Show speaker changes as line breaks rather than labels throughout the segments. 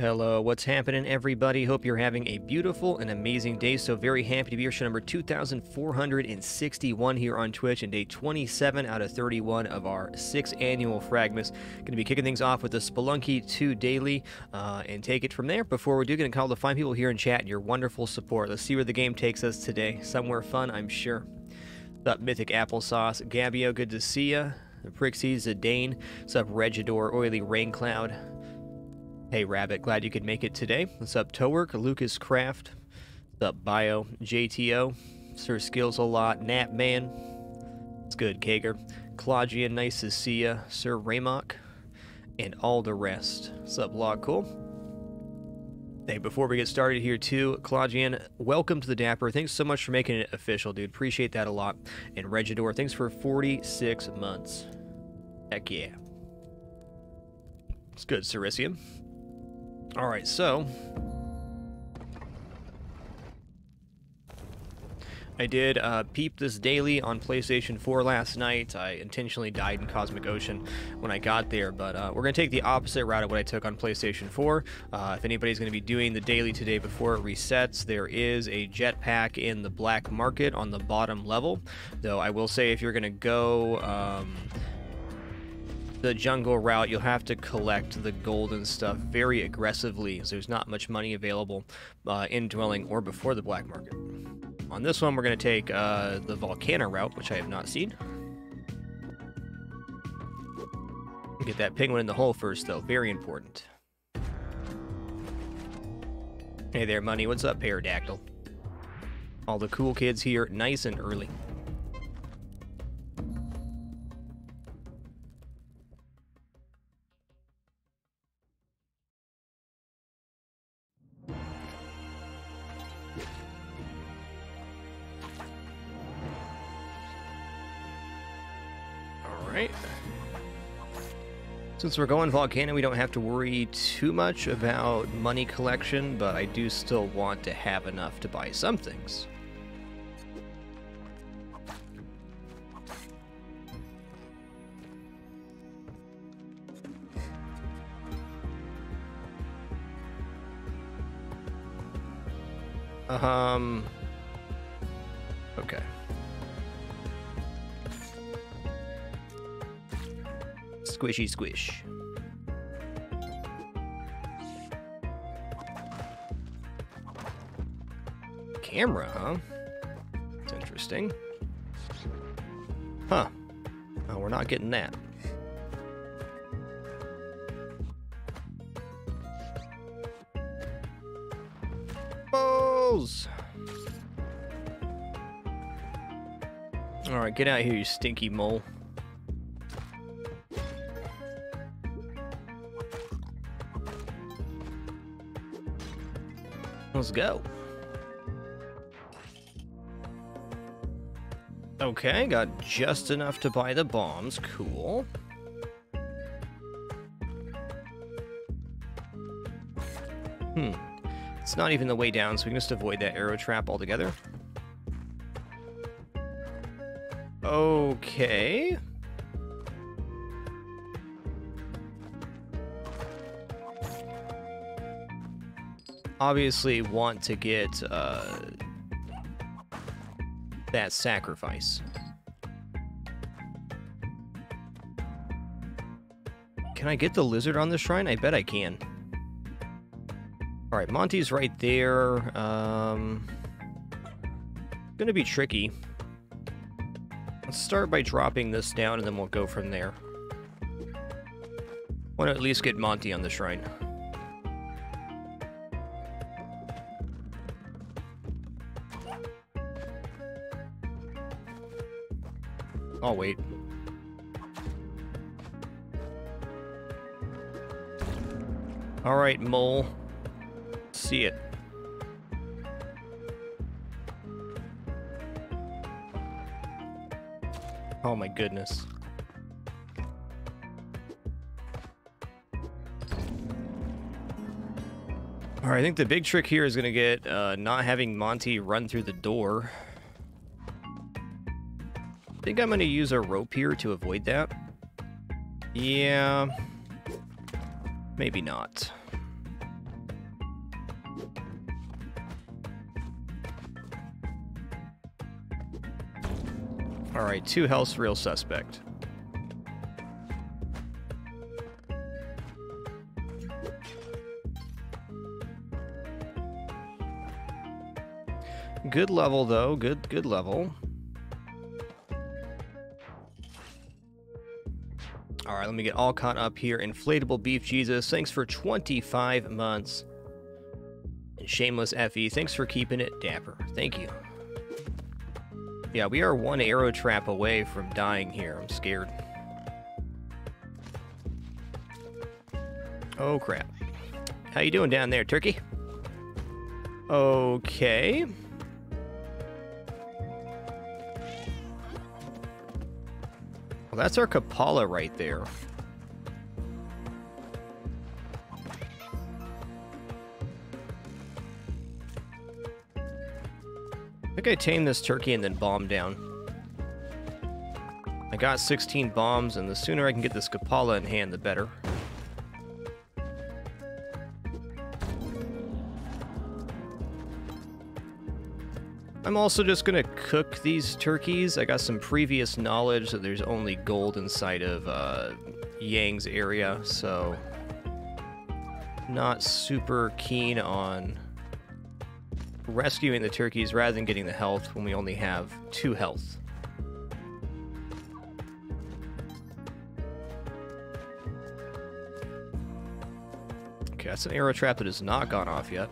Hello, what's happening, everybody? Hope you're having a beautiful and amazing day. So, very happy to be here. Show number 2461 here on Twitch, and day 27 out of 31 of our six annual Fragmas. Going to be kicking things off with the Spelunky 2 daily uh, and take it from there. Before we do, going to call the fine people here in chat and your wonderful support. Let's see where the game takes us today. Somewhere fun, I'm sure. Up, Mythic Applesauce? Gabio, good to see ya. Prixies, Zidane. What's up, Regidor, Oily Rain Cloud? Hey Rabbit, glad you could make it today. What's up, Towork, Lucas Craft? What's up, Bio, JTO, Sir Skills a lot, Nap Man. It's good, Kager. Claudian, nice to see ya. Sir Raymok, and all the rest. What's up, Log Cool? Hey, before we get started here too, Claudian, welcome to the Dapper. Thanks so much for making it official, dude. Appreciate that a lot. And Regidor, thanks for 46 months. Heck yeah. It's good, Cerisium. All right, so I did uh, peep this daily on PlayStation 4 last night. I intentionally died in Cosmic Ocean when I got there, but uh, we're going to take the opposite route of what I took on PlayStation 4. Uh, if anybody's going to be doing the daily today before it resets, there is a jetpack in the black market on the bottom level. Though I will say if you're going to go... Um, the jungle route, you'll have to collect the gold and stuff very aggressively, as there's not much money available uh, in Dwelling or before the black market. On this one, we're going to take uh, the Volcano route, which I have not seen. Get that penguin in the hole first, though. Very important. Hey there, Money. What's up, Pterodactyl? All the cool kids here, nice and early. Alright. Since we're going Volcano, we don't have to worry too much about money collection, but I do still want to have enough to buy some things. Um... Okay. Squishy squish. Camera, huh? That's interesting. Huh. We're not getting that. Balls! Alright, get out of here, you stinky mole. Let's go. Okay, got just enough to buy the bombs. Cool. Hmm. It's not even the way down, so we can just avoid that arrow trap altogether. Okay. Obviously want to get uh, that sacrifice. Can I get the lizard on the shrine? I bet I can. Alright, Monty's right there. Um, gonna be tricky. Let's start by dropping this down and then we'll go from there. Want to at least get Monty on the shrine. I'll wait. Alright, mole. See it. Oh my goodness. Alright, I think the big trick here is going to get uh, not having Monty run through the door think I'm going to use a rope here to avoid that. Yeah. Maybe not. Alright, two healths, real suspect. Good level, though. Good, good level. All right, let me get all caught up here. Inflatable Beef Jesus, thanks for 25 months. And Shameless FE, thanks for keeping it dapper. Thank you. Yeah, we are one arrow trap away from dying here. I'm scared. Oh, crap. How you doing down there, Turkey? Okay. Well, that's our Kapala right there. I think I tame this turkey and then bomb down. I got 16 bombs, and the sooner I can get this Kapala in hand, the better. I'm also just gonna cook these turkeys. I got some previous knowledge that there's only gold inside of uh, Yang's area, so not super keen on rescuing the turkeys rather than getting the health when we only have two health. Okay, that's an arrow trap that has not gone off yet.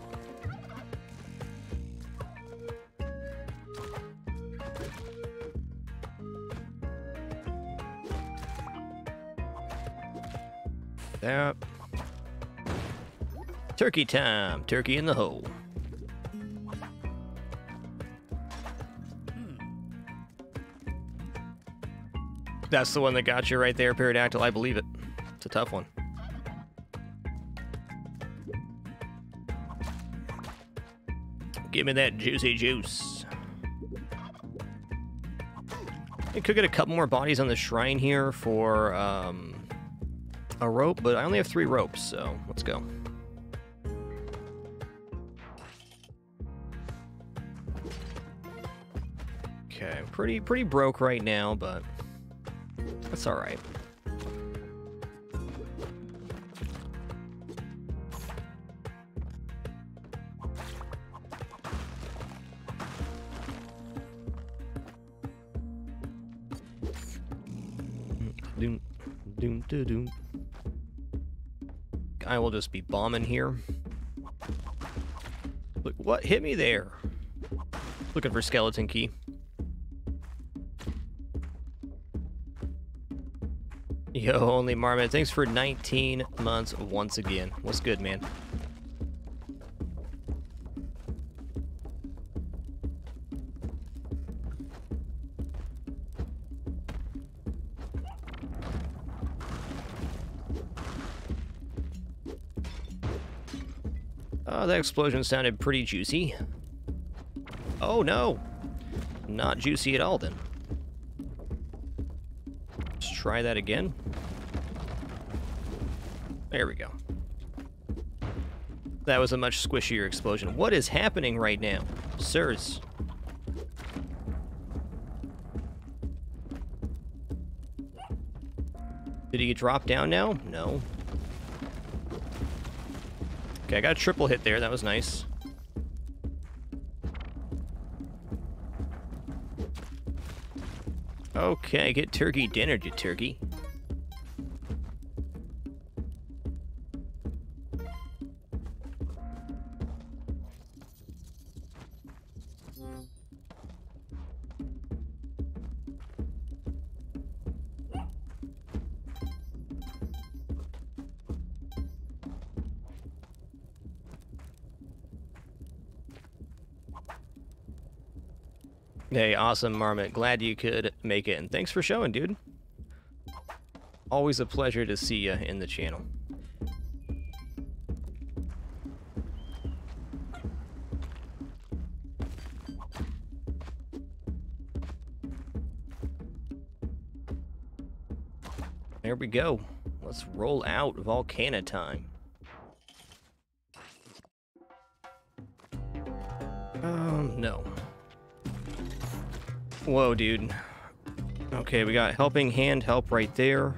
That. Turkey time! Turkey in the hole. That's the one that got you right there, Pterodactyl. I believe it. It's a tough one. Give me that juicy juice. I could get a couple more bodies on the shrine here for um, a rope, but I only have three ropes, so let's go. Okay, pretty pretty broke right now, but that's all right. Doom, doom, doom, doom. I will just be bombing here. Look, what hit me there? Looking for skeleton key. Yo, only Marmot. Thanks for 19 months once again. What's good, man? Oh, that explosion sounded pretty juicy. Oh, no. Not juicy at all, then. Let's try that again. There we go. That was a much squishier explosion. What is happening right now? Sirs. Did he drop down now? No. Okay, I got a triple hit there. That was nice. Okay, get turkey dinner, you turkey. Hey, awesome, Marmot. Glad you could make it, and thanks for showing, dude. Always a pleasure to see you in the channel. There we go. Let's roll out Volcana time. Um, no. Whoa, dude. Okay, we got helping hand help right there.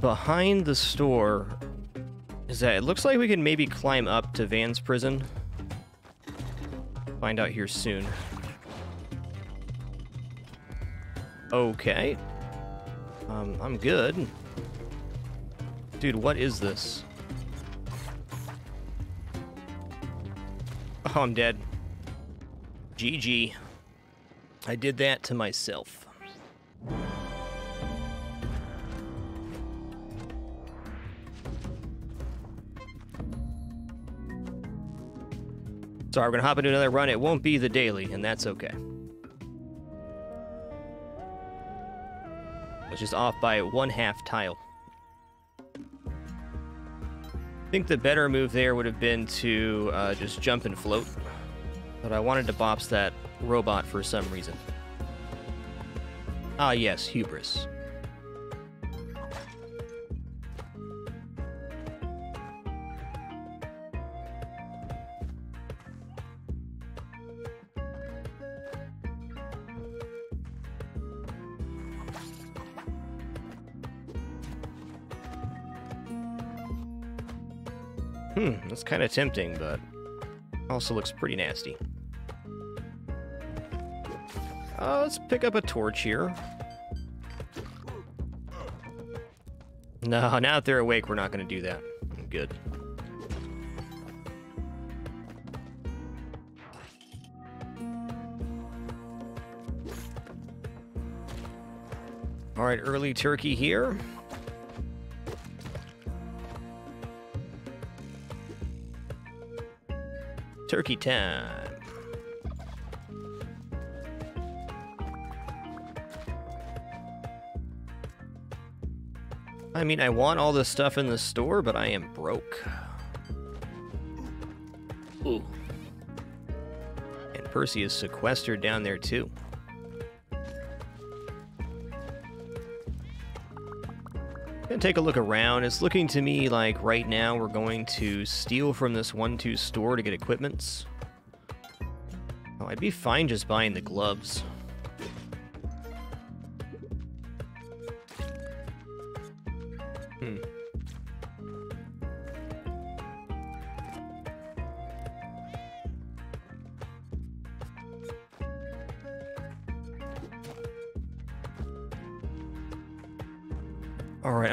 Behind the store is that it looks like we can maybe climb up to Van's prison. Find out here soon. Okay. Um, I'm good. Dude, what is this? Oh, I'm dead. GG. I did that to myself. Sorry, we're gonna hop into another run. It won't be the daily, and that's okay. Which is off by one half tile. I think the better move there would have been to uh, just jump and float. But I wanted to bops that robot for some reason. Ah, yes, hubris. Hmm, that's kind of tempting, but also looks pretty nasty. Uh, let's pick up a torch here. No, now that they're awake, we're not going to do that. Good. All right, early turkey here. Turkey time. I mean, I want all this stuff in the store, but I am broke. Ooh. And Percy is sequestered down there, too. Gonna take a look around. It's looking to me like right now we're going to steal from this 1-2 store to get equipments. Oh, I'd be fine just buying the gloves.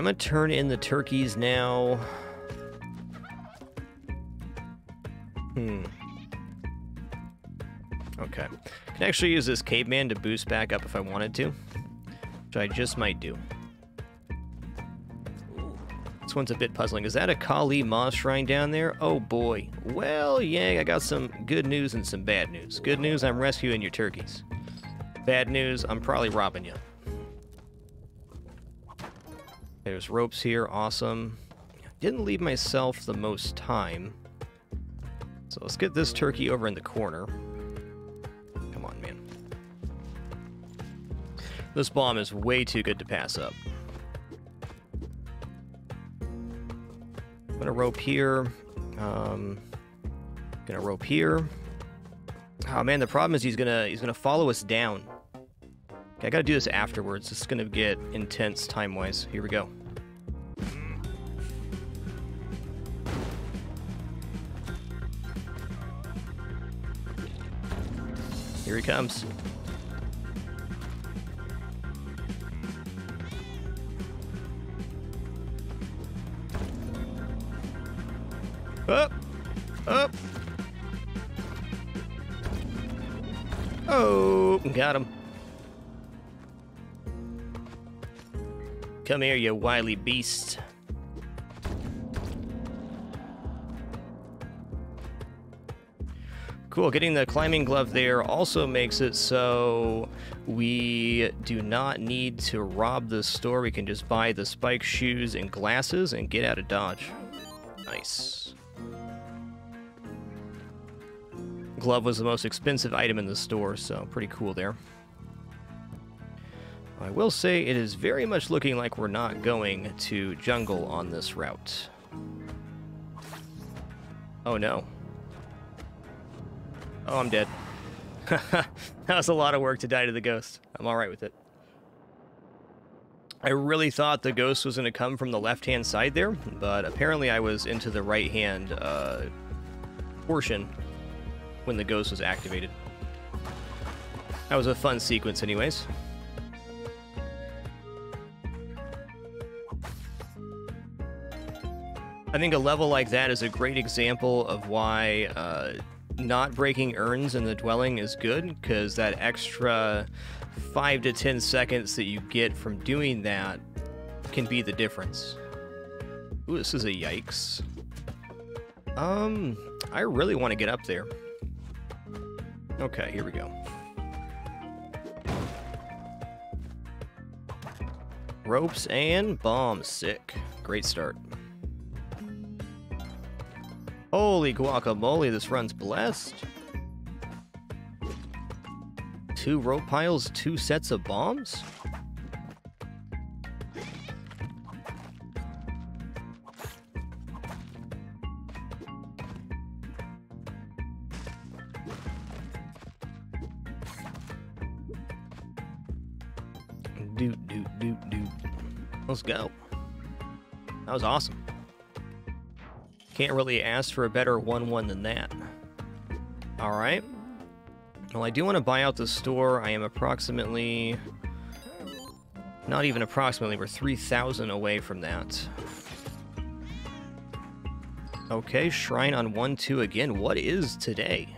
I'm gonna turn in the turkeys now. Hmm. Okay. Can actually use this caveman to boost back up if I wanted to, which I just might do. This one's a bit puzzling. Is that a Kali Ma shrine down there? Oh boy. Well, yeah, I got some good news and some bad news. Good news, I'm rescuing your turkeys. Bad news, I'm probably robbing you. There's ropes here, awesome. Didn't leave myself the most time. So let's get this turkey over in the corner. Come on, man. This bomb is way too good to pass up. I'm gonna rope here. Um, gonna rope here. Oh man, the problem is he's gonna he's gonna follow us down. Okay, I gotta do this afterwards. This is gonna get intense time-wise. Here we go. Here he comes. Up! Up! Oh, got him. Come here, you wily beast. Cool, getting the climbing glove there also makes it so we do not need to rob the store. We can just buy the spike shoes and glasses and get out of Dodge. Nice. Glove was the most expensive item in the store, so pretty cool there. I will say it is very much looking like we're not going to jungle on this route. Oh no. Oh, I'm dead. that was a lot of work to die to the ghost. I'm alright with it. I really thought the ghost was going to come from the left-hand side there, but apparently I was into the right-hand uh, portion when the ghost was activated. That was a fun sequence anyways. I think a level like that is a great example of why uh, not breaking urns in the dwelling is good, because that extra 5 to 10 seconds that you get from doing that can be the difference. Ooh, this is a yikes. Um, I really want to get up there. Okay, here we go. Ropes and bombs. Sick. Great start. Holy guacamole, this run's blessed. Two rope piles, two sets of bombs? Doot, doot, doot, doot. Let's go. That was awesome. Can't really ask for a better 1-1 than that. Alright. Well, I do want to buy out the store. I am approximately... Not even approximately, we're 3,000 away from that. Okay, Shrine on 1-2 again. What is today?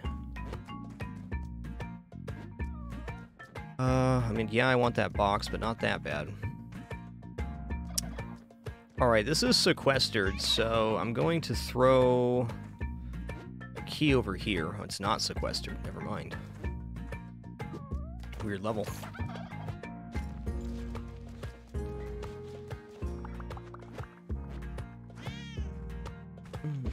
Uh, I mean, yeah, I want that box, but not that bad. Alright, this is sequestered, so I'm going to throw a key over here. Oh, it's not sequestered, never mind. Weird level. Hmm.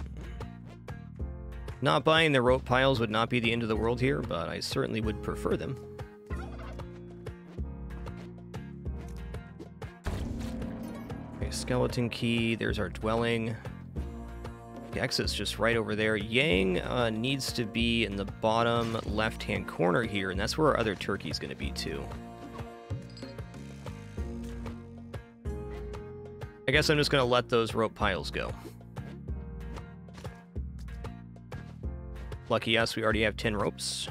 Not buying the rope piles would not be the end of the world here, but I certainly would prefer them. Skeleton key. There's our dwelling. The exit's just right over there. Yang uh, needs to be in the bottom left-hand corner here, and that's where our other turkey's going to be, too. I guess I'm just going to let those rope piles go. Lucky us, we already have 10 ropes.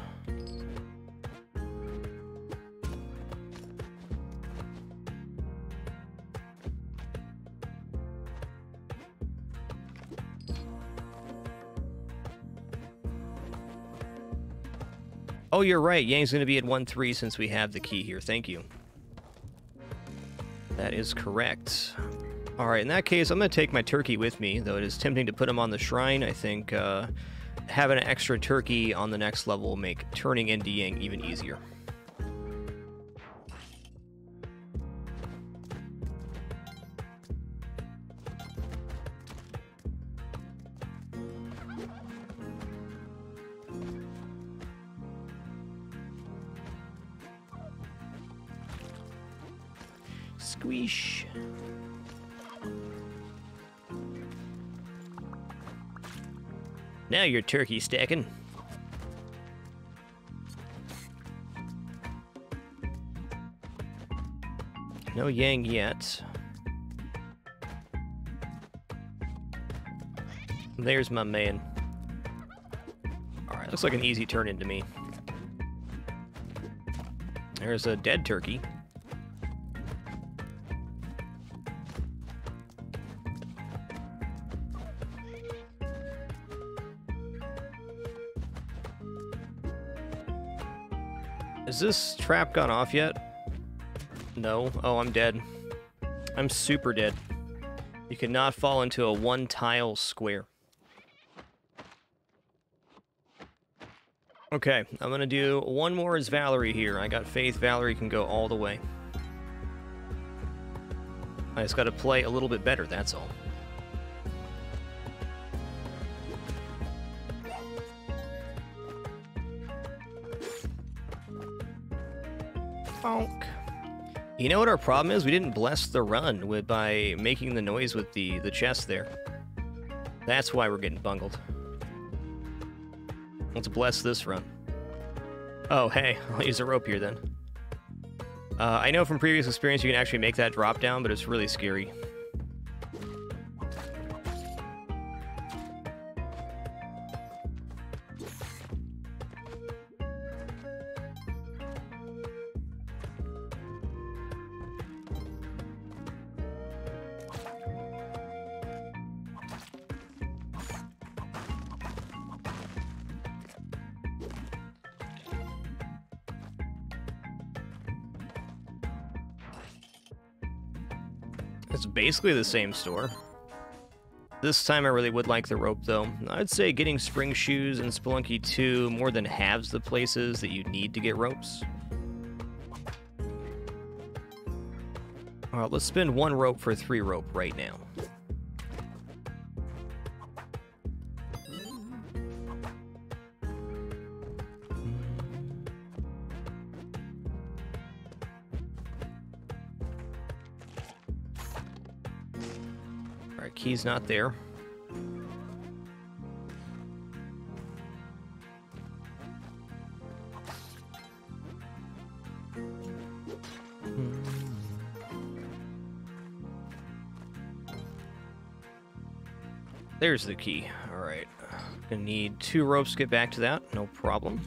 Oh, you're right. Yang's going to be at 1-3 since we have the key here. Thank you. That is correct. Alright, in that case, I'm going to take my turkey with me, though it is tempting to put him on the shrine. I think uh, having an extra turkey on the next level will make turning into Yang even easier. Squish. Now you're turkey stacking. No Yang yet. There's my man. Alright, looks like an easy turn into me. There's a dead turkey. Is this trap gone off yet? No. Oh, I'm dead. I'm super dead. You cannot fall into a one-tile square. Okay, I'm gonna do one more as Valerie here. I got faith Valerie can go all the way. I just gotta play a little bit better, that's all. Bonk. You know what our problem is? We didn't bless the run with, by making the noise with the, the chest there. That's why we're getting bungled. Let's bless this run. Oh, hey, I'll use a rope here then. Uh, I know from previous experience you can actually make that drop down, but it's really scary. Basically the same store. This time I really would like the rope though. I'd say getting spring shoes and Spelunky 2 more than halves the places that you need to get ropes. Alright, let's spend one rope for three rope right now. Key's not there. Hmm. There's the key. All right. Gonna need two ropes to get back to that. No problem.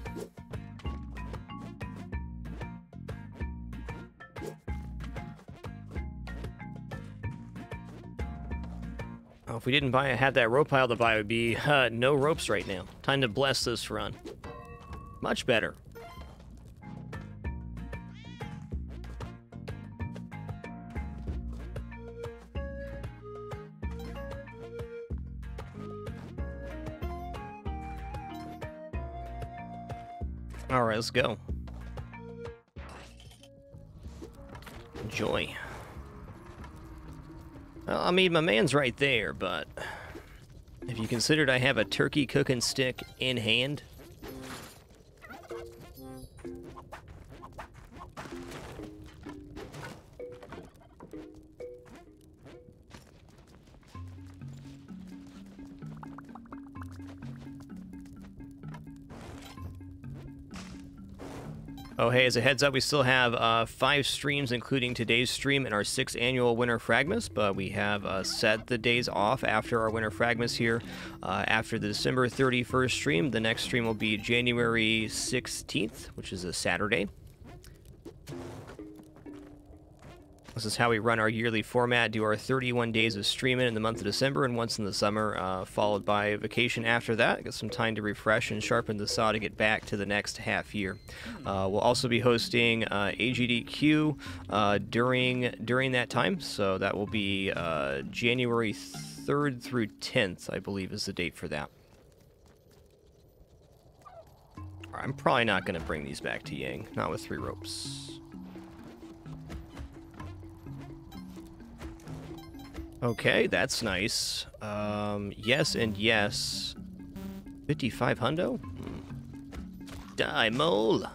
If we didn't buy, have that rope pile to buy, it would be uh, no ropes right now. Time to bless this run. Much better. All right, let's go. Enjoy. I mean, my man's right there, but if you considered I have a turkey cooking stick in hand, Oh, hey, as a heads up, we still have uh, five streams, including today's stream and our sixth annual Winter Fragmas, but we have uh, set the days off after our Winter Fragmas here. Uh, after the December 31st stream, the next stream will be January 16th, which is a Saturday. This is how we run our yearly format, do our 31 days of streaming in the month of December and once in the summer, uh, followed by vacation after that. Get some time to refresh and sharpen the saw to get back to the next half year. Uh, we'll also be hosting uh, AGDQ uh, during during that time, so that will be uh, January 3rd through 10th, I believe is the date for that. I'm probably not going to bring these back to Yang, not with three ropes. Okay, that's nice. Um, yes and yes. 55 hundo? Hmm. Die, mole!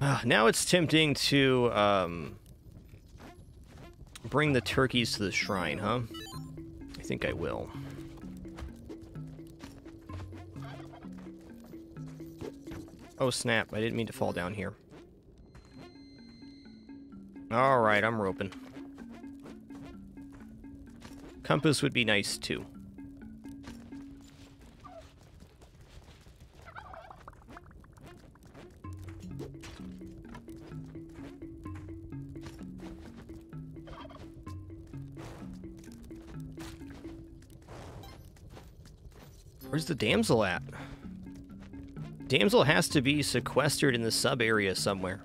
Uh, now it's tempting to, um, bring the turkeys to the shrine, huh? I think I will. Oh snap, I didn't mean to fall down here. Alright, I'm roping. Compass would be nice, too. Where's the damsel at? Damsel has to be sequestered in the sub area somewhere.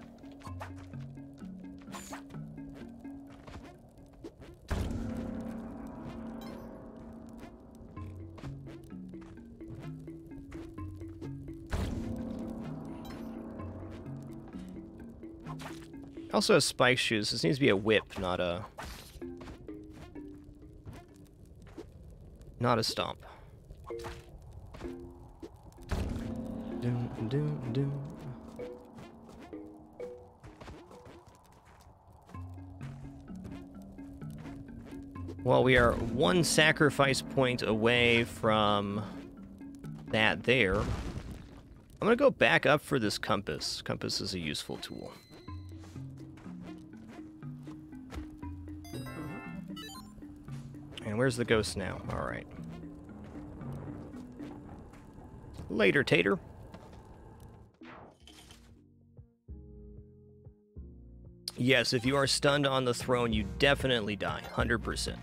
Also has spike shoes. This needs to be a whip, not a... Not a stomp. Doom, doom, doom. Well, we are one sacrifice point away from that there. I'm going to go back up for this compass. Compass is a useful tool. And where's the ghost now? Alright. Later, Tater. Yes, if you are stunned on the throne, you definitely die. 100%.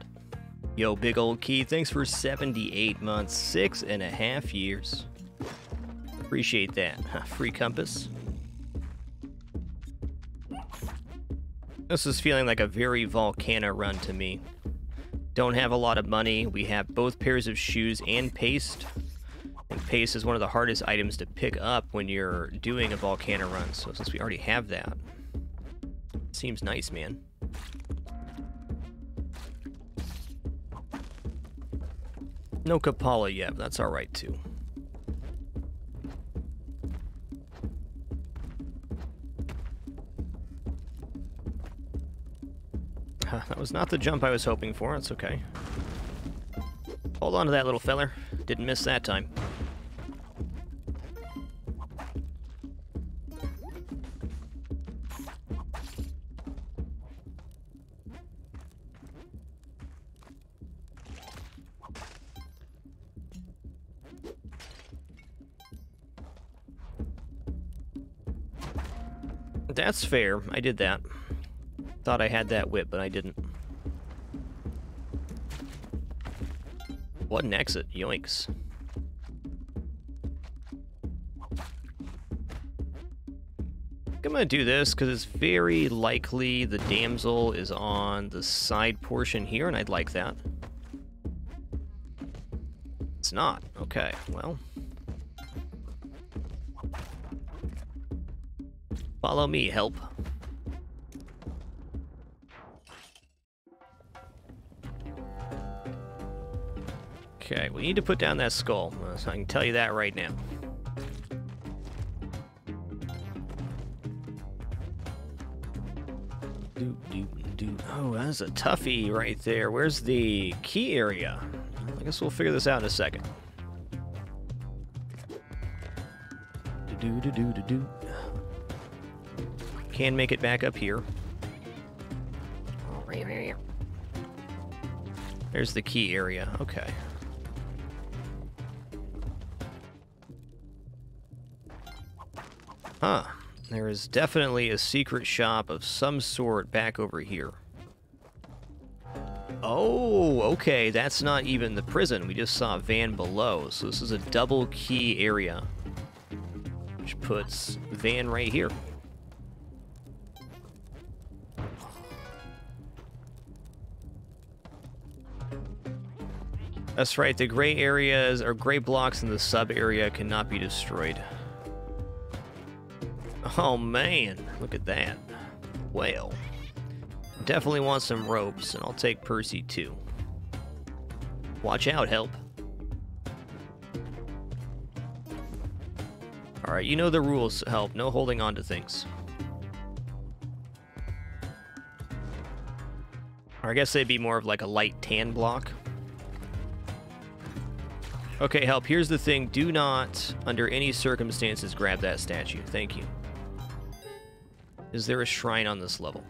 Yo, big old key, thanks for 78 months, six and a half years. Appreciate that. Free compass. This is feeling like a very Volcana run to me. Don't have a lot of money. We have both pairs of shoes and paste. And paste is one of the hardest items to pick up when you're doing a Volcana run. So since we already have that, seems nice, man. No Kapala yet, but that's alright too. That was not the jump I was hoping for, that's okay. Hold on to that little feller. Didn't miss that time. That's fair. I did that. Thought I had that whip, but I didn't. What an exit. Yoinks. I'm gonna do this because it's very likely the damsel is on the side portion here, and I'd like that. It's not. Okay, well. Follow me, help. Okay, we need to put down that skull. Uh, so I can tell you that right now. Oh, that's a toughie right there. Where's the key area? I guess we'll figure this out in a second. Do do do do do. Can make it back up here. There's the key area. Okay. Huh. There is definitely a secret shop of some sort back over here. Oh, okay. That's not even the prison. We just saw van below. So this is a double key area. Which puts van right here. That's right, the gray areas or gray blocks in the sub area cannot be destroyed. Oh man, look at that. Well, definitely want some ropes, and I'll take Percy too. Watch out, help. Alright, you know the rules, help. No holding on to things. I guess they'd be more of like a light tan block. Okay, help. Here's the thing. Do not, under any circumstances, grab that statue. Thank you. Is there a shrine on this level?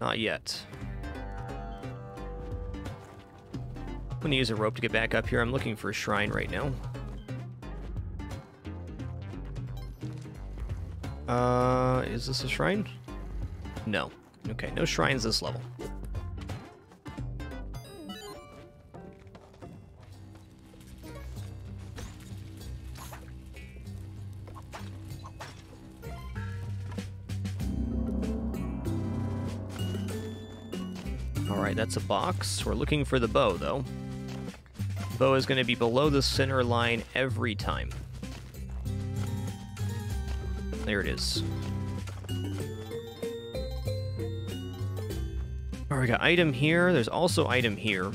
Not yet. I'm gonna use a rope to get back up here. I'm looking for a shrine right now. Uh, is this a shrine? No. Okay, no shrines this level. That's a box. We're looking for the bow, though. Bow is going to be below the center line every time. There it is. Alright, we got item here. There's also item here.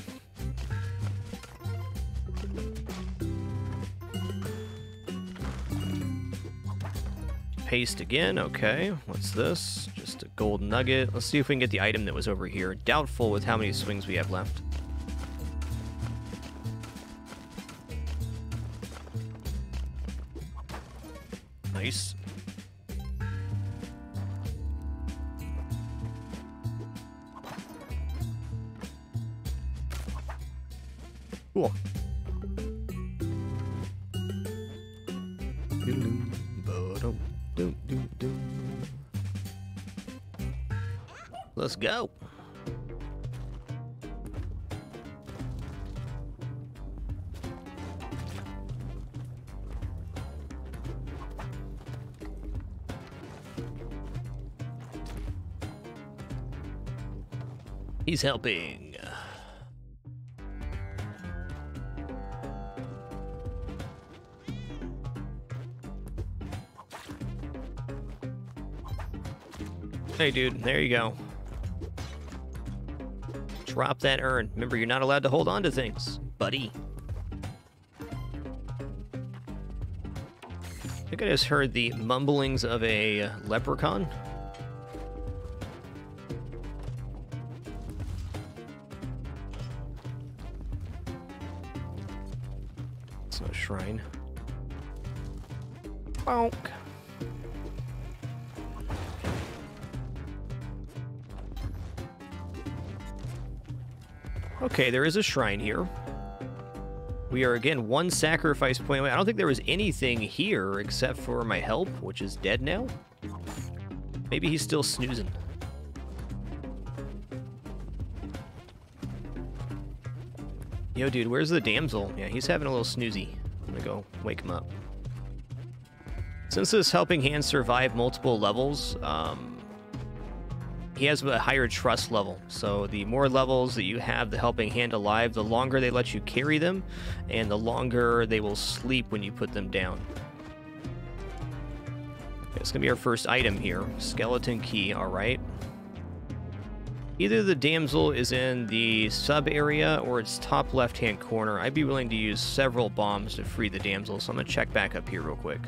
Paste again. Okay, what's this? Just a gold nugget. Let's see if we can get the item that was over here. Doubtful with how many swings we have left. Nice. Cool. Go. He's helping. Hey, dude, there you go. Drop that urn. Remember, you're not allowed to hold on to things, buddy. I think I just heard the mumblings of a leprechaun. It's no shrine. Bonk. Okay, there is a shrine here. We are again one sacrifice point away. I don't think there was anything here except for my help, which is dead now. Maybe he's still snoozing. Yo, dude, where's the damsel? Yeah, he's having a little snoozy. I'm gonna go wake him up. Since this helping hand survived multiple levels, um, he has a higher trust level. So the more levels that you have the helping hand alive, the longer they let you carry them, and the longer they will sleep when you put them down. Okay, it's gonna be our first item here. Skeleton key, alright. Either the damsel is in the sub area or its top left hand corner. I'd be willing to use several bombs to free the damsel, so I'm gonna check back up here real quick.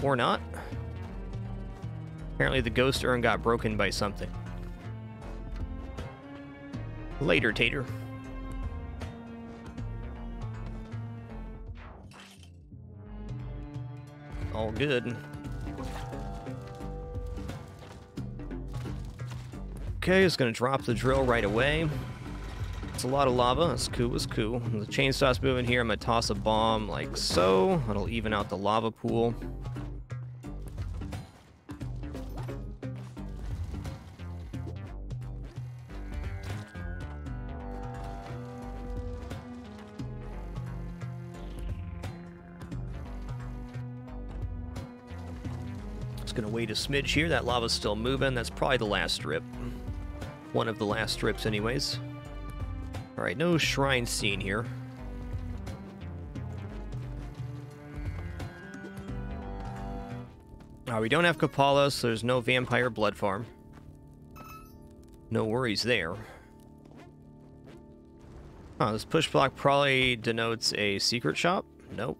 Or not. Apparently the ghost urn got broken by something. Later, Tater. All good. Okay, it's gonna drop the drill right away. It's a lot of lava. That's cool. It's cool. The chainsaw's moving here. I'm gonna toss a bomb like so. It'll even out the lava pool. Just gonna wait a smidge here. That lava's still moving. That's probably the last strip. One of the last strips, anyways. Alright, no shrine scene here. Uh, we don't have Kapala, so there's no vampire blood farm. No worries there. Oh, this push block probably denotes a secret shop? Nope.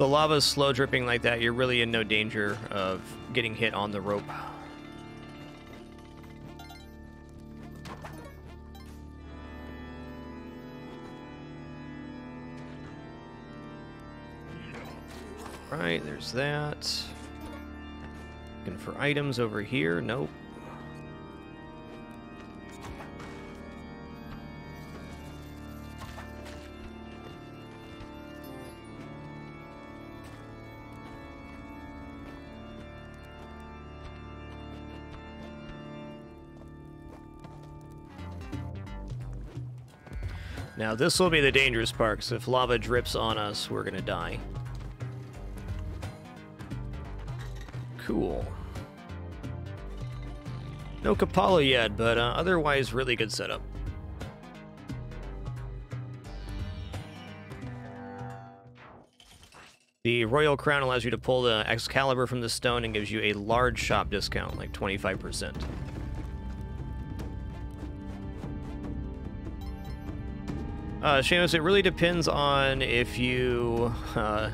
The lava is slow dripping like that, you're really in no danger of getting hit on the rope. Right, there's that. Looking for items over here. Nope. Now this will be the dangerous part, because if lava drips on us, we're gonna die. Cool. No Kapala yet, but uh, otherwise really good setup. The Royal Crown allows you to pull the Excalibur from the stone and gives you a large shop discount, like 25%. Uh, Seamus, it really depends on if you uh,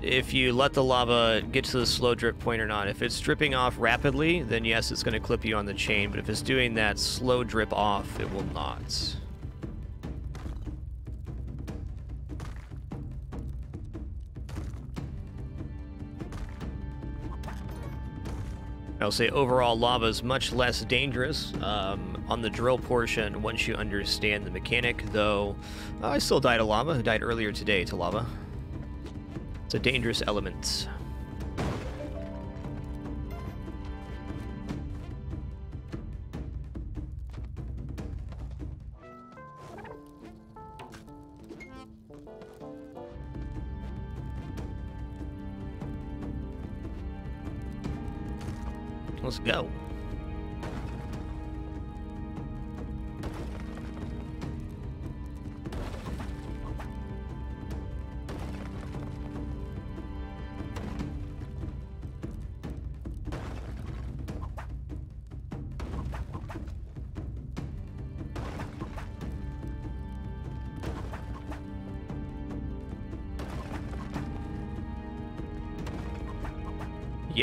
if you let the lava get to the slow drip point or not. If it's dripping off rapidly, then yes, it's going to clip you on the chain, but if it's doing that slow drip off, it will not. I'll say overall lava is much less dangerous um, on the drill portion once you understand the mechanic, though uh, I still died to lava, who died earlier today to lava. It's a dangerous element. Let's go.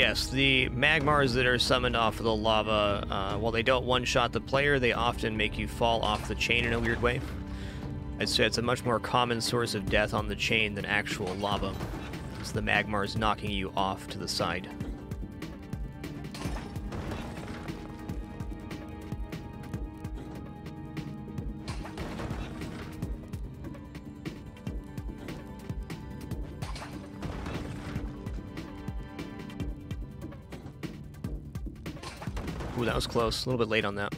Yes, the Magmars that are summoned off of the lava, uh, while they don't one-shot the player, they often make you fall off the chain in a weird way. I'd say it's a much more common source of death on the chain than actual lava. It's the Magmars knocking you off to the side. That was close. A little bit late on. That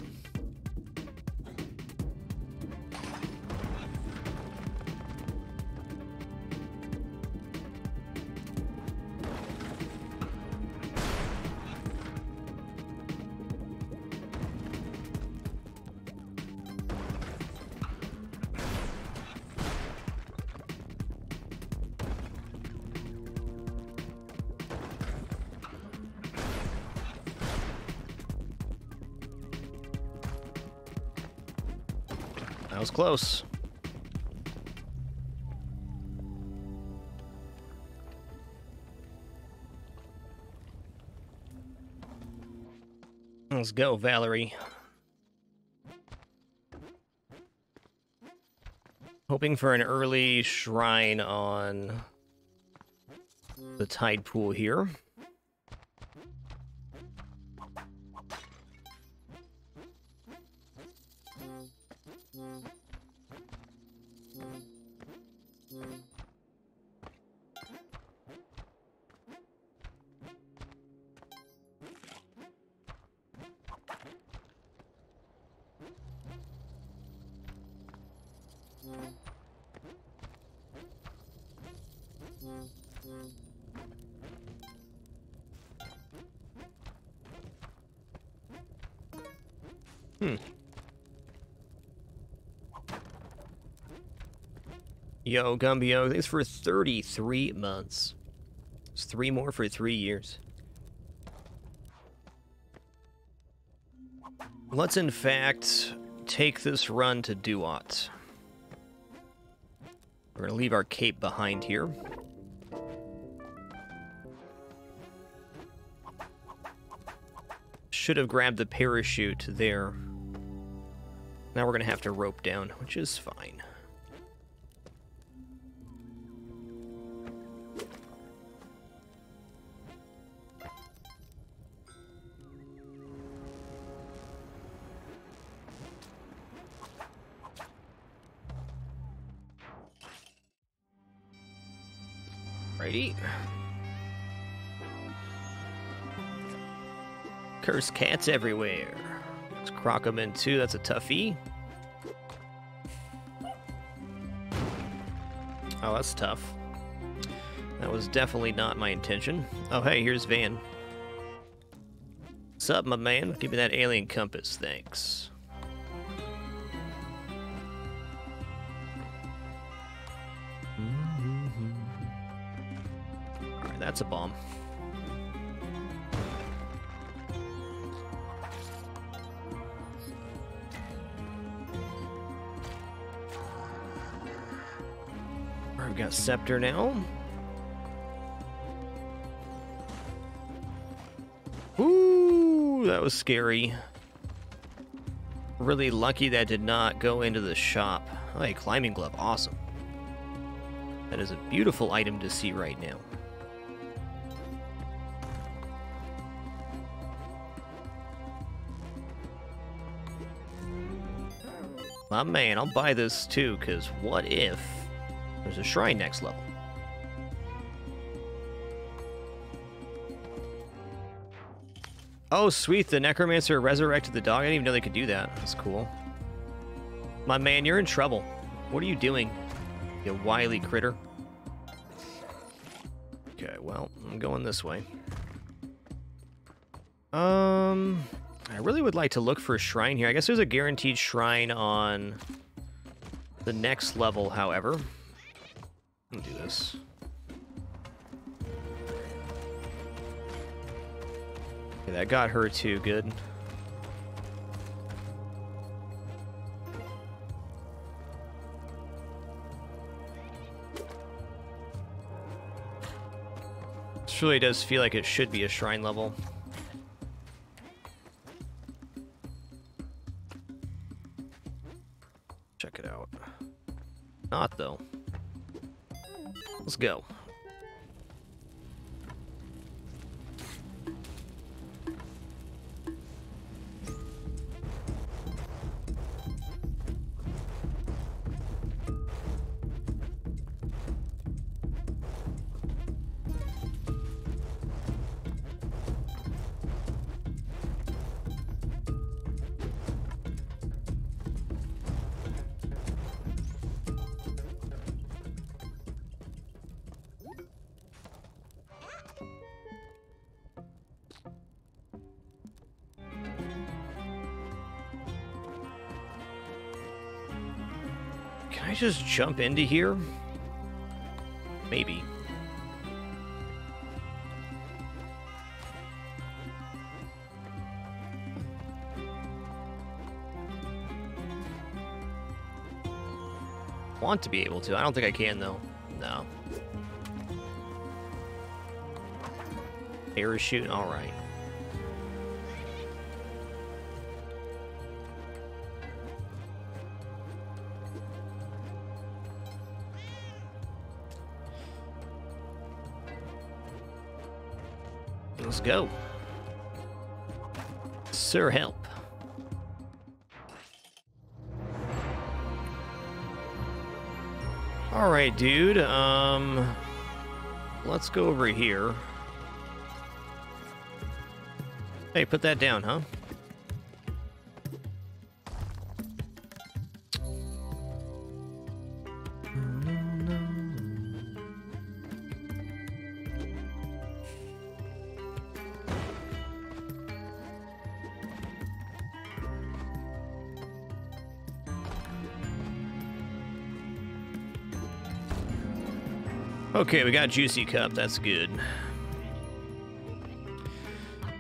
Let's go, Valerie. Hoping for an early shrine on the tide pool here. Yo, Gumbio, thanks for 33 months. It's three more for three years. Let's in fact take this run to Duat. We're gonna leave our cape behind here. Should have grabbed the parachute there. Now we're gonna have to rope down, which is fine. Cursed cats everywhere. Let's crock them in too. That's a toughie. Oh, that's tough. That was definitely not my intention. Oh, hey, here's Van. What's up, my man? Give me that alien compass, thanks. scepter now. Ooh, that was scary. Really lucky that did not go into the shop. Oh, a climbing glove, awesome. That is a beautiful item to see right now. My man, I'll buy this too, because what if there's a shrine next level? Oh, sweet, the Necromancer resurrected the dog. I didn't even know they could do that. That's cool. My man, you're in trouble. What are you doing, you wily critter? Okay, well, I'm going this way. Um, I really would like to look for a shrine here. I guess there's a guaranteed shrine on the next level, however. That got her too, good. This really does feel like it should be a shrine level. Check it out. Not, though. Let's go. Just jump into here? Maybe. Want to be able to. I don't think I can, though. No. Parachute, alright. Go. Sir, help. All right, dude. Um, let's go over here. Hey, put that down, huh? Okay, we got Juicy Cup. That's good.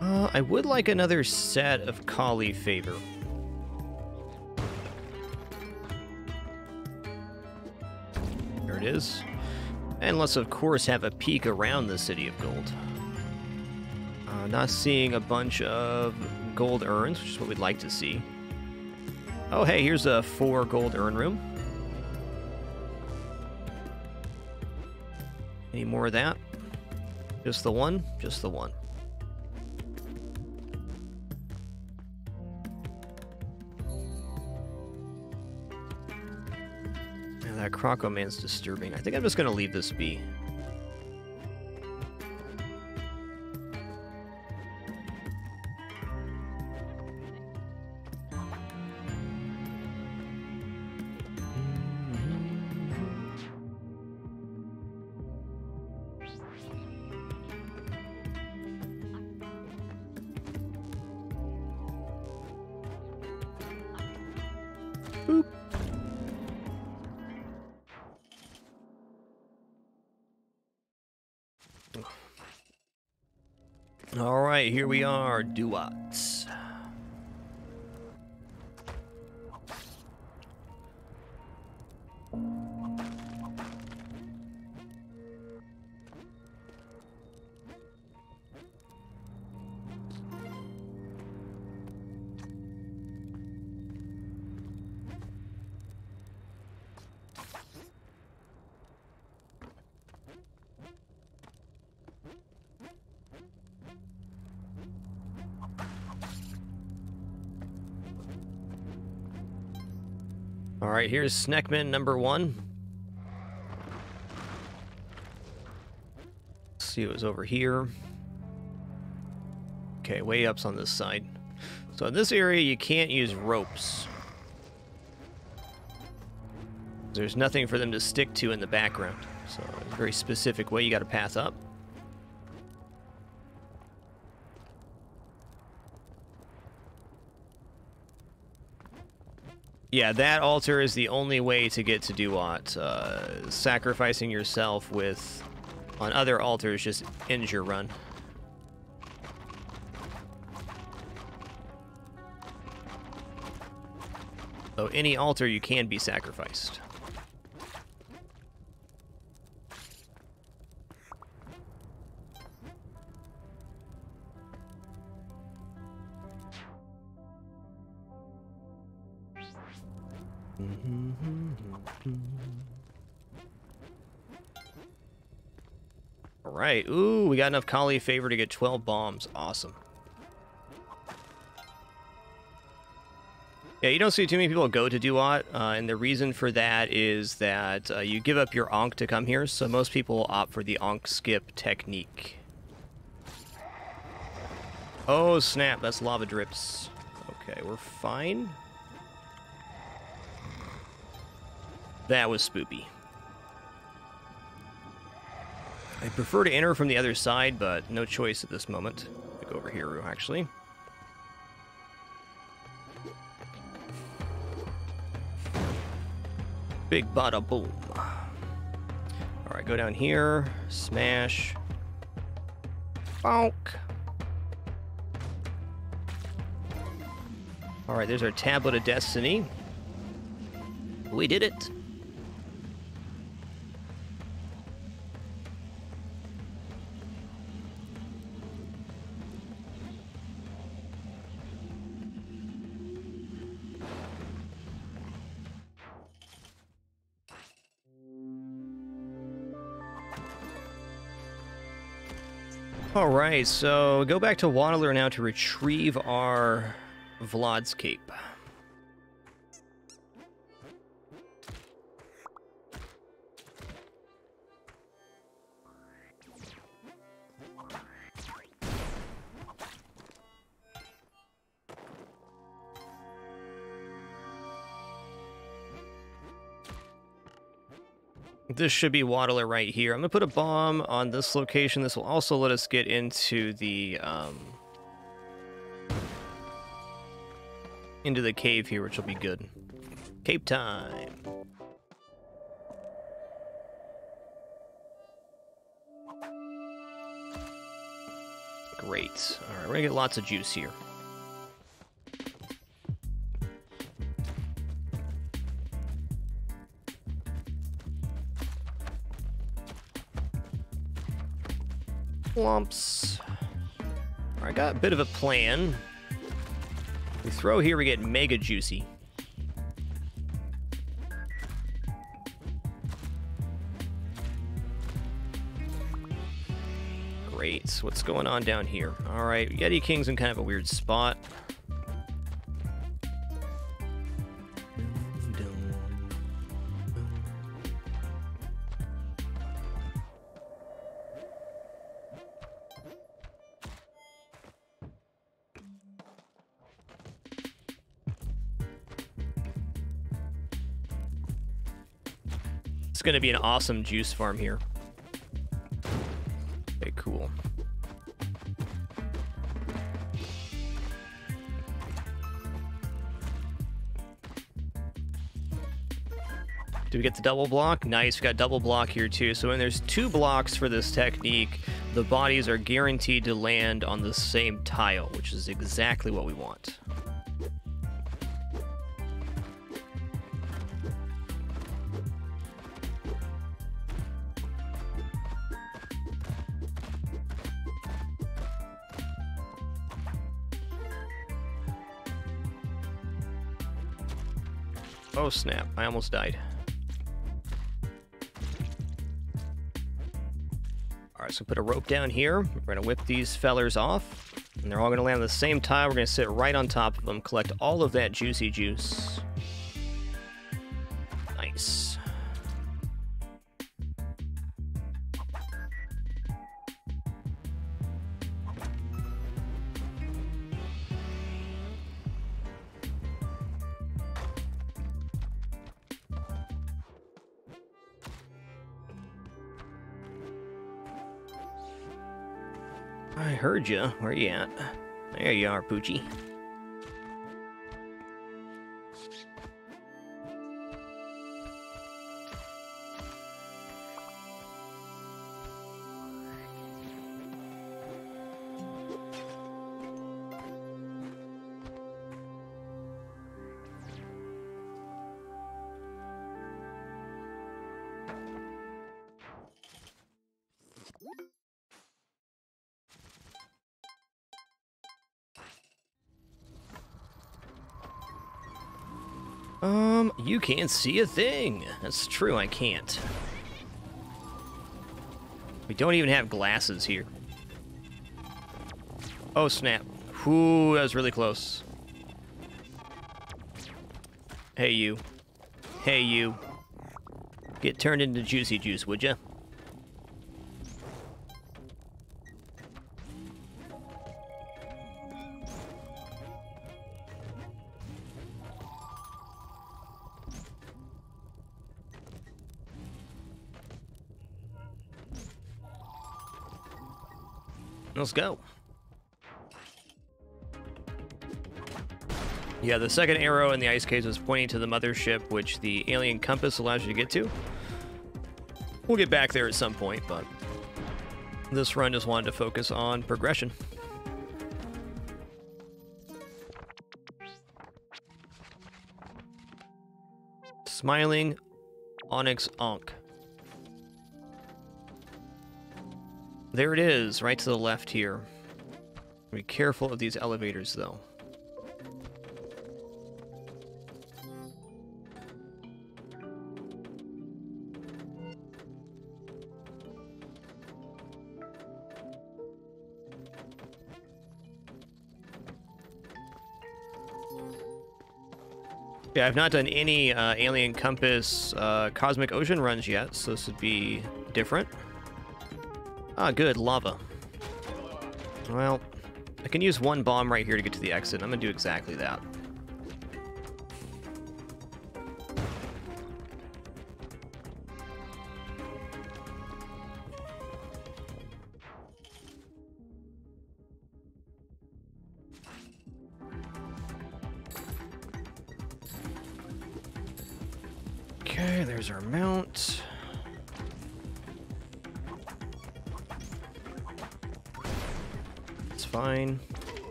Uh, I would like another set of Kali Favor. There it is. And let's, of course, have a peek around the City of Gold. Uh, not seeing a bunch of gold urns, which is what we'd like to see. Oh, hey, here's a four gold urn room. More of that? Just the one? Just the one. Yeah, that Croco man's disturbing. I think I'm just gonna leave this be. We are, Duats. Right, here's Sneckman number one. Let's see what's over here. Okay, way up's on this side. So in this area, you can't use ropes. There's nothing for them to stick to in the background. So a very specific way you got to path up. Yeah, that altar is the only way to get to Duat. Uh, sacrificing yourself with on other altars just ends your run. So any altar you can be sacrificed. Enough Kali favor to get 12 bombs. Awesome. Yeah, you don't see too many people go to Duat, uh, and the reason for that is that uh, you give up your Ankh to come here, so most people opt for the Ankh skip technique. Oh, snap, that's lava drips. Okay, we're fine. That was spoopy. I prefer to enter from the other side, but no choice at this moment. I go over here, actually. Big bada boom. All right, go down here, smash, bonk. All right, there's our Tablet of Destiny. We did it. All right, so go back to Waddler now to retrieve our Vlad's cape. This should be Waddler right here. I'm going to put a bomb on this location. This will also let us get into the, um, into the cave here, which will be good. Cape time. Great. All right, we're going to get lots of juice here. Lumps. I got a bit of a plan. We throw here, we get mega juicy. Great. What's going on down here? All right, Yeti King's in kind of a weird spot. Be an awesome juice farm here. Okay, cool. Do we get the double block? Nice, we got double block here too. So when there's two blocks for this technique, the bodies are guaranteed to land on the same tile, which is exactly what we want. Snap, I almost died. Alright, so put a rope down here. We're gonna whip these fellers off. And they're all gonna land on the same tile. We're gonna sit right on top of them, collect all of that juicy juice. You. Where you at? There you are, Poochie. Can't see a thing. That's true, I can't. We don't even have glasses here. Oh, snap. Whoo, that was really close. Hey, you. Hey, you. Get turned into juicy juice, would ya? Let's go. Yeah, the second arrow in the ice cage was pointing to the mothership, which the alien compass allows you to get to. We'll get back there at some point, but this run just wanted to focus on progression. Smiling Onyx Ankh. There it is, right to the left here. Be careful of these elevators, though. Yeah, I've not done any uh, Alien Compass uh, Cosmic Ocean runs yet, so this would be different. Ah, good, lava. Well, I can use one bomb right here to get to the exit. I'm gonna do exactly that.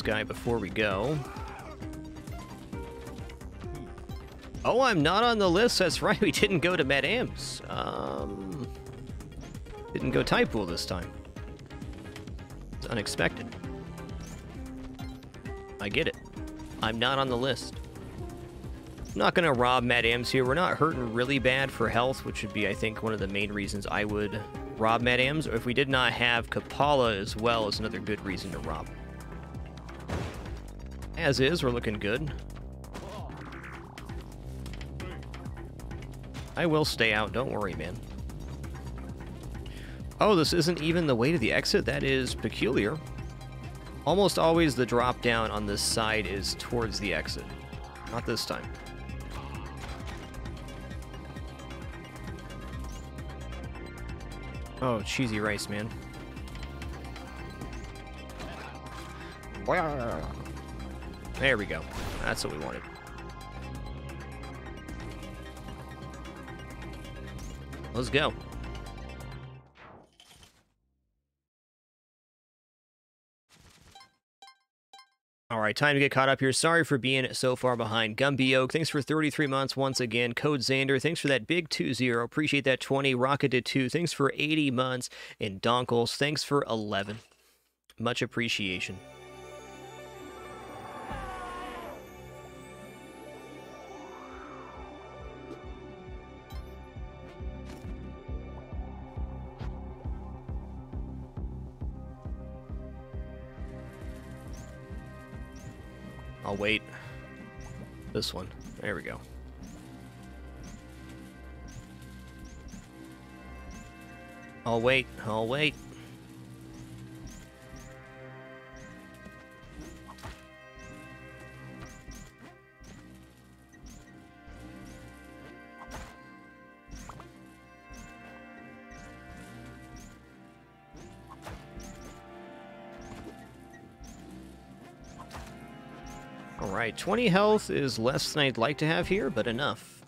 This guy before we go. Oh, I'm not on the list. That's right. We didn't go to Madame's. Um, didn't go Tide Pool this time. It's unexpected. I get it. I'm not on the list. I'm not going to rob Madame's here. We're not hurting really bad for health, which would be, I think, one of the main reasons I would rob Madame's. Or if we did not have Kapala as well, is another good reason to rob. As is, we're looking good. I will stay out, don't worry, man. Oh, this isn't even the way to the exit? That is peculiar. Almost always the drop down on this side is towards the exit. Not this time. Oh, cheesy rice, man. There we go. That's what we wanted. Let's go. All right, time to get caught up here. Sorry for being so far behind. Gumby Oak, thanks for 33 months once again. Code Xander, thanks for that big 2-0. Appreciate that 20. Rocket did 2. Thanks for 80 months. And Donkles, thanks for 11. Much appreciation. I'll wait. This one. There we go. I'll wait. I'll wait. Alright, 20 health is less than I'd like to have here, but enough.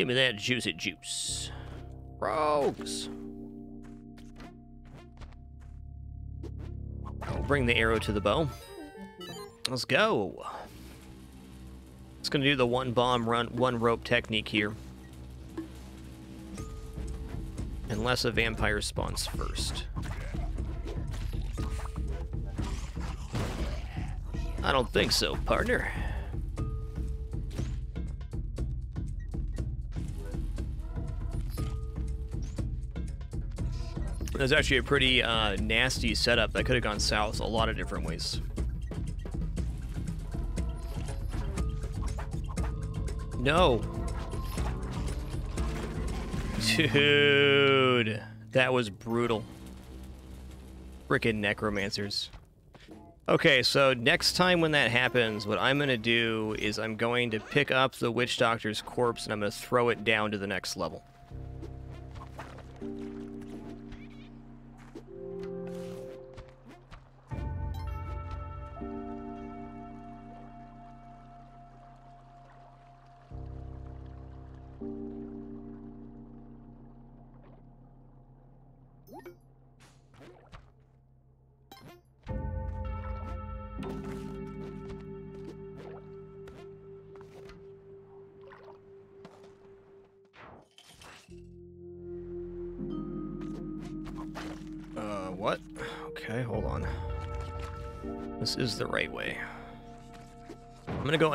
Give me that juicy juice. Rogues! I'll bring the arrow to the bow. Let's go. It's gonna do the one bomb run, one rope technique here. Unless a vampire spawns first. I don't think so, partner. It was actually a pretty uh, nasty setup that could have gone south a lot of different ways. No. Dude, that was brutal. Frickin' necromancers. Okay, so next time when that happens, what I'm going to do is I'm going to pick up the witch doctor's corpse and I'm going to throw it down to the next level.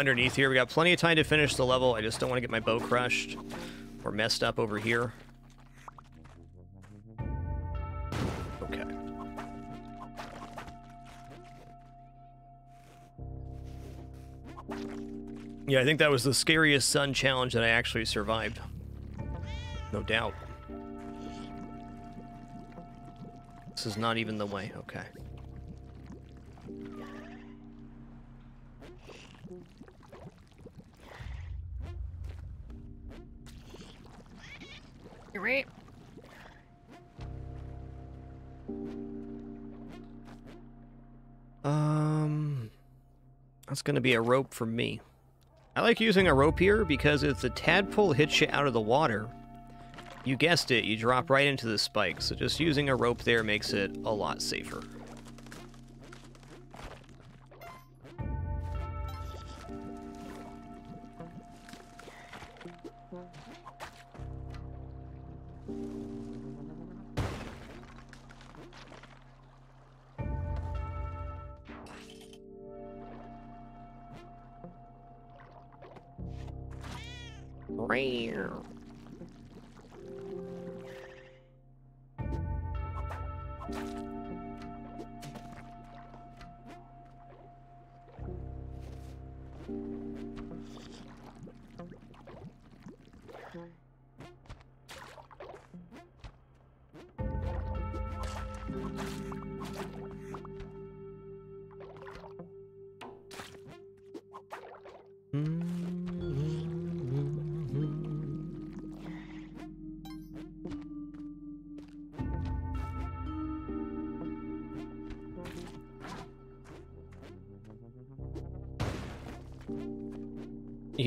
Underneath here. We got plenty of time to finish the level. I just don't want to get my bow crushed or messed up over here. Okay. Yeah, I think that was the scariest sun challenge that I actually survived. No doubt. This is not even the way. Okay. Going to be a rope for me. I like using a rope here because if the tadpole hits you out of the water, you guessed it, you drop right into the spike. So just using a rope there makes it a lot safer.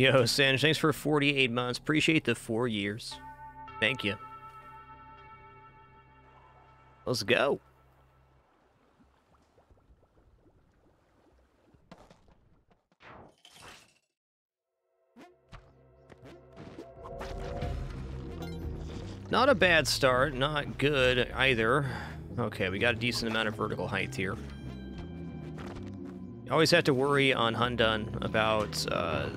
Yo, Sanj, thanks for 48 months. Appreciate the four years. Thank you. Let's go. Not a bad start, not good either. Okay, we got a decent amount of vertical height here. You always have to worry on Hundun about uh,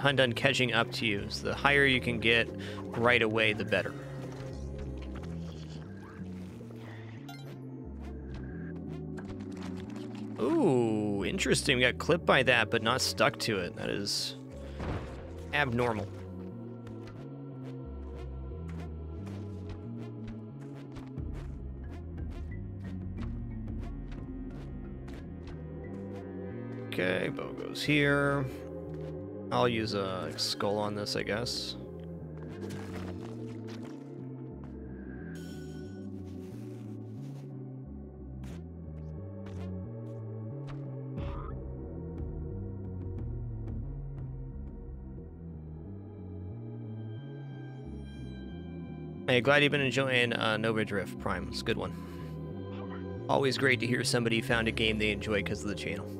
Hundun catching up to you. So the higher you can get right away, the better. Ooh, interesting. We got clipped by that, but not stuck to it. That is abnormal. Okay, bow goes here. I'll use a skull on this, I guess. Hey, glad you've been enjoying uh, Nova Drift Prime. It's a good one. Always great to hear somebody found a game they enjoy because of the channel.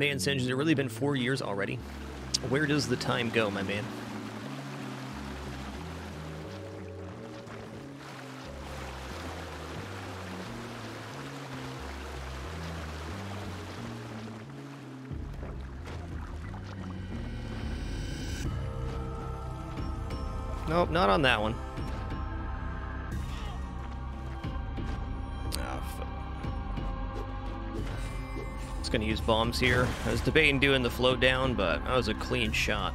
Man, Singe, has it really been four years already? Where does the time go, my man? Nope, not on that one. Just gonna use bombs here. I was debating doing the float down, but that was a clean shot.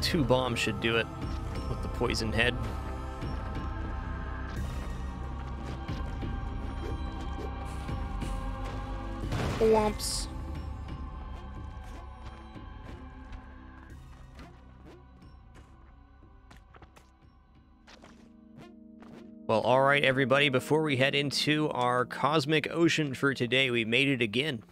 Two bombs should do it with the poison head. Well, all right, everybody, before we head into our cosmic ocean for today, we made it again.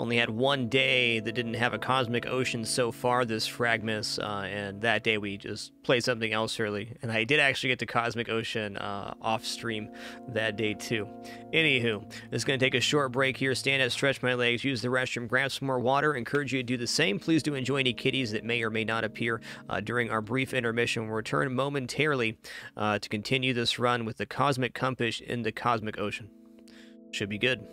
Only had one day that didn't have a cosmic ocean so far this Fragmas, uh, and that day we just played something else early. And I did actually get to Cosmic Ocean uh, off stream that day too. Anywho, just going to take a short break here, stand up, stretch my legs, use the restroom, grab some more water. Encourage you to do the same. Please do enjoy any kitties that may or may not appear uh, during our brief intermission. We'll return momentarily uh, to continue this run with the Cosmic Compass in the Cosmic Ocean. Should be good.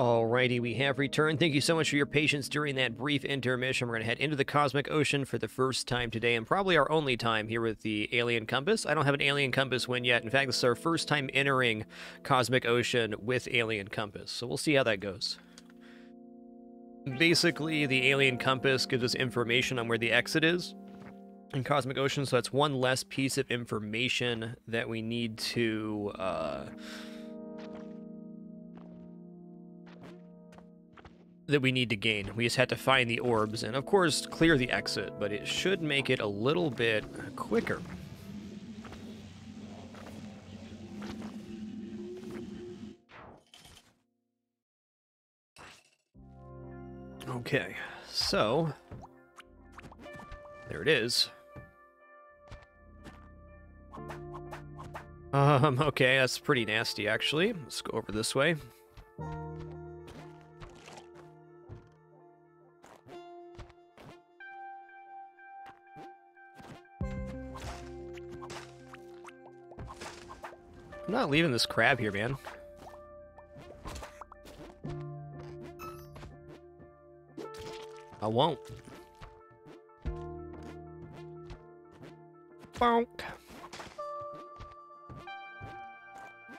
Alrighty, we have returned. Thank you so much for your patience during that brief intermission. We're going to head into the Cosmic Ocean for the first time today, and probably our only time here with the Alien Compass. I don't have an Alien Compass win yet. In fact, this is our first time entering Cosmic Ocean with Alien Compass, so we'll see how that goes. Basically, the Alien Compass gives us information on where the exit is in Cosmic Ocean, so that's one less piece of information that we need to... Uh, that we need to gain. We just had to find the orbs and, of course, clear the exit, but it should make it a little bit quicker. Okay, so there it is. Um, okay, that's pretty nasty, actually. Let's go over this way. I'm not leaving this crab here, man. I won't. Bonk.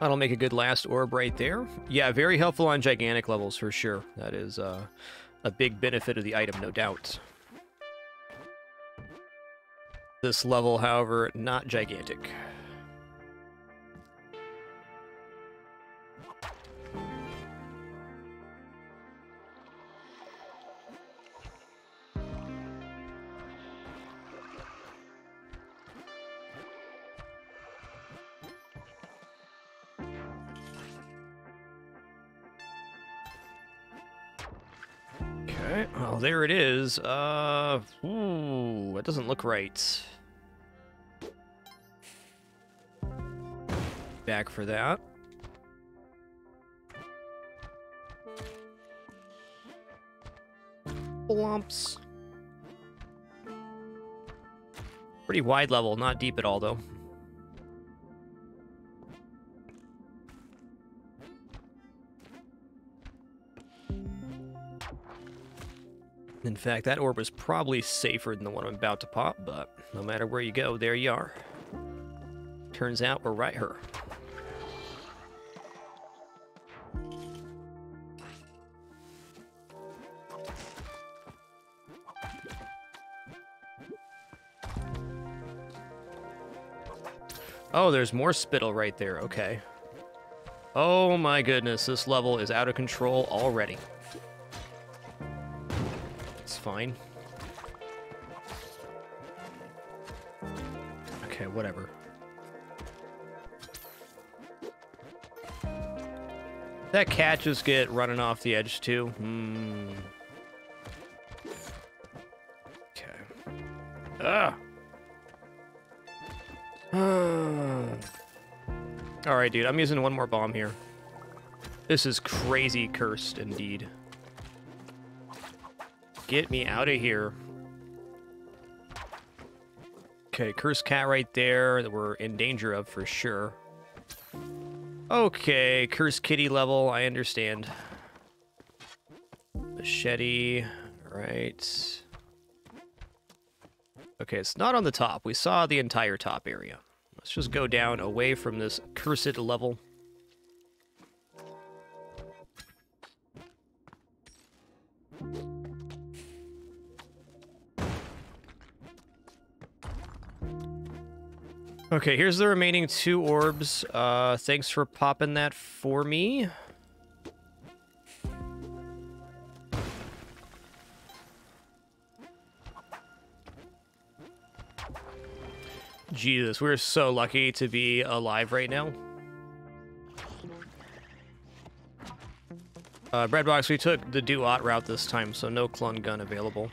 That'll make a good last orb right there. Yeah, very helpful on gigantic levels for sure. That is uh, a big benefit of the item, no doubt. This level, however, not gigantic. Is. Uh, ooh, it doesn't look right. Back for that. Blumps. Pretty wide level, not deep at all, though. In fact, that orb is probably safer than the one I'm about to pop, but no matter where you go, there you are. Turns out we're right here. Oh, there's more spittle right there. Okay. Oh my goodness, this level is out of control already. Fine. Okay, whatever. That cat just get running off the edge too? Hmm. Okay. Ah! Alright, dude, I'm using one more bomb here. This is crazy cursed indeed. Get me out of here. Okay, cursed cat right there that we're in danger of for sure. Okay, cursed kitty level, I understand. Machete, right. Okay, it's not on the top. We saw the entire top area. Let's just go down away from this cursed level. Okay, here's the remaining two orbs. Uh, thanks for popping that for me. Jesus, we're so lucky to be alive right now. Uh, Breadbox, we took the Duat route this time, so no Clone gun available.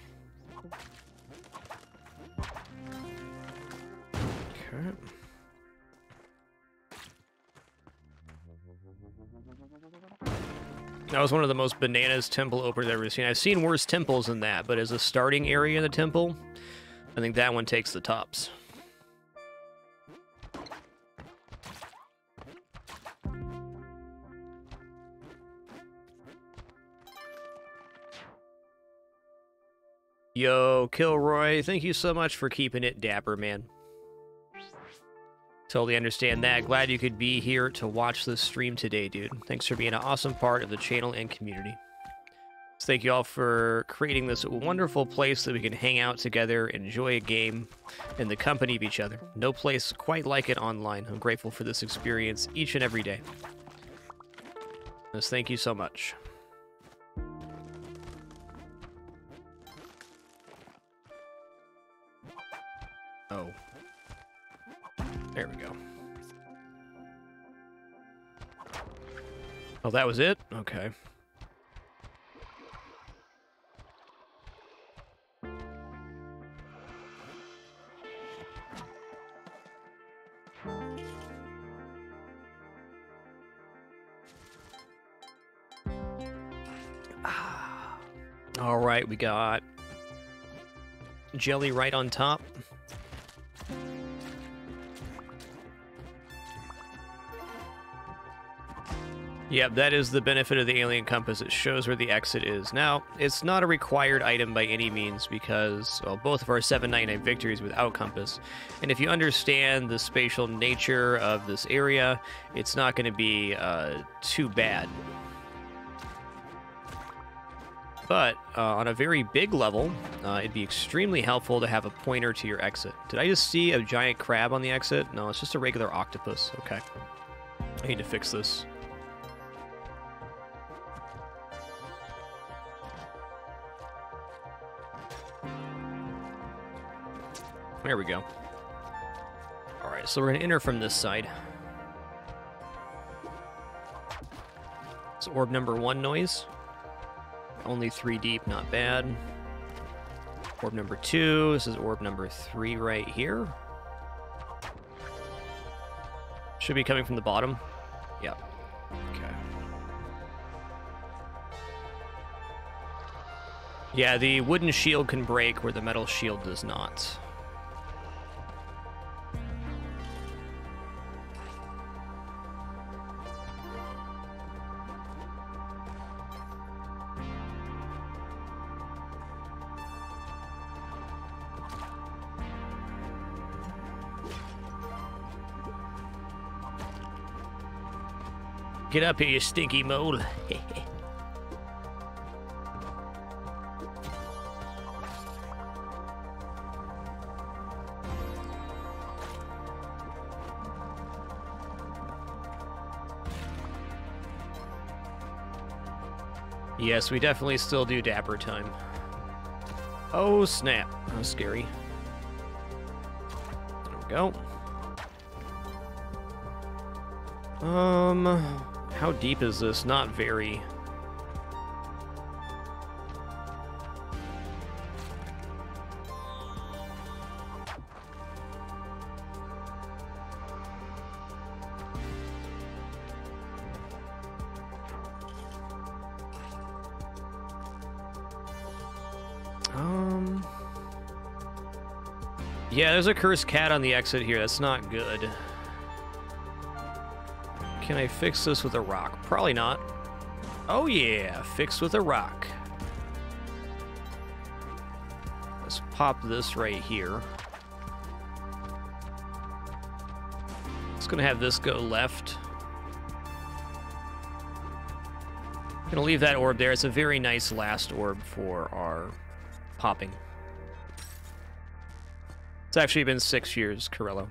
That was one of the most bananas temple openers I've ever seen. I've seen worse temples than that, but as a starting area in the temple, I think that one takes the tops. Yo, Kilroy, thank you so much for keeping it dapper, man. Totally understand that. Glad you could be here to watch this stream today, dude. Thanks for being an awesome part of the channel and community. So thank you all for creating this wonderful place that we can hang out together, enjoy a game, in the company of each other. No place quite like it online. I'm grateful for this experience each and every day. Yes, thank you so much. Oh. There we go. Oh, that was it? Okay. Ah. All right, we got jelly right on top. Yep, that is the benefit of the alien compass. It shows where the exit is. Now, it's not a required item by any means because, well, both of our 799 victories without compass. And if you understand the spatial nature of this area, it's not going to be uh, too bad. But uh, on a very big level, uh, it'd be extremely helpful to have a pointer to your exit. Did I just see a giant crab on the exit? No, it's just a regular octopus. Okay. I need to fix this. There we go. Alright, so we're going to enter from this side. It's orb number one noise. Only three deep, not bad. Orb number two. This is orb number three right here. Should be coming from the bottom. Yep. Okay. Yeah, the wooden shield can break where the metal shield does not. Get up here, you stinky mole. yes, we definitely still do dapper time. Oh, snap. That was scary. There we go. Um... How deep is this? Not very. Um... Yeah, there's a cursed cat on the exit here. That's not good. Can I fix this with a rock? Probably not. Oh yeah, fixed with a rock. Let's pop this right here. It's gonna have this go left. Gonna leave that orb there. It's a very nice last orb for our popping. It's actually been six years, Corello.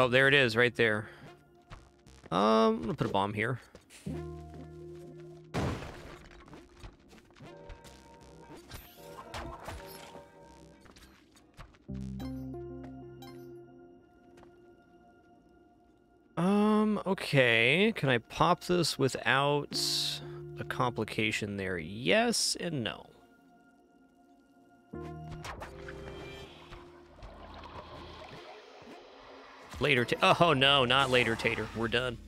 Oh, there it is, right there. Um, I'm gonna put a bomb here. Um, okay. Can I pop this without a complication there? Yes and no. Later oh, oh, no, not later tater. We're done.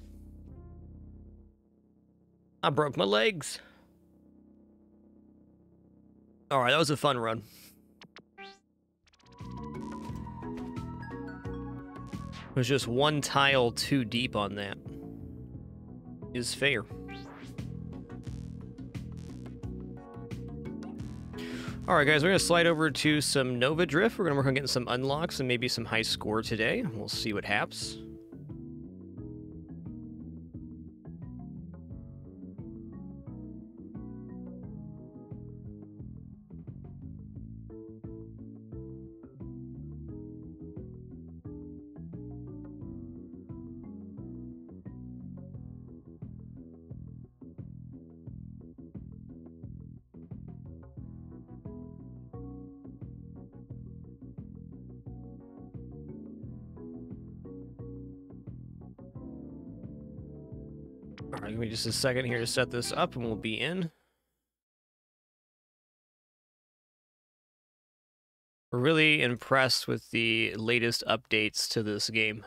I broke my legs. All right, that was a fun run. It was just one tile too deep on that. Is fair. All right, guys, we're going to slide over to some Nova Drift. We're going to work on getting some unlocks and maybe some high score today. We'll see what happens. Just a second here to set this up and we'll be in. Really impressed with the latest updates to this game.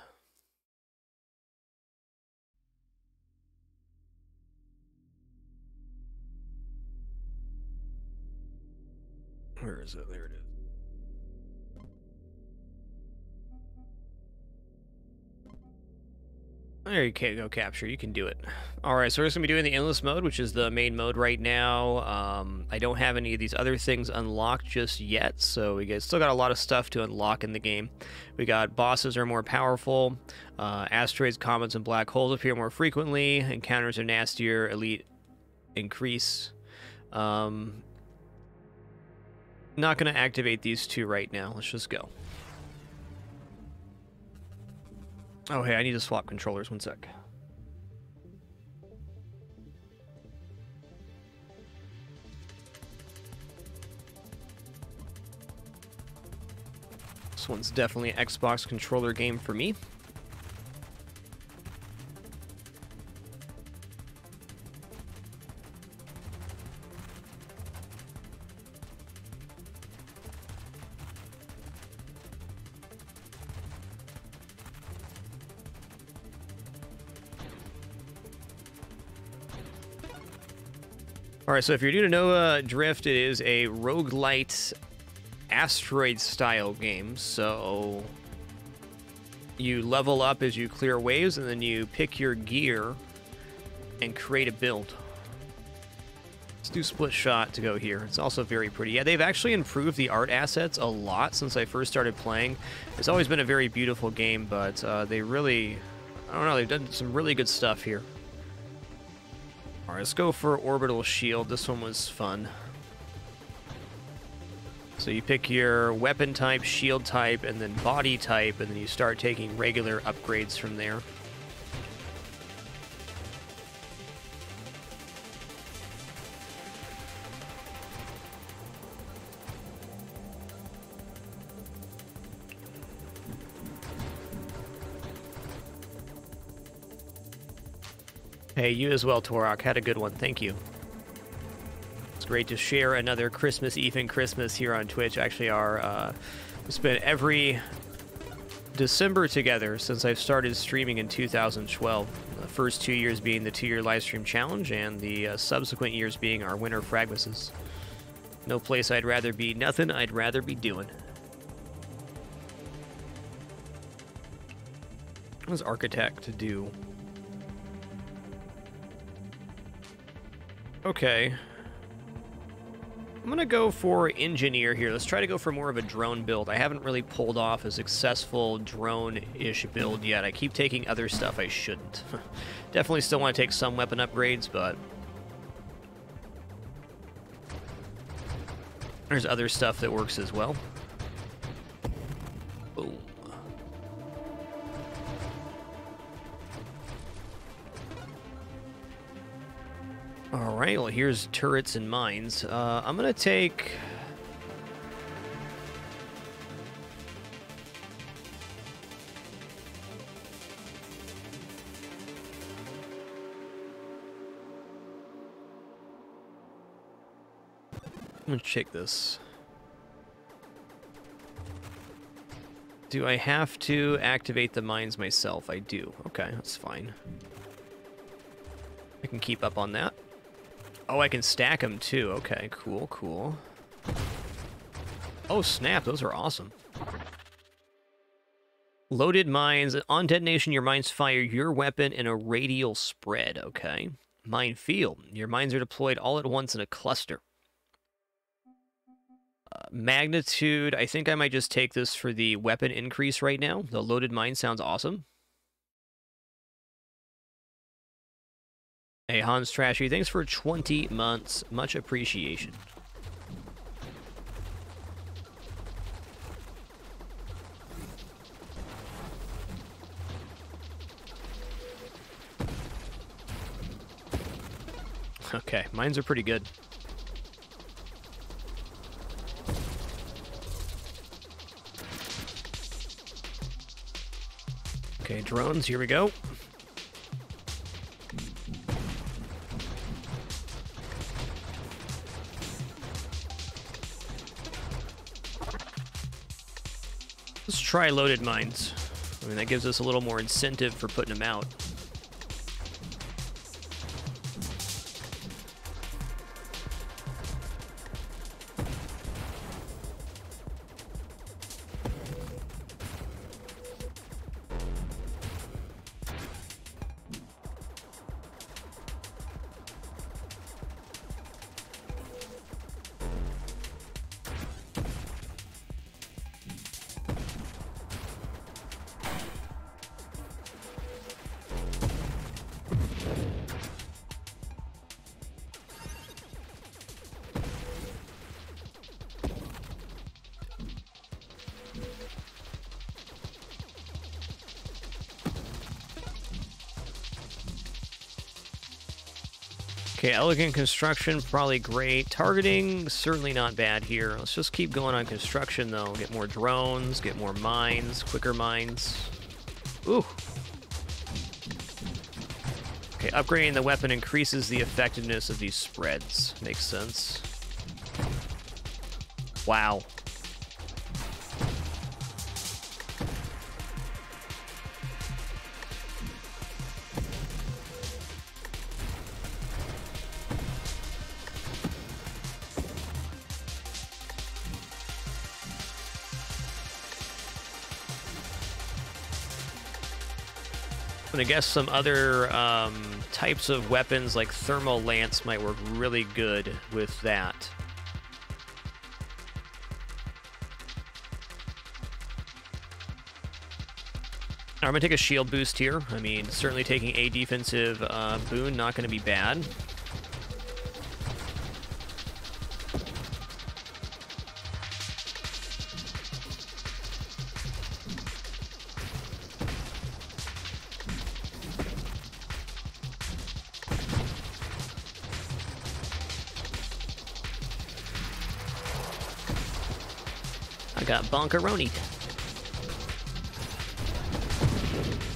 Where is it? There it is. There you can't go capture. You can do it. All right, so we're just gonna be doing the endless mode, which is the main mode right now. Um, I don't have any of these other things unlocked just yet, so we still got a lot of stuff to unlock in the game. We got bosses are more powerful, uh, asteroids, comets, and black holes appear more frequently. Encounters are nastier. Elite increase. Um, not gonna activate these two right now. Let's just go. Oh, hey, I need to swap controllers. One sec. This one's definitely an Xbox controller game for me. All right, so if you're new to Nova Drift, it is a roguelite asteroid style game. So you level up as you clear waves, and then you pick your gear and create a build. Let's do split shot to go here. It's also very pretty. Yeah, they've actually improved the art assets a lot since I first started playing. It's always been a very beautiful game, but uh, they really, I don't know, they've done some really good stuff here. Alright, let's go for Orbital Shield. This one was fun. So you pick your weapon type, shield type, and then body type, and then you start taking regular upgrades from there. Hey, you as well, Torok. Had a good one. Thank you. It's great to share another Christmas Eve and Christmas here on Twitch. Actually, our uh, we spent every December together since I've started streaming in 2012. The first two years being the two-year live stream challenge, and the uh, subsequent years being our winter fragmases. No place I'd rather be. Nothing I'd rather be doing. What does Architect to do? Okay. I'm gonna go for engineer here. Let's try to go for more of a drone build. I haven't really pulled off a successful drone-ish build yet. I keep taking other stuff I shouldn't. Definitely still want to take some weapon upgrades, but... There's other stuff that works as well. Boom. All right, well, here's turrets and mines. Uh, I'm going to take... I'm going to check this. Do I have to activate the mines myself? I do. Okay, that's fine. I can keep up on that. Oh, I can stack them too. Okay, cool, cool. Oh, snap. Those are awesome. Loaded mines. On detonation, your mines fire your weapon in a radial spread. Okay. Mine field. Your mines are deployed all at once in a cluster. Uh, magnitude. I think I might just take this for the weapon increase right now. The loaded mine sounds awesome. Hey, Hans Trashy, thanks for 20 months. Much appreciation. Okay, mines are pretty good. Okay, drones, here we go. Try loaded mines. I mean, that gives us a little more incentive for putting them out. Okay, elegant construction, probably great. Targeting, certainly not bad here. Let's just keep going on construction, though. Get more drones, get more mines, quicker mines. Ooh. Okay, upgrading the weapon increases the effectiveness of these spreads. Makes sense. Wow. I guess some other um, types of weapons like thermal lance might work really good with that. I'm going to take a shield boost here. I mean, certainly taking a defensive uh, boon, not going to be bad. Got bonkeroni.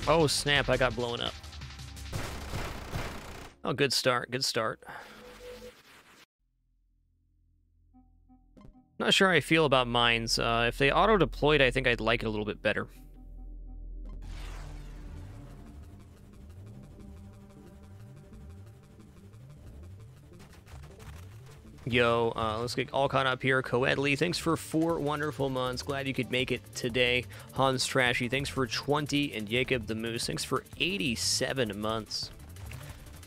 Oh snap, I got blown up. Oh, good start, good start. Not sure how I feel about mines. Uh, if they auto-deployed, I think I'd like it a little bit better. Yo, uh, let's get all caught up here. Coedley, thanks for four wonderful months. Glad you could make it today. Hans Trashy, thanks for 20. And Jacob the Moose, thanks for 87 months.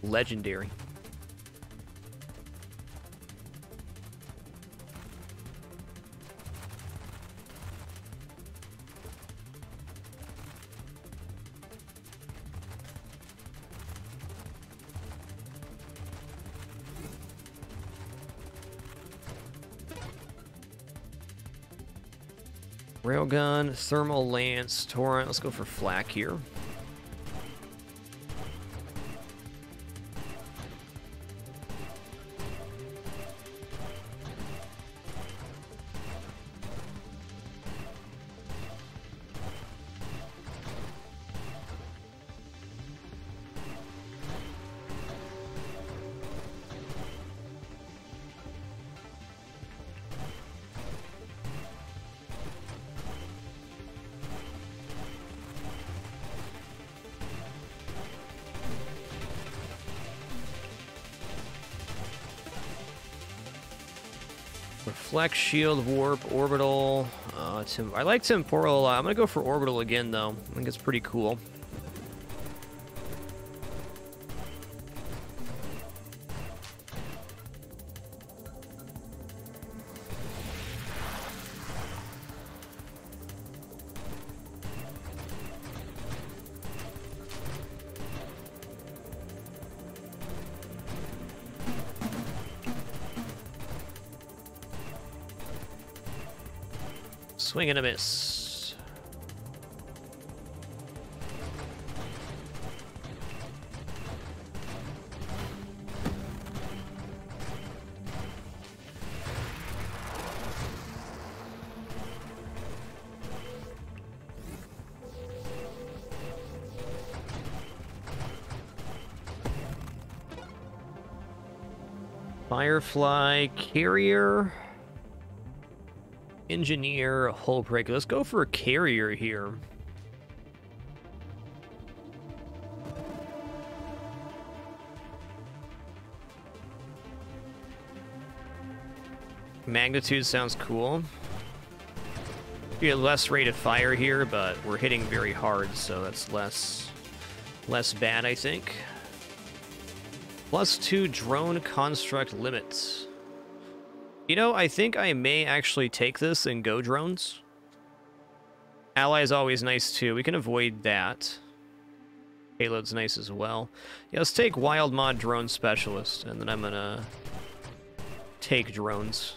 Legendary. Railgun, Thermal Lance, Torrent. Let's go for Flak here. Reflect, shield, warp, orbital. Uh, I like temporal. Uh, I'm gonna go for orbital again, though. I think it's pretty cool. Swing and a miss. Firefly carrier. Engineer, hull breaker. Let's go for a carrier here. Magnitude sounds cool. We get less rate of fire here, but we're hitting very hard, so that's less less bad, I think. Plus two drone construct limits. You know, I think I may actually take this and go drones. Ally is always nice too. We can avoid that. Payload's nice as well. Yeah, let's take Wild Mod Drone Specialist, and then I'm gonna take drones.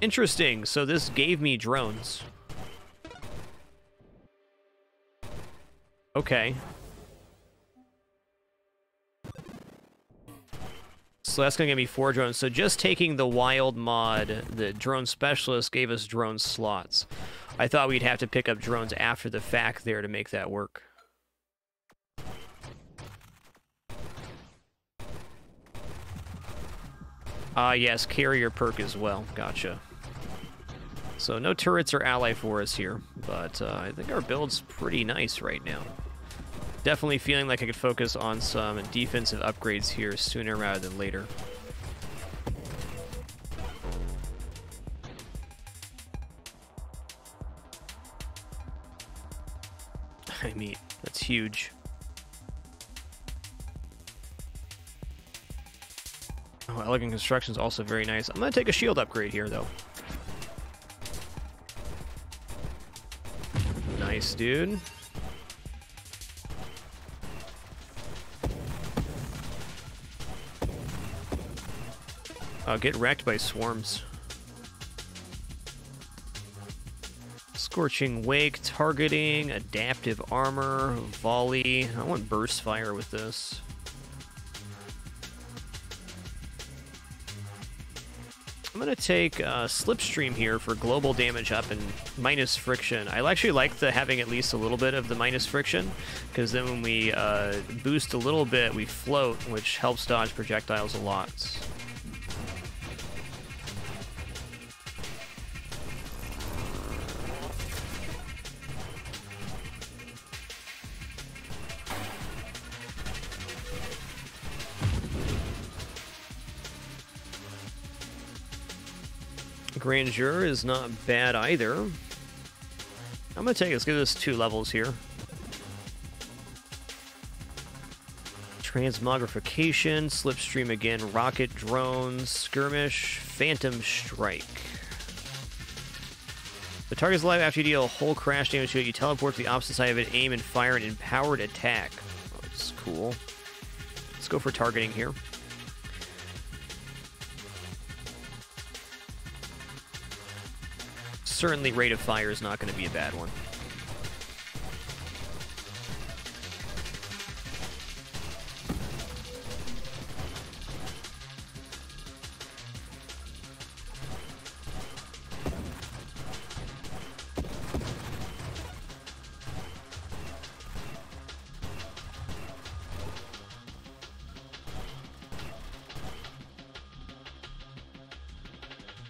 Interesting, so this gave me drones. Okay. So that's going to give me four drones. So just taking the wild mod, the drone specialist gave us drone slots. I thought we'd have to pick up drones after the fact there to make that work. Ah, uh, yes, carrier perk as well. Gotcha. So no turrets or ally for us here, but uh, I think our build's pretty nice right now. Definitely feeling like I could focus on some defensive upgrades here sooner rather than later. I mean, that's huge. Oh, Elegant Construction is also very nice. I'm going to take a shield upgrade here, though. Nice, dude. Uh, get wrecked by swarms. Scorching Wake, targeting, adaptive armor, volley. I want burst fire with this. I'm going to take uh, Slipstream here for global damage up and minus friction. I actually like the having at least a little bit of the minus friction, because then when we uh, boost a little bit, we float, which helps dodge projectiles a lot. Grandeur is not bad either. I'm gonna take, let's give this two levels here. Transmogrification, Slipstream again, Rocket Drones, Skirmish, Phantom Strike. The target is alive after you deal a whole crash damage to it. You teleport to the opposite side of it, aim and fire an empowered attack. Oh, that's cool. Let's go for targeting here. Certainly rate of fire is not going to be a bad one.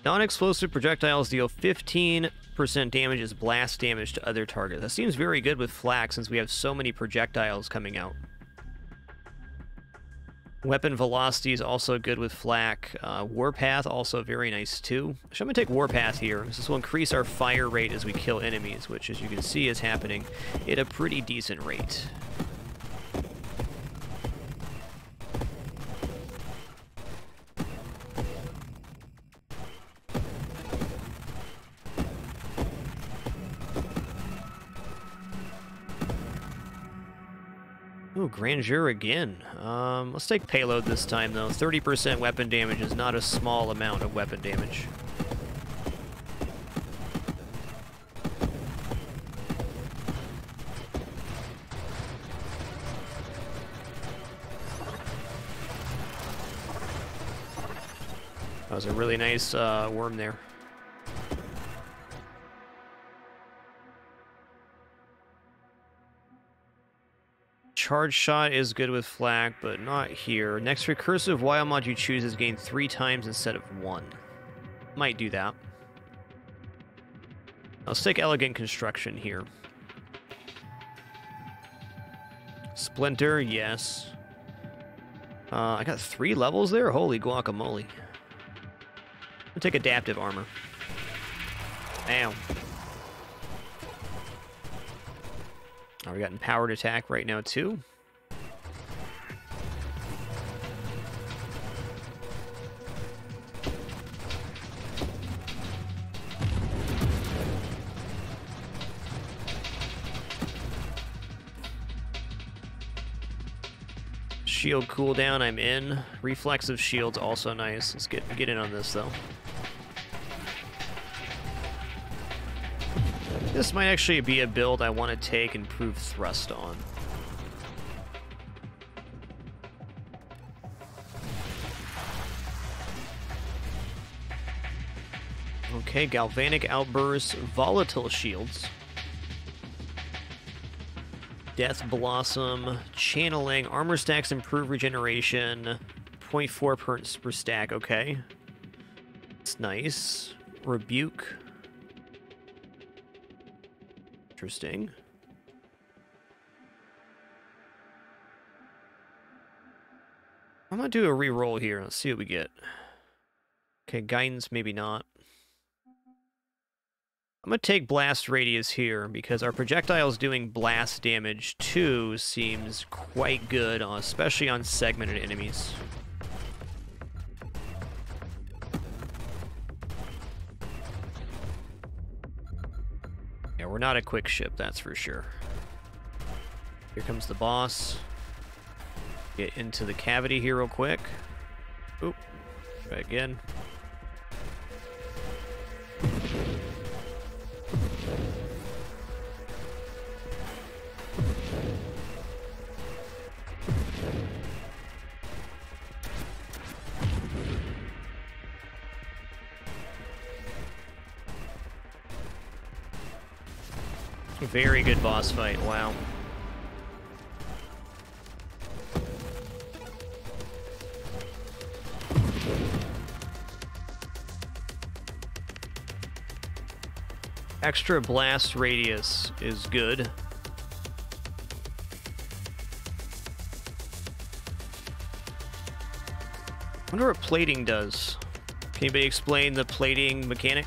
Non-explosive projectiles deal 15% damage as blast damage to other targets. That seems very good with flak since we have so many projectiles coming out. Weapon velocity is also good with flak. Uh, Warpath also very nice too. So I'm gonna take Warpath here. This will increase our fire rate as we kill enemies, which as you can see is happening at a pretty decent rate. Ooh, Grandeur again. Um, let's take Payload this time, though. 30% weapon damage is not a small amount of weapon damage. That was a really nice uh, worm there. Charge Shot is good with Flak, but not here. Next recursive wild mod you choose is gained three times instead of one. Might do that. Let's take Elegant Construction here. Splinter, yes. Uh, I got three levels there? Holy guacamole. I'll take Adaptive Armor. Bam. Oh, we got empowered attack right now too. Shield cooldown, I'm in. Reflexive shield's also nice. Let's get get in on this though. This might actually be a build I want to take and prove thrust on. Okay, Galvanic Outburst, Volatile Shields. Death Blossom, Channeling, Armor Stacks Improve Regeneration, 0.4 per, per stack, okay. It's nice. Rebuke, Interesting. I'm gonna do a re-roll here. Let's see what we get. Okay, guidance, maybe not. I'm gonna take blast radius here because our projectiles doing blast damage too seems quite good, uh, especially on segmented enemies. Yeah, we're not a quick ship, that's for sure. Here comes the boss. Get into the cavity here real quick. Oop. Try again. Very good boss fight, wow. Extra blast radius is good. wonder what plating does. Can anybody explain the plating mechanic?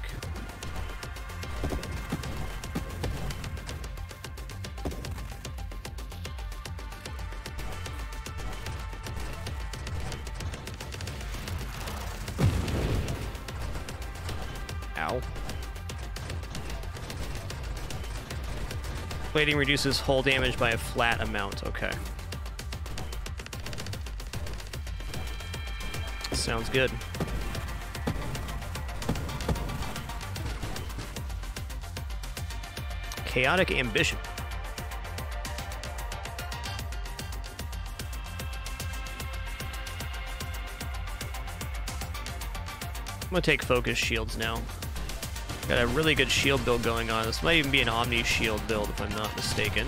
Plating reduces hull damage by a flat amount. Okay. Sounds good. Chaotic Ambition. I'm gonna take focus shields now. Got a really good shield build going on. This might even be an Omni shield build if I'm not mistaken.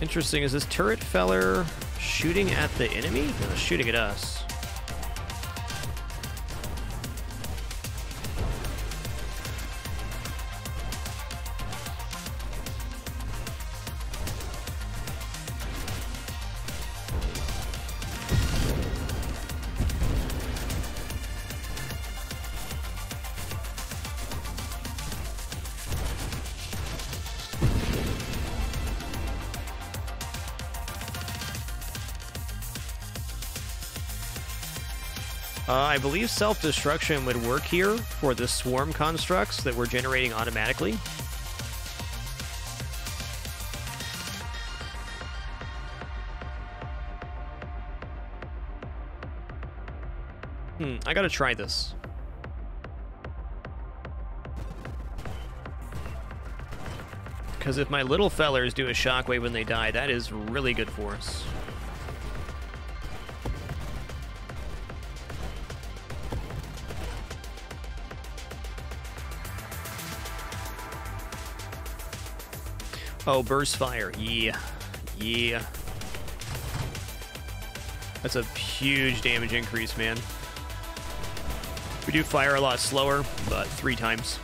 Interesting, is this turret feller shooting at the enemy? No, shooting at us. Believe self-destruction would work here for the swarm constructs that we're generating automatically. Hmm, I gotta try this. Because if my little fellers do a shockwave when they die, that is really good for us. Oh, burst fire. Yeah. Yeah. That's a huge damage increase, man. We do fire a lot slower, but three times.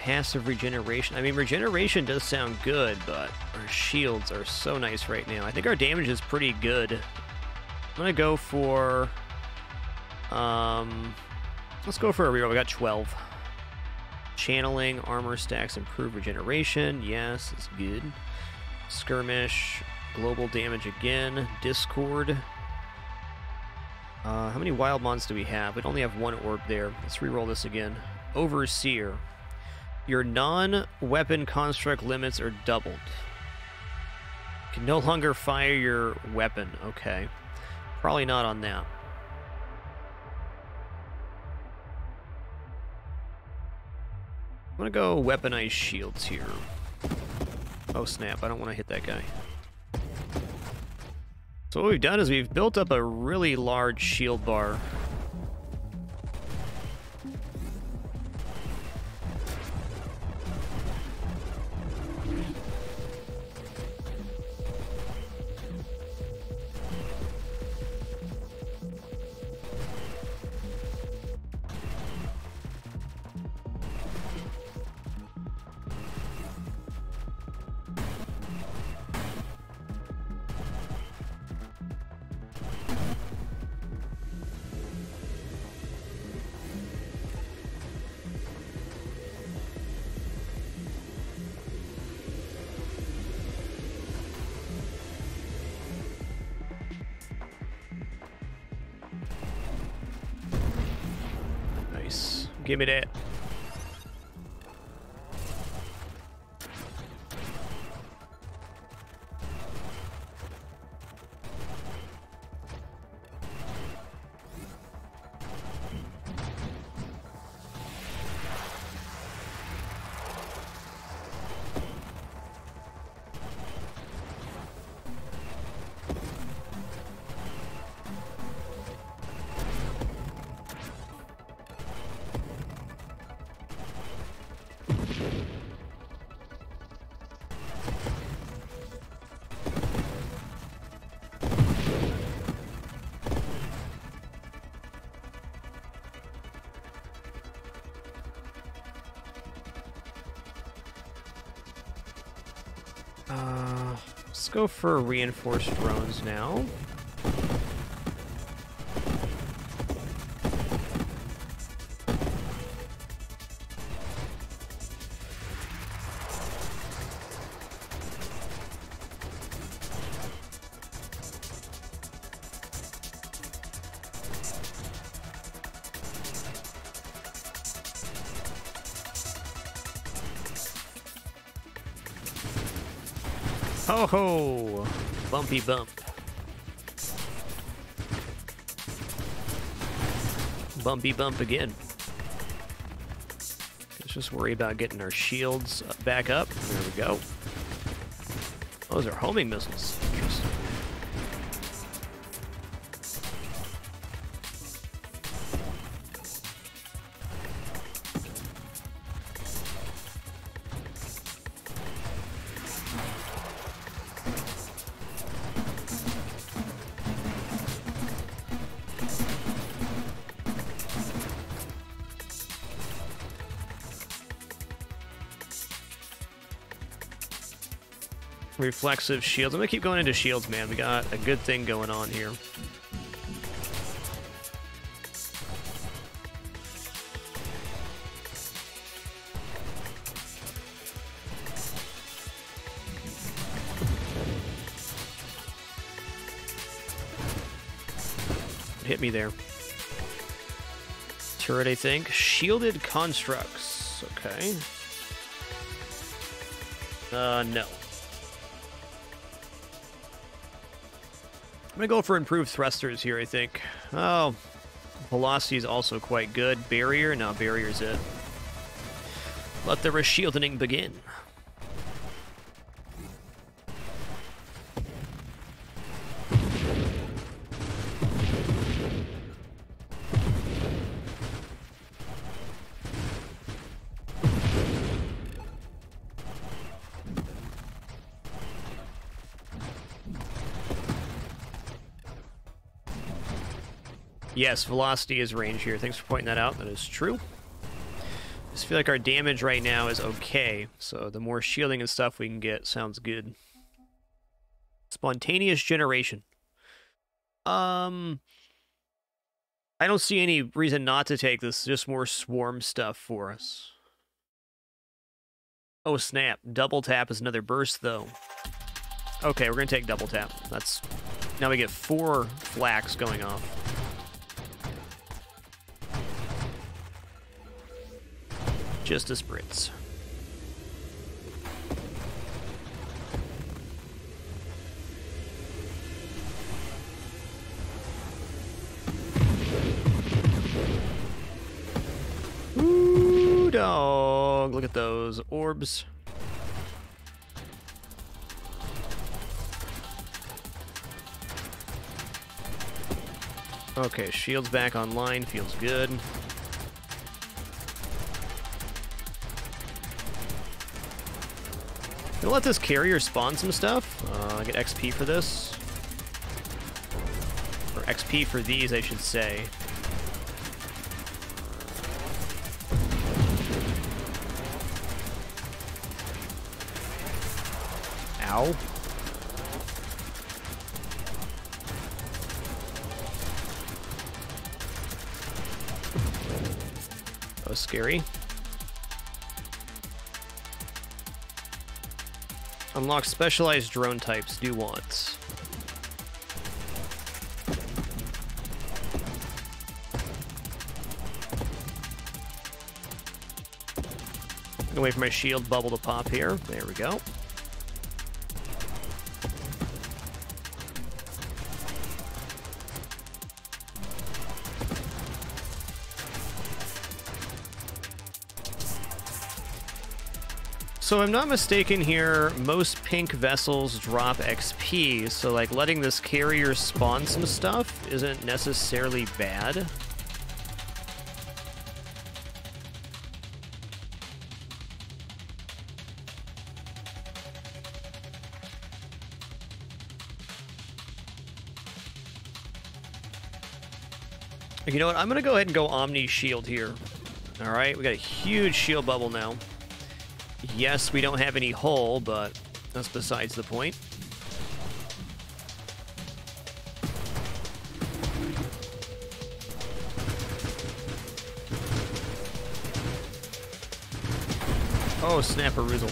Passive regeneration. I mean, regeneration does sound good, but our shields are so nice right now. I think our damage is pretty good. I'm going to go for... Um, let's go for a reroll. We got 12. Channeling, armor stacks, improve regeneration. Yes, it's good. Skirmish, global damage again. Discord. Uh, how many wild mods do we have? We only have one orb there. Let's reroll this again. Overseer. Your non-weapon construct limits are doubled. You can no longer fire your weapon. Okay. Probably not on that. I'm gonna go weaponize shields here. Oh snap, I don't want to hit that guy. So what we've done is we've built up a really large shield bar Give go for reinforced drones now. Ho ho! Bumpy bump. Bumpy bump again. Let's just worry about getting our shields back up. There we go. Those are homing missiles. Reflexive shields. I'm gonna keep going into shields, man. We got a good thing going on here. Hit me there. Turret, I think. Shielded constructs. Okay. Uh, no. I'm gonna go for improved thrusters here, I think. Oh, velocity is also quite good. Barrier? No, barrier's it. Let the reshielding begin. Yes, velocity is range here. Thanks for pointing that out. That is true. I just feel like our damage right now is okay, so the more shielding and stuff we can get sounds good. Spontaneous generation. Um, I don't see any reason not to take this. Just more swarm stuff for us. Oh, snap. Double tap is another burst, though. Okay, we're going to take double tap. That's... Now we get four flax going off. Just a spritz. Ooh, dog. Look at those orbs. Okay, shield's back online. Feels good. Gonna let this carrier spawn some stuff. Uh, I get XP for this. Or XP for these, I should say. Ow. That was scary. Unlock specialized drone types. Do once. Wait for my shield bubble to pop here. There we go. So I'm not mistaken here, most pink vessels drop XP, so like letting this carrier spawn some stuff isn't necessarily bad. You know what? I'm going to go ahead and go Omni Shield here. All right, we got a huge shield bubble now. Yes, we don't have any hull, but that's besides the point. Oh, snapper rizzle.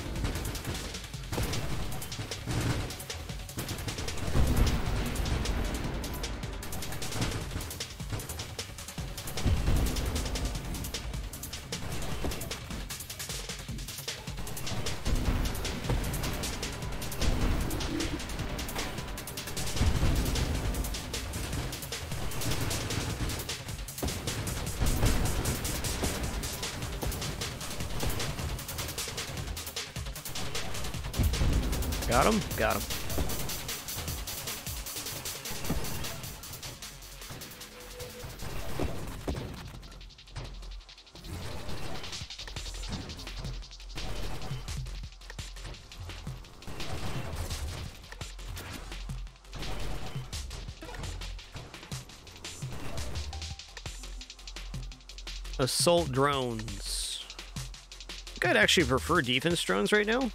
Assault drones. I think I'd actually prefer defense drones right now.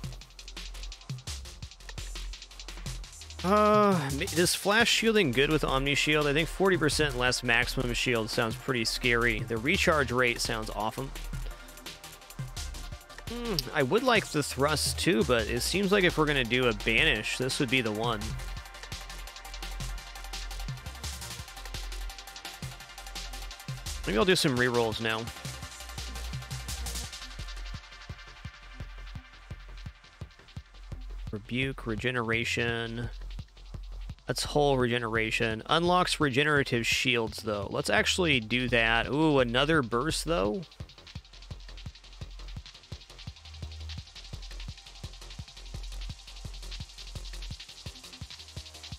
Uh, is flash shielding good with Omni Shield? I think 40% less maximum shield sounds pretty scary. The recharge rate sounds awesome. Mm, I would like the thrust too, but it seems like if we're going to do a banish, this would be the one. Maybe I'll do some rerolls now. Rebuke, regeneration. That's hull regeneration. Unlocks regenerative shields, though. Let's actually do that. Ooh, another burst, though?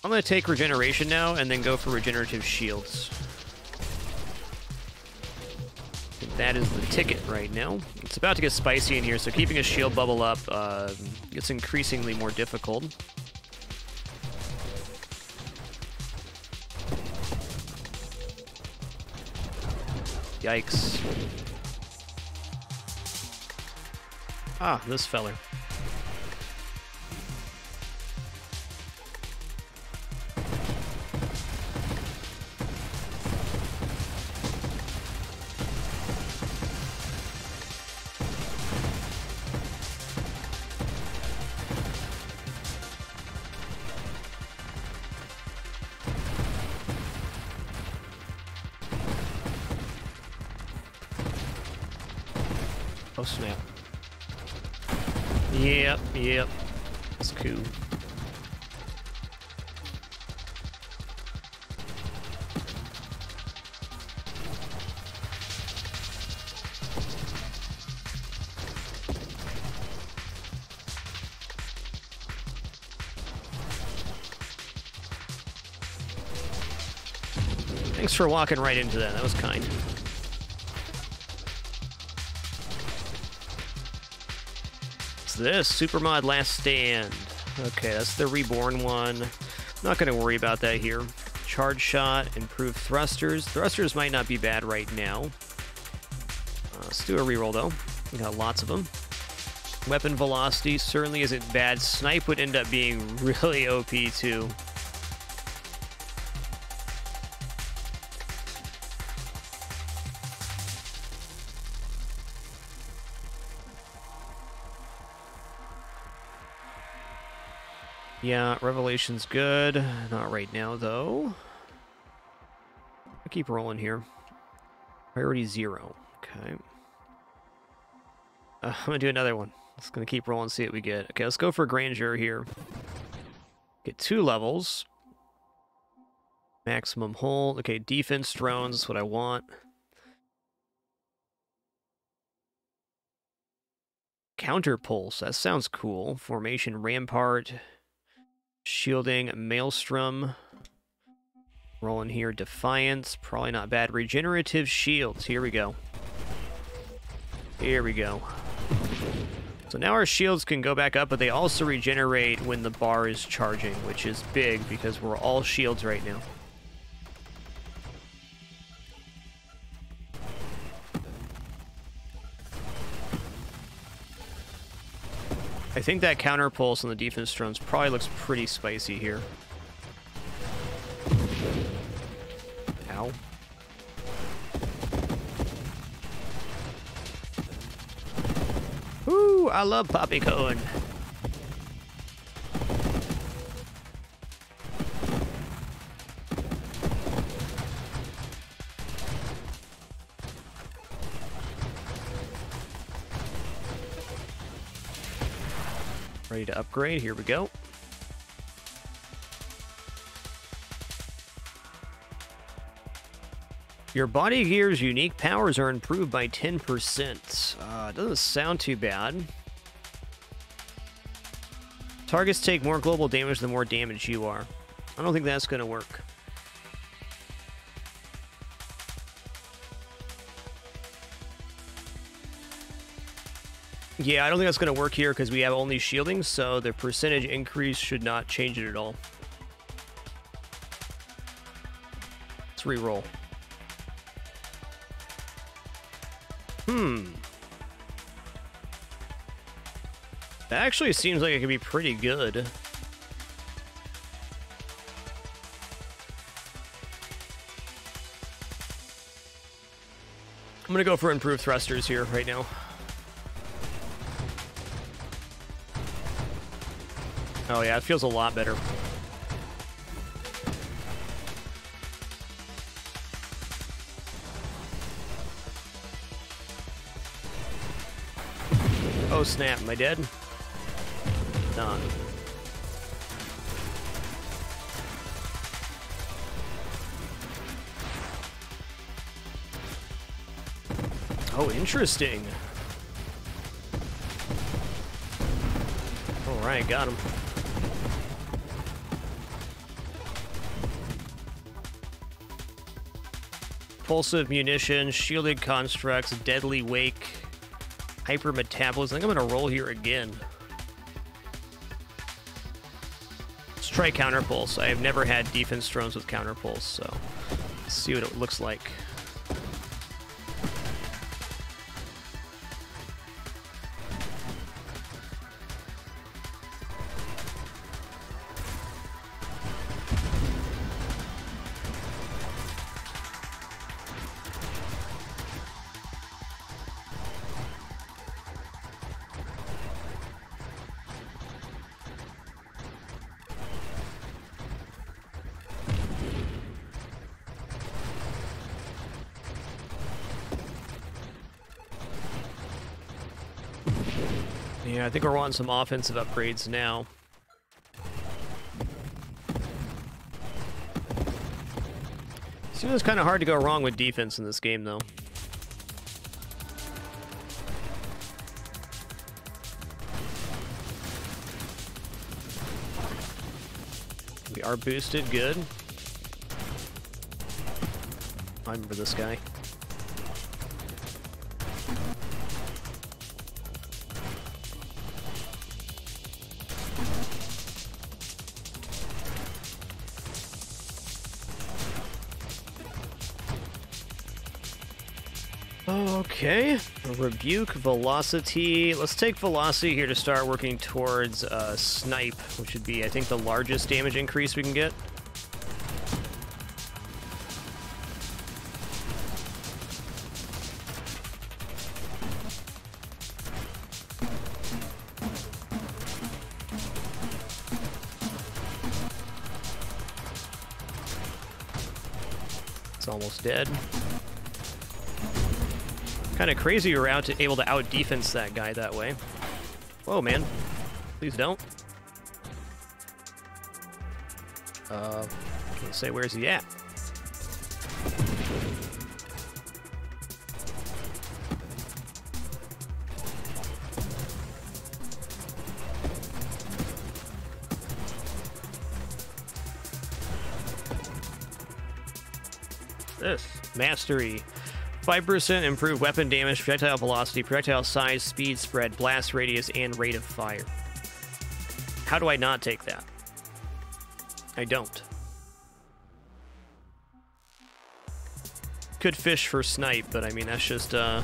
I'm going to take regeneration now and then go for regenerative shields. That is the ticket right now. It's about to get spicy in here, so keeping a shield bubble up uh, gets increasingly more difficult. Yikes. Ah, this feller. Thanks for walking right into that. That was kind. this? Supermod Last Stand. Okay, that's the reborn one. Not going to worry about that here. Charge shot, improved thrusters. Thrusters might not be bad right now. Uh, let's do a reroll though. We got lots of them. Weapon velocity certainly isn't bad. Snipe would end up being really OP too. Yeah, Revelation's good. Not right now, though. I keep rolling here. Priority zero. Okay. Uh, I'm gonna do another one. Just gonna keep rolling, see what we get. Okay, let's go for Grandeur here. Get two levels. Maximum hold. Okay, defense drones is what I want. Counter pulse. That sounds cool. Formation Rampart. Shielding, Maelstrom. Rolling here, Defiance. Probably not bad. Regenerative Shields. Here we go. Here we go. So now our shields can go back up, but they also regenerate when the bar is charging, which is big because we're all shields right now. I think that counter pulse on the defense drones probably looks pretty spicy here. Ow. Ooh, I love Poppycone. Ready to upgrade. Here we go. Your body gear's unique powers are improved by 10%. Uh, doesn't sound too bad. Targets take more global damage the more damage you are. I don't think that's going to work. Yeah, I don't think that's going to work here because we have only shielding, so the percentage increase should not change it at all. Let's reroll. Hmm. That actually seems like it could be pretty good. I'm going to go for improved thrusters here right now. Oh yeah, it feels a lot better. Oh snap, am I dead? Nah. Oh, interesting. Alright, got him. Pulsive munition, shielded constructs, deadly wake, hyper metabolism. I think I'm gonna roll here again. Let's try counter pulse. I have never had defense drones with counter pulse, so let's see what it looks like. Think we're wanting some offensive upgrades now. Seems kind of hard to go wrong with defense in this game, though. We are boosted, good. I remember this guy. Rebuke velocity. Let's take velocity here to start working towards uh, snipe, which would be, I think, the largest damage increase we can get. Crazy you're out to, able to out defense that guy that way. Whoa, man. Please don't. Uh, can't say where's he at. This mastery. 5% improved weapon damage, projectile velocity, projectile size, speed, spread, blast radius, and rate of fire. How do I not take that? I don't. Could fish for snipe, but I mean that's just uh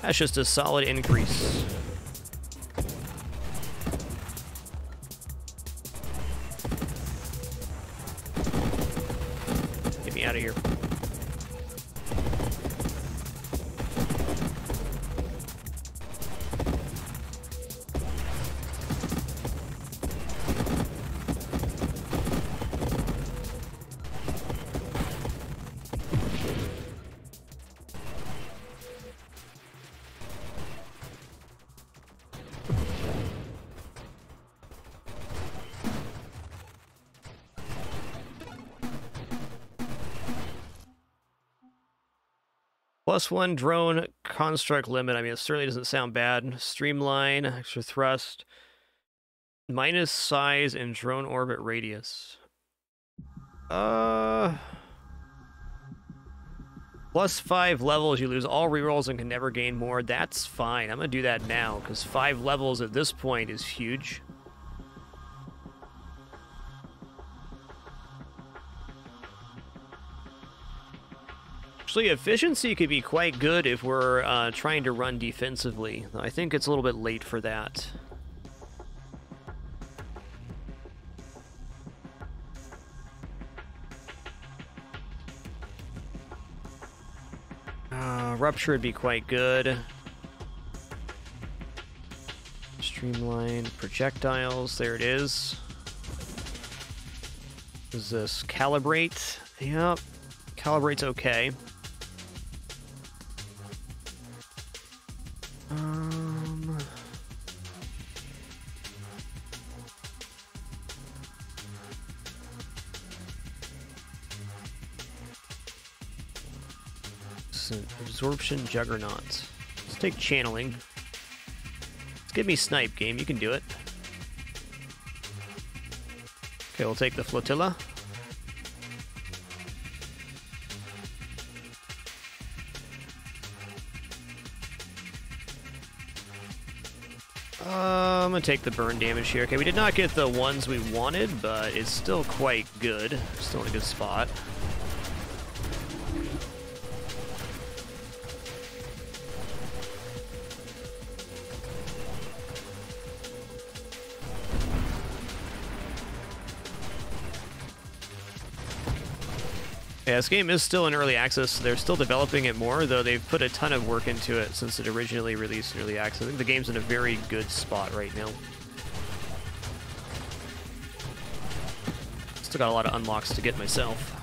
that's just a solid increase. Plus one drone construct limit. I mean, it certainly doesn't sound bad. Streamline, extra thrust, minus size, and drone orbit radius. Uh. Plus five levels, you lose all rerolls and can never gain more. That's fine. I'm gonna do that now, because five levels at this point is huge. Actually, efficiency could be quite good if we're uh, trying to run defensively. I think it's a little bit late for that. Uh, rupture would be quite good. Streamline projectiles. There it is. Is this calibrate? Yep. Calibrate's okay. Juggernaut. Let's take channeling. Let's give me snipe game. You can do it. Okay, we'll take the flotilla. Uh, I'm gonna take the burn damage here. Okay, we did not get the ones we wanted, but it's still quite good. Still in a good spot. This game is still in early access. They're still developing it more, though they've put a ton of work into it since it originally released in early access. I think the game's in a very good spot right now. Still got a lot of unlocks to get myself.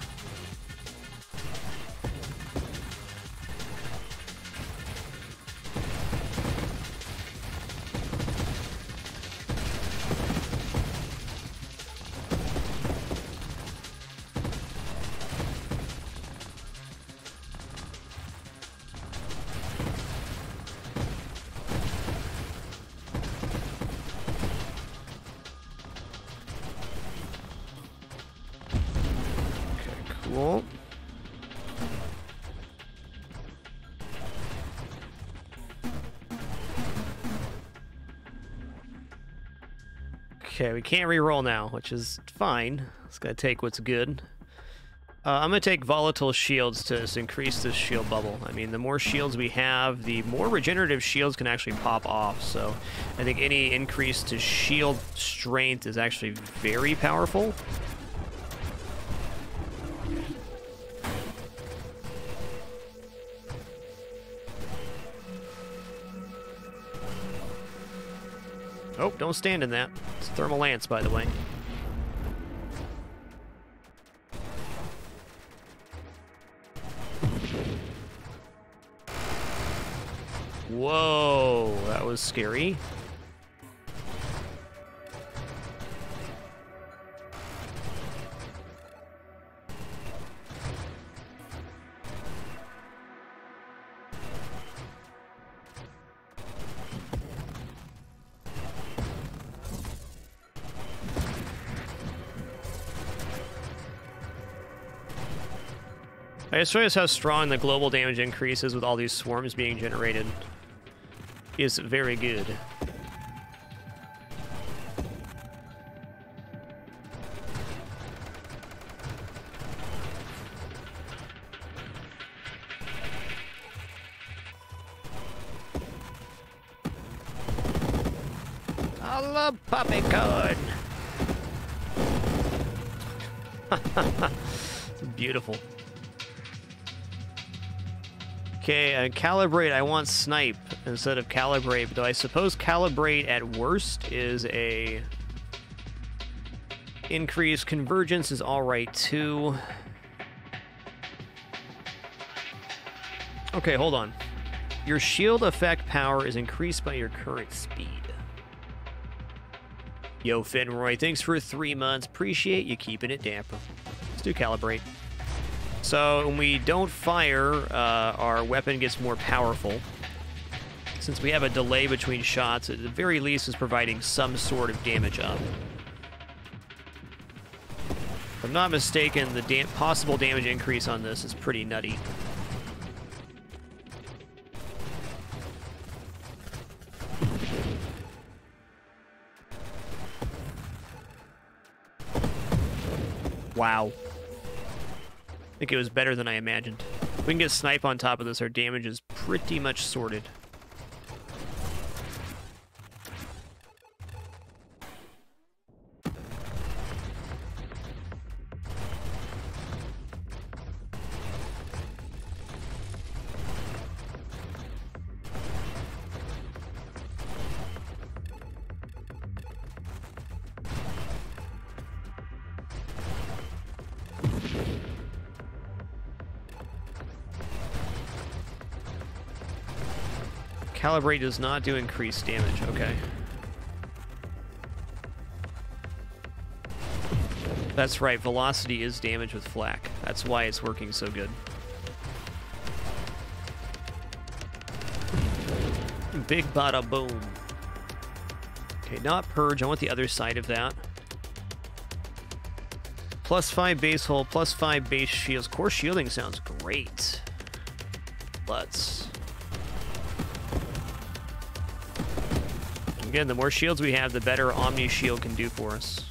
We can't re-roll now, which is fine. It's gonna take what's good. Uh, I'm gonna take volatile shields to increase this shield bubble. I mean, the more shields we have, the more regenerative shields can actually pop off. So I think any increase to shield strength is actually very powerful. Oh, don't stand in that. Thermal lance, by the way. Whoa, that was scary. I just noticed how strong the global damage increases with all these swarms being generated. Is very good. I love puppycorn. it's beautiful. Okay, uh, calibrate, I want snipe instead of calibrate, though I suppose calibrate at worst is a increase. Convergence is alright too. Okay, hold on. Your shield effect power is increased by your current speed. Yo, Finroy, thanks for three months. Appreciate you keeping it damper. Let's do calibrate. So when we don't fire, uh, our weapon gets more powerful. Since we have a delay between shots, at the very least is providing some sort of damage up. If I'm not mistaken, the possible damage increase on this is pretty nutty. Wow. I think it was better than I imagined. If we can get snipe on top of this, our damage is pretty much sorted. Calibrate does not do increased damage. Okay. That's right, velocity is damage with flak. That's why it's working so good. Big bada boom. Okay, not purge. I want the other side of that. Plus five base hull, plus five base shields. Core shielding sounds great. Let's. Again, the more shields we have, the better Omni Shield can do for us.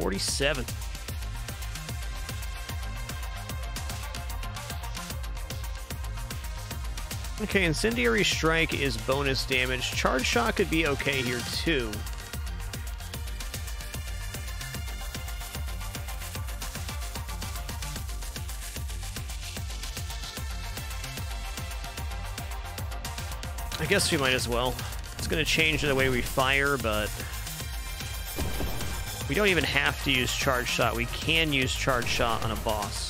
47. Okay, Incendiary Strike is bonus damage. Charge Shot could be okay here, too. I guess we might as well. It's going to change the way we fire, but... We don't even have to use Charge Shot. We can use Charge Shot on a boss.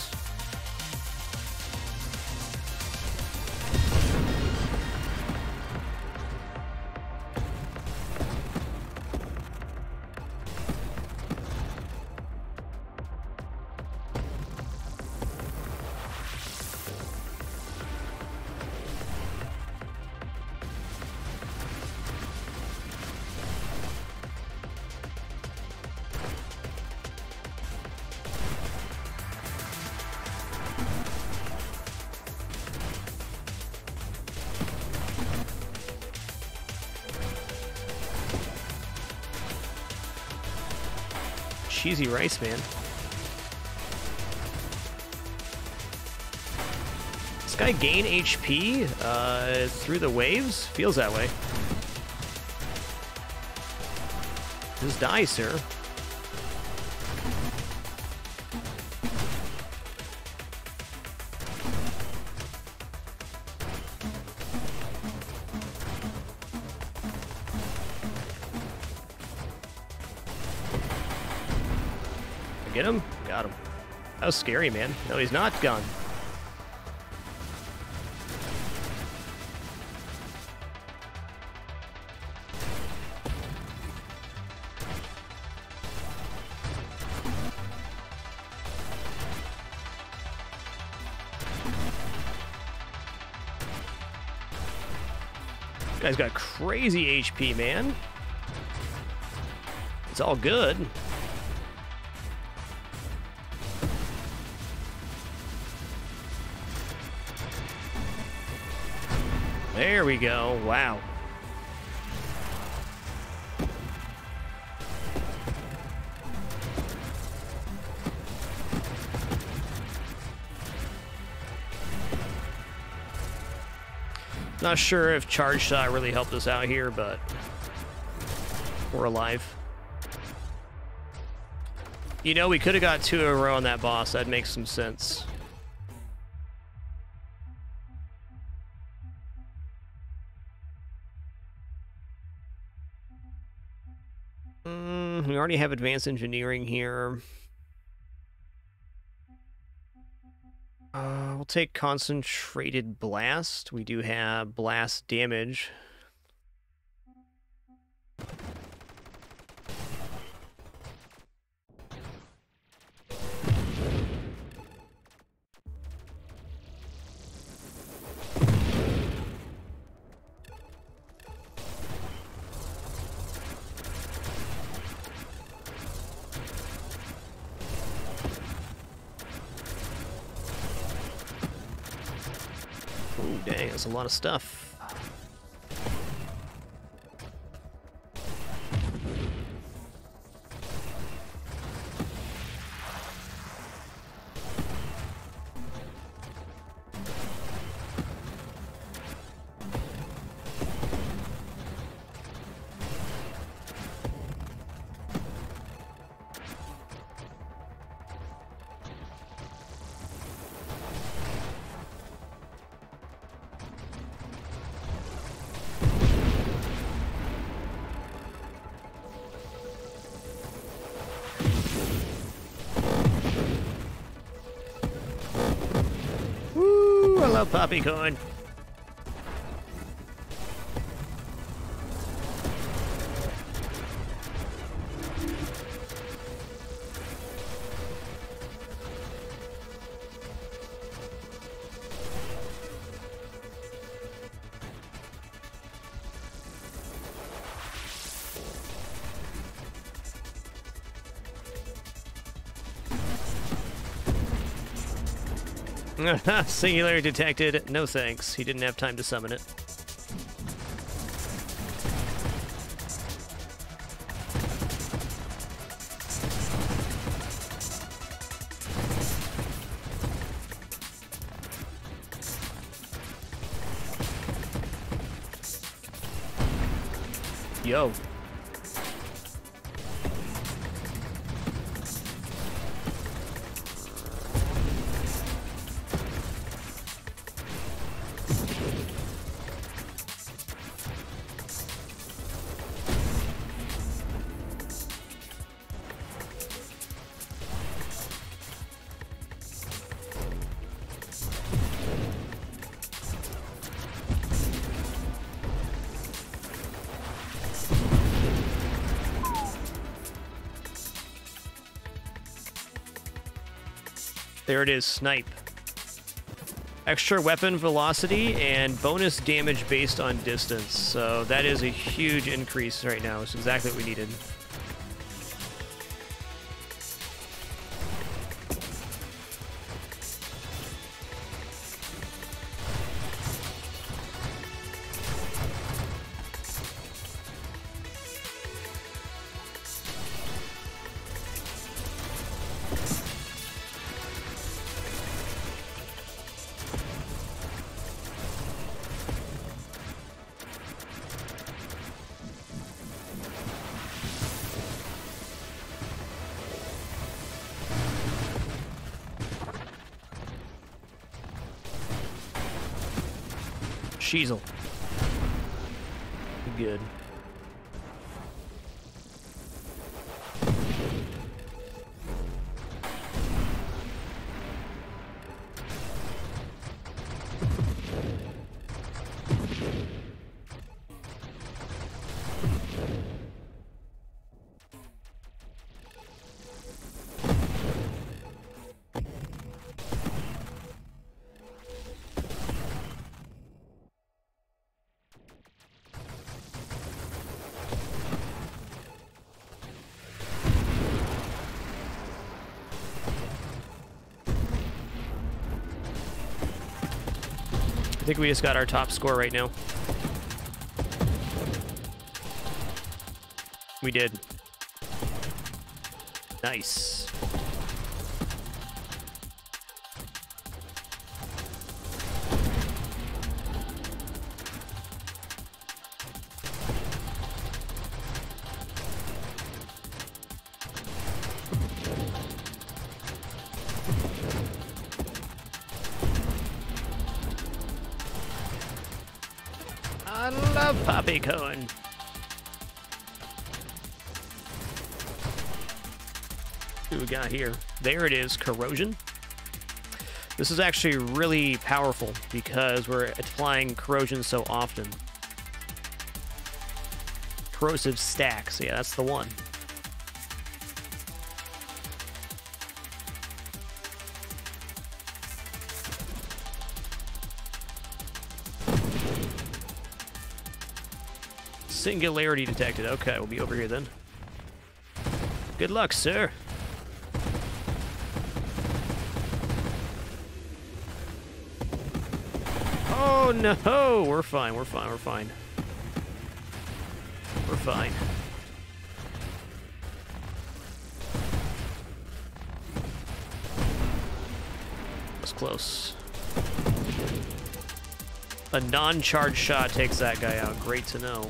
Rice, man. This guy gain HP uh, through the waves? Feels that way. Just die, sir. Scary, man. No, he's not gone. Guy's got crazy HP, man. It's all good. We go. Wow. Not sure if Charge Shot really helped us out here, but we're alive. You know, we could have got two in a row on that boss. That makes some sense. Already have advanced engineering here. Uh, we'll take concentrated blast. We do have blast damage. A lot of stuff. I Singularity detected. No thanks. He didn't have time to summon it. There it is, snipe. Extra weapon velocity and bonus damage based on distance. So that is a huge increase right now. It's exactly what we needed. Sheezel. Think we just got our top score right now. We did. Nice. Got here? There it is, corrosion. This is actually really powerful because we're applying corrosion so often. Corrosive stacks, yeah, that's the one. Singularity detected. Okay, we'll be over here then. Good luck, sir. Oh no! We're fine, we're fine, we're fine. We're fine. That's close. A non-charged shot takes that guy out. Great to know.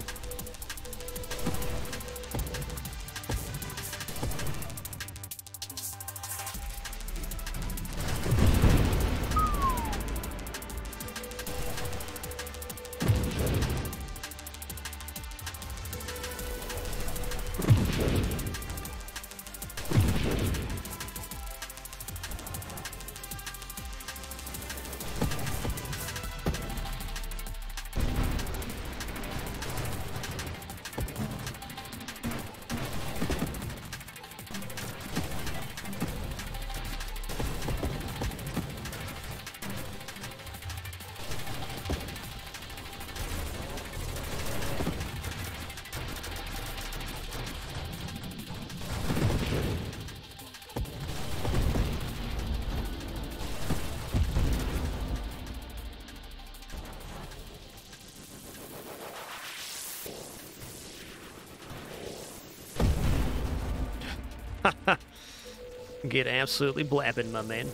Get absolutely blapping, my man.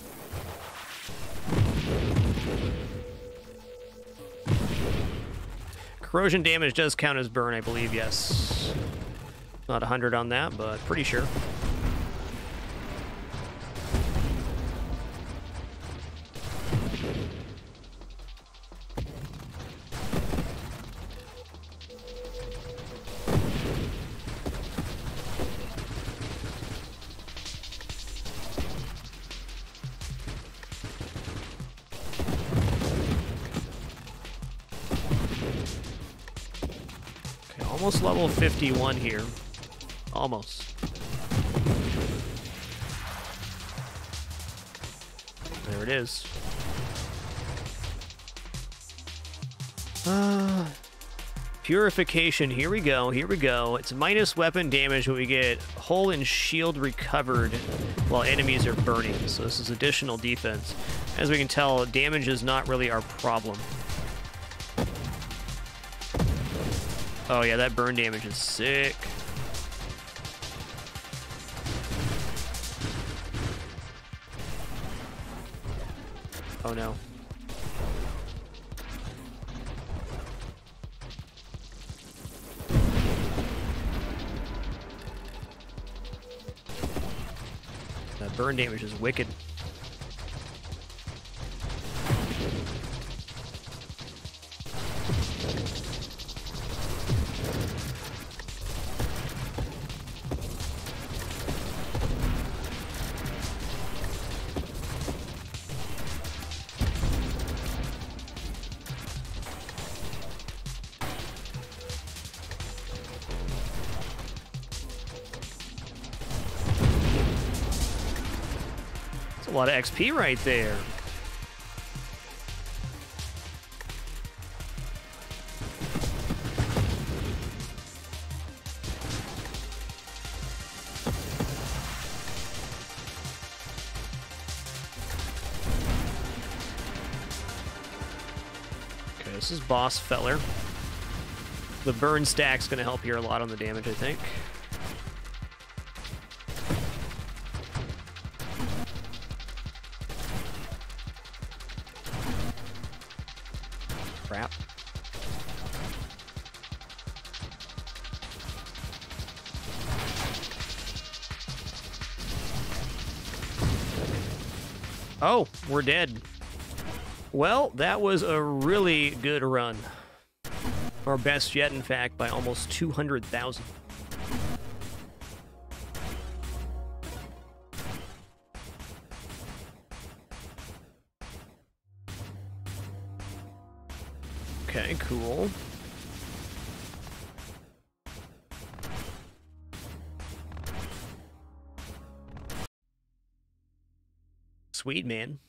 Corrosion damage does count as burn, I believe, yes. Not 100 on that, but pretty sure. Level 51 here. Almost. There it is. Uh, purification, here we go, here we go. It's minus weapon damage, but we get hull and shield recovered while enemies are burning. So this is additional defense. As we can tell, damage is not really our problem. Oh yeah, that burn damage is sick. Oh no. That burn damage is wicked. XP right there. Okay, this is Boss Feller. The burn stack's going to help here a lot on the damage, I think. We're dead. Well, that was a really good run. Our best yet, in fact, by almost 200,000. Okay, cool. Sweet, man.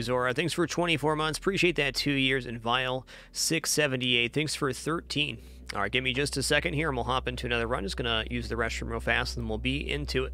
Zora, thanks for 24 months. Appreciate that two years. And Vile 678, thanks for 13. All right, give me just a second here and we'll hop into another run. Just going to use the restroom real fast and we'll be into it.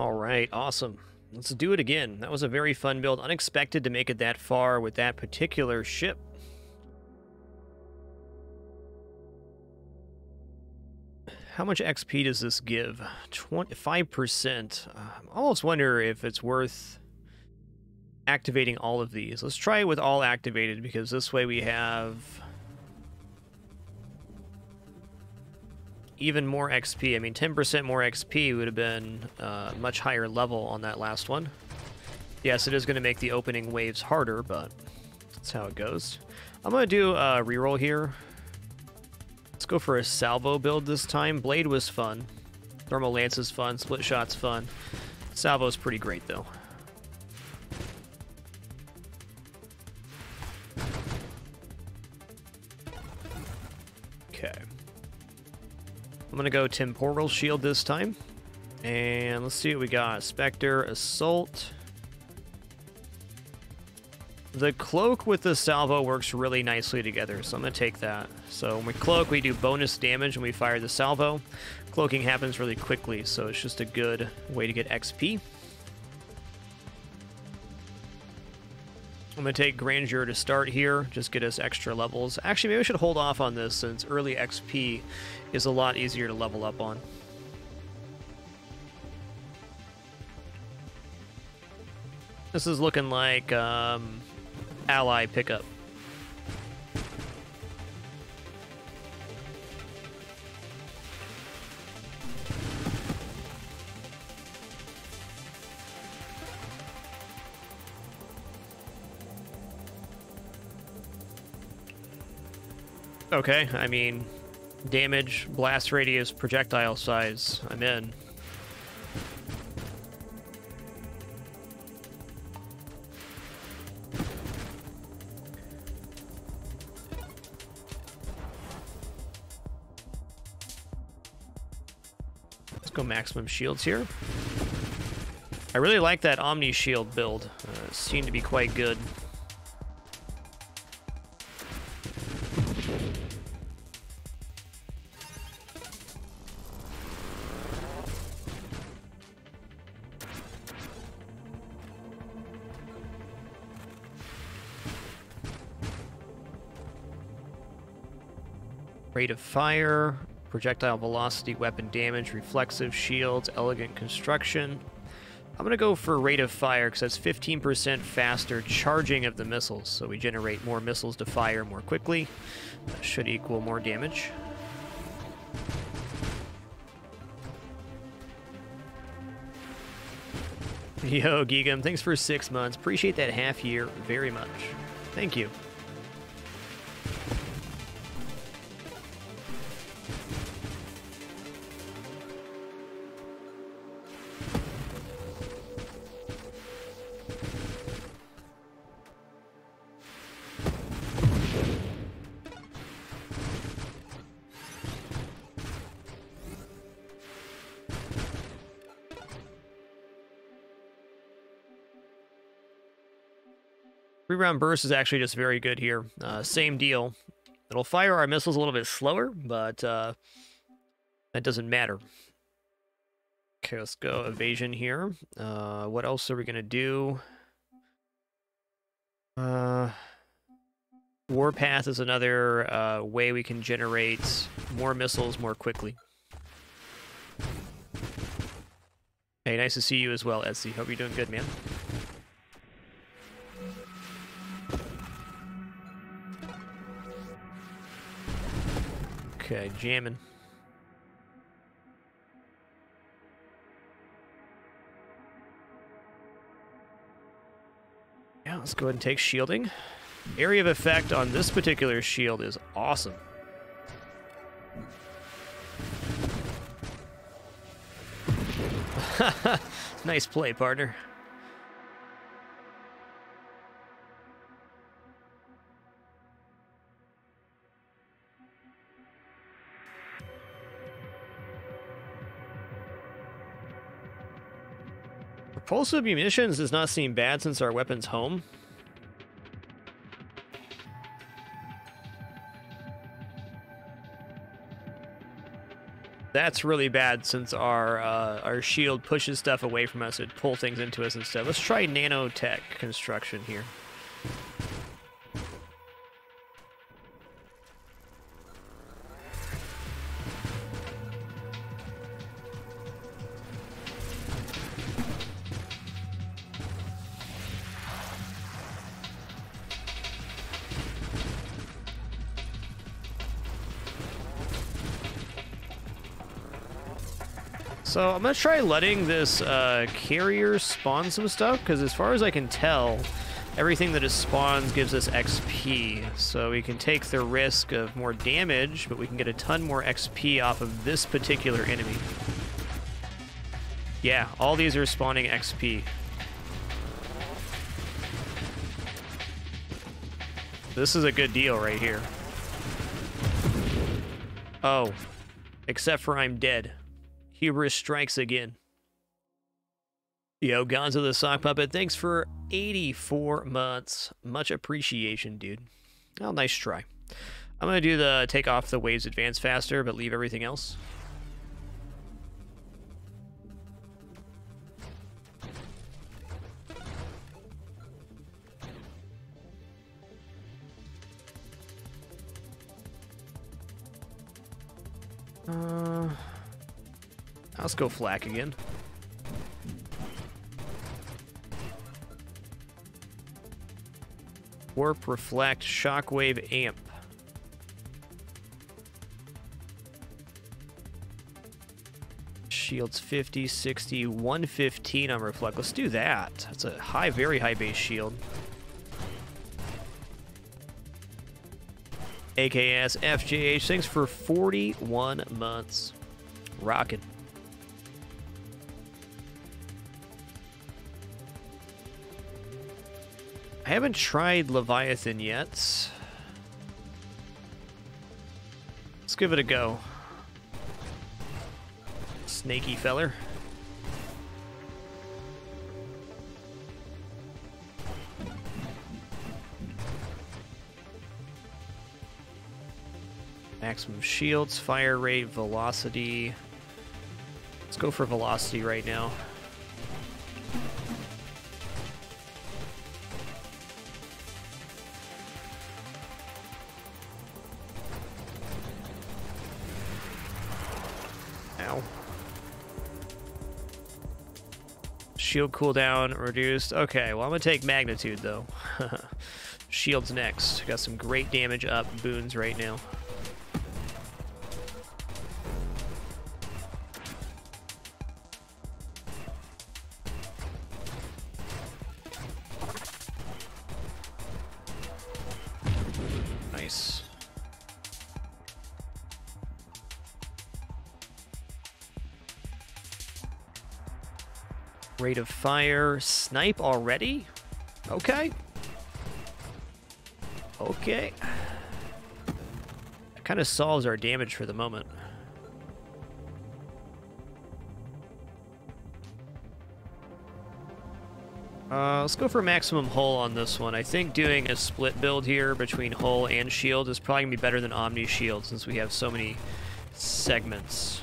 All right, awesome. Let's do it again. That was a very fun build. Unexpected to make it that far with that particular ship. How much XP does this give? 25%. Uh, I almost wonder if it's worth activating all of these. Let's try it with all activated because this way we have even more XP. I mean, 10% more XP would have been uh, much higher level on that last one. Yes, it is going to make the opening waves harder, but that's how it goes. I'm going to do a reroll here. Let's go for a salvo build this time. Blade was fun. Thermal Lance is fun. Split Shot's fun. Salvo's pretty great, though. I'm going to go Temporal Shield this time. And let's see what we got. Spectre, Assault. The cloak with the salvo works really nicely together, so I'm going to take that. So when we cloak, we do bonus damage when we fire the salvo. Cloaking happens really quickly, so it's just a good way to get XP. I'm going to take Grandeur to start here, just get us extra levels. Actually, maybe we should hold off on this since early XP is a lot easier to level up on. This is looking like um, ally pickup. Okay, I mean, damage, blast radius, projectile size, I'm in. Let's go maximum shields here. I really like that Omni Shield build. Uh, seemed to be quite good. Rate of fire, projectile velocity, weapon damage, reflexive shields, elegant construction. I'm going to go for rate of fire because that's 15% faster charging of the missiles. So we generate more missiles to fire more quickly. That should equal more damage. Yo, Gigam, thanks for six months. Appreciate that half year very much. Thank you. Round burst is actually just very good here. Uh, same deal. It'll fire our missiles a little bit slower, but uh, that doesn't matter. Okay, let's go evasion here. Uh, what else are we going to do? Uh, Warpath is another uh, way we can generate more missiles more quickly. Hey, nice to see you as well, Etsy. Hope you're doing good, man. Okay, jamming. Yeah, let's go ahead and take shielding. Area of effect on this particular shield is awesome. nice play, partner. Propulsive munitions does not seem bad since our weapon's home. That's really bad since our uh, our shield pushes stuff away from us. It pull things into us instead. Let's try nanotech construction here. So I'm gonna try letting this uh, carrier spawn some stuff, because as far as I can tell, everything that it spawns gives us XP. So we can take the risk of more damage, but we can get a ton more XP off of this particular enemy. Yeah, all these are spawning XP. This is a good deal right here. Oh, except for I'm dead. Hubris strikes again. Yo, Gonzo the Sock Puppet, thanks for 84 months. Much appreciation, dude. Oh, nice try. I'm going to do the take off the waves advance faster, but leave everything else. Uh... Let's go flak again. Warp, reflect, shockwave, amp. Shields 50, 60, 115 on reflect. Let's do that. That's a high, very high base shield. AKS FJH, thanks for 41 months. Rockin'. I haven't tried Leviathan yet. Let's give it a go. Snaky feller. Maximum shields, fire rate, velocity. Let's go for velocity right now. Shield cooldown reduced. Okay, well, I'm going to take Magnitude, though. Shield's next. Got some great damage up boons right now. Rate of fire. Snipe already? Okay. Okay. That kind of solves our damage for the moment. Uh, let's go for maximum hull on this one. I think doing a split build here between hull and shield is probably going to be better than Omni shield since we have so many segments.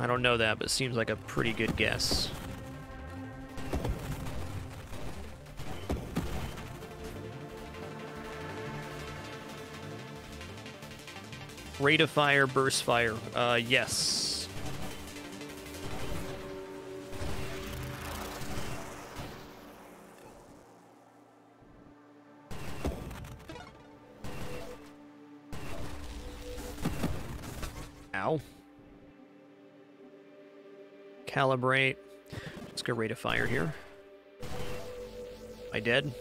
I don't know that, but seems like a pretty good guess. Rate of fire, burst fire. Uh, yes. Calibrate. Let's go rate of fire here. I dead?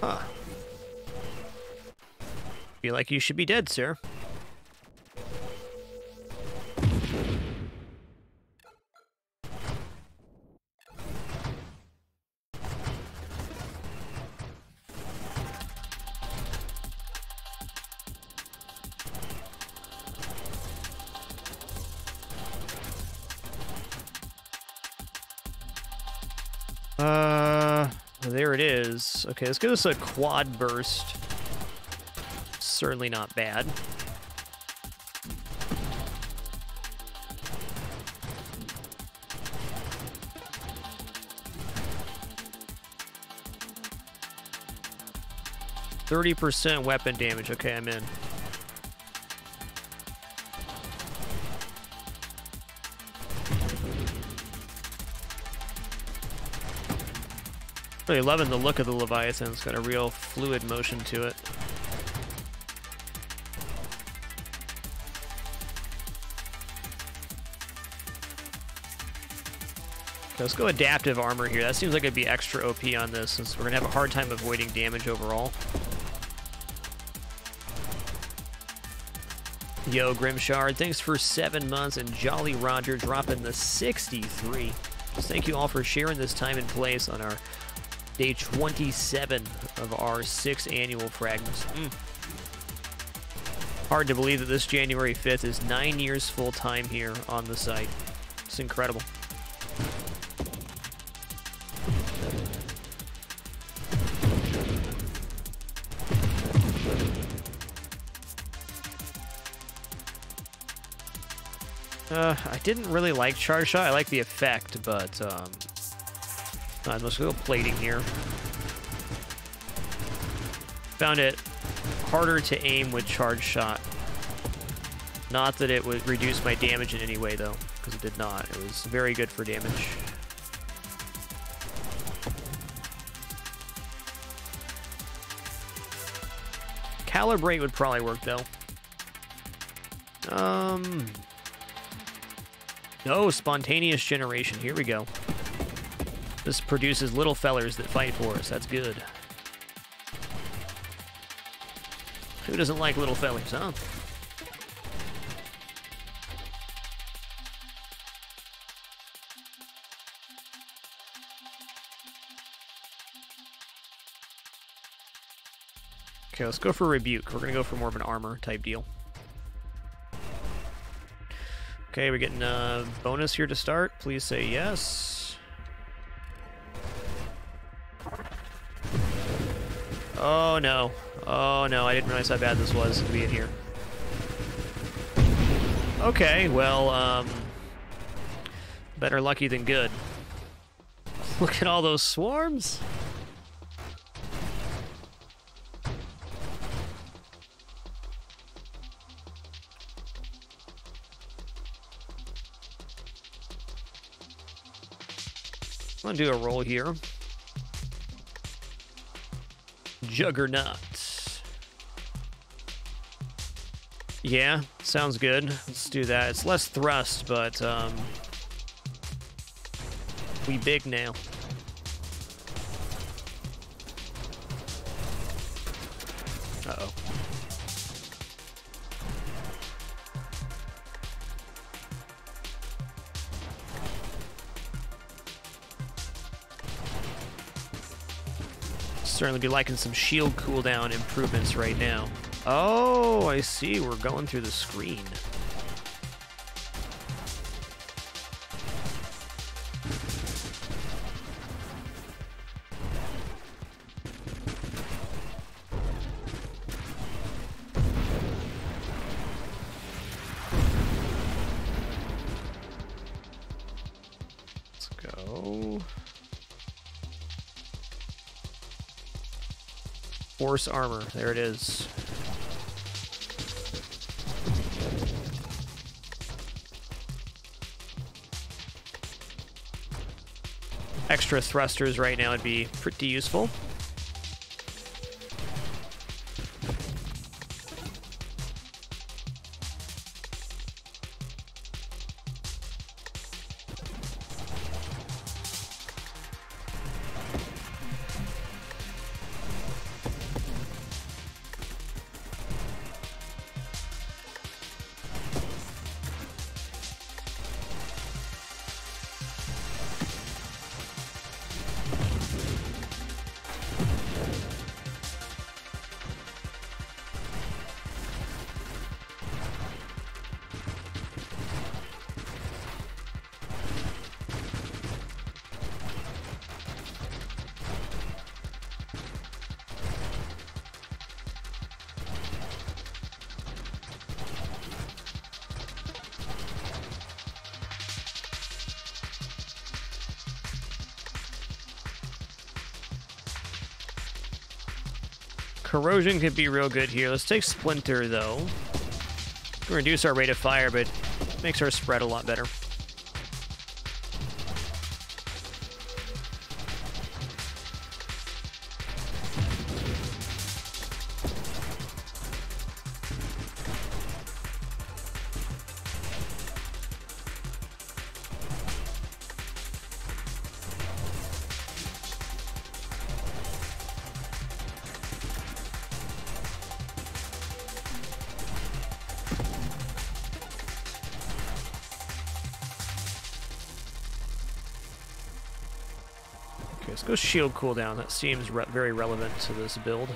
Huh. Feel like you should be dead, sir. Okay, let's give us a quad burst. Certainly not bad. Thirty percent weapon damage. Okay, I'm in. Really loving the look of the Leviathan. It's got a real fluid motion to it. Okay, let's go adaptive armor here. That seems like it'd be extra OP on this, since we're gonna have a hard time avoiding damage overall. Yo, Grimshard, thanks for seven months, and Jolly Roger dropping the 63. Just thank you all for sharing this time and place on our day 27 of our sixth annual Fragmas. Mm. Hard to believe that this January 5th is nine years full time here on the site. It's incredible. Uh, I didn't really like Charge Shot. I like the effect, but um, uh, let's go plating here. Found it harder to aim with Charge Shot. Not that it would reduce my damage in any way, though, because it did not. It was very good for damage. Calibrate would probably work, though. Um, no, spontaneous generation. Here we go. This produces little fellers that fight for us. That's good. Who doesn't like little fellers, huh? Okay, let's go for Rebuke. We're going to go for more of an armor type deal. Okay, we're getting a bonus here to start. Please say yes. Oh no. Oh no, I didn't realize how bad this was to be in here. Okay, well, um... Better lucky than good. Look at all those swarms! I'm gonna do a roll here. Juggernaut. Yeah, sounds good. Let's do that. It's less thrust, but um, we big now. Certainly be liking some shield cooldown improvements right now. Oh, I see. We're going through the screen. Armor. There it is. Extra thrusters right now would be pretty useful. Corrosion could be real good here. Let's take Splinter, though. Reduce our rate of fire, but makes our spread a lot better. Shield cooldown. That seems re very relevant to this build.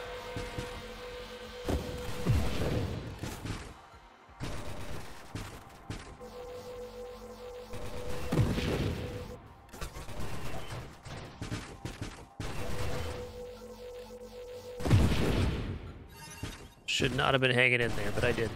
Should not have been hanging in there, but I did.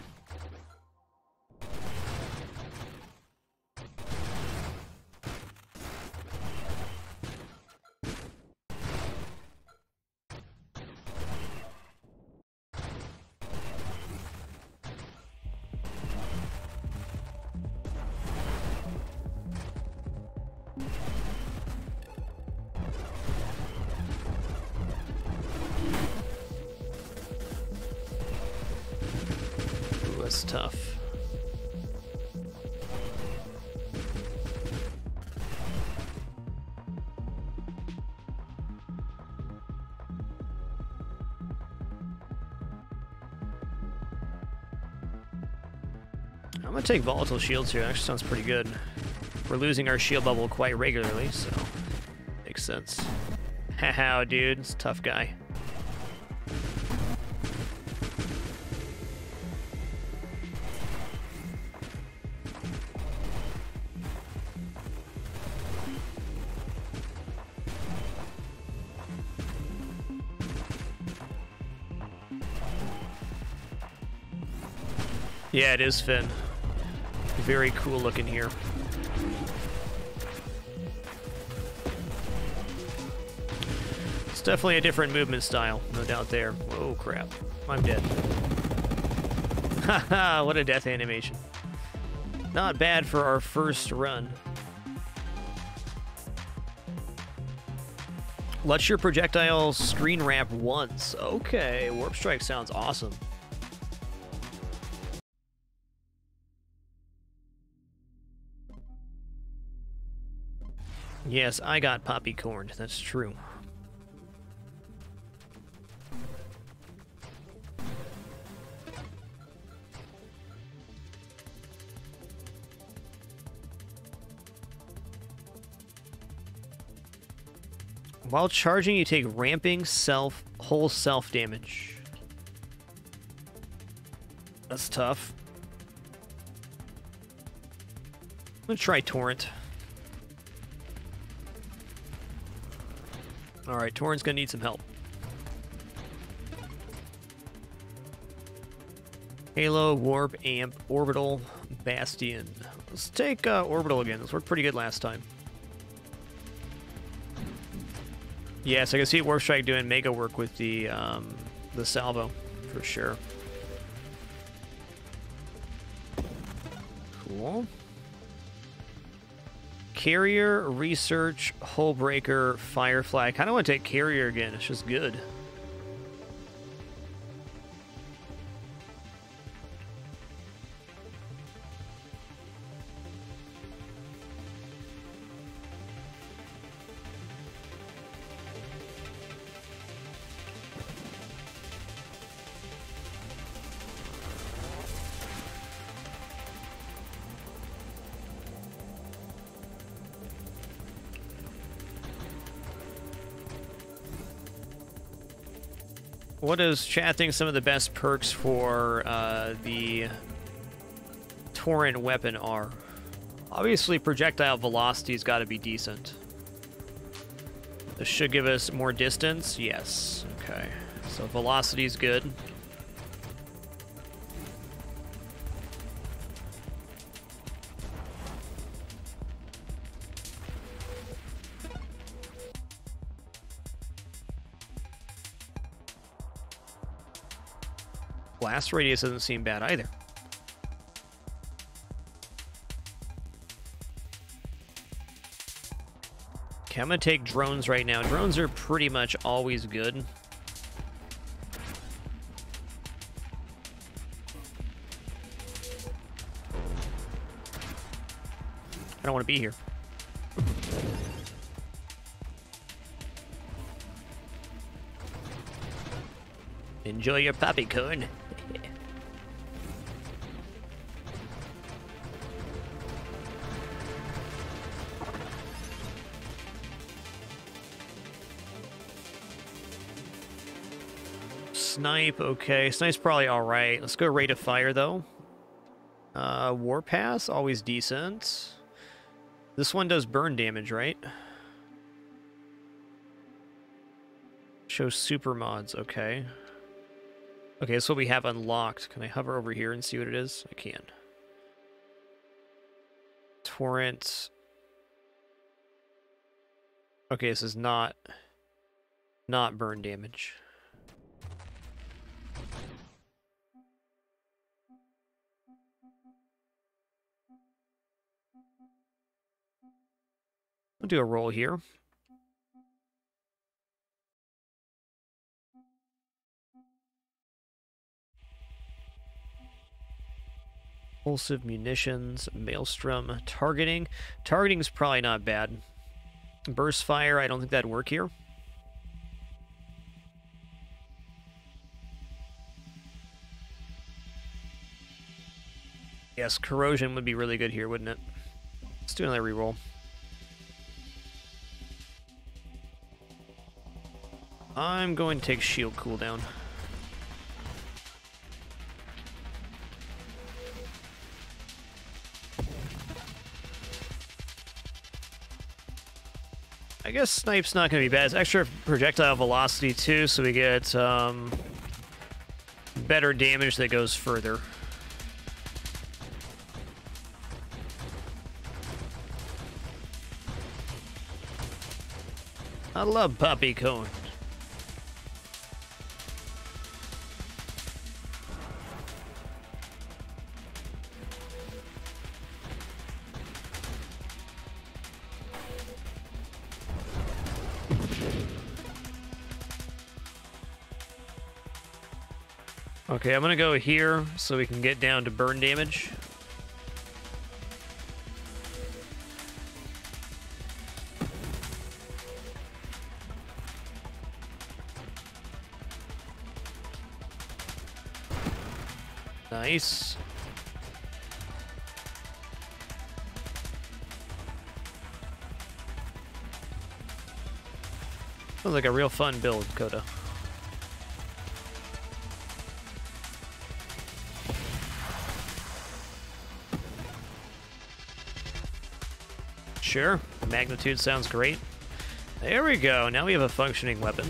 Gonna take volatile shields here. Actually sounds pretty good. We're losing our shield bubble quite regularly, so makes sense. Haha, dude, it's a tough guy. Yeah, it is Finn. Very cool looking here. It's definitely a different movement style, no doubt there. Oh crap. I'm dead. Haha, what a death animation. Not bad for our first run. Let your projectile screen wrap once. Okay, Warp Strike sounds awesome. Yes, I got poppy corned. That's true. While charging, you take ramping self, whole self damage. That's tough. I'm gonna try Torrent. Alright, Torrent's gonna need some help. Halo, Warp, Amp, Orbital, Bastion. Let's take uh, Orbital again. This worked pretty good last time. Yes, I can see Warp Strike doing mega work with the um, the salvo, for sure. Carrier, Research, Hullbreaker, Firefly. I kind of want to take Carrier again. It's just good. What does chat think some of the best perks for uh, the Torrent weapon are? Obviously, projectile velocity's got to be decent. This should give us more distance. Yes. Okay. So velocity's good. Blast radius doesn't seem bad either. Okay, I'm gonna take drones right now. Drones are pretty much always good. I don't want to be here. Enjoy your puppy Snipe, okay. Snipe's probably alright. Let's go rate of fire, though. Uh, Warpath, always decent. This one does burn damage, right? Show super mods, okay. Okay, that's what we have unlocked. Can I hover over here and see what it is? I can. Torrent. Okay, this is not not burn damage. I'll do a roll here. Impulsive munitions, maelstrom, targeting. Targeting is probably not bad. Burst fire, I don't think that'd work here. Yes, corrosion would be really good here, wouldn't it? Let's do another reroll. I'm going to take shield cooldown. I guess Snipe's not going to be bad. It's extra projectile velocity too, so we get um, better damage that goes further. I love puppy cone. Okay, I'm gonna go here so we can get down to burn damage. Nice. Sounds like a real fun build, Coda. Sure, magnitude sounds great. There we go, now we have a functioning weapon.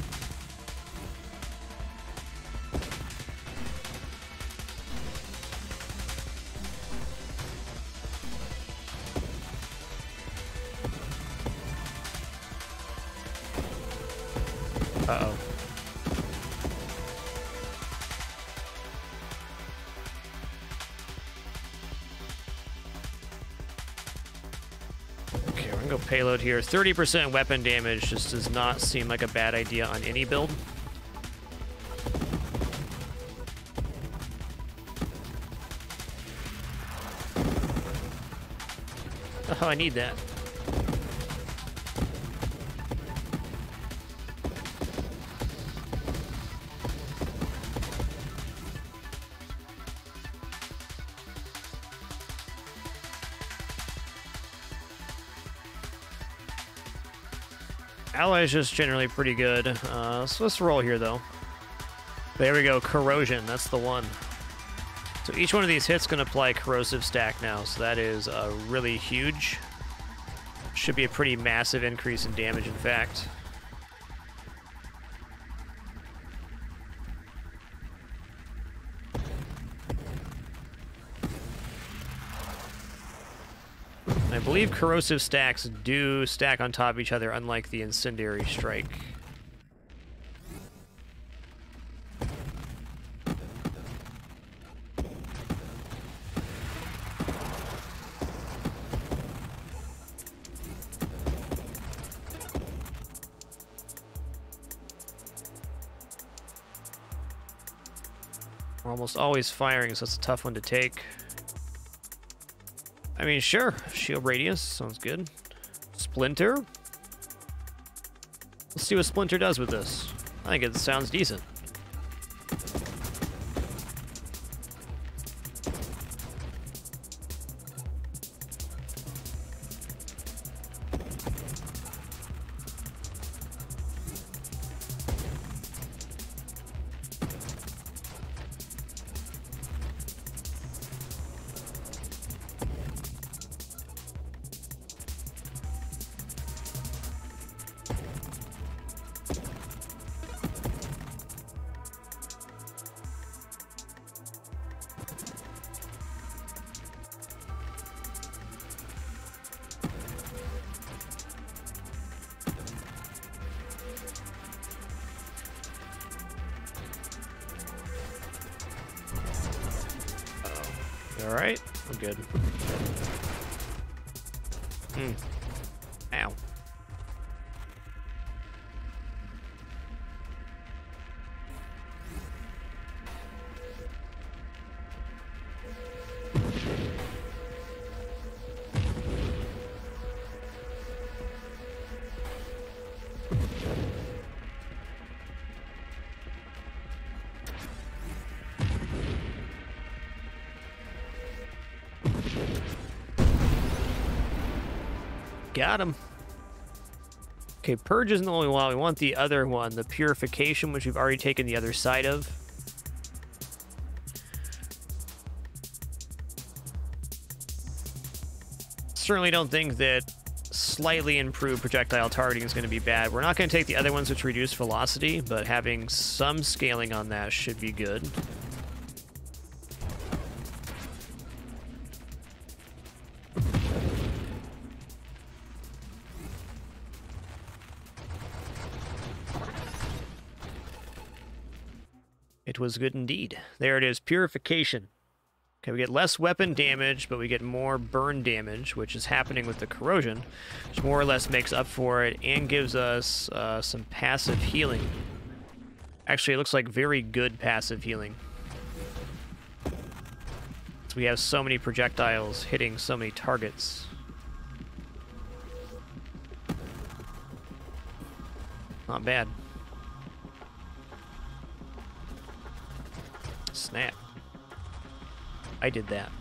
Here. 30% weapon damage just does not seem like a bad idea on any build. Oh, I need that. Ally's just generally pretty good. Uh, so let's roll here, though. There we go, Corrosion. That's the one. So each one of these hits can apply Corrosive Stack now, so that is uh, really huge. Should be a pretty massive increase in damage, in fact. believe corrosive stacks do stack on top of each other, unlike the incendiary strike. We're almost always firing, so it's a tough one to take. I mean, sure. Shield radius sounds good. Splinter. Let's see what Splinter does with this. I think it sounds decent. Got him. Okay, Purge isn't the only one. We want the other one, the Purification, which we've already taken the other side of. Certainly don't think that slightly improved projectile targeting is going to be bad. We're not going to take the other ones which reduce velocity, but having some scaling on that should be good. It was good indeed. There it is, Purification. Okay, we get less weapon damage, but we get more burn damage, which is happening with the corrosion, which more or less makes up for it and gives us uh, some passive healing. Actually, it looks like very good passive healing. We have so many projectiles hitting so many targets. Not bad. Snap. I did that.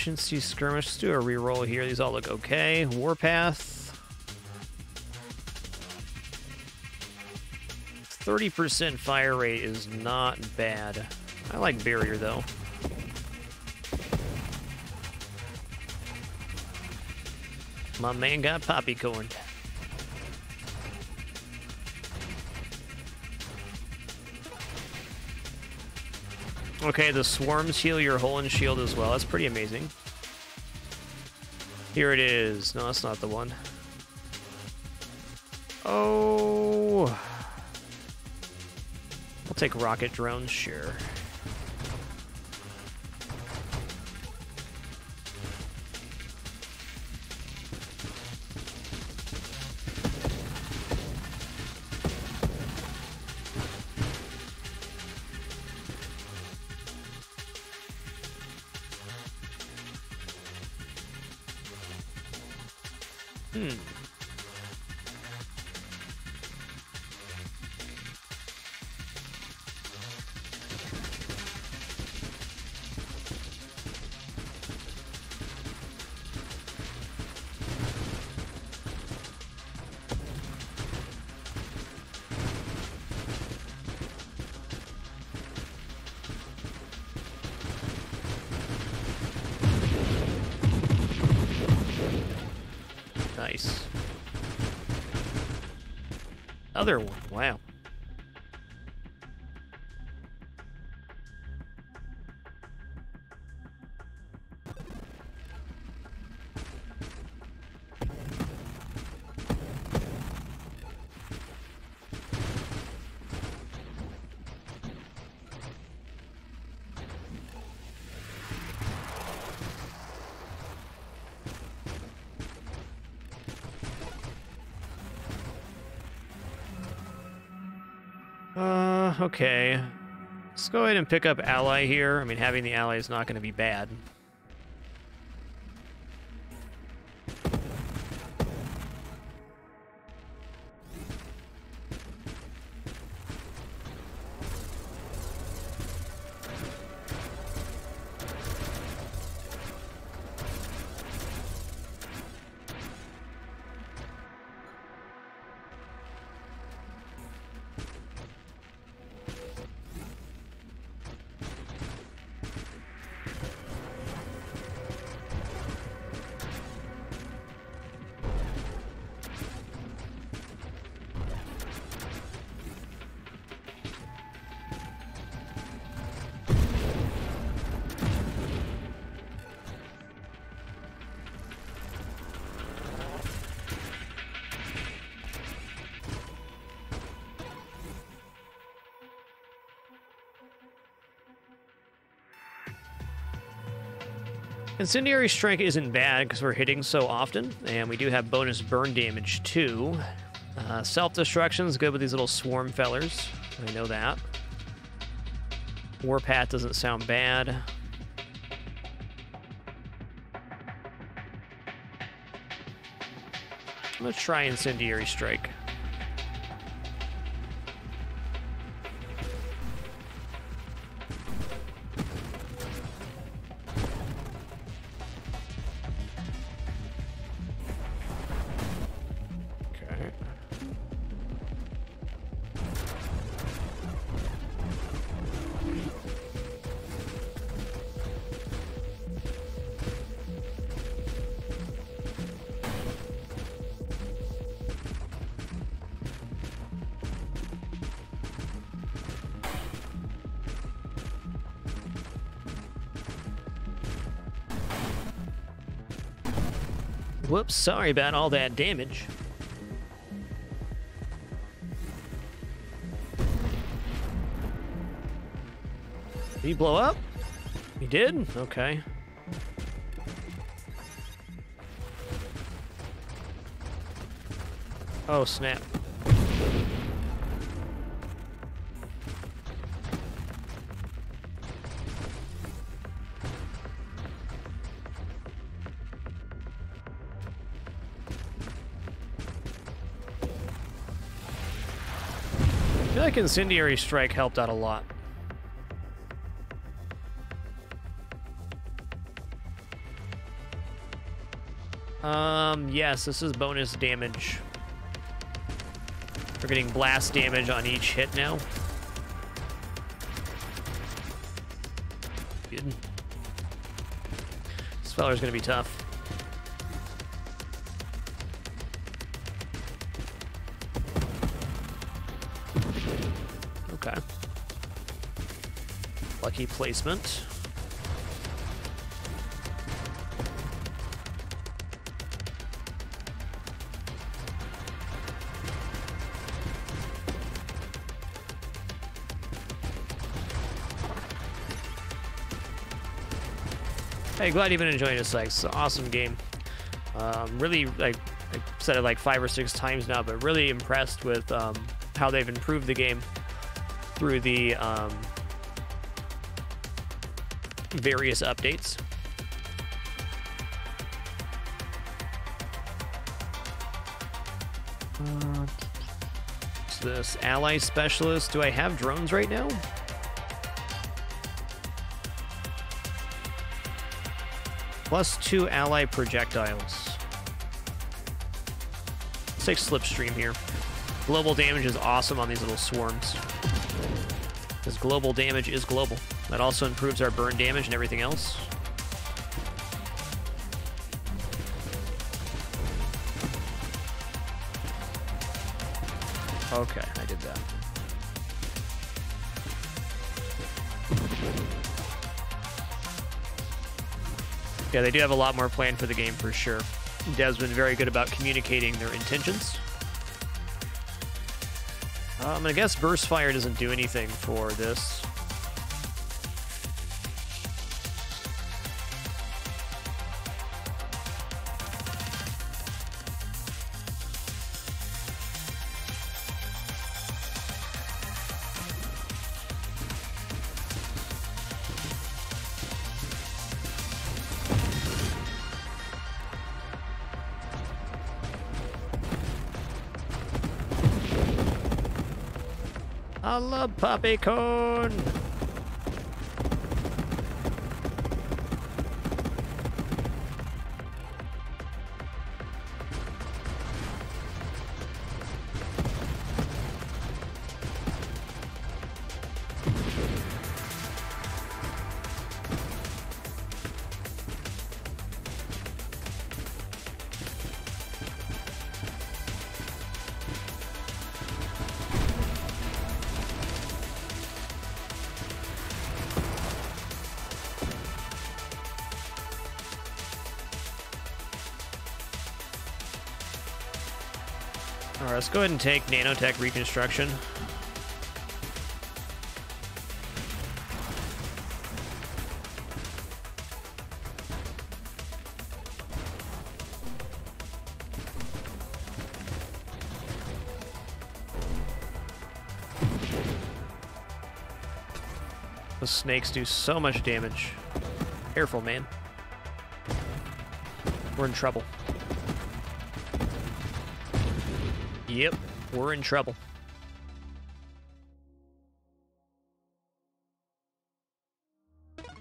Efficiency skirmish. Let's do a reroll here. These all look okay. Warpath. 30% fire rate is not bad. I like barrier though. My man got poppycorn. Okay, the swarms heal your hull and shield as well. That's pretty amazing. Here it is. No, that's not the one. Oh. I'll take rocket drones, sure. Okay. Let's go ahead and pick up ally here. I mean, having the ally is not going to be bad. Incendiary Strike isn't bad because we're hitting so often, and we do have bonus burn damage too. Uh, Self-destruction is good with these little swarm fellers. I know that. Warpath doesn't sound bad. Gonna try Incendiary Strike. Sorry about all that damage. Did he blow up? He did? Okay. Oh, snap. Incendiary Strike helped out a lot. Um, yes, this is bonus damage. We're getting blast damage on each hit now. Good. This feller's gonna be tough. Lucky placement. Hey, glad you've been enjoying this. Like, it's an awesome game. Um, really, like, I said it like five or six times now, but really impressed with um, how they've improved the game through the um, various updates. This ally specialist. Do I have drones right now? Plus two ally projectiles. Let's take Slipstream here. Global damage is awesome on these little swarms. Because global damage is global. That also improves our burn damage and everything else. Okay, I did that. Yeah, they do have a lot more planned for the game for sure. Dev's been very good about communicating their intentions. Uh, I'm gonna guess Burst Fire doesn't do anything for this. Love puppy corn. Go ahead and take nanotech reconstruction. Those snakes do so much damage. Careful, man. We're in trouble. Yep, we're in trouble.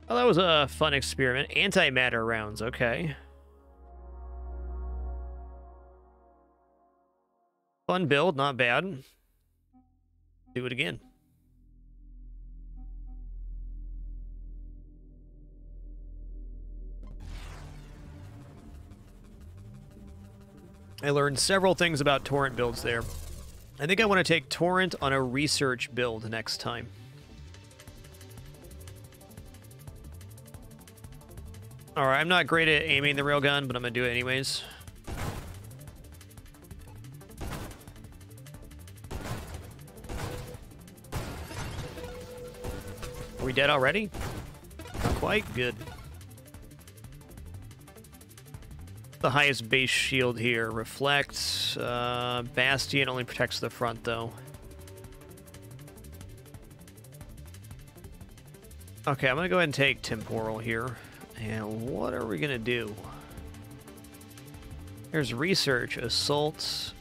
Oh, that was a fun experiment. Antimatter rounds, okay. Fun build, not bad. Do it again. I learned several things about torrent builds there. I think I want to take torrent on a research build next time. Alright, I'm not great at aiming the railgun, but I'm going to do it anyways. Are we dead already? Not quite. Good. The highest base shield here. Reflect. Uh, Bastion only protects the front, though. Okay, I'm going to go ahead and take Temporal here. And what are we going to do? There's Research, Assault.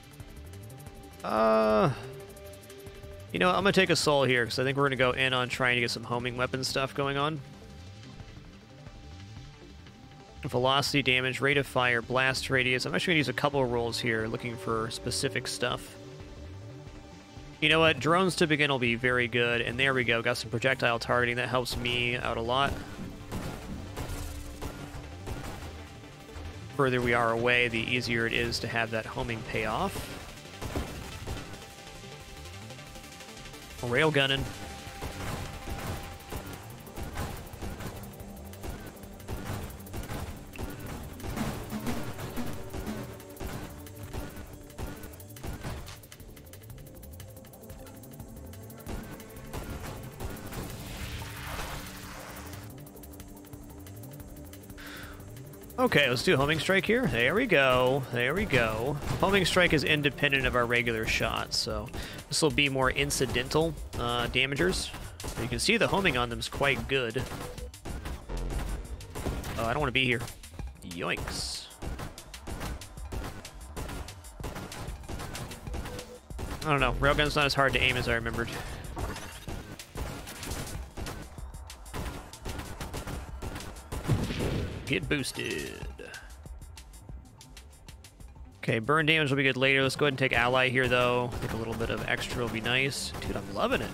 Uh... You know, I'm going to take Assault here, because I think we're going to go in on trying to get some homing weapon stuff going on. Velocity damage, rate of fire, blast radius. I'm actually going to use a couple of rolls here looking for specific stuff. You know what? Drones to begin will be very good. And there we go. Got some projectile targeting. That helps me out a lot. further we are away, the easier it is to have that homing pay off. Rail gunning. Okay, let's do homing strike here. There we go. There we go. Homing strike is independent of our regular shot, so this will be more incidental uh, damagers. you can see the homing on them is quite good. Oh, I don't want to be here. Yoinks. I don't know. Railgun's not as hard to aim as I remembered. Get boosted. Okay, burn damage will be good later. Let's go ahead and take ally here, though. I think a little bit of extra will be nice. Dude, I'm loving it.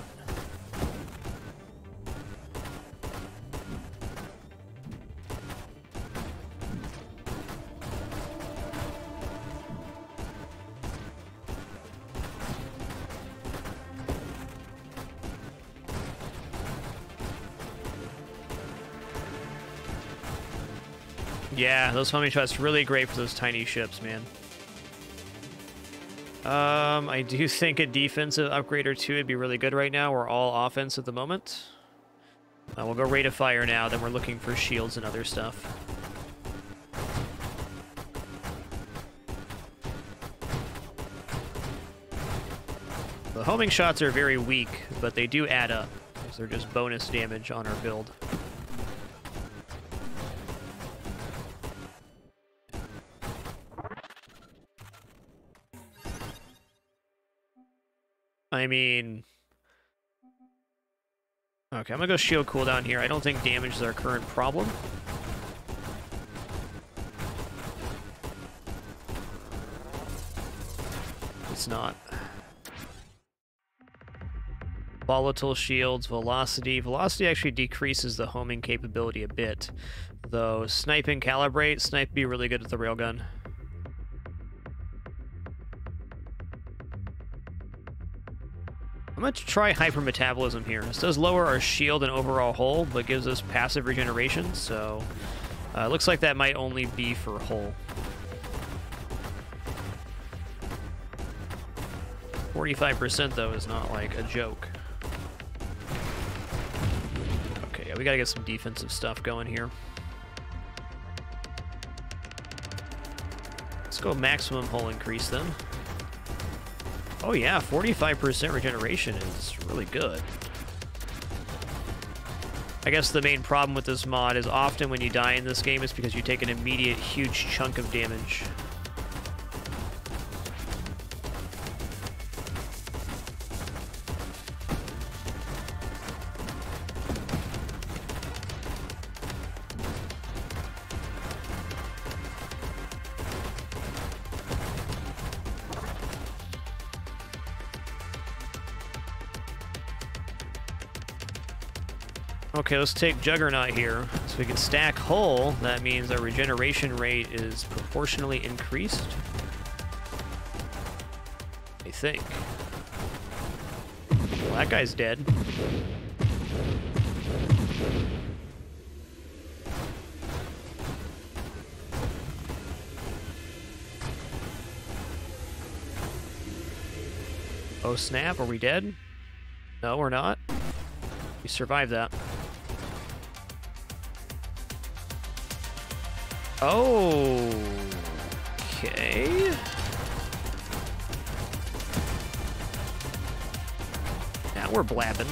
Yeah, those homing shots really great for those tiny ships, man. Um, I do think a defensive upgrade or two would be really good right now. We're all offense at the moment. Uh, we'll go rate of fire now, then we're looking for shields and other stuff. The homing shots are very weak, but they do add up, they're just bonus damage on our build. I mean... Okay, I'm gonna go shield cooldown here. I don't think damage is our current problem. It's not. Volatile shields, velocity. Velocity actually decreases the homing capability a bit. Though snipe and calibrate, snipe be really good with the railgun. I'm going to try hypermetabolism here. This does lower our shield and overall hull, but gives us passive regeneration, so uh, looks like that might only be for hull. 45% though is not like a joke. Okay, yeah, we gotta get some defensive stuff going here. Let's go maximum hull increase then. Oh yeah, 45% regeneration is really good. I guess the main problem with this mod is often when you die in this game is because you take an immediate huge chunk of damage. Okay, let's take Juggernaut here. So we can stack Hull. That means our regeneration rate is proportionally increased. I think. Well, that guy's dead. Oh snap, are we dead? No, we're not. We survived that. Oh. Okay. Now we're blabbing.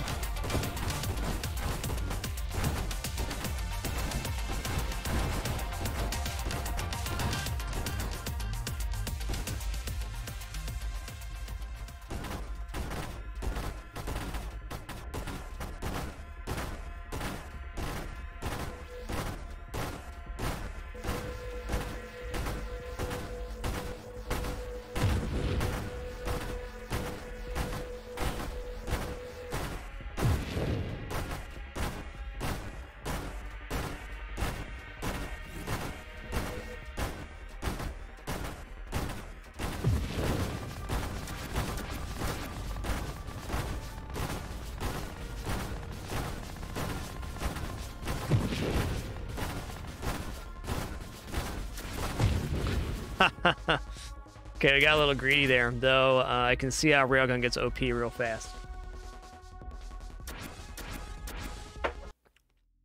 Okay, we got a little greedy there, though uh, I can see how Railgun gets OP real fast.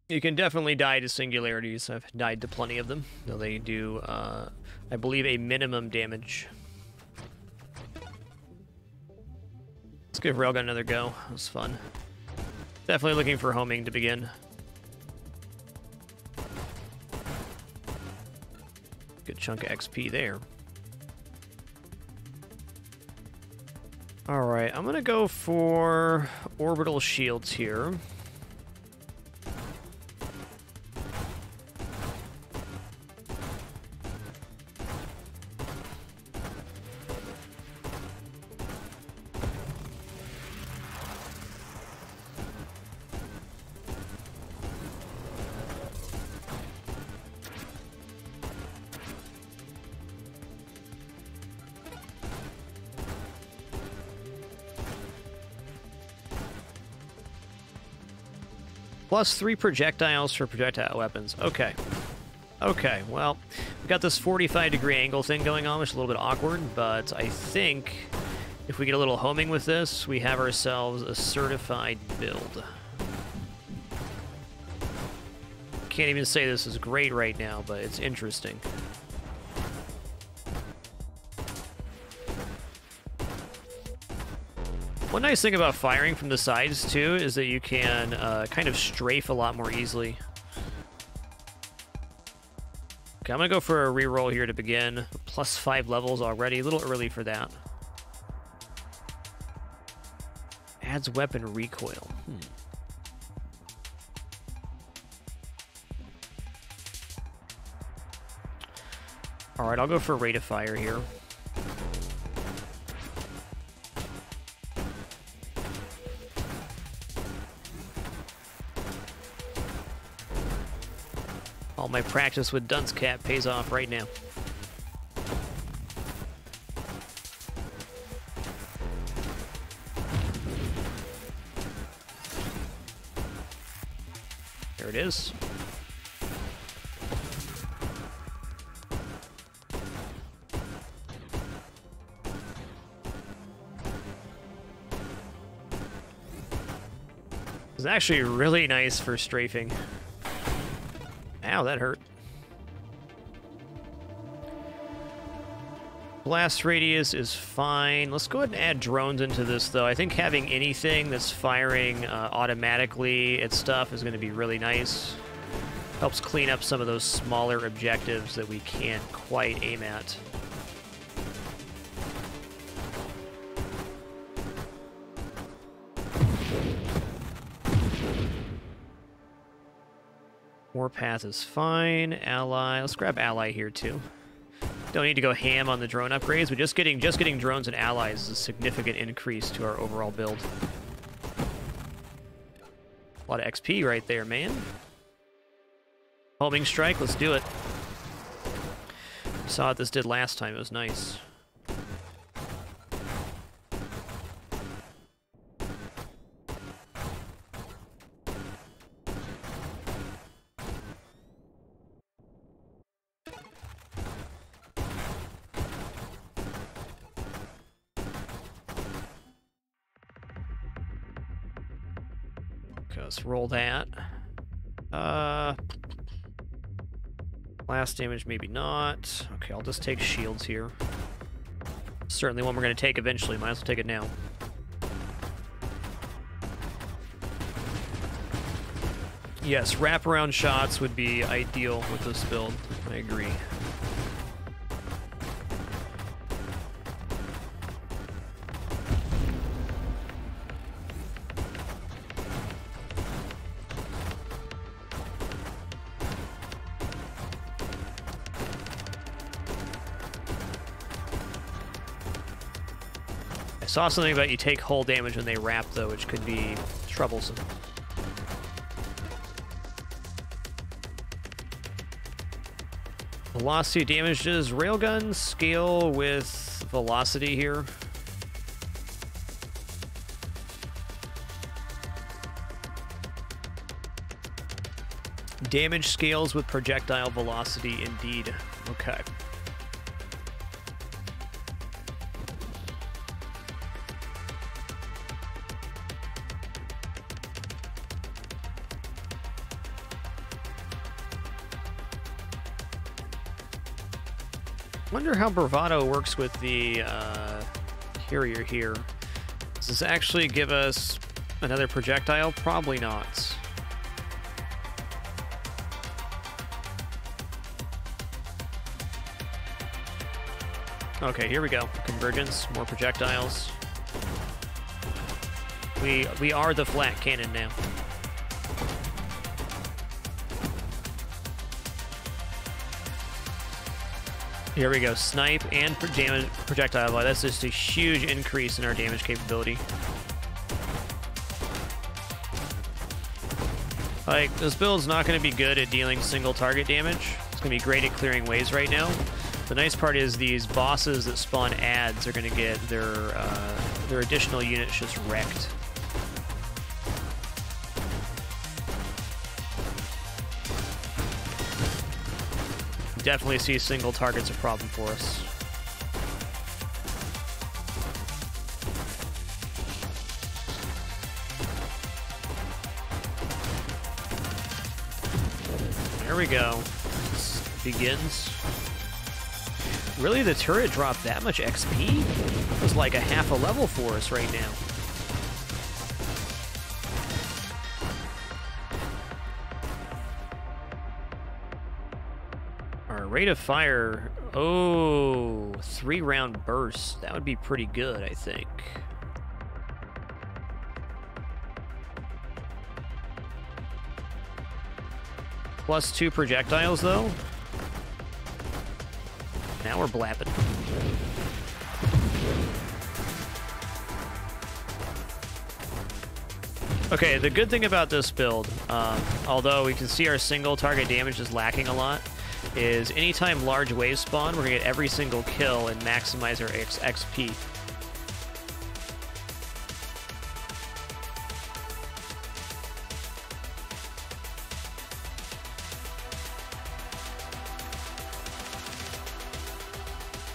You can definitely die to singularities. I've died to plenty of them. Though they do, uh, I believe, a minimum damage. Let's give Railgun another go. That was fun. Definitely looking for homing to begin. Good chunk of XP there. Alright, I'm gonna go for orbital shields here. Plus three projectiles for projectile weapons. Okay. Okay, well, we got this 45 degree angle thing going on, which is a little bit awkward, but I think if we get a little homing with this, we have ourselves a certified build. Can't even say this is great right now, but it's interesting. One nice thing about firing from the sides, too, is that you can uh, kind of strafe a lot more easily. Okay, I'm going to go for a reroll here to begin. Plus five levels already. A little early for that. Adds weapon recoil. Hmm. Alright, I'll go for rate of fire here. Practice with Dunce Cap pays off right now. There it is. It's actually really nice for strafing. Ow, that hurt. Blast radius is fine. Let's go ahead and add drones into this, though. I think having anything that's firing uh, automatically at stuff is going to be really nice. Helps clean up some of those smaller objectives that we can't quite aim at. Warpath is fine. Ally. Let's grab Ally here, too. Don't need to go ham on the drone upgrades, but just getting just getting drones and allies is a significant increase to our overall build. A lot of XP right there, man. Homing strike, let's do it. Saw what this did last time, it was nice. Roll that. Uh, last damage, maybe not. Okay, I'll just take shields here. Certainly one we're going to take eventually. Might as well take it now. Yes, wraparound shots would be ideal with this build. I agree. Saw something about you take hull damage when they wrap, though, which could be troublesome. Velocity damages railgun scale with velocity here. Damage scales with projectile velocity, indeed. Okay. Wonder how Bravado works with the uh, carrier here. Does this actually give us another projectile? Probably not. Okay, here we go. Convergence, more projectiles. We we are the flat cannon now. Here we go. Snipe and damage projectile That's just a huge increase in our damage capability. Like, this build's not going to be good at dealing single target damage. It's going to be great at clearing waves right now. The nice part is these bosses that spawn ads are going to get their, uh, their additional units just wrecked. Definitely see single targets a problem for us. There we go. This begins. Really, the turret dropped that much XP? It was like a half a level for us right now. Rate of fire... Oh, three round burst. That would be pretty good, I think. Plus two projectiles, though. Now we're blapping. Okay, the good thing about this build, um, although we can see our single target damage is lacking a lot, is anytime large waves spawn, we're to get every single kill and maximize our XP.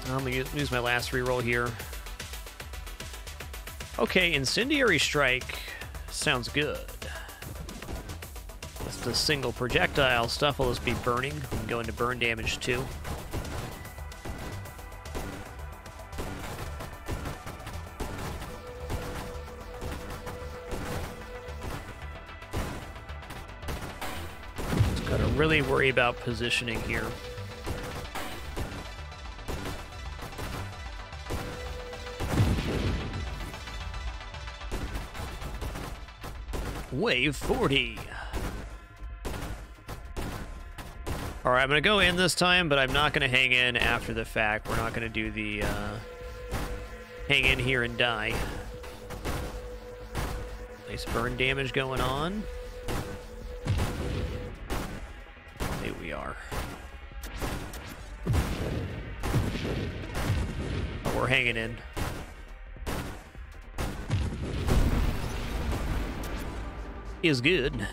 I'm gonna use my last reroll here. Okay, Incendiary Strike sounds good. The single projectile, stuff will just be burning. Can go into burn damage too. Just gotta really worry about positioning here. Wave 40. All right, I'm going to go in this time, but I'm not going to hang in after the fact. We're not going to do the uh, hang in here and die. Nice burn damage going on. Here we are. Oh, we're hanging in. is good.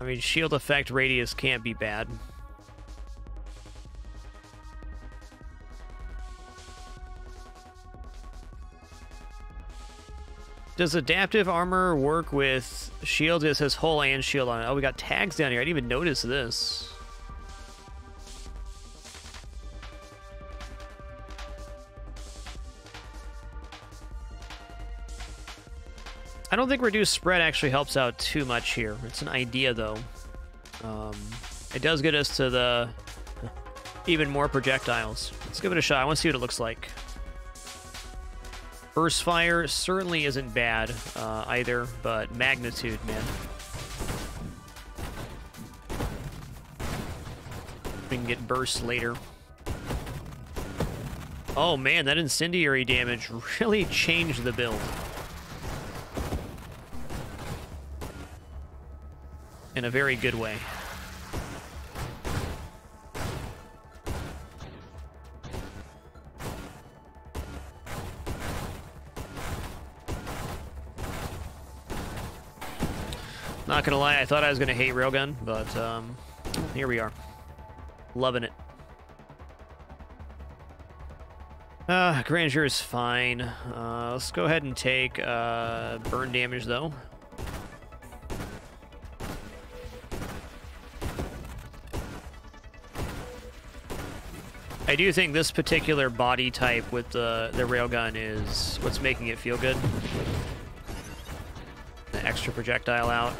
I mean, shield effect radius can't be bad. Does adaptive armor work with shield? It says hull and shield on it. Oh, we got tags down here. I didn't even notice this. Don't think reduced spread actually helps out too much here. It's an idea, though. Um, it does get us to the even more projectiles. Let's give it a shot. I want to see what it looks like. Burst fire certainly isn't bad uh, either, but magnitude, man. We can get bursts later. Oh man, that incendiary damage really changed the build. In a very good way. Not gonna lie, I thought I was gonna hate Railgun, but um, here we are. Loving it. Uh, Grandeur is fine. Uh, let's go ahead and take uh, burn damage, though. I do think this particular body type with the, the railgun is what's making it feel good. The extra projectile out.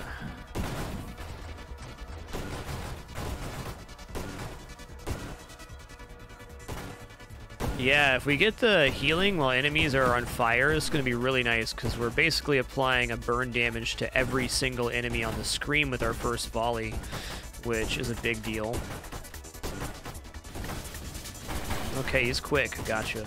Yeah, if we get the healing while enemies are on fire, it's going to be really nice because we're basically applying a burn damage to every single enemy on the screen with our first volley, which is a big deal. Okay, he's quick. Gotcha.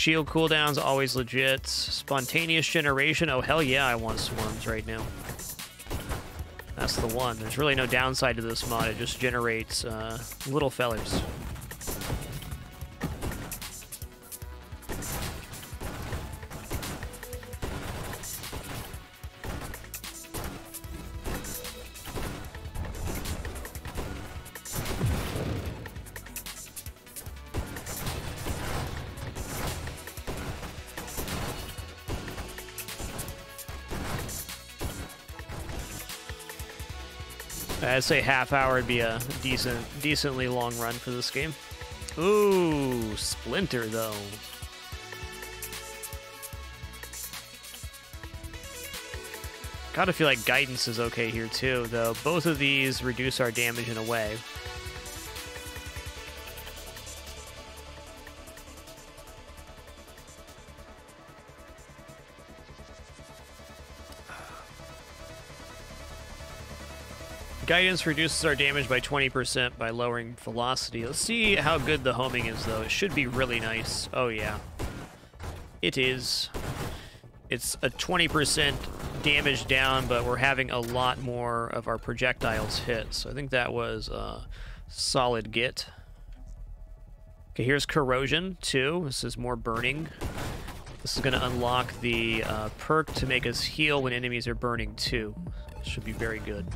Shield cooldown's always legit. Spontaneous generation. Oh, hell yeah, I want swarms right now. That's the one. There's really no downside to this mod. It just generates uh, little fellers. I'd say half hour would be a decent, decently long run for this game. Ooh, Splinter though. Gotta feel like Guidance is okay here too, though. Both of these reduce our damage in a way. Guidance reduces our damage by 20% by lowering velocity. Let's see how good the homing is, though. It should be really nice. Oh, yeah. It is. It's a 20% damage down, but we're having a lot more of our projectiles hit. So I think that was a solid get. Okay, here's Corrosion, too. This is more burning. This is going to unlock the uh, perk to make us heal when enemies are burning, too. Should be very good.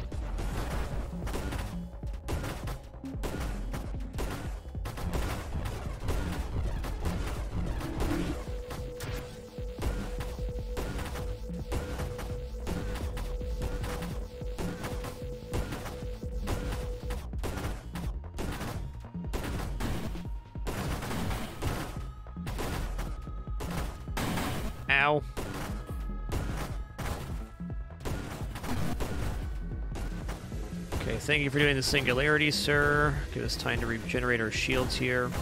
Thank you for doing the singularity, sir. Give us time to regenerate our shields here.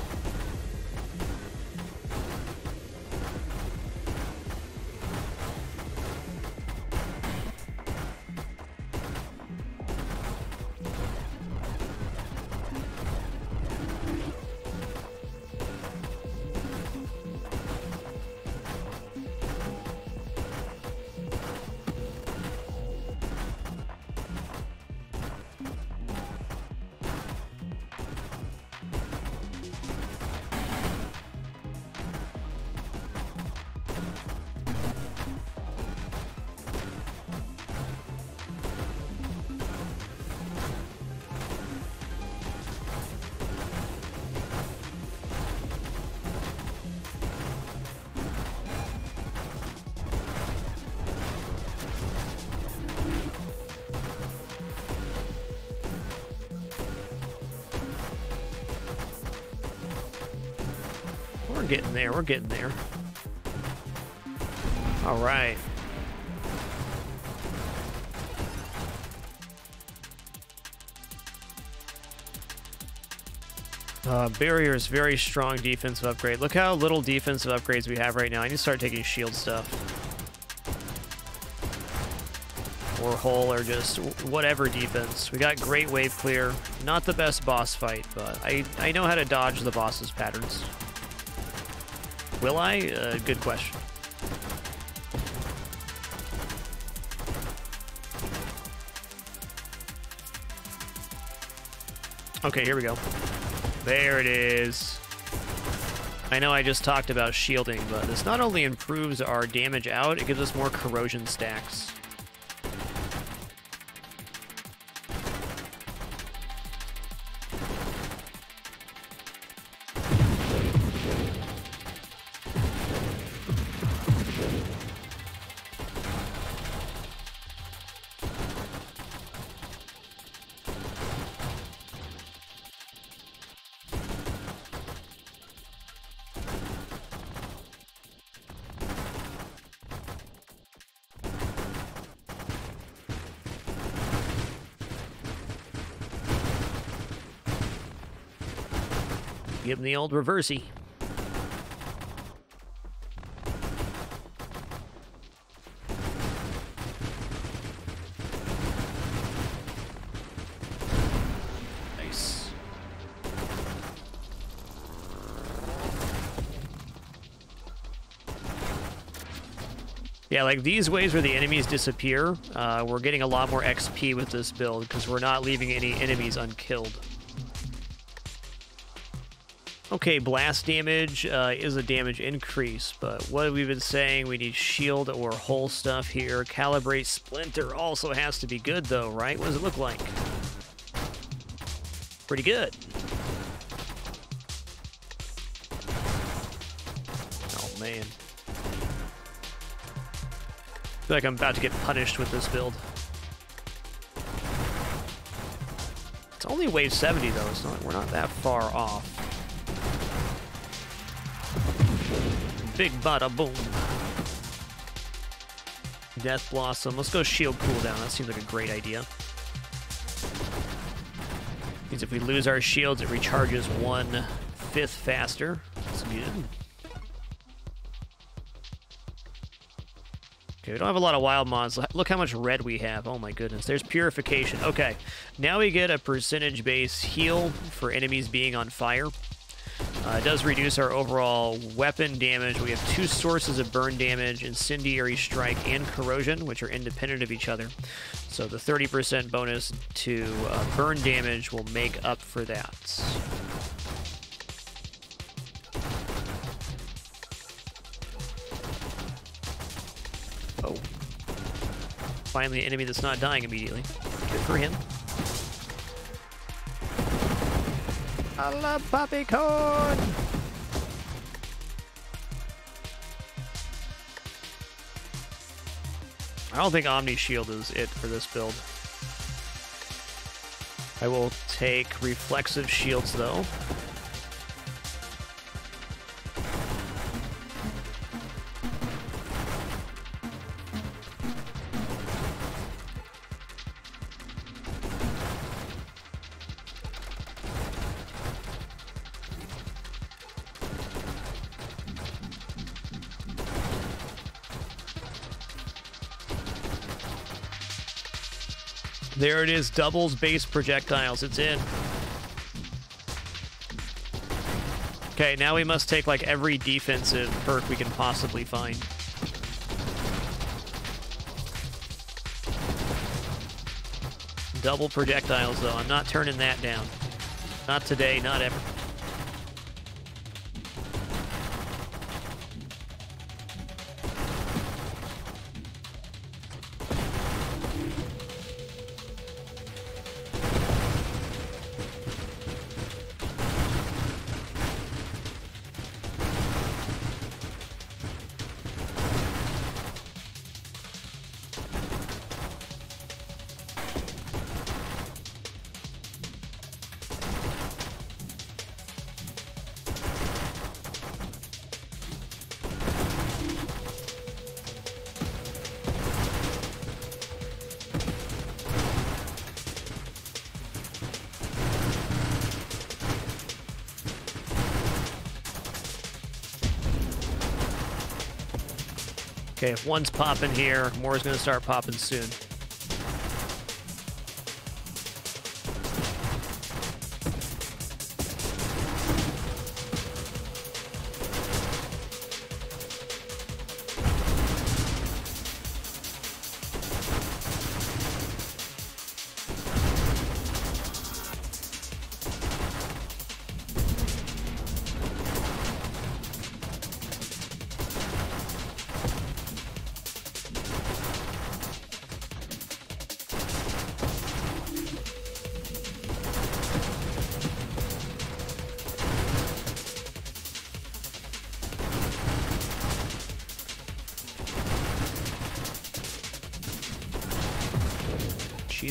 Barrier is very strong defensive upgrade. Look how little defensive upgrades we have right now. I need to start taking shield stuff. Or hull, or just whatever defense. We got great wave clear. Not the best boss fight, but I, I know how to dodge the boss's patterns. Will I? Uh, good question. Okay, here we go. There it is. I know I just talked about shielding, but this not only improves our damage out, it gives us more corrosion stacks. Him the old reversey. Nice. Yeah, like these ways where the enemies disappear, uh, we're getting a lot more XP with this build because we're not leaving any enemies unkilled. Okay, blast damage uh, is a damage increase, but what have we been saying? We need shield or hull stuff here. Calibrate splinter also has to be good though, right? What does it look like? Pretty good. Oh man. I feel like I'm about to get punished with this build. It's only wave 70 though, it's not we're not that far off. Big bada boom. Death Blossom. Let's go shield cooldown. That seems like a great idea. Means if we lose our shields, it recharges one fifth faster. That's good. Okay, we don't have a lot of wild mods. Look how much red we have. Oh my goodness. There's purification. Okay, now we get a percentage base heal for enemies being on fire. Uh, it does reduce our overall weapon damage. We have two sources of burn damage, Incendiary Strike and Corrosion, which are independent of each other. So the 30% bonus to uh, burn damage will make up for that. Oh. Finally an enemy that's not dying immediately. Good for him. I love popcorn. I don't think Omni Shield is it for this build. I will take Reflexive Shields, though. It is, doubles base projectiles. It's in. Okay, now we must take like every defensive perk we can possibly find. Double projectiles though, I'm not turning that down. Not today, not ever. Okay, if one's popping here, more's gonna start popping soon.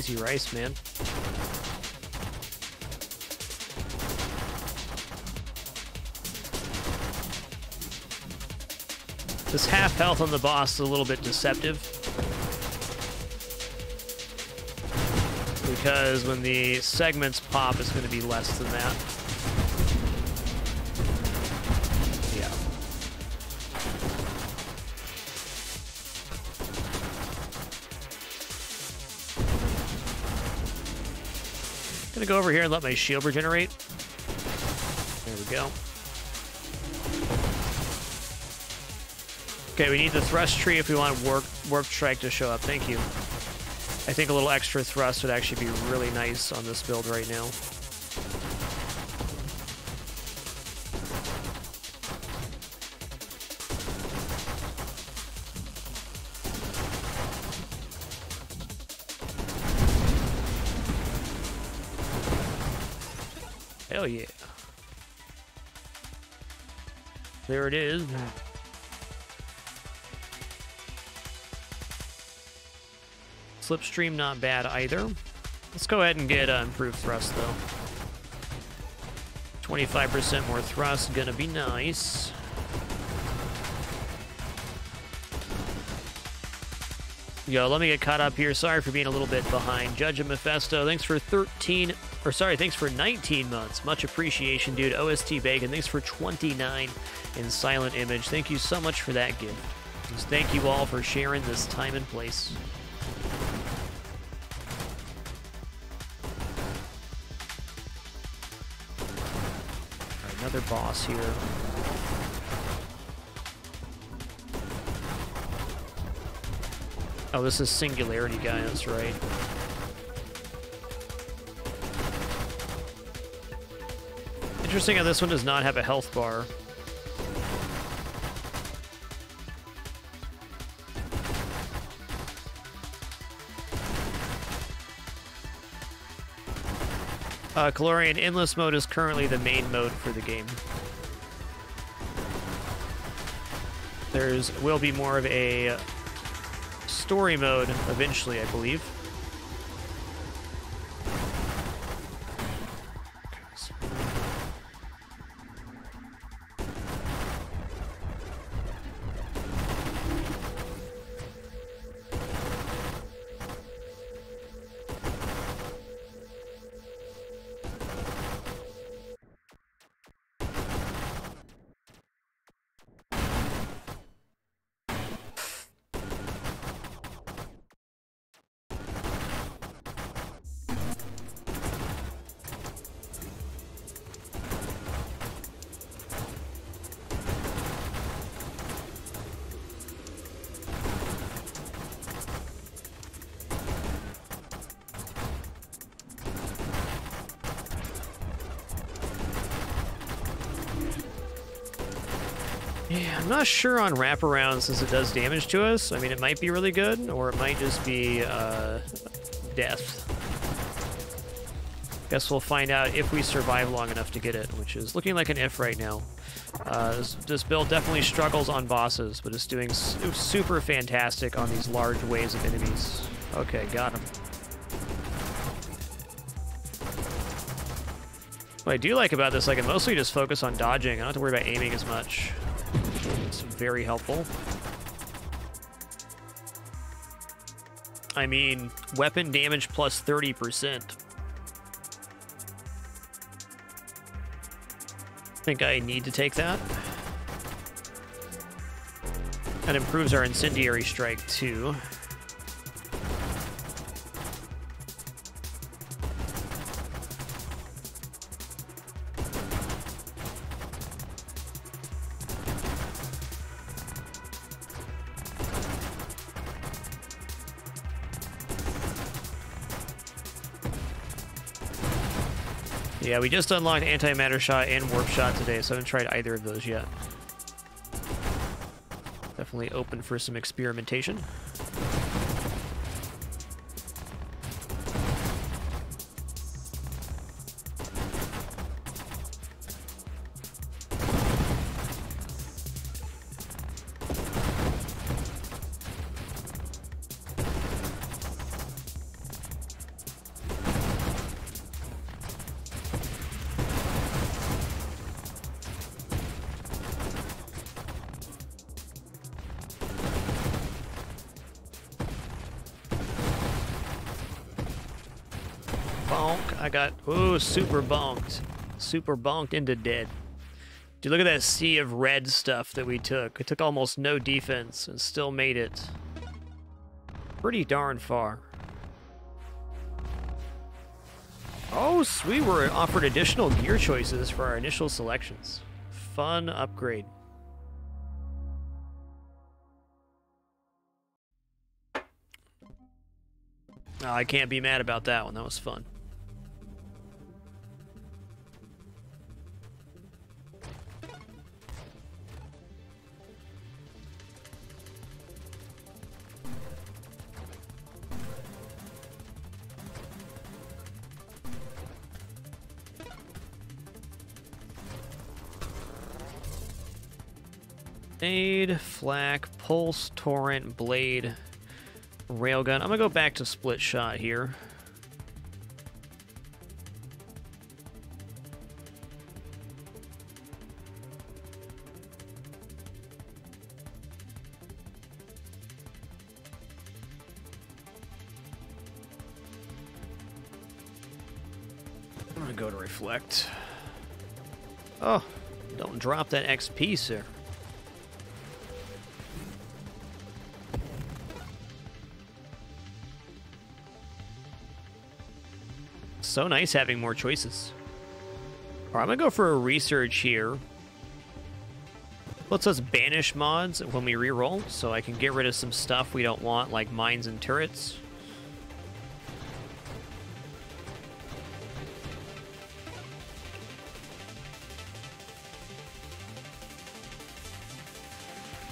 Cheesy rice, man. This half health on the boss is a little bit deceptive. Because when the segments pop, it's going to be less than that. Gonna go over here and let my shield regenerate. There we go.
Okay, we need the thrust tree if we want warp, warp strike to show up. Thank you. I think a little extra thrust would actually be really nice on this build right now. Hell yeah. There it is. Slipstream not bad either. Let's go ahead and get uh, improved thrust though. 25% more thrust, gonna be nice. Yo, let me get caught up here. Sorry for being a little bit behind. Judge of Mephisto, thanks for 13, or sorry, thanks for 19 months. Much appreciation, dude. OST Bacon, thanks for 29 in Silent Image. Thank you so much for that gift. Just thank you all for sharing this time and place. Alright, another boss here. Oh, this is Singularity guy, that's right. Interesting how this one does not have a health bar. Uh, Calorian Endless mode is currently the main mode for the game. There's will be more of a story mode eventually, I believe. Not sure on wraparound since it does damage to us. I mean, it might be really good, or it might just be uh, death. Guess we'll find out if we survive long enough to get it, which is looking like an if right now. Uh, this, this build definitely struggles on bosses, but it's doing su super fantastic on these large waves of enemies. Okay, got him. What I do like about this, I can mostly just focus on dodging. I don't have to worry about aiming as much. Very helpful. I mean, weapon damage plus 30%. I think I need to take that. That improves our incendiary strike too. We just unlocked Antimatter Shot and Warp Shot today, so I haven't tried either of those yet. Definitely open for some experimentation. super bonked. Super bonked into dead. Dude, look at that sea of red stuff that we took. It took almost no defense and still made it pretty darn far. Oh, sweet, we're offered additional gear choices for our initial selections. Fun upgrade. Oh, I can't be mad about that one. That was fun. Flak, pulse, torrent, blade, railgun. I'm gonna go back to split shot here. I'm gonna go to reflect. Oh, don't drop that XP, sir. So nice having more choices. All right, I'm gonna go for a research here. Let's us banish mods when we reroll, so I can get rid of some stuff we don't want, like mines and turrets.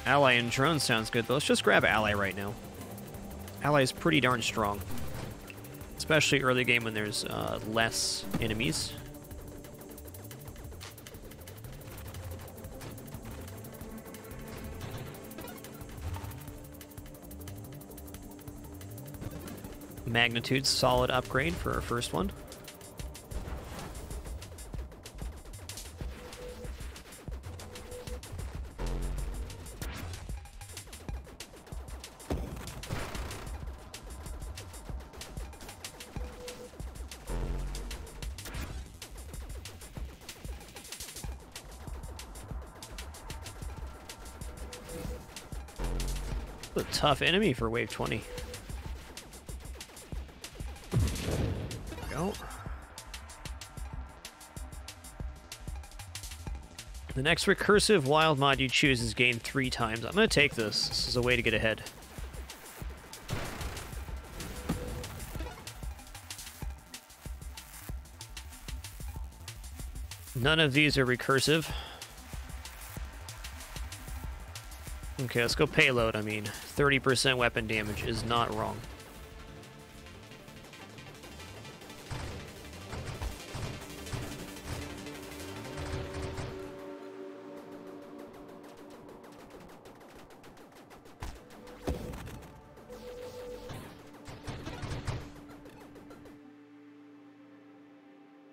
Ally and drone sounds good, but let's just grab Ally right now. Ally is pretty darn strong. Especially early game when there's uh, less enemies. Magnitude, solid upgrade for our first one. Tough enemy for wave 20. Go. The next recursive wild mod you choose is gained three times. I'm going to take this. This is a way to get ahead. None of these are recursive. Okay, let's go payload. I mean, 30% weapon damage is not wrong.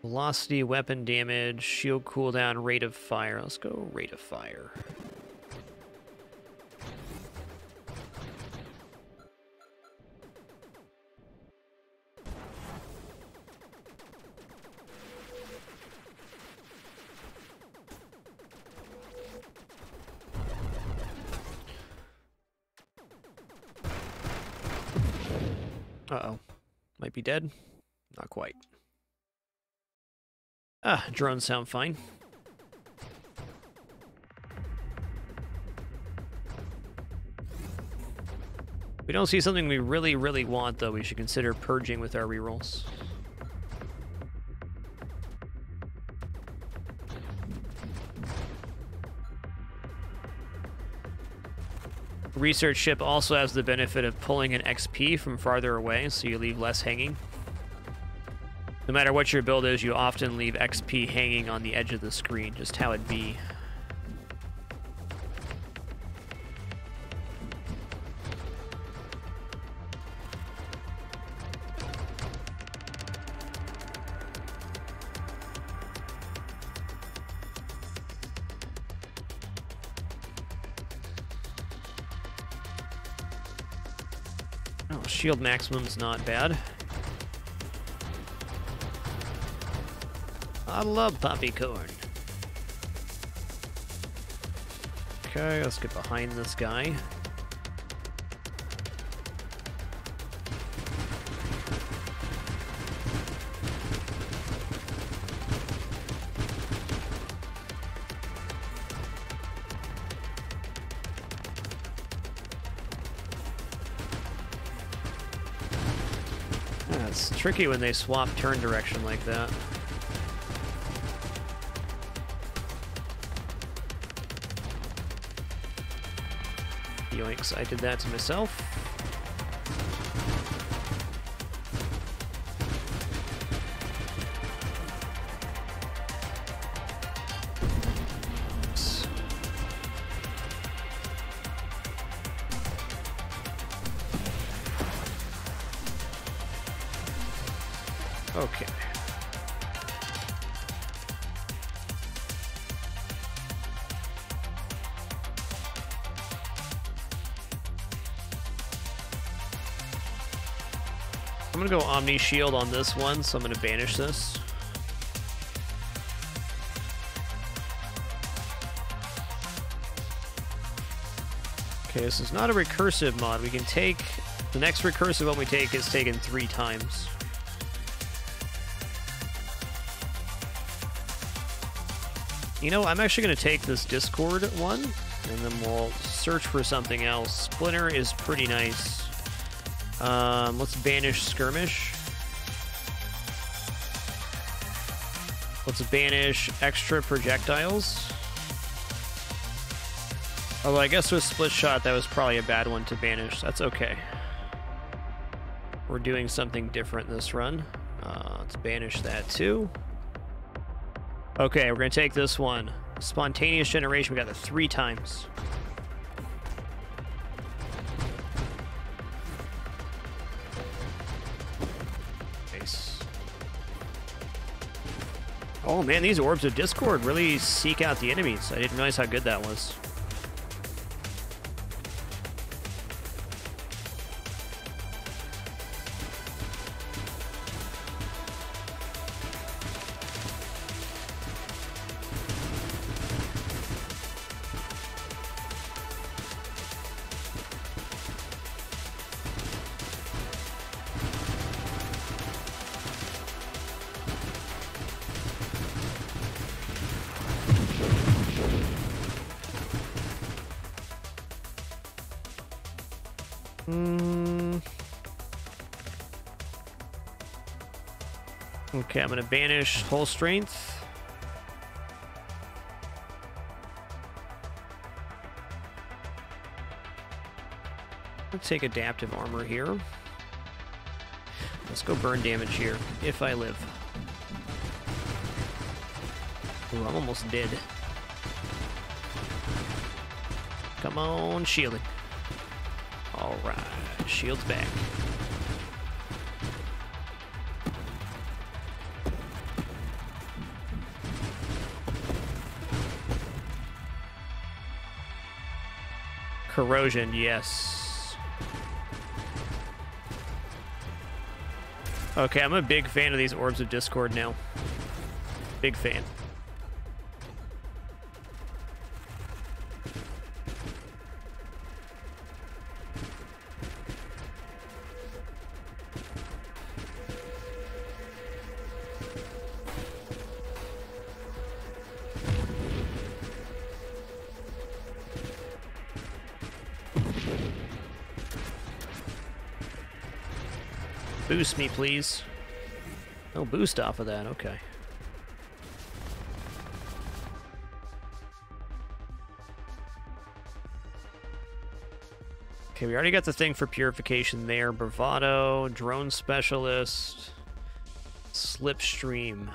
Velocity, weapon damage, shield cooldown, rate of fire. Let's go rate of fire. Dead. Not quite. Ah, drones sound fine. We don't see something we really, really want, though. We should consider purging with our rerolls. Research ship also has the benefit of pulling an XP from farther away, so you leave less hanging. No matter what your build is, you often leave XP hanging on the edge of the screen, just how it be. Shield maximum's not bad. I love popcorn. Okay, let's get behind this guy. Tricky when they swap turn direction like that. Yoinks, I did that to myself. Omni Shield on this one, so I'm gonna banish this. Okay, this is not a recursive mod. We can take... The next recursive one we take is taken three times. You know, I'm actually going to take this Discord one, and then we'll search for something else. Splinter is pretty nice. Um, let's banish Skirmish. Let's banish extra projectiles. Although I guess with Split Shot, that was probably a bad one to banish. That's okay. We're doing something different this run. Uh, let's banish that too. Okay, we're gonna take this one. Spontaneous generation, we got it three times. Man, these orbs of discord really seek out the enemies. I didn't realize how good that was. I'm hull strength. Let's take adaptive armor here. Let's go burn damage here, if I live. Ooh, I'm almost dead. Come on, shielding. Alright, shield's back. Corrosion, yes. Okay, I'm a big fan of these Orbs of Discord now. Big fan. Boost me, please. No boost off of that, okay. Okay, we already got the thing for purification there. Bravado, Drone Specialist, Slipstream.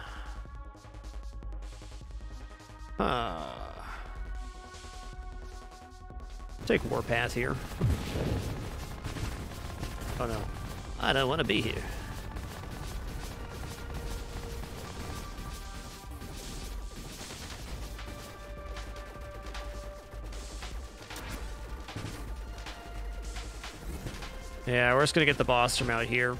Huh. Take Warpath here. Oh no. I don't want to be here. Yeah, we're just gonna get the boss from out here.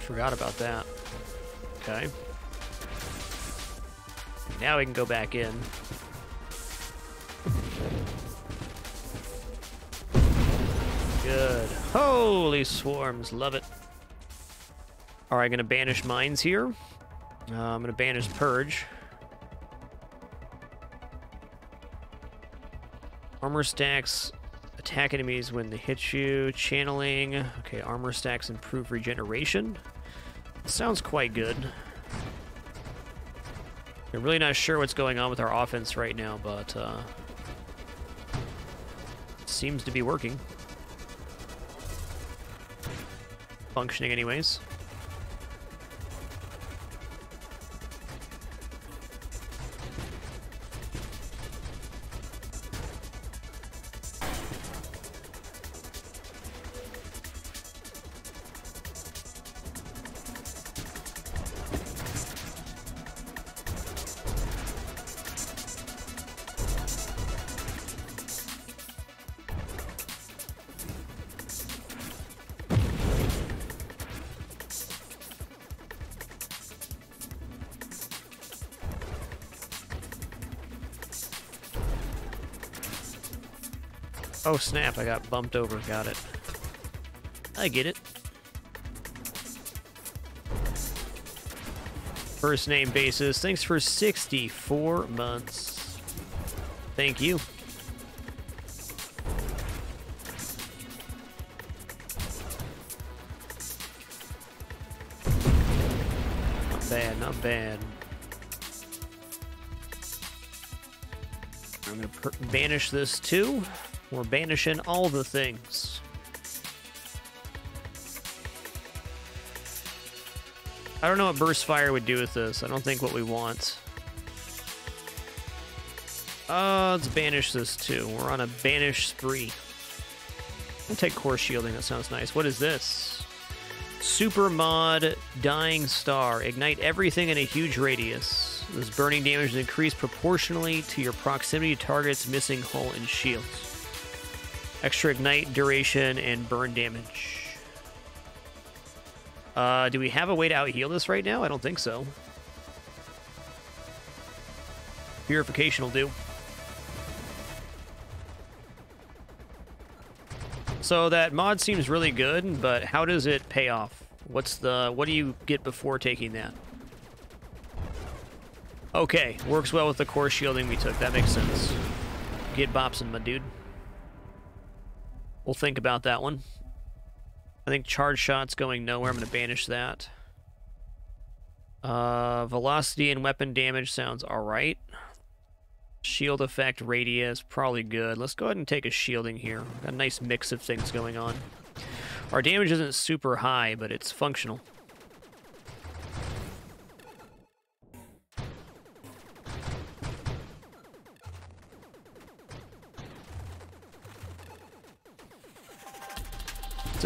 Forgot about that. Okay. Now we can go back in. Good. Holy swarms, love it. Alright, gonna banish mines here. Uh, I'm to banish Purge. Armor stacks attack enemies when they hit you. Channeling. Okay, armor stacks improve regeneration. Sounds quite good. I'm really not sure what's going on with our offense right now, but uh, seems to be working. Functioning anyways. Oh snap, I got bumped over. Got it. I get it. First name basis. Thanks for 64 months. Thank you. Not bad, not bad. I'm to banish this too. We're banishing all the things. I don't know what Burst Fire would do with this. I don't think what we want. Uh, let's banish this too. We're on a banish spree. I'll take Core Shielding. That sounds nice. What is this? Super Mod Dying Star. Ignite everything in a huge radius. This burning damage is increased proportionally to your proximity to targets, missing hull, and shields. Extra ignite duration and burn damage. Uh, do we have a way to out-heal this right now? I don't think so. Purification will do. So that mod seems really good, but how does it pay off? What's the what do you get before taking that? Okay, works well with the core shielding we took. That makes sense. Get bopsin, my dude. We'll think about that one. I think charge shot's going nowhere. I'm going to banish that. Uh, velocity and weapon damage sounds alright. Shield effect, radius, probably good. Let's go ahead and take a shielding here. Got a nice mix of things going on. Our damage isn't super high, but it's functional.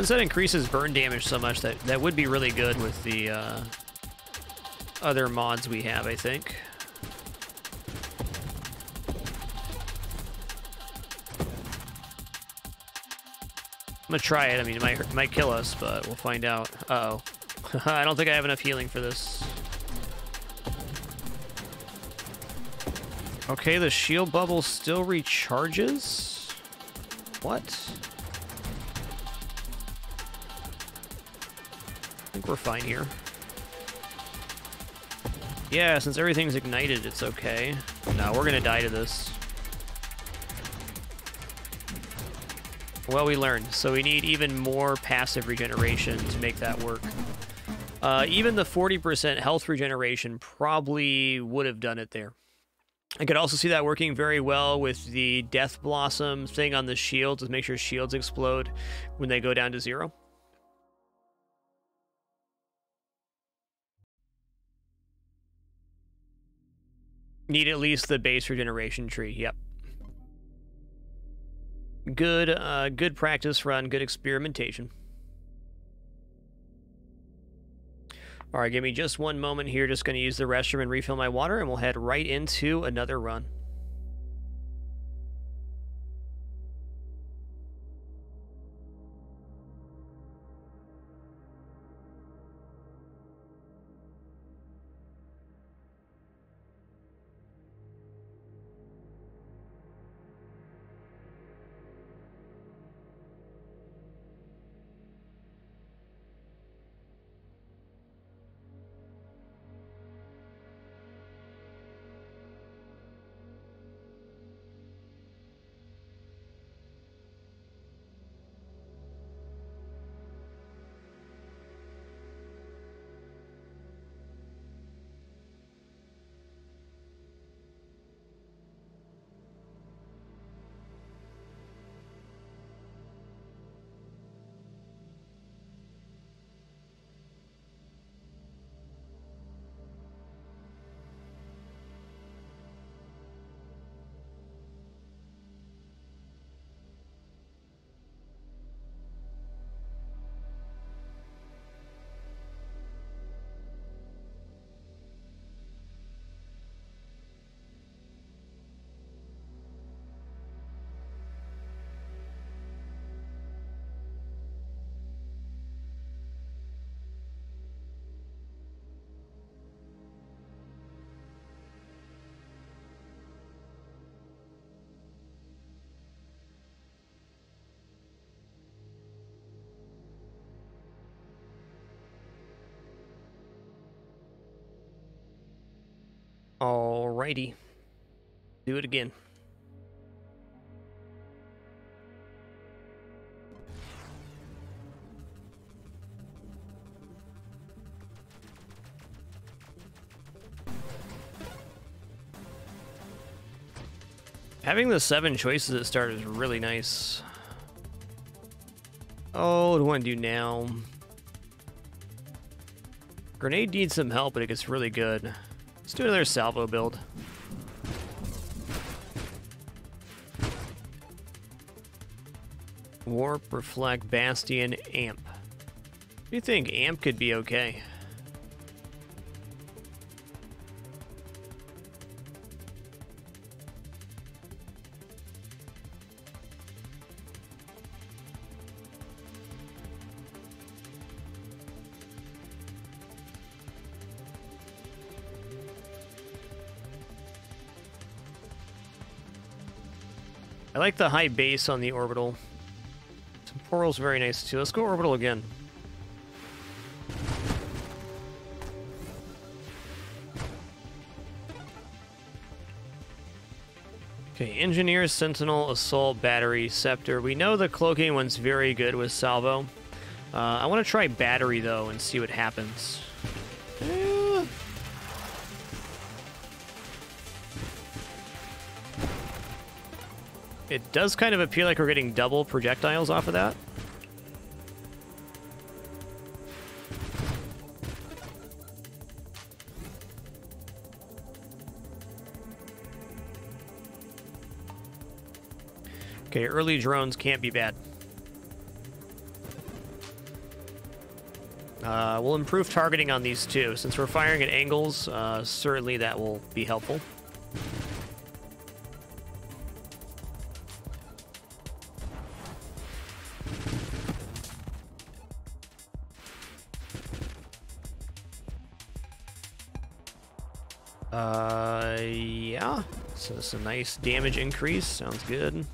Since that increases burn damage so much, that, that would be really good with the uh, other mods we have, I think. I'm gonna try it. I mean, it might, it might kill us, but we'll find out. Uh oh I don't think I have enough healing for this. Okay, the shield bubble still recharges? What? We're fine here. Yeah, since everything's ignited, it's okay. No, we're gonna die to this. Well, we learned. So we need even more passive regeneration to make that work. Uh, even the 40% health regeneration probably would have done it there. I could also see that working very well with the Death Blossom thing on the shields to make sure shields explode when they go down to zero. Need at least the base regeneration tree, yep good uh, good practice run, good experimentation. All right, give me just one moment here. Just going to use the restroom and refill my water, and we'll head right into another run. Do it again. Having the seven choices at start is really nice. Oh, what do I want to do now? Grenade needs some help, but it gets really good. Let's do another salvo build. Warp, Reflect, Bastion, Amp. Do you think Amp could be okay? I like the high base on the orbital. Temporal's very nice too. Let's go orbital again. Okay, Engineer, Sentinel, Assault, Battery, Scepter. We know the cloaking one's very good with Salvo. Uh, I want to try Battery, though, and see what happens. It does kind of appear like we're getting double projectiles off of that. Okay, early drones can't be bad. Uh, we'll improve targeting on these two. Since we're firing at angles, uh, certainly that will be helpful. A nice damage increase. Sounds good.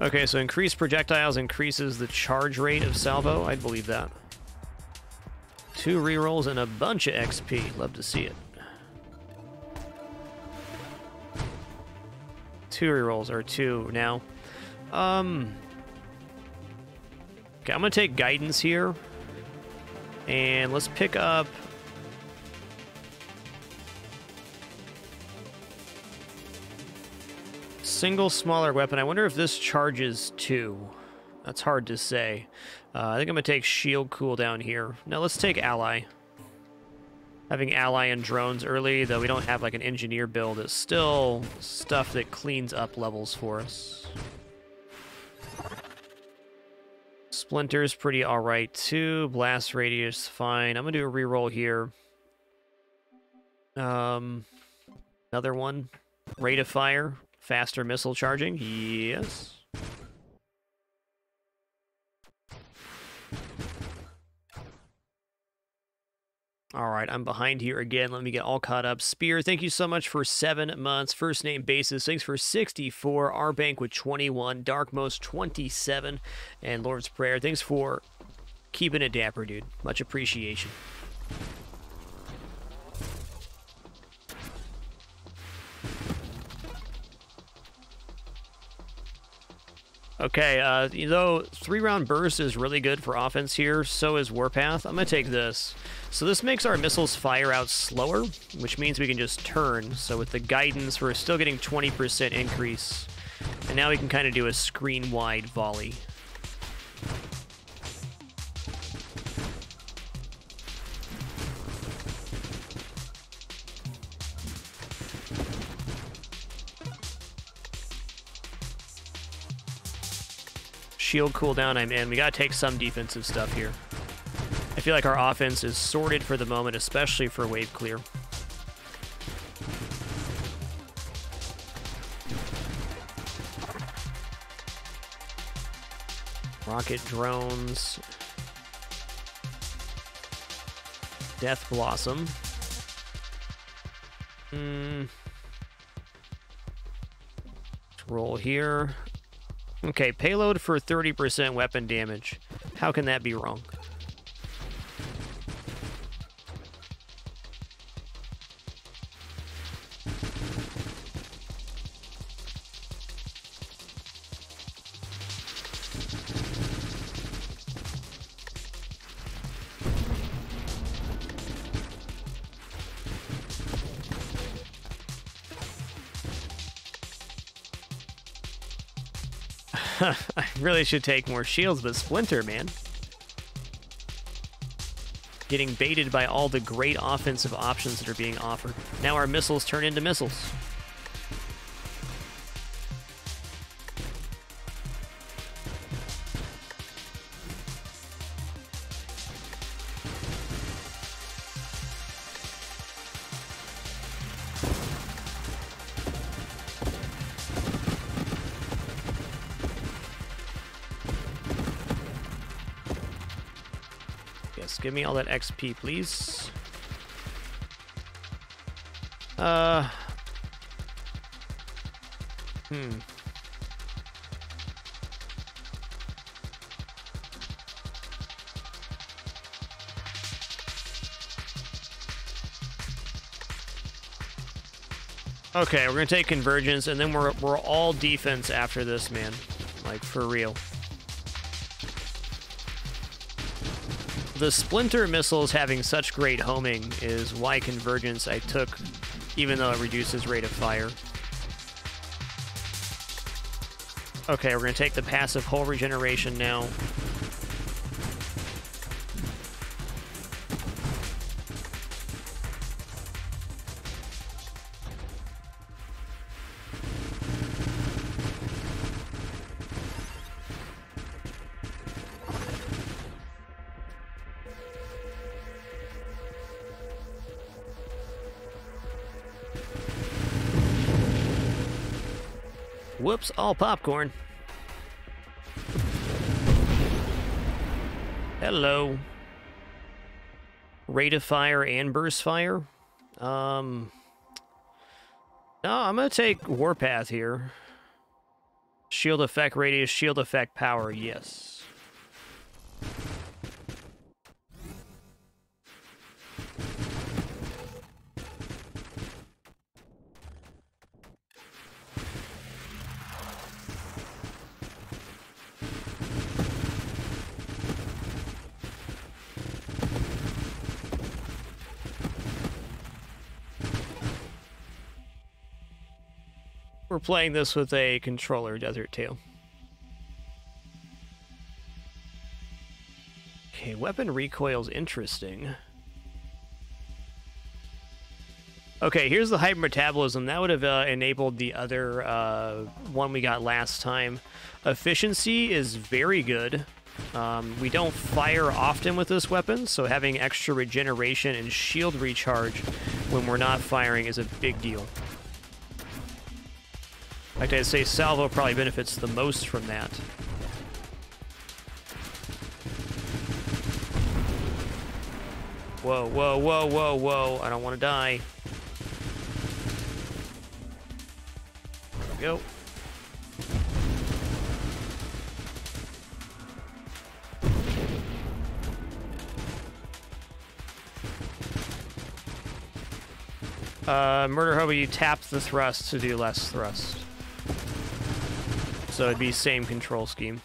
Okay, so increased projectiles increases the charge rate of salvo. I'd believe that. Two rerolls and a bunch of XP. Love to see it. Two rerolls, or two now. Um. Okay, I'm gonna take guidance here. And let's pick up Single smaller weapon. I wonder if this charges two. That's hard to say. Uh, I think I'm going to take shield cooldown here. Now let's take ally. Having ally and drones early, though we don't have like an engineer build, is still stuff that cleans up levels for us. Splinter's pretty alright too. Blast radius, fine. I'm to do a reroll here. Um, Another one. Rate of fire. Faster missile charging? Yes. All right, I'm behind here again. Let me get all caught up. Spear, thank you so much for seven months. First name basis, thanks for 64. Our bank with 21. Darkmost 27. And Lord's Prayer, thanks for keeping it dapper, dude. Much appreciation. Okay, uh, you know, three round burst is really good for offense here. So is Warpath. I'm going to take this. So this makes our missiles fire out slower, which means we can just turn. So with the guidance, we're still getting 20% increase. And now we can kind of do a screen-wide volley. Shield cooldown I'm in. We got to take some defensive stuff here. I feel like our offense is sorted for the moment, especially for wave clear. Rocket drones. Death Blossom. Hmm. Roll here. Okay, payload for 30% weapon damage. How can that be wrong? Really should take more shields, but Splinter, man. Getting baited by all the great offensive options that are being offered. Now our missiles turn into missiles. Give me all that XP, please. Uh. Hmm. Okay, we're gonna take convergence, and then we're we're all defense after this, man. Like for real. The Splinter missiles having such great homing is why Convergence I took, even though it reduces rate of fire. Okay, we're going to take the passive hull regeneration now. Whoops, all popcorn. Hello. Rate of fire and burst fire? Um. No, I'm gonna take Warpath here. Shield effect radius, shield effect power, yes. Playing this with a controller, Desert Tail. Okay, weapon recoil's interesting. Okay, here's the hyper metabolism. That would have uh, enabled the other uh, one we got last time. Efficiency is very good. Um, we don't fire often with this weapon, so having extra regeneration and shield recharge when we're not firing is a big deal. Fact, I'd say Salvo probably benefits the most from that. Whoa, whoa, whoa, whoa, whoa. I don't want to die. There we go. Uh, Murder Hobo, you tap the thrust to do less thrust. So it'd be same control scheme.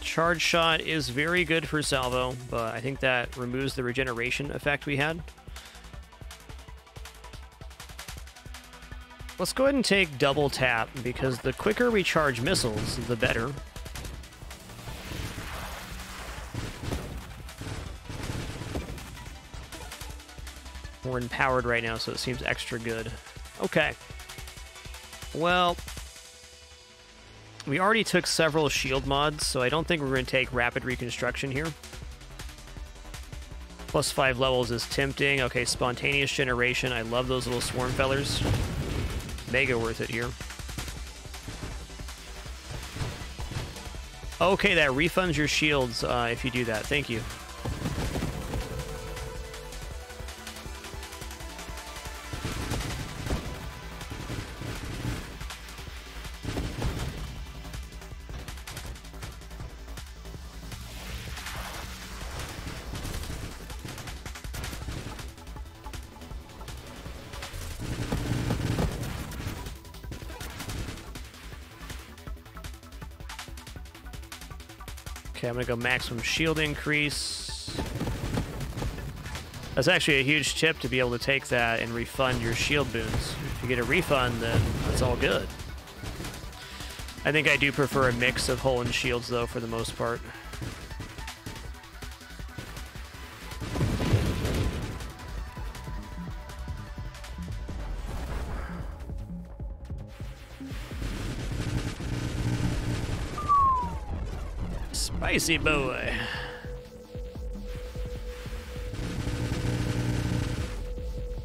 Charge shot is very good for salvo, but I think that removes the regeneration effect we had. Let's go ahead and take double tap, because the quicker we charge missiles, the better. We're empowered right now, so it seems extra good. Okay. Well, we already took several shield mods, so I don't think we're going to take rapid reconstruction here. Plus five levels is tempting. Okay, spontaneous generation. I love those little swarm fellers. Mega worth it here. Okay, that refunds your shields uh, if you do that. Thank you. I'm gonna go maximum shield increase. That's actually a huge tip to be able to take that and refund your shield boons. If you get a refund, then that's all good. I think I do prefer a mix of hull and shields, though, for the most part. Boy.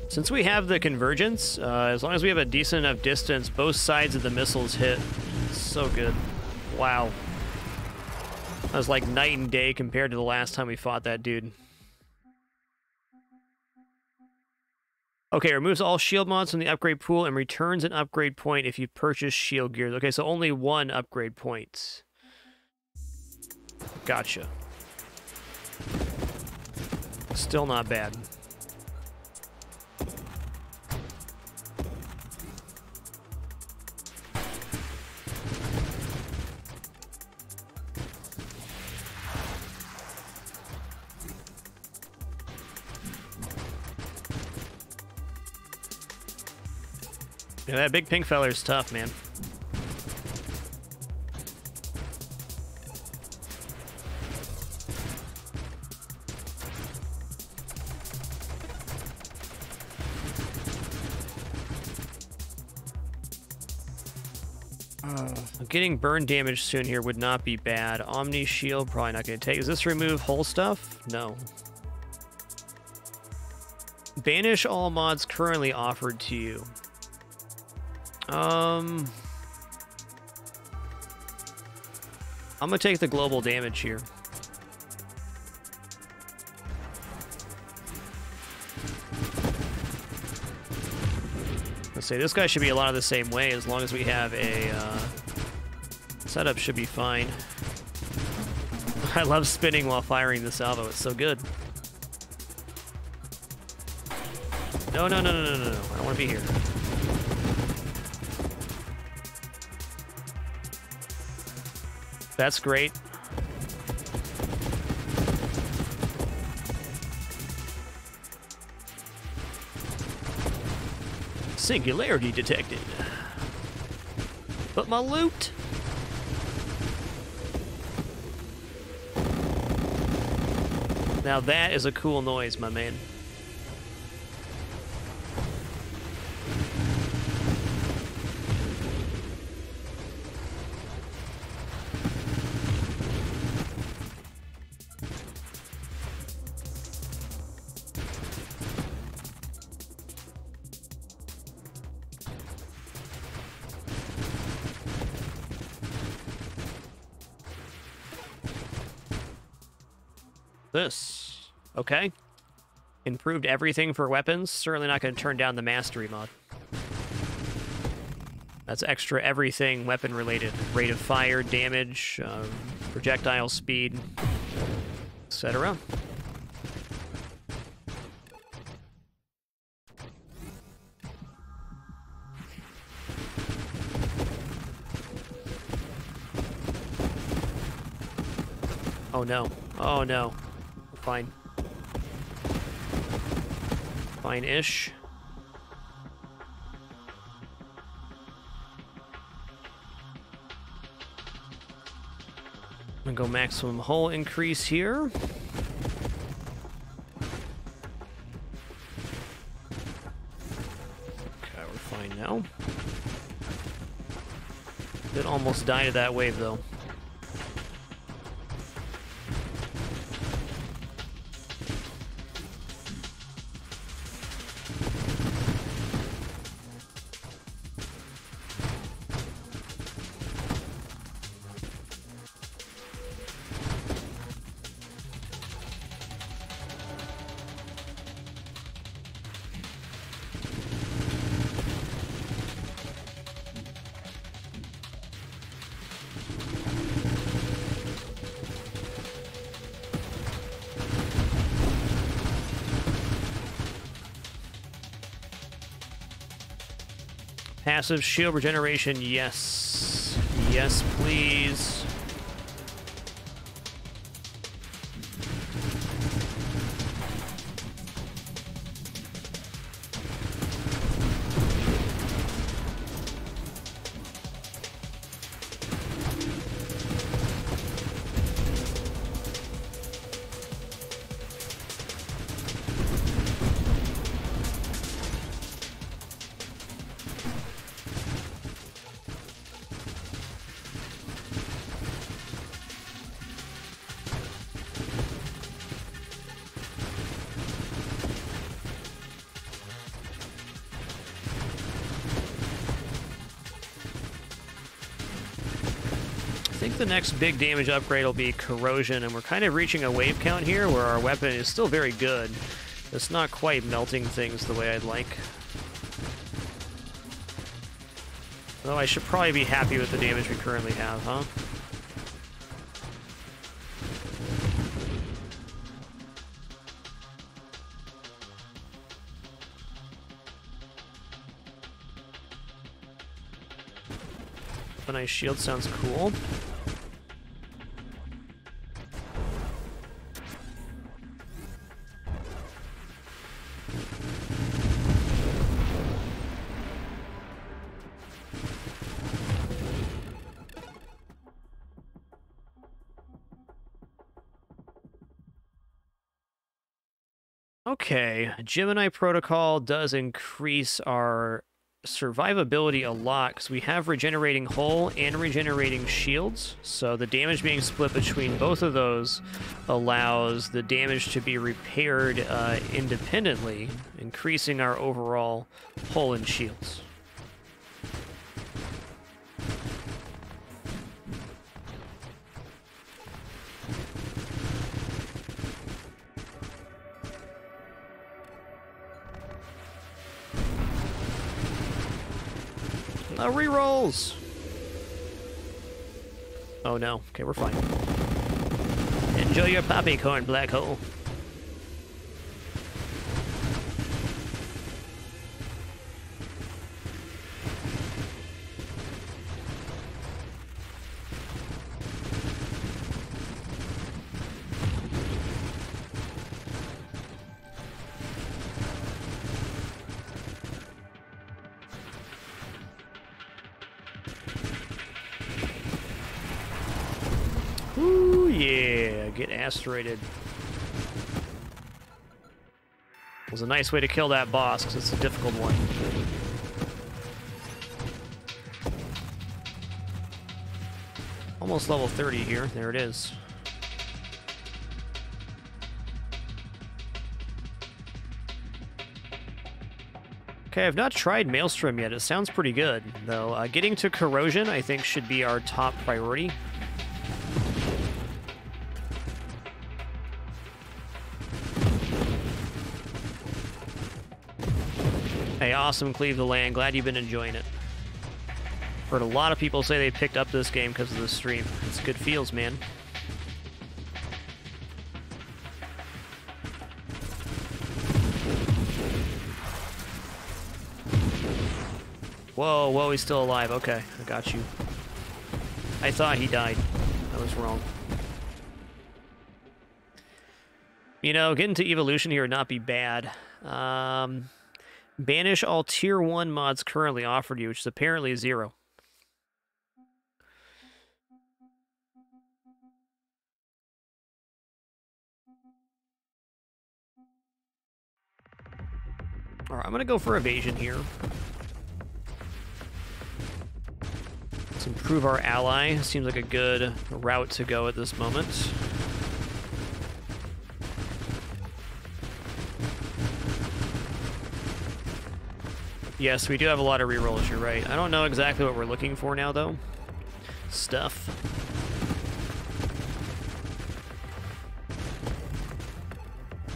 Since we have the convergence, uh, as long as we have a decent enough distance, both sides of the missiles hit. So good. Wow. That was like night and day compared to the last time we fought that dude. Okay, removes all shield mods from the upgrade pool and returns an upgrade point if you purchase shield gears. Okay, so only one upgrade point. Gotcha. Still not bad. Yeah, that big pink feller is tough, man. Getting burn damage soon here would not be bad. Omni shield probably not going to take. Does this remove hull stuff? No. Banish all mods currently offered to you. Um, I'm gonna take the global damage here. Let's say this guy should be a lot of the same way as long as we have a uh, setup should be fine. I love spinning while firing the salvo. It's so good. No, no, no, no, no, no, no. I don't want to be here. That's great. Singularity detected. But my loot... Now that is a cool noise, my man. Okay. Improved everything for weapons. Certainly not going to turn down the mastery mod. That's extra everything weapon related. Rate of fire, damage, um, projectile speed, etc. Oh no. Oh no. Fine. Fine-ish. I'm gonna go maximum hull increase here. Okay, we're fine now. Did almost die to that wave though. Passive shield regeneration, yes. Yes, please. The next big damage upgrade will be Corrosion, and we're kind of reaching a wave count here where our weapon is still very good. It's not quite melting things the way I'd like. Though I should probably be happy with the damage we currently have, huh? Nice shield sounds cool. Gemini Protocol does increase our survivability a lot because we have regenerating hull and regenerating shields. So the damage being split between both of those allows the damage to be repaired uh, independently, increasing our overall hull and shields. Uh, rerolls! Oh no. Okay, we're fine. Enjoy your poppycorn, black hole. It was a nice way to kill that boss, because it's a difficult one. Almost level 30 here. There it is. Okay, I've not tried Maelstrom yet. It sounds pretty good, though. Uh, getting to Corrosion, I think, should be our top priority. Awesome, Cleave the Land. Glad you've been enjoying it. Heard a lot of people say they picked up this game because of the stream. It's good feels, man. Whoa, whoa, he's still alive. Okay, I got you. I thought he died. I was wrong. You know, getting to evolution here would not be bad. Um, banish all tier 1 mods currently offered you, which is apparently zero. Alright, I'm gonna go for evasion here. Let's improve our ally. Seems like a good route to go at this moment. Yes, we do have a lot of rerolls, you're right. I don't know exactly what we're looking for now, though. Stuff.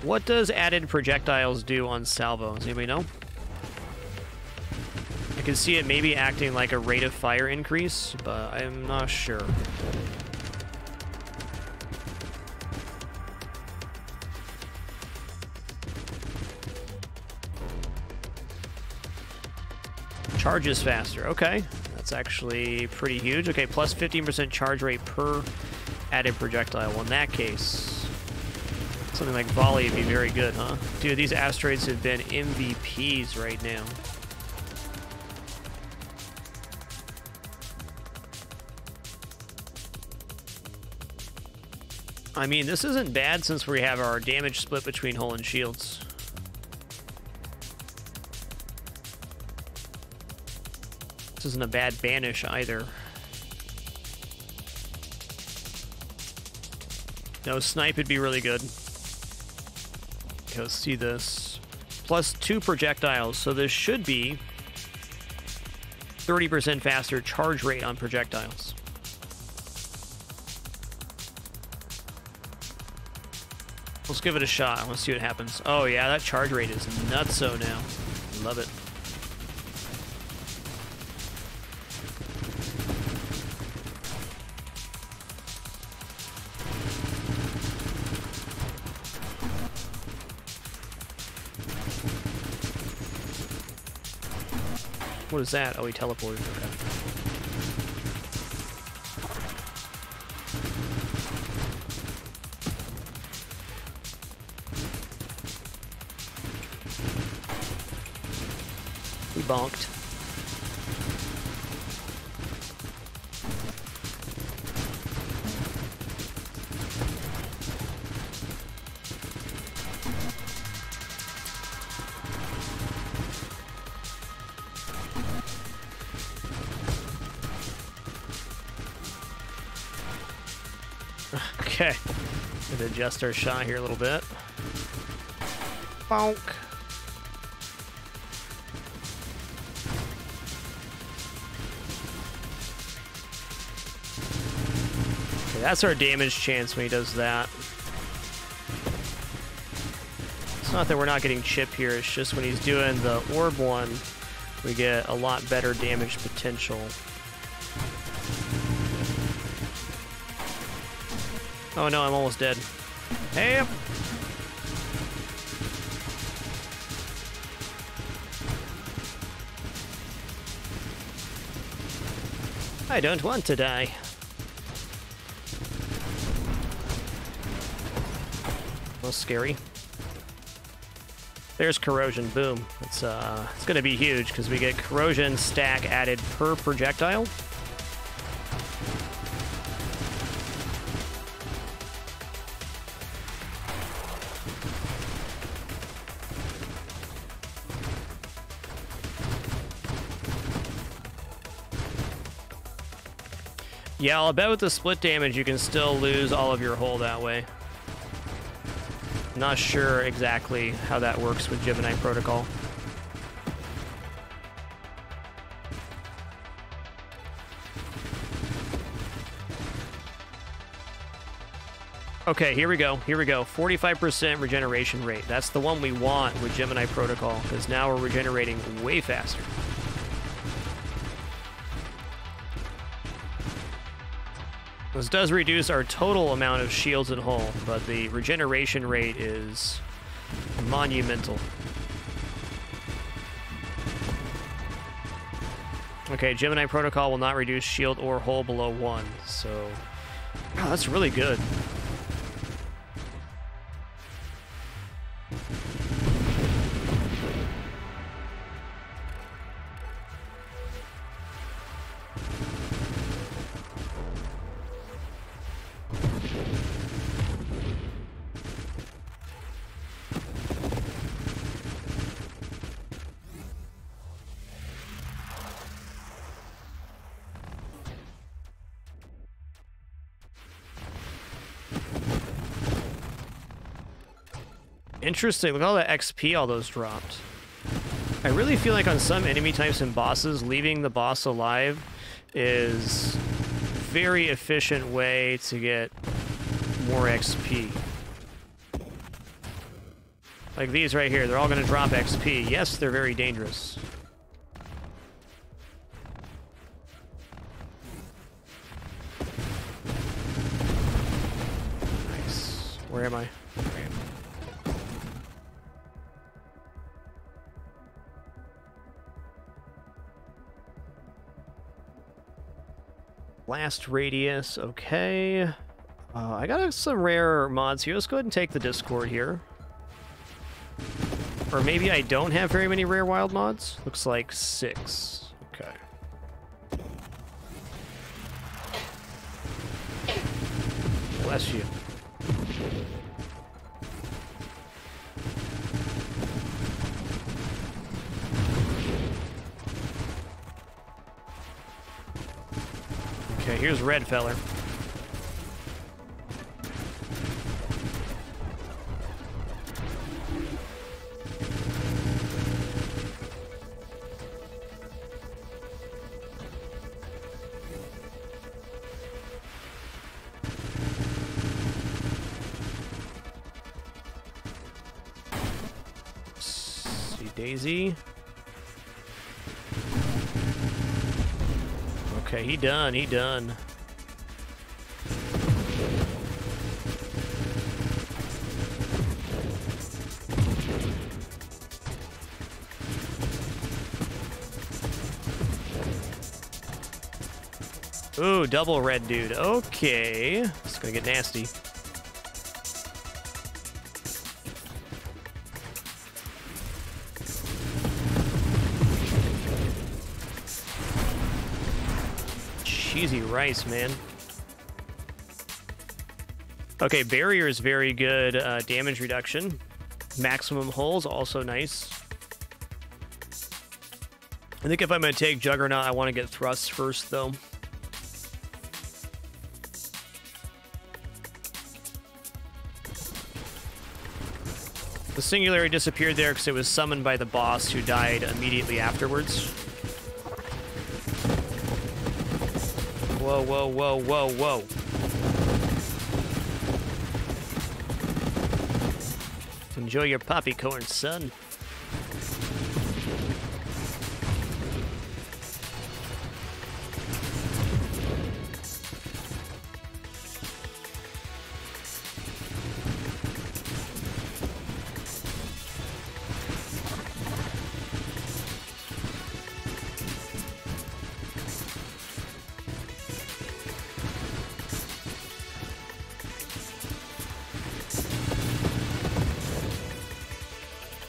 What does added projectiles do on salvo? Does anybody know? I can see it maybe acting like a rate of fire increase, but I'm not sure. Charges faster. Okay. That's actually pretty huge. Okay, plus 15% charge rate per added projectile. Well, in that case, something like volley would be very good, huh? Dude, these asteroids have been MVPs right now. I mean, this isn't bad since we have our damage split between hull and shields. Isn't a bad banish either. No, snipe would be really good. Go see this. Plus two projectiles, so this should be 30% faster charge rate on projectiles. Let's give it a shot. Let's see what happens. Oh yeah, that charge rate is nuts. So now. Love it. What is that? Oh, he teleported. Okay. bonked. Adjust our shot here a little bit. Bonk. That's our damage chance when he does that. It's not that we're not getting chip here, it's just when he's doing the orb one, we get a lot better damage potential. Oh no, I'm almost dead. Hey! I don't want to die. was scary. There's corrosion. Boom. It's uh, it's gonna be huge because we get corrosion stack added per projectile. Yeah, I'll bet with the split damage you can still lose all of your hull that way. Not sure exactly how that works with Gemini Protocol. Okay, here we go. Here we go. 45% regeneration rate. That's the one we want with Gemini Protocol, because now we're regenerating way faster. This does reduce our total amount of shields and hull, but the regeneration rate is monumental. Okay, Gemini Protocol will not reduce shield or hull below 1, so... Oh, that's really good. Interesting. Look at all the XP all those dropped. I really feel like on some enemy types and bosses, leaving the boss alive is very efficient way to get more XP. Like these right here, they're all going to drop XP. Yes, they're very dangerous. Nice. Where am I? Blast radius, okay. Uh, I got some rare mods here. Let's go ahead and take the Discord here. Or maybe I don't have very many rare wild mods. Looks like six. Okay. Bless you. Here's Red Feller. see Daisy. He done, he done. Ooh, double red dude. Okay. It's gonna get nasty. Cheesy rice, man. Okay, barrier is very good uh, damage reduction. Maximum holes, also nice. I think if I'm going to take Juggernaut, I want to get thrusts first, though. The Singularity disappeared there because it was summoned by the boss who died immediately afterwards. Whoa, whoa, whoa, whoa, whoa. Enjoy your poppy corn, son.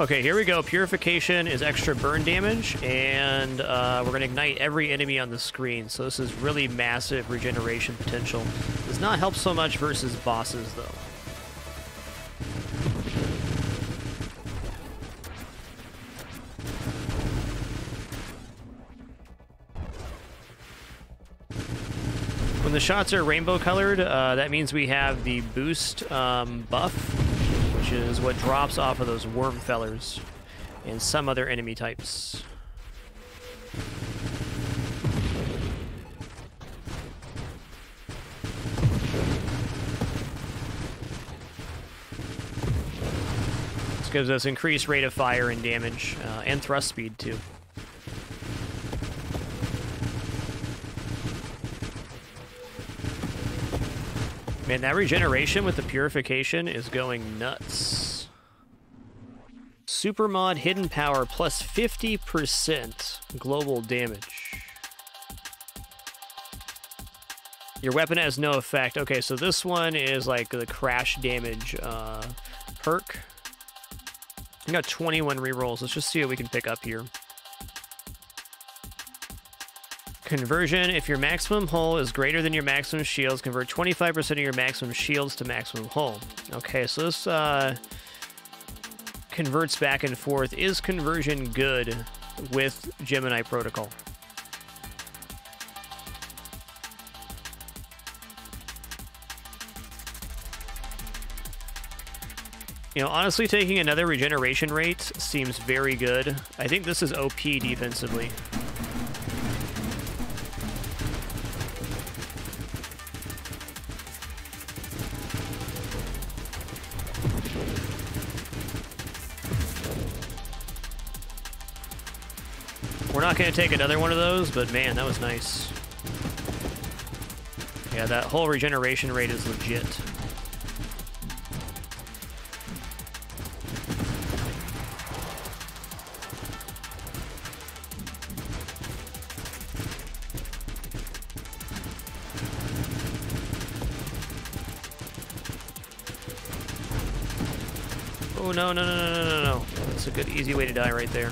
Okay, here we go. Purification is extra burn damage, and uh, we're going to ignite every enemy on the screen. So this is really massive regeneration potential. Does not help so much versus bosses, though. When the shots are rainbow colored, uh, that means we have the boost um, buff which is what drops off of those worm fellers and some other enemy types. This gives us increased rate of fire and damage, uh, and thrust speed too. Man, that regeneration with the purification is going nuts. Super mod hidden power plus 50% global damage. Your weapon has no effect. Okay, so this one is like the crash damage uh, perk. We got 21 rerolls. Let's just see what we can pick up here. Conversion, if your maximum hull is greater than your maximum shields, convert 25% of your maximum shields to maximum hull. Okay, so this uh, converts back and forth. Is conversion good with Gemini Protocol? You know, honestly, taking another regeneration rate seems very good. I think this is OP defensively. Not to take another one of those, but man, that was nice. Yeah, that hull regeneration rate is legit. Oh, no, no, no, no, no, no, no. That's a good, easy way to die right there.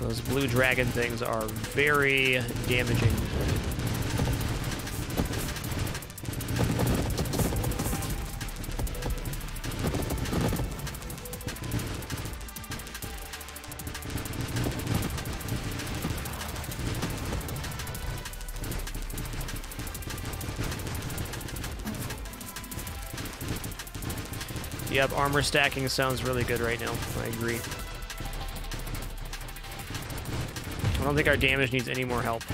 Those blue dragon things are very damaging. Yep, armor stacking sounds really good right now. I agree. don't think our damage needs any more help.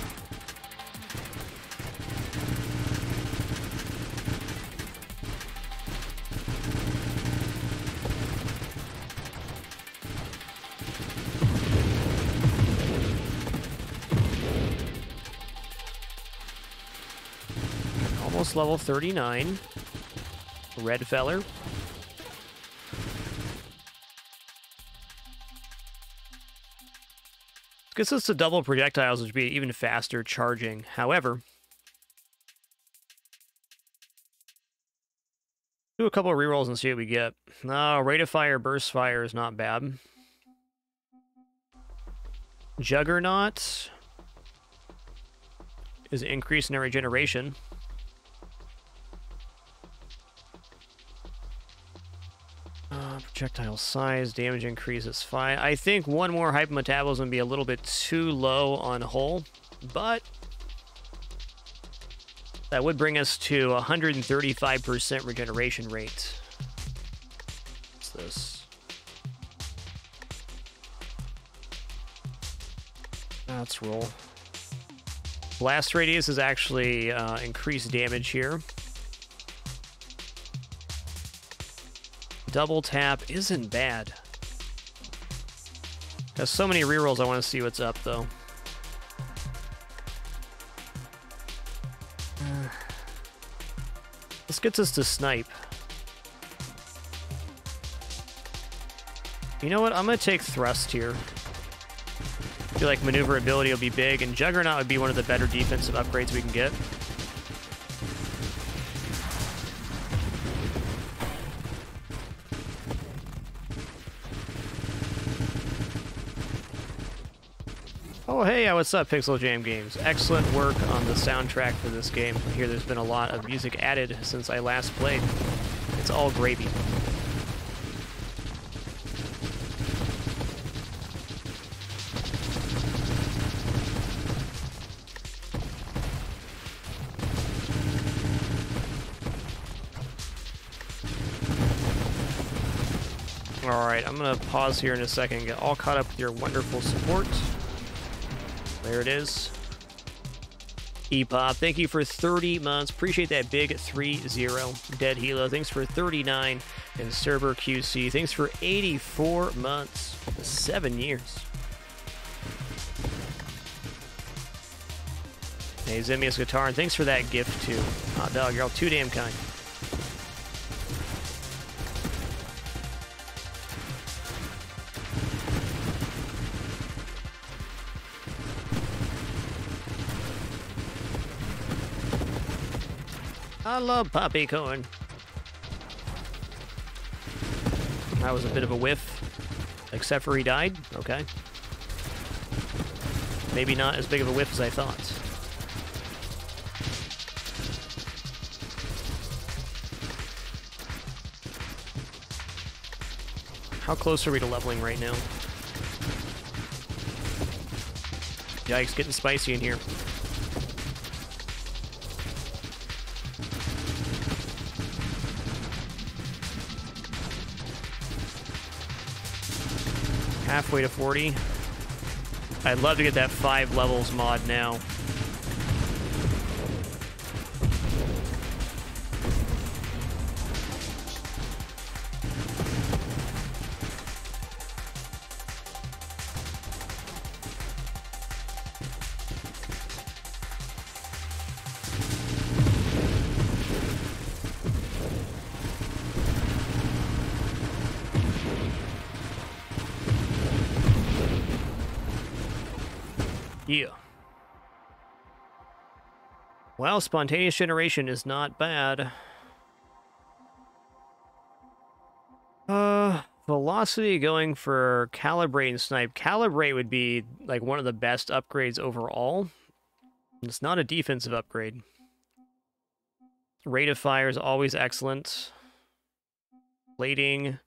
Almost level 39. Red feller. Us to double projectiles, which would be even faster charging. However, do a couple of rerolls and see what we get. No, rate of fire, burst fire is not bad. Juggernaut is increase in regeneration. Projectile size, damage increase is fine. I think one more hypermetabolism would be a little bit too low on hull, but that would bring us to 135% regeneration rate. What's this? Let's roll. Blast radius is actually uh, increased damage here. Double tap isn't bad. Has so many rerolls, I want to see what's up, though. This gets us to snipe. You know what? I'm going to take thrust here. I feel like maneuverability will be big, and Juggernaut would be one of the better defensive upgrades we can get. Oh, hey, uh, what's up, Pixeljam Games? Excellent work on the soundtrack for this game. I hear there's been a lot of music added since I last played. It's all gravy. Alright, I'm going to pause here in a second get all caught up with your wonderful support. There it is. EPOP, thank you for 30 months. Appreciate that big 3-0. Dead Hilo, thanks for 39. And Server QC, thanks for 84 months. Seven years. Hey, Zemius Guitar, and thanks for that gift, too. Hot dog, you're all too damn kind. I love poppy corn. That was a bit of a whiff. Except for he died? Okay. Maybe not as big of a whiff as I thought. How close are we to leveling right now? Yikes, getting spicy in here. Halfway to 40. I'd love to get that five levels mod now. Well, spontaneous generation is not bad. Uh, velocity going for calibrate and snipe. Calibrate would be like one of the best upgrades overall. It's not a defensive upgrade. Rate of fire is always excellent. Plating.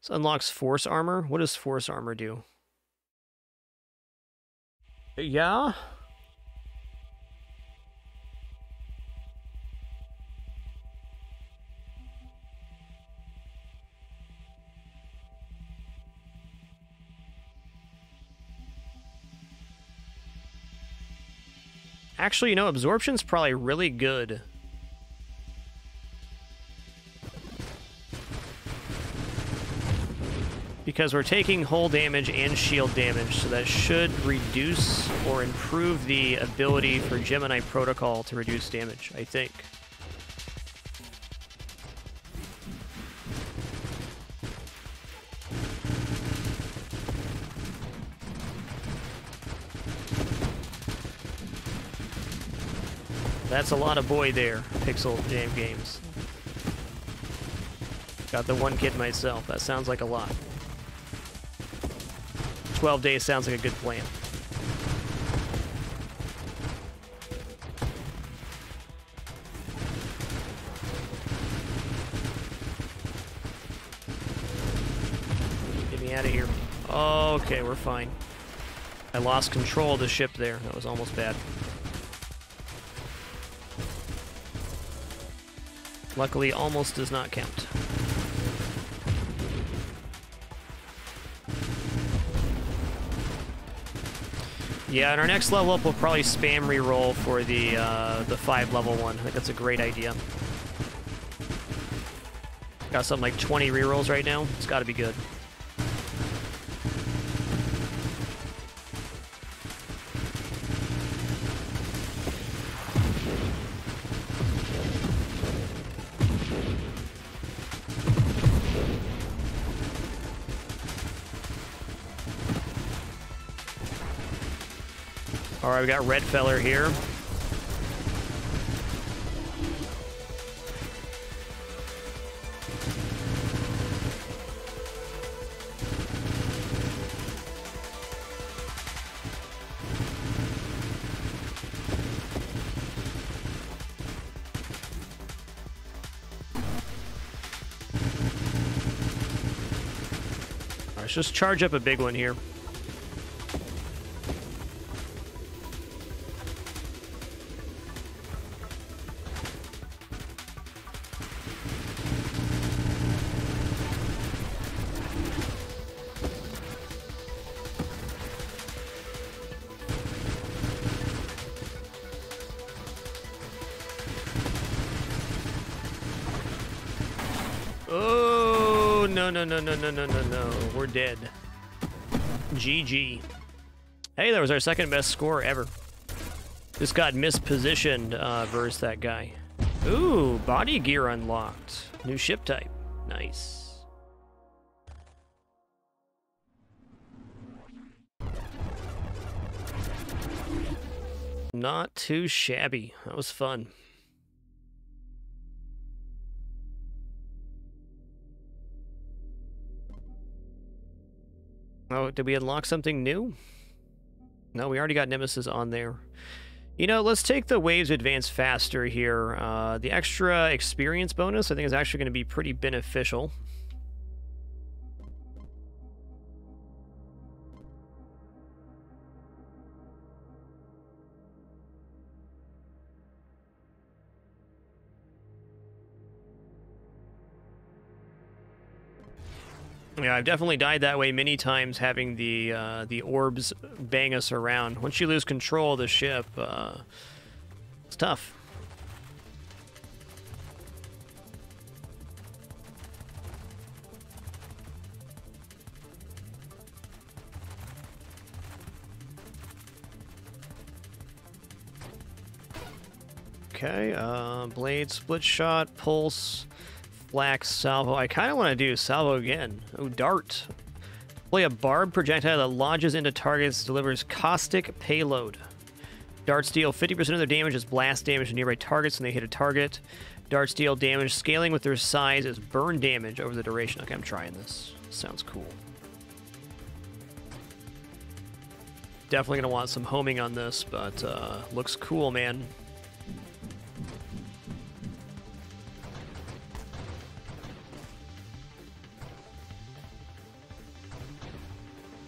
This unlocks force armor. What does force armor do? Yeah? Actually, you know, absorption's probably really good. because we're taking hull damage and shield damage, so that should reduce or improve the ability for Gemini Protocol to reduce damage, I think. That's a lot of boy there, Pixel Jam Games. Got the one kid myself. That sounds like a lot. 12 days sounds like a good plan. Get me out of here. Okay, we're fine. I lost control of the ship there. That was almost bad. Luckily, almost does not count. Yeah, in our next level up, we'll probably spam reroll for the uh, the five level one. I think that's a great idea. Got something like 20 rerolls right now. It's got to be good. Right, we got Red Feller here. Let's just charge up a big one here. No, no, no, no, no, no. We're dead. GG. Hey, that was our second best score ever. Just got mispositioned uh, versus that guy. Ooh, body gear unlocked. New ship type. Nice. Not too shabby. That was fun. Oh, did we unlock something new? No, we already got Nemesis on there. You know, let's take the Waves Advance faster here. Uh, the extra experience bonus, I think, is actually going to be pretty beneficial. Yeah, I've definitely died that way many times, having the uh, the orbs bang us around. Once you lose control of the ship, uh, it's tough. Okay, uh, blade, split shot, pulse, flax, salvo. I kind of want to do salvo again. Oh, dart. Play a barb projectile that lodges into targets, delivers caustic payload. Darts deal 50% of their damage as blast damage to nearby targets when they hit a target. Darts deal damage scaling with their size as burn damage over the duration. Okay, I'm trying this. Sounds cool. Definitely going to want some homing on this, but uh, looks cool, man.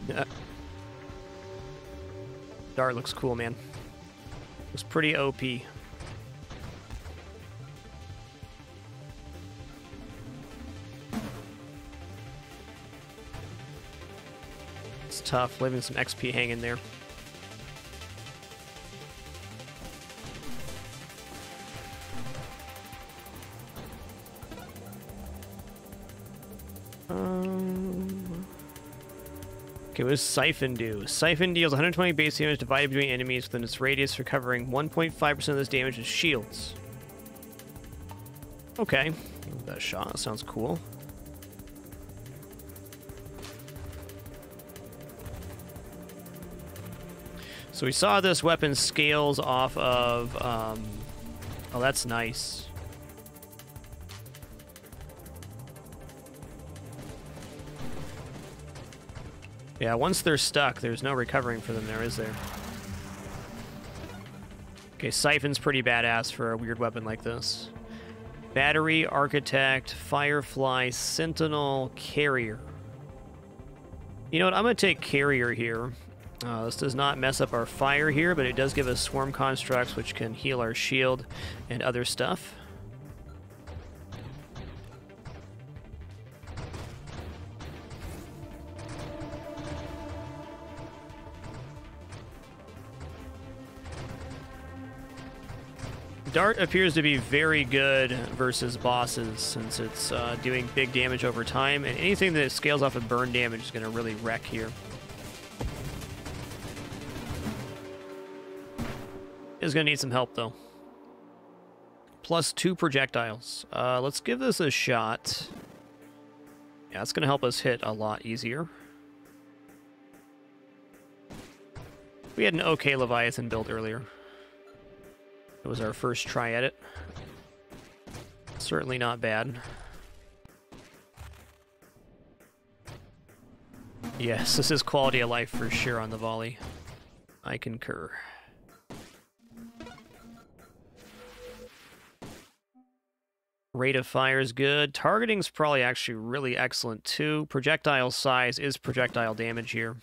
Dart looks cool, man. Looks pretty OP. It's tough, leaving some XP hanging there. Okay, what Siphon do? Siphon deals 120 base damage divided between enemies within its radius, recovering 1.5% of this damage as shields. Okay, give that shot. That sounds cool. So we saw this weapon scales off of um, Oh, that's nice. Yeah, once they're stuck, there's no recovering for them there, is there? Okay, Siphon's pretty badass for a weird weapon like this. Battery, Architect, Firefly, Sentinel, Carrier. You know what? I'm going to take Carrier here. Uh, this does not mess up our fire here, but it does give us Swarm Constructs, which can heal our shield and other stuff. Dart appears to be very good versus bosses since it's uh, doing big damage over time, and anything that scales off of burn damage is going to really wreck here. Is going to need some help, though. Plus two projectiles. Uh, let's give this a shot. Yeah, it's going to help us hit a lot easier. We had an okay Leviathan build earlier. It was our first try at it. Certainly not bad. Yes, this is quality of life for sure on the volley. I concur. Rate of fire is good. Targeting's probably actually really excellent too. Projectile size is projectile damage here.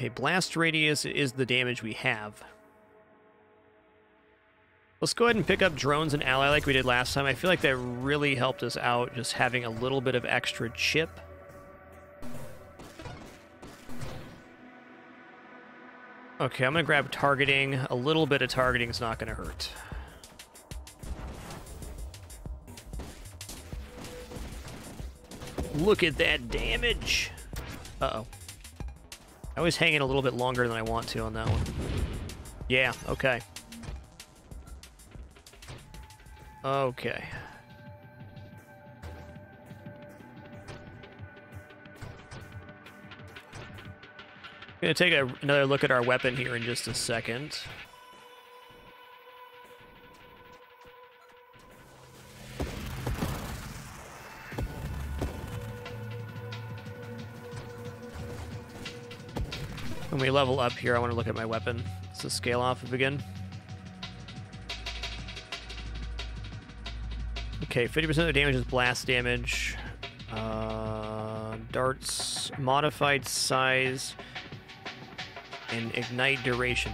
Okay, blast radius is the damage we have. Let's go ahead and pick up drones and ally like we did last time. I feel like that really helped us out, just having a little bit of extra chip. Okay, I'm to grab targeting. A little bit of targeting is not to hurt. Look at that damage! Uh-oh. I was hanging a little bit longer than I want to on that one. Yeah, okay. Okay. Gonna take a, another look at our weapon here in just a second. We level up here, I want to look at my weapon. Let's scale off of again. Okay, 50% of the damage is blast damage. Uh, darts, modified size, and ignite duration.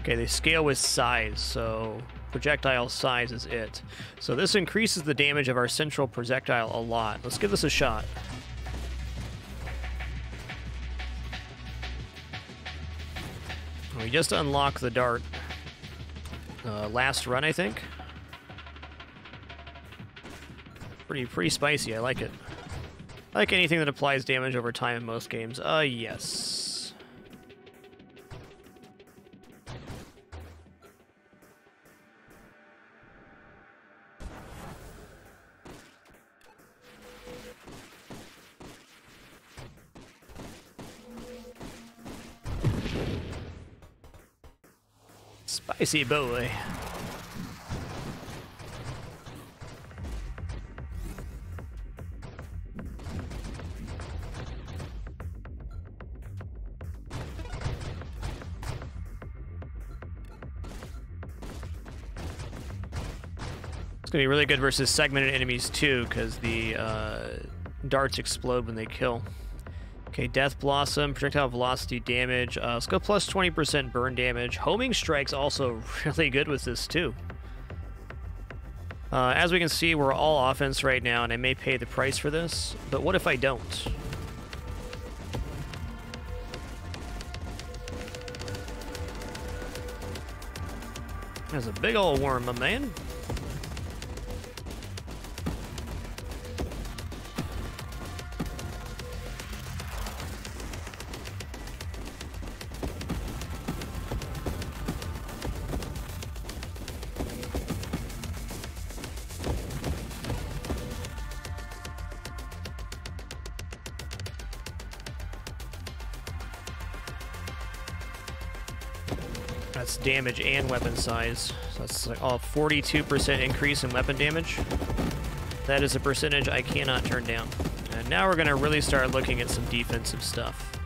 Okay, they scale with size, so projectile size is it. So this increases the damage of our central projectile a lot. Let's give this a shot. We just unlocked the dart. Uh, last run, I think. Pretty, pretty spicy. I like it. I like anything that applies damage over time in most games. Uh, yes. Spicy boy. It's gonna be really good versus segmented enemies too, because the uh, darts explode when they kill. Okay, Death Blossom, projectile velocity damage. Uh, let's go plus 20% burn damage. Homing Strike's also really good with this, too. Uh, as we can see, we're all offense right now, and I may pay the price for this. But what if I don't? There's a big old worm, my man. Damage and weapon size. So that's like a 42% increase in weapon damage. That is a percentage I cannot turn down. And now we're going to really start looking at some defensive stuff.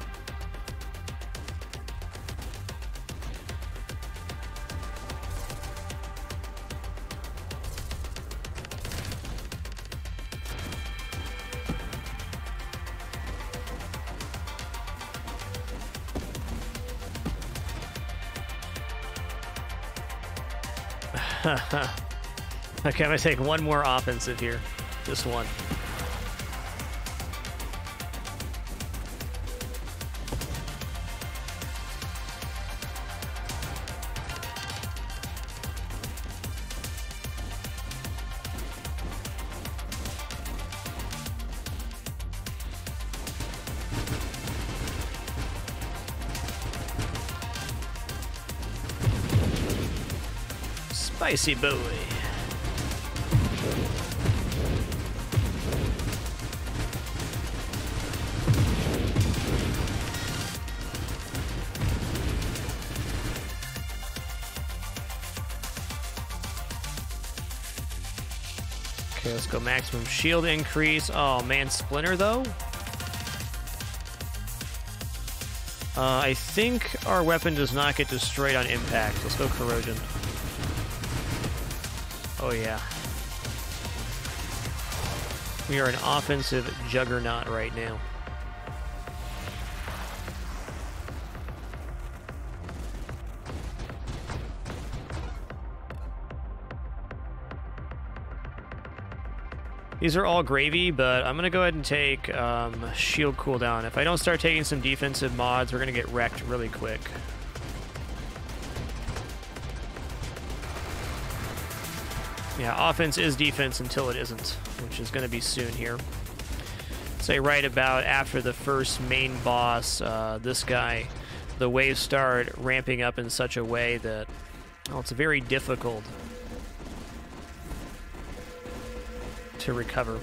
okay, I'm gonna take one more offensive here. Just one. Boy. Okay, let's go maximum shield increase. Oh man, Splinter though? Uh, I think our weapon does not get destroyed on impact. Let's go Corrosion. Oh yeah. We are an offensive juggernaut right now. These are all gravy, but I'm going to go ahead and take um, shield cooldown. If I don't start taking some defensive mods, we're going to get wrecked really quick. Yeah, offense is defense until it isn't, which is going to be soon here. Say right about after the first main boss, uh, this guy, the waves start ramping up in such a way that well, it's very difficult to recover.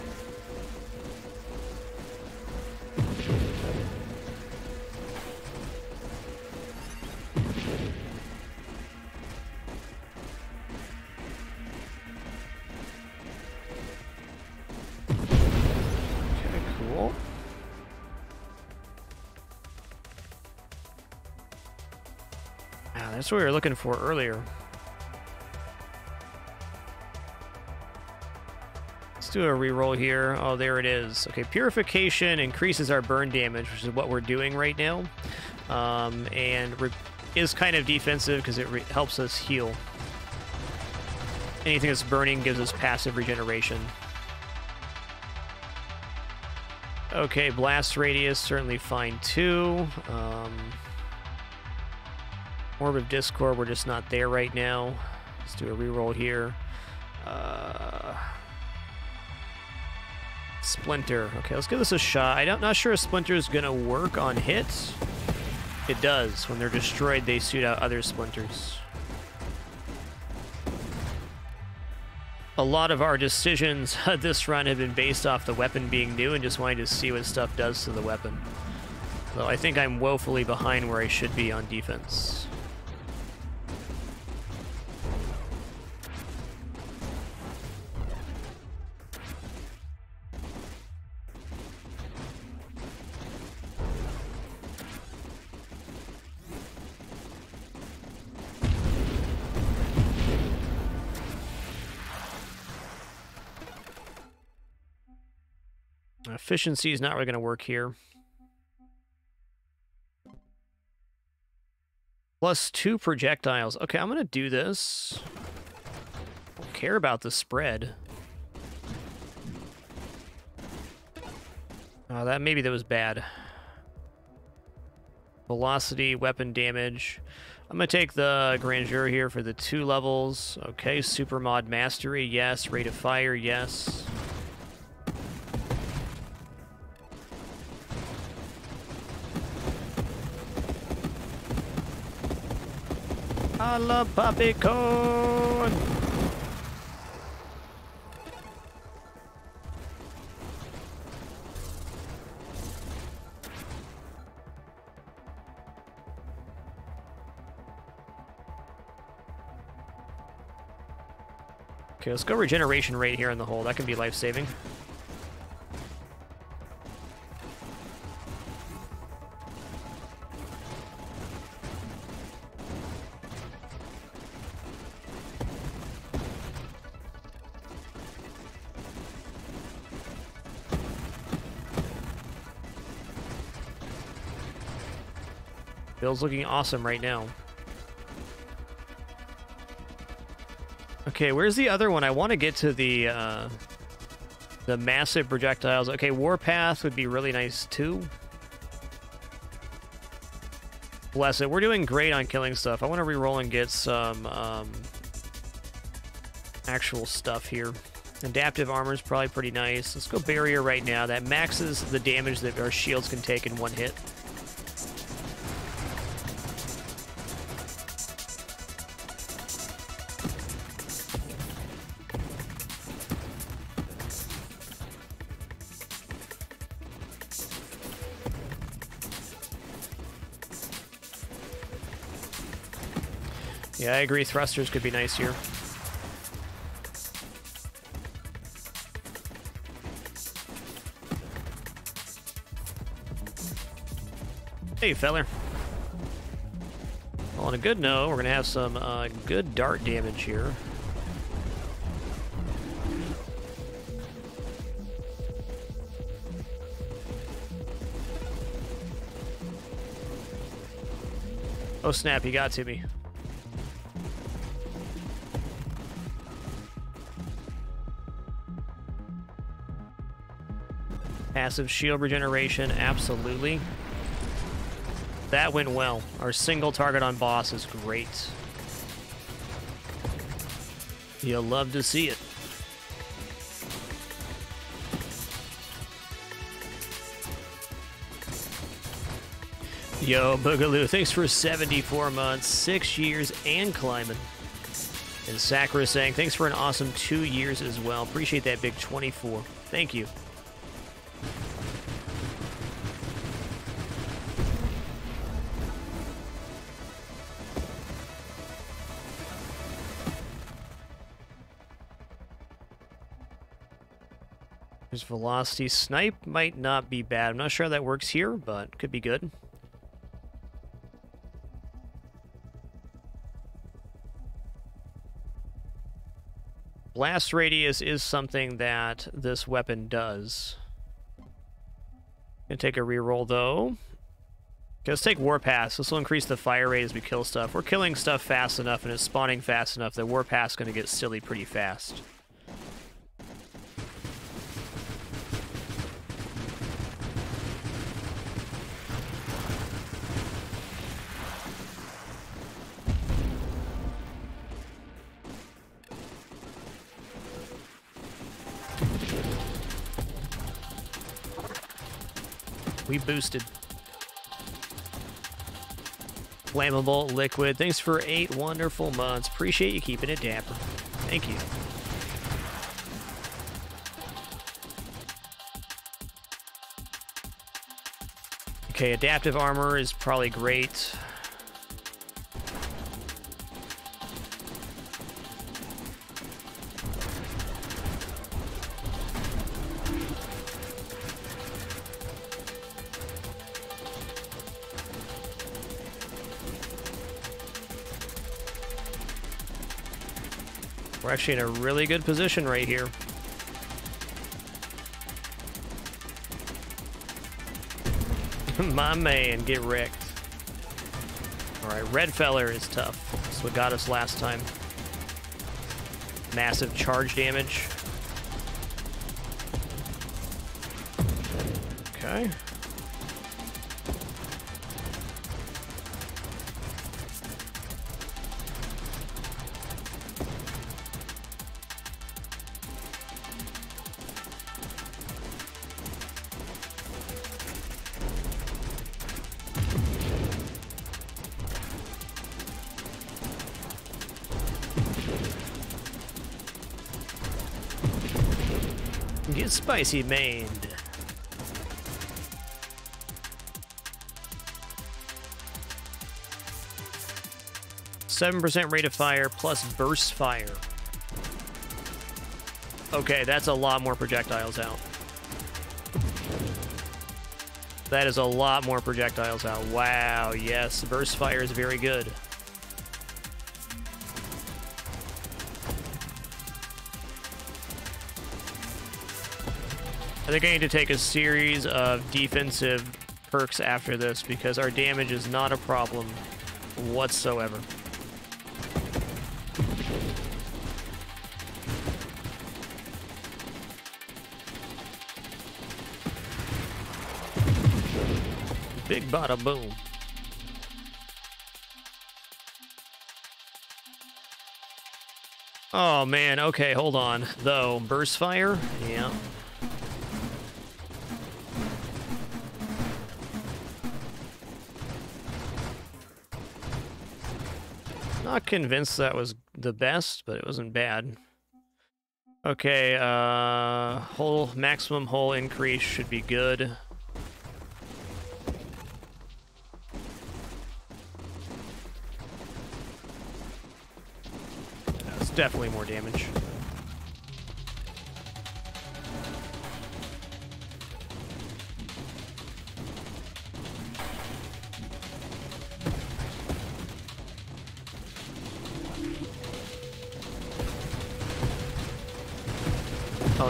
That's what we were looking for earlier. Let's do a reroll here. Oh, there it is. Okay, Purification increases our burn damage, which is what we're doing right now. Um, and is kind of defensive because it helps us heal. Anything that's burning gives us passive regeneration. Okay, blast radius, certainly fine too. Um, Orb of Discord, we're just not there right now. Let's do a reroll here. Uh, Splinter. Okay, let's give this a shot. I'm not sure if Splinter is going to work on hits. It does. When they're destroyed, they shoot out other Splinters. A lot of our decisions this run have been based off the weapon being new and just wanting to see what stuff does to the weapon. So I think I'm woefully behind where I should be on defense. Efficiency is not really going to work here. Plus two projectiles. Okay, I'm going to do this. Don't care about the spread. Oh, that maybe that was bad. Velocity, weapon damage. I'm going to take the Grandeur here for the two levels. Okay, Super Mod Mastery, yes. Rate of Fire, yes. I love popcorn. Okay, let's go regeneration rate here in the hull. That can be life-saving. Bill's looking awesome right now. Okay, where's the other one? I want to get to the uh, the massive projectiles. Okay, Warpath would be really nice too. Bless it. We're doing great on killing stuff. I want to re-roll and get some um, actual stuff here. Adaptive armor is probably pretty nice. Let's go barrier right now. That maxes the damage that our shields can take in one hit. Yeah, I agree. Thrusters could be nice here. Hey, feller. On a good note, we're going to have some uh, good dart damage here. Oh snap, he got to me. Passive shield regeneration, absolutely. That went well. Our single target on boss is great. You'll love to see it. Yo, Boogaloo, thanks for 74 months, 6 years, and climbing. And Sakura saying, thanks for an awesome 2 years as well. Appreciate that big 24. Thank you. Velocity. Snipe might not be bad. I'm not sure how that works here, but could be good. Blast radius is something that this weapon does. Gonna take a reroll though. Okay, let's take Warpath. This will increase the fire rate as we kill stuff. We're killing stuff fast enough and it's spawning fast enough that Warpath's gonna get silly pretty fast. We boosted. Flammable liquid. Thanks for eight wonderful months. Appreciate you keeping it dapper. Thank you. Okay, adaptive armor is probably great. Actually in a really good position right here. My man, get wrecked. Alright, Red Feller is tough. That's what got us last time. Massive charge damage. Okay. Spicy maned. Seven percent rate of fire plus burst fire. Okay, that's a lot more projectiles out. That is a lot more projectiles out. Wow, yes, burst fire is very good. I need to take a series of defensive perks after this because our damage is not a problem whatsoever. Big bada boom. Oh man, okay, hold on. Though, burst fire? Yeah. Not convinced that was the best, but it wasn't bad. Okay, uh, hull, maximum hull increase should be good. That's definitely more damage.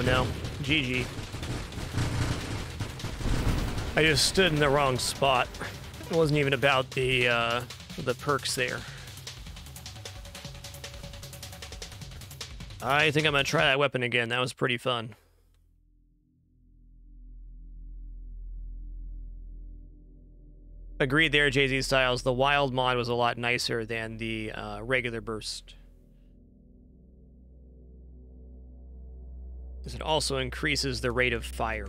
No. GG. I just stood in the wrong spot. It wasn't even about the, uh, the perks there. I think I'm gonna try that weapon again. That was pretty fun. Agreed there, Jay-Z Styles. The wild mod was a lot nicer than the uh, regular burst. It also increases the rate of fire.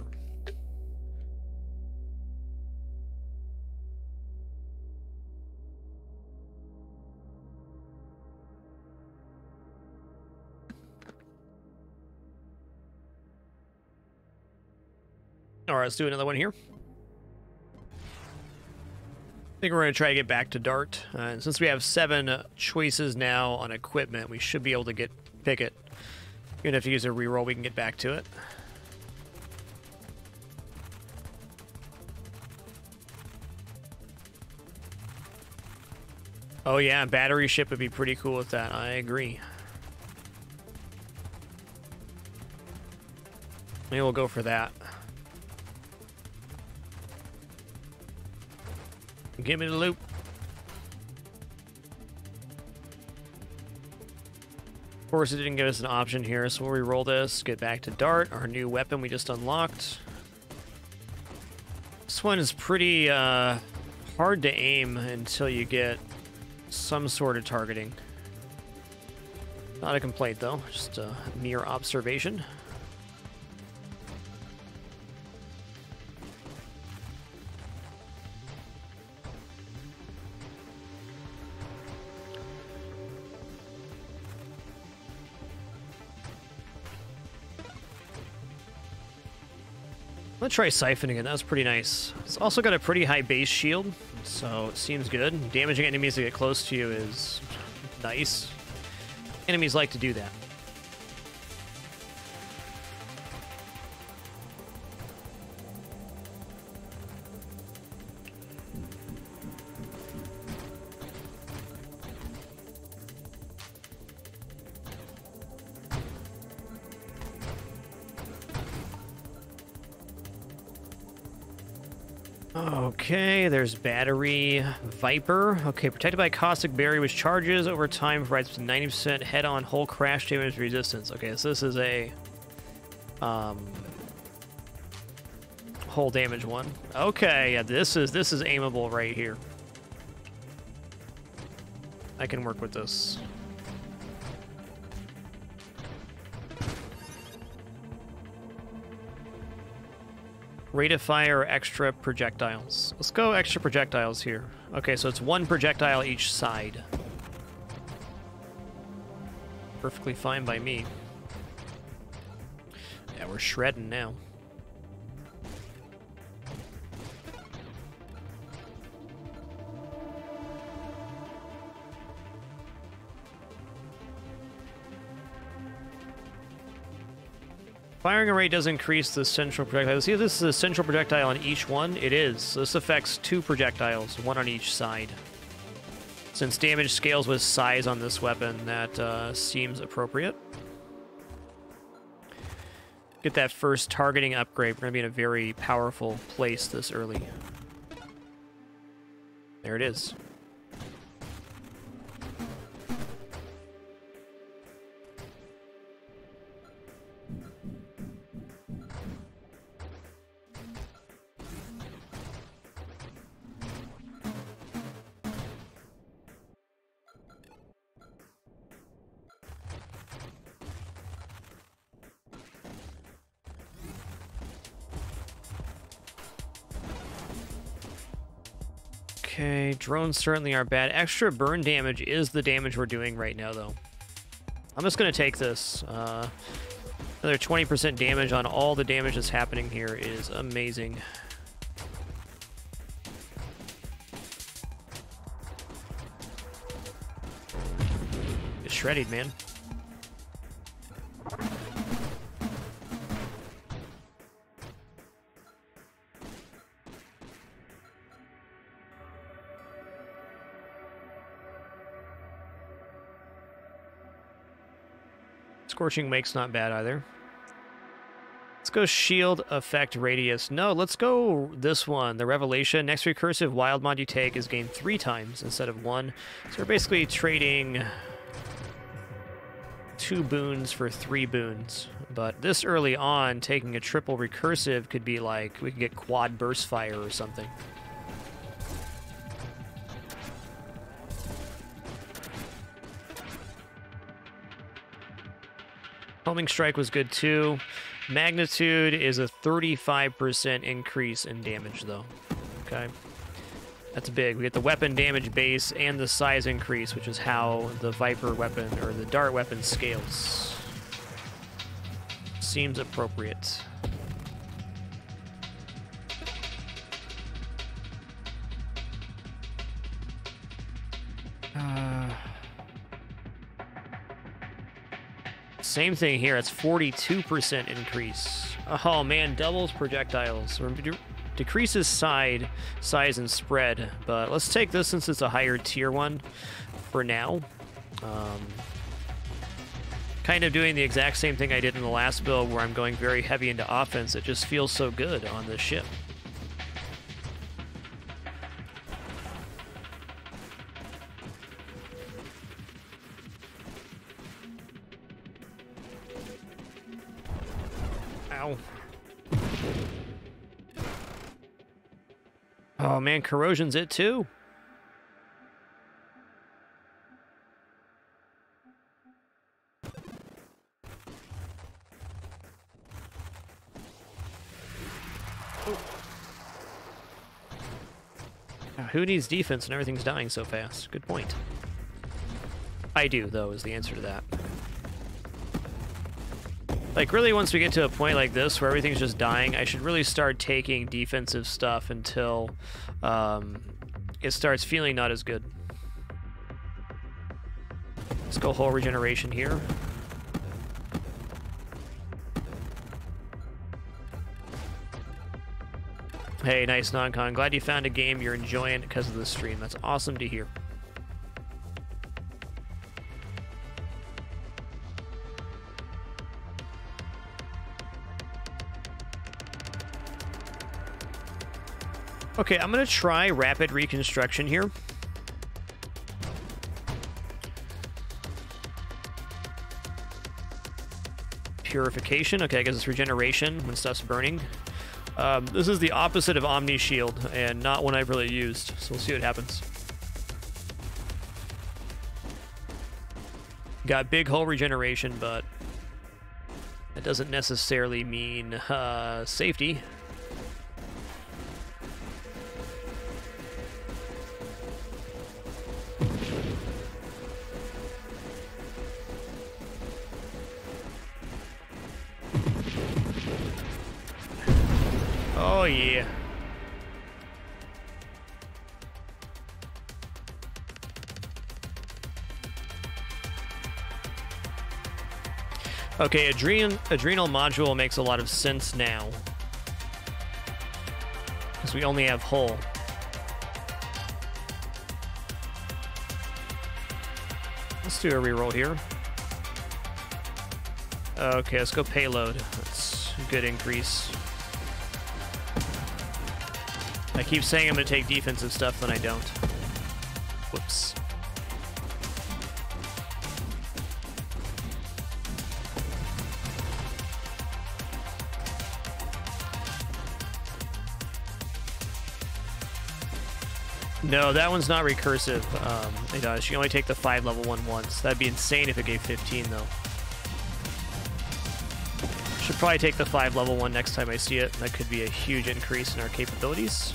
All right, let's do another one here. I think we're going to try to get back to Dart. Uh, since we have seven choices now on equipment, we should be able to get pick it. Even if you use a reroll, we can get back to it. Oh yeah, battery ship would be pretty cool with that. I agree. Maybe we'll go for that. Give me the loop. Course, it didn't give us an option here, so we'll re-roll this, get back to Dart, our new weapon we just unlocked. This one is pretty uh, hard to aim until you get some sort of targeting. Not a complaint, though, just a mere observation. Let's try siphoning again. That was pretty nice. It's also got a pretty high base shield, so it seems good. Damaging enemies that get close to you is nice. Enemies like to do that. Battery Viper. Okay, protected by Caustic Berry, which charges over time, provides 90% head-on hull crash damage resistance. Okay, so this is a um, hull damage one. Okay, yeah, this is this is aimable right here. I can work with this. Rate of fire extra projectiles. Let's go extra projectiles here. Okay, so it's one projectile each side. Perfectly fine by me. Yeah, we're shredding now. Firing rate does increase the central projectile. See if this is a central projectile on each one? It is. So this affects two projectiles, one on each side. Since damage scales with size on this weapon, that uh, seems appropriate. Get that first targeting upgrade. We're going to be in a very powerful place this early. There it is. Drones certainly are bad. Extra burn damage is the damage we're doing right now, though. I'm just going to take this. Uh, another 20% damage on all the damage that's happening here is amazing. It's shredded, man. Scorching Wake's not bad either. Let's go Shield Effect Radius. No, let's go this one, the Revelation. Next recursive wild mod you take is gained three times instead of one. So we're basically trading two boons for three boons. But this early on, taking a triple recursive could be like, we could get quad burst fire or something. Homing Strike was good too. Magnitude is a 35% increase in damage though. Okay. That's big. We get the weapon damage base and the size increase, which is how the Viper weapon or the Dart weapon scales. Seems appropriate. Uh... Same thing here. It's 42% increase. Oh man, doubles projectiles. decreases side size and spread, but let's take this since it's a higher tier one for now. Um, kind of doing the exact same thing I did in the last build where I'm going very heavy into offense. It just feels so good on this ship. Oh man, corrosion's it too. who needs defense and everything's dying so fast? Good point. I do, though, is the answer to that. Like, really, once we get to a point like this where everything's just dying, I should really start taking defensive stuff until um, it starts feeling not as good. Let's go hull regeneration here. Hey, nice non-con. Glad you found a game you're enjoying because of the stream. That's awesome to hear. Okay, I'm going to try rapid reconstruction here. Purification. Okay, I guess it's regeneration when stuff's burning. Um, this is the opposite of Omni Shield, and not one I've really used, so we'll see what happens. Got big hull regeneration, but that doesn't necessarily mean uh, safety. Okay, adrenal, adrenal module makes a lot of sense now. Because we only have hull. Let's do a reroll here. Okay, let's go payload. That's a good increase. I keep saying I'm going to take defensive stuff, then I don't. Whoops. No, that one's not recursive. Um, it does. You only take the 5 level one once. That'd be insane if it gave 15, though. Should probably take the 5 level one next time I see it. That could be a huge increase in our capabilities.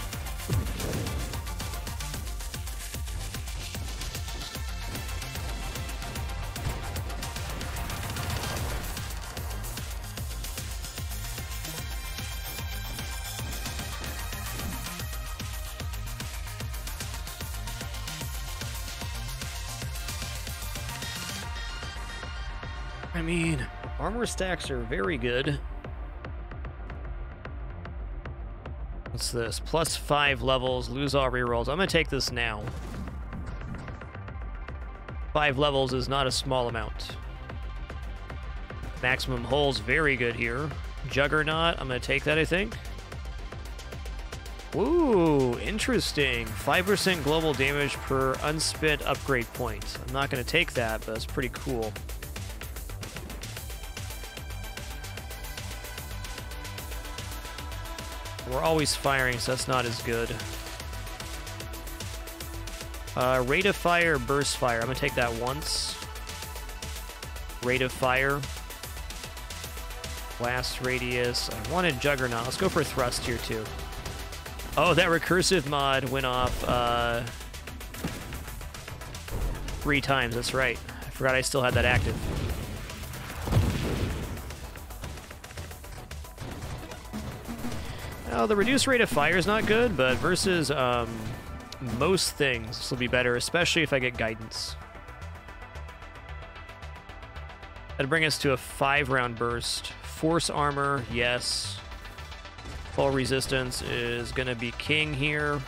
Stacks are very good. What's this? Plus five levels, lose all rerolls. I'm gonna take this now. Five levels is not a small amount. Maximum holes, very good here. Juggernaut, I'm gonna take that, I think. Ooh, interesting. 5% global damage per unspent upgrade point. I'm not gonna take that, but it's pretty cool. We're always firing, so that's not as good. Uh, rate of fire, burst fire. I'm gonna take that once. Rate of fire. Blast radius. I wanted Juggernaut. Let's go for thrust here, too. Oh, that recursive mod went off uh, three times. That's right. I forgot I still had that active. The reduced rate of fire is not good, but versus um, most things, this will be better, especially if I get guidance. That'd bring us to a five-round burst. Force armor, yes. Full resistance is going to be king here.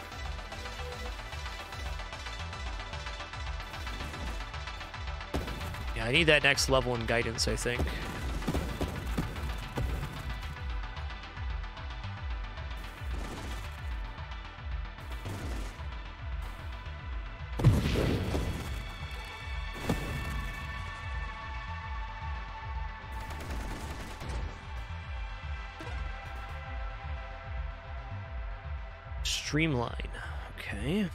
Yeah, I need that next level in guidance, I think. Streamline. Okay.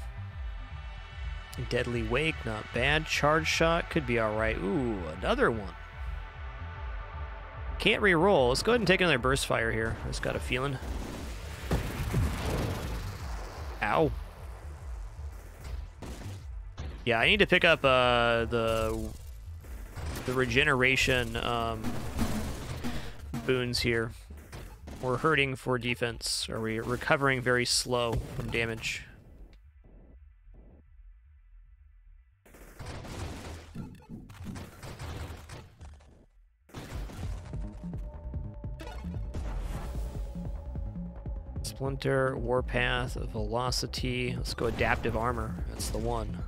Deadly Wake, not bad. Charge Shot could be alright. Ooh, another one. Can't re-roll. Let's go ahead and take another Burst Fire here. I just got a feeling. Ow. Yeah, I need to pick up uh, the the regeneration um, boons here. We're hurting for defense. Are we recovering very slow from damage? Splinter, Warpath, Velocity. Let's go Adaptive Armor. That's the one.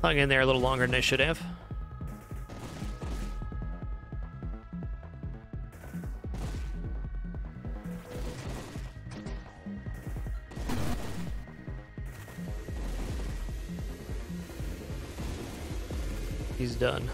Hung in there a little longer than I should have. He's done.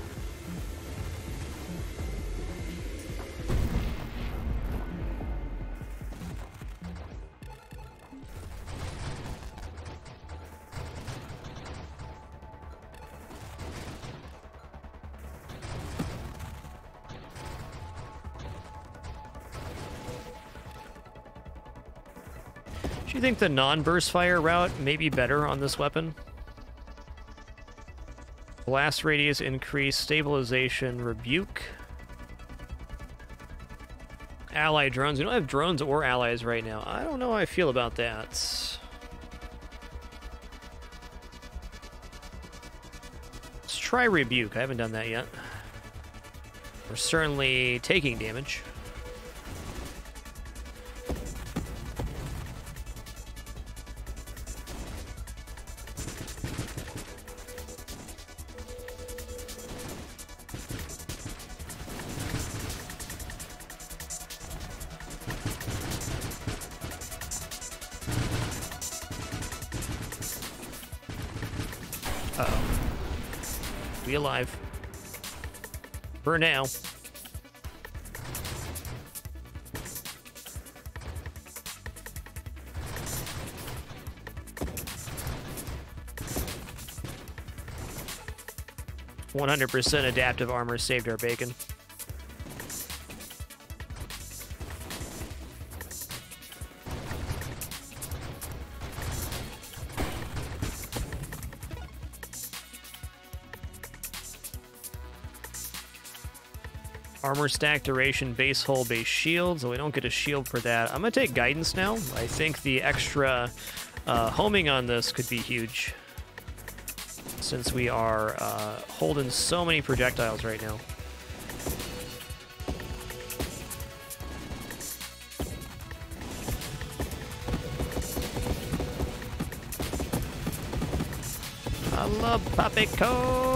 Think the non-burst fire route may be better on this weapon? Blast radius increase, stabilization, rebuke. ally drones. We don't have drones or allies right now. I don't know how I feel about that. Let's try Rebuke. I haven't done that yet. We're certainly taking damage. For now. One hundred percent adaptive armor saved our bacon. Armor stack duration, base hull, base shield, so we don't get a shield for that. I'm going to take guidance now. I think the extra uh, homing on this could be huge. Since we are uh, holding so many projectiles right now. I love Puppet Cone!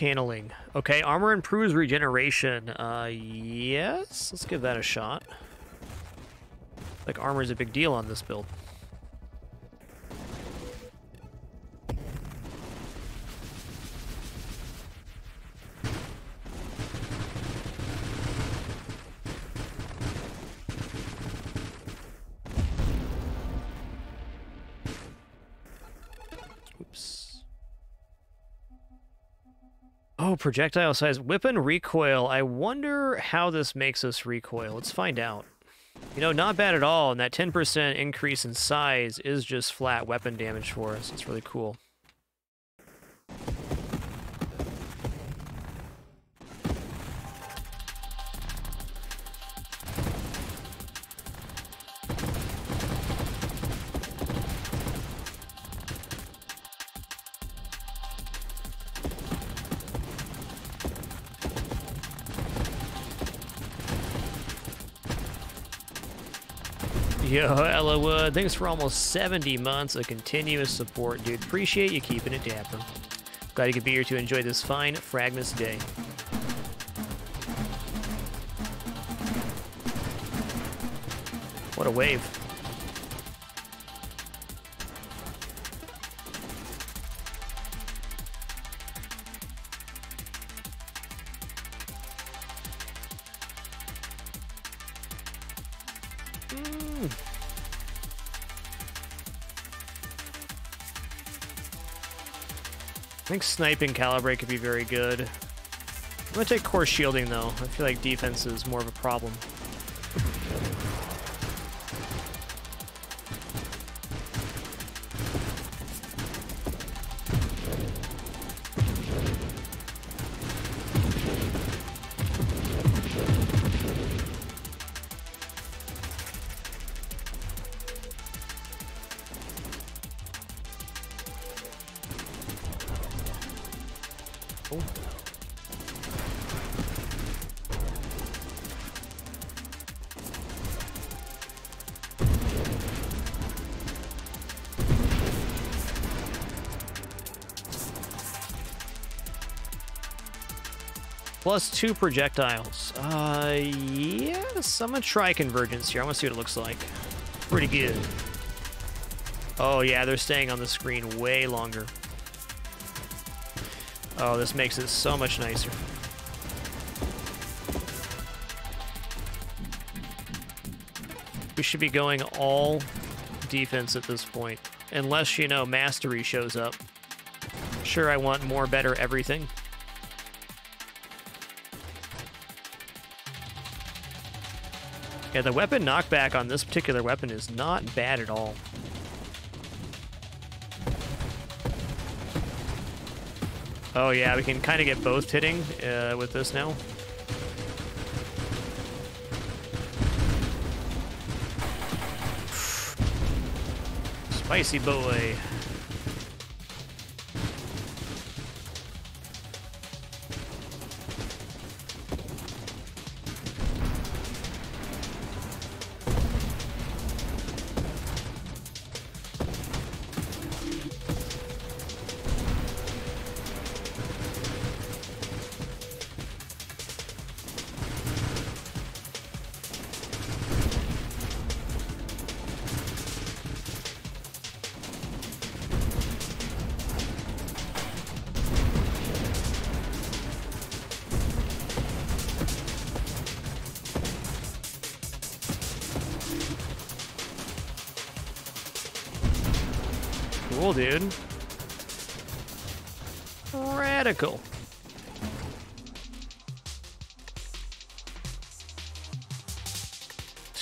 Channeling. Okay, armor improves regeneration. Uh, yes, let's give that a shot. Like armor is a big deal on this build. Projectile size. Weapon recoil. I wonder how this makes us recoil. Let's find out. You know, not bad at all, and that 10% increase in size is just flat weapon damage for us. It's really cool. Yo, Ella Wood, uh, thanks for almost 70 months of continuous support, dude. Appreciate you keeping it dapper. Glad you could be here to enjoy this fine Fragmas day. What a wave. Think sniping calibrate could be very good. I'm gonna take core shielding though. I feel like defense is more of a problem. Two projectiles. Uh, yes, I'm gonna try convergence here. I wanna see what it looks like. Pretty good. Oh yeah, they're staying on the screen way longer. Oh, this makes it so much nicer. We should be going all defense at this point. Unless, you know, mastery shows up. Sure, I want more, better, everything. Yeah, the weapon knockback on this particular weapon is not bad at all. Oh yeah, we can kind of get both hitting uh, with this now. Spicy boy.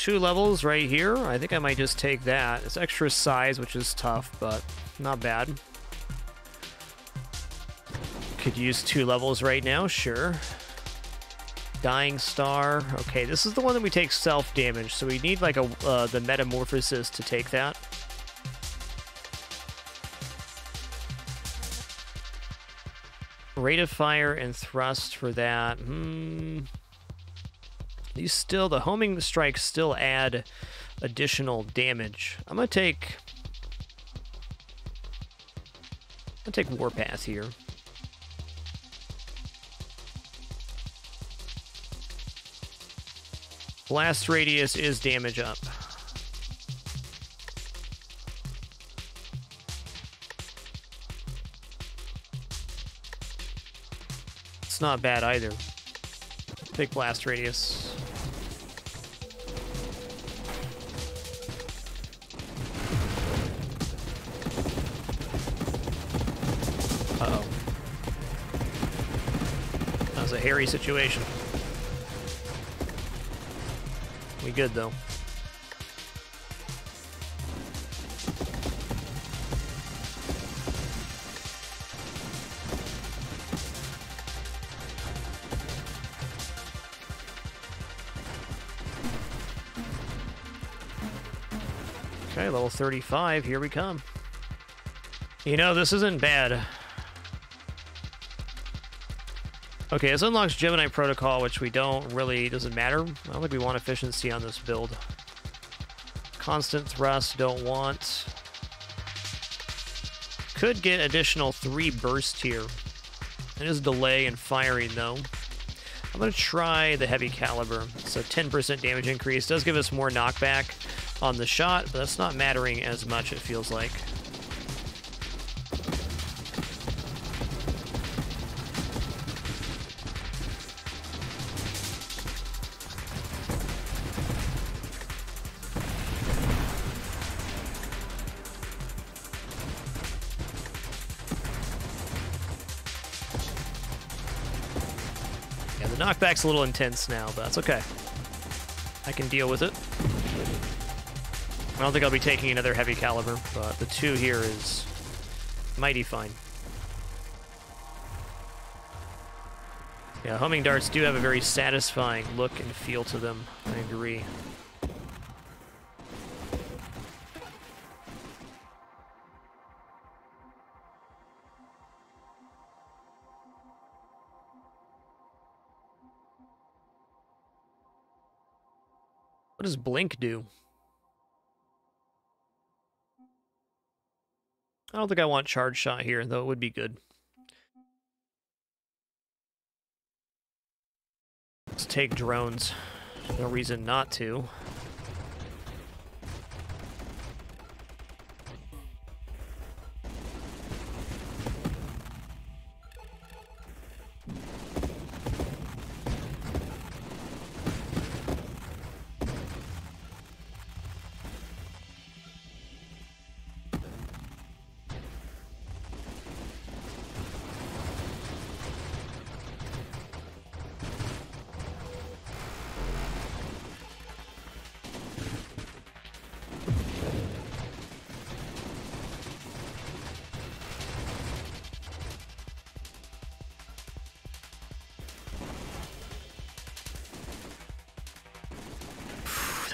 Two levels right here. I think I might just take that. It's extra size, which is tough, but not bad. Could use two levels right now, sure. Dying Star. Okay, this is the one that we take self-damage, so we need like a uh, the Metamorphosis to take that. Rate of fire and thrust for that. Hmm. These still, the homing strikes still add additional damage. I'm gonna take. I'm gonna take Warpath here. Blast radius is damage up. It's not bad either. Big blast radius. Hairy situation. We good, though. Okay, level 35, here we come. You know, this isn't bad. Okay, this unlocks Gemini Protocol, which we don't really, doesn't matter. I don't think we want efficiency on this build. Constant thrust, don't want. Could get additional three burst here. It is delay in firing, though. I'm going to try the heavy caliber. So 10% damage increase. Does give us more knockback on the shot, but that's not mattering as much, it feels like. Yeah, a little intense now, but that's okay. I can deal with it. I don't think I'll be taking another heavy caliber, but the two here is mighty fine. Yeah, homing darts do have a very satisfying look and feel to them. I agree. Does Blink do? I don't think I want charge shot here, though it would be good. Let's take drones. No reason not to.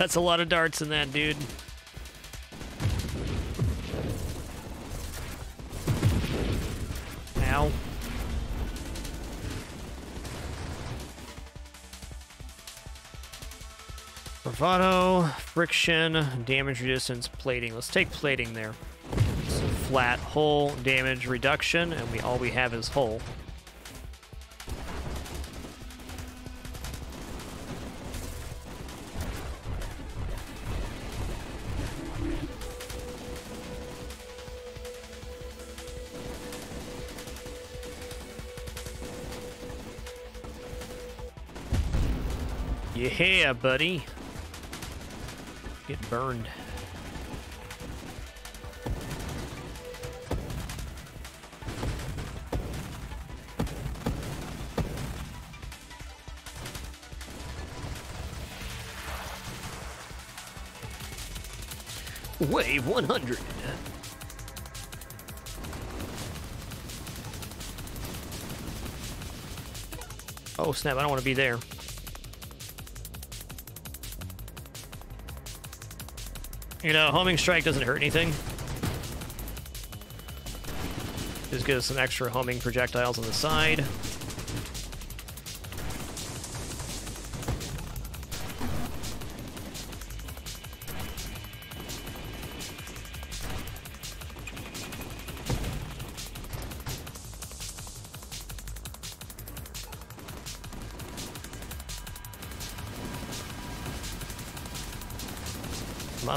That's a lot of darts in that, dude. Ow. Bravado, friction, damage resistance, plating. Let's take plating there. Flat, hull, damage reduction, and we all we have is hull. Yeah, buddy. Get burned. Wave 100. Oh snap, I don't want to be there. You know, homing strike doesn't hurt anything. Just gives some extra homing projectiles on the side.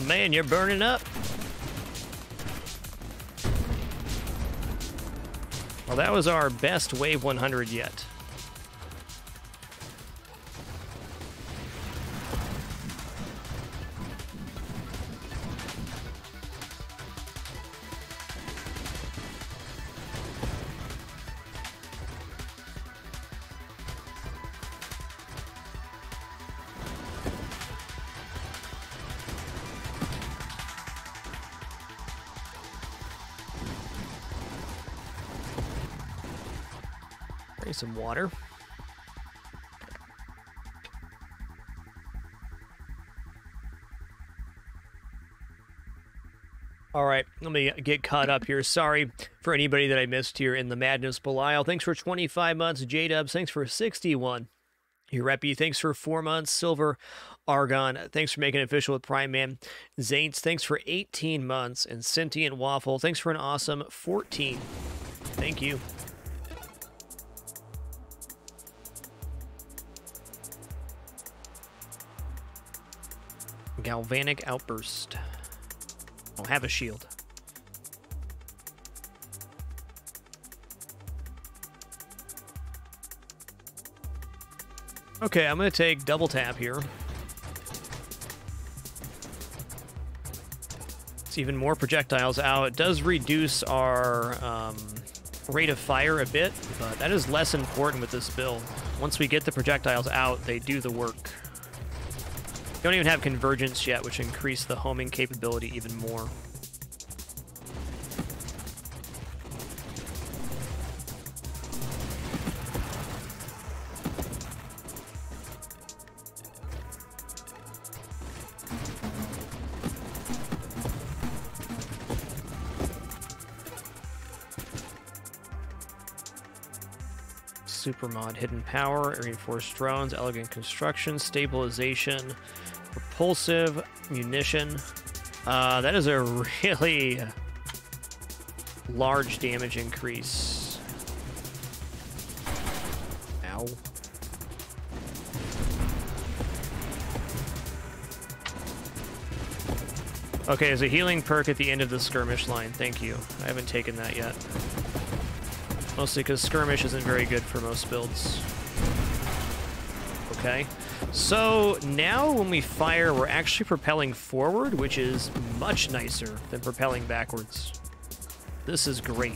Man, you're burning up. Well, that was our best Wave 100 yet. Some water. All right, let me get caught up here. Sorry for anybody that I missed here in the Madness Belial. Thanks for 25 months. J Dubs, thanks for 61. Urepi, thanks for four months. Silver Argon, thanks for making it official with Prime Man. Zaints, thanks for 18 months. And Sentient Waffle, thanks for an awesome 14. Thank you. Galvanic Outburst. I'll have a shield. Okay, I'm going to take double tap here. It's even more projectiles out. It does reduce our um, rate of fire a bit, but that is less important with this build. Once we get the projectiles out, they do the work. Don't even have convergence yet, which increase the homing capability even more. Super mod, hidden power, reinforced drones, elegant construction, stabilization, propulsive munition. Uh, that is a really large damage increase. Ow. Okay, there's a healing perk at the end of the skirmish line. Thank you. I haven't taken that yet. Mostly because skirmish isn't very good for most builds. Okay. So now when we fire, we're actually propelling forward, which is much nicer than propelling backwards. This is great.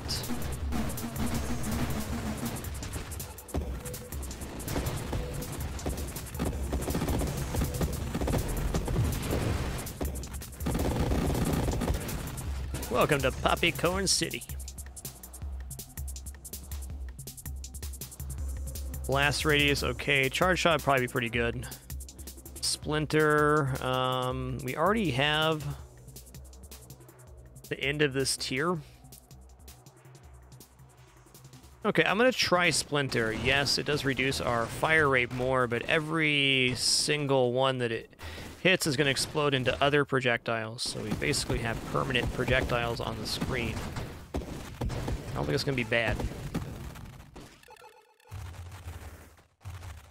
Welcome to Poppy Corn City. Blast radius, okay. Charge shot probably be pretty good. Splinter. Um, we already have the end of this tier. Okay, I'm going to try Splinter. Yes, it does reduce our fire rate more, but every single one that it hits is going to explode into other projectiles. So we basically have permanent projectiles on the screen. I don't think it's going to be bad.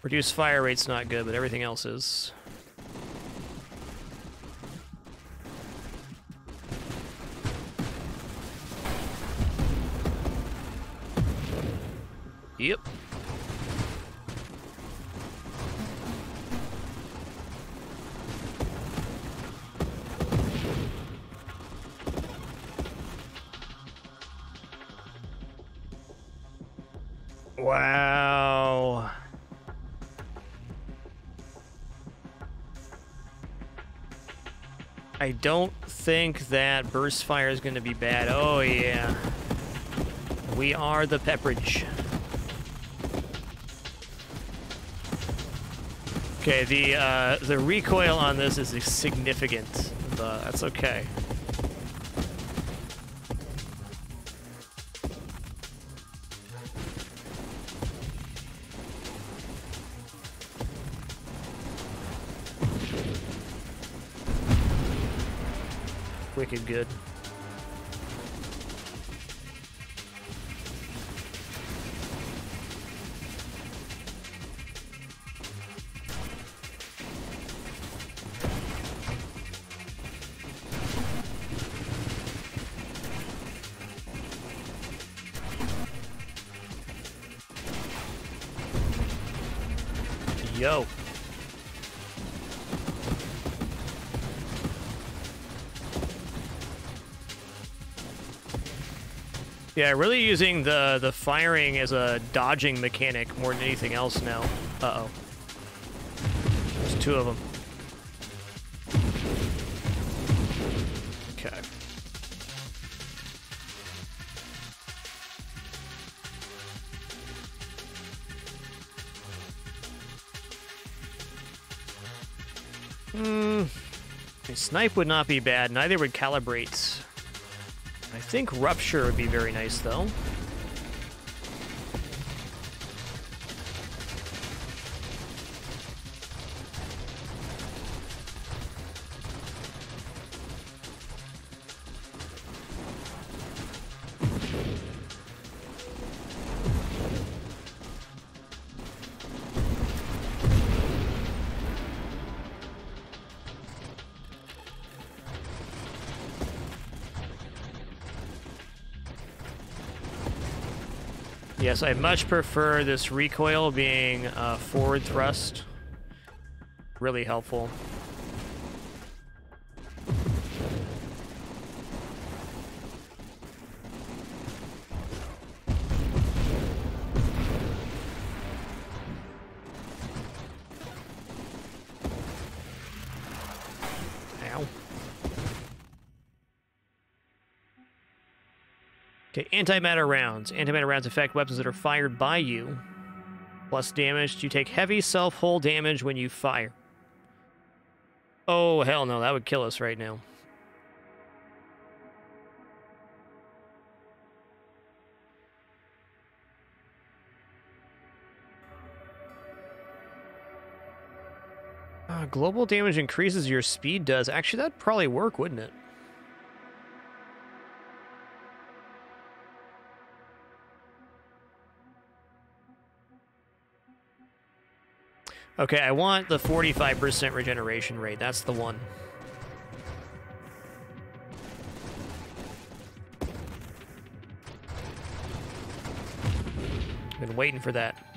Reduce fire rate's not good, but everything else is. Yep. Wow. I don't think that burst fire is going to be bad. Oh, yeah. We are the Pepperidge. Okay, the uh, the recoil on this is significant, but that's okay. Good. Yeah, really using the the firing as a dodging mechanic more than anything else now. Uh-oh. There's two of them. Okay. Hmm. Snipe would not be bad. Neither would calibrate. I think Rupture would be very nice, though. Yes, I much prefer this recoil being uh, forward thrust. Really helpful. Antimatter rounds. Antimatter rounds affect weapons that are fired by you. Plus damage. You take heavy self-hull damage when you fire. Oh, hell no. That would kill us right now. Uh, global damage increases your speed does. Actually, that'd probably work, wouldn't it? Okay, I want the 45% regeneration rate. That's the one. Been waiting for that.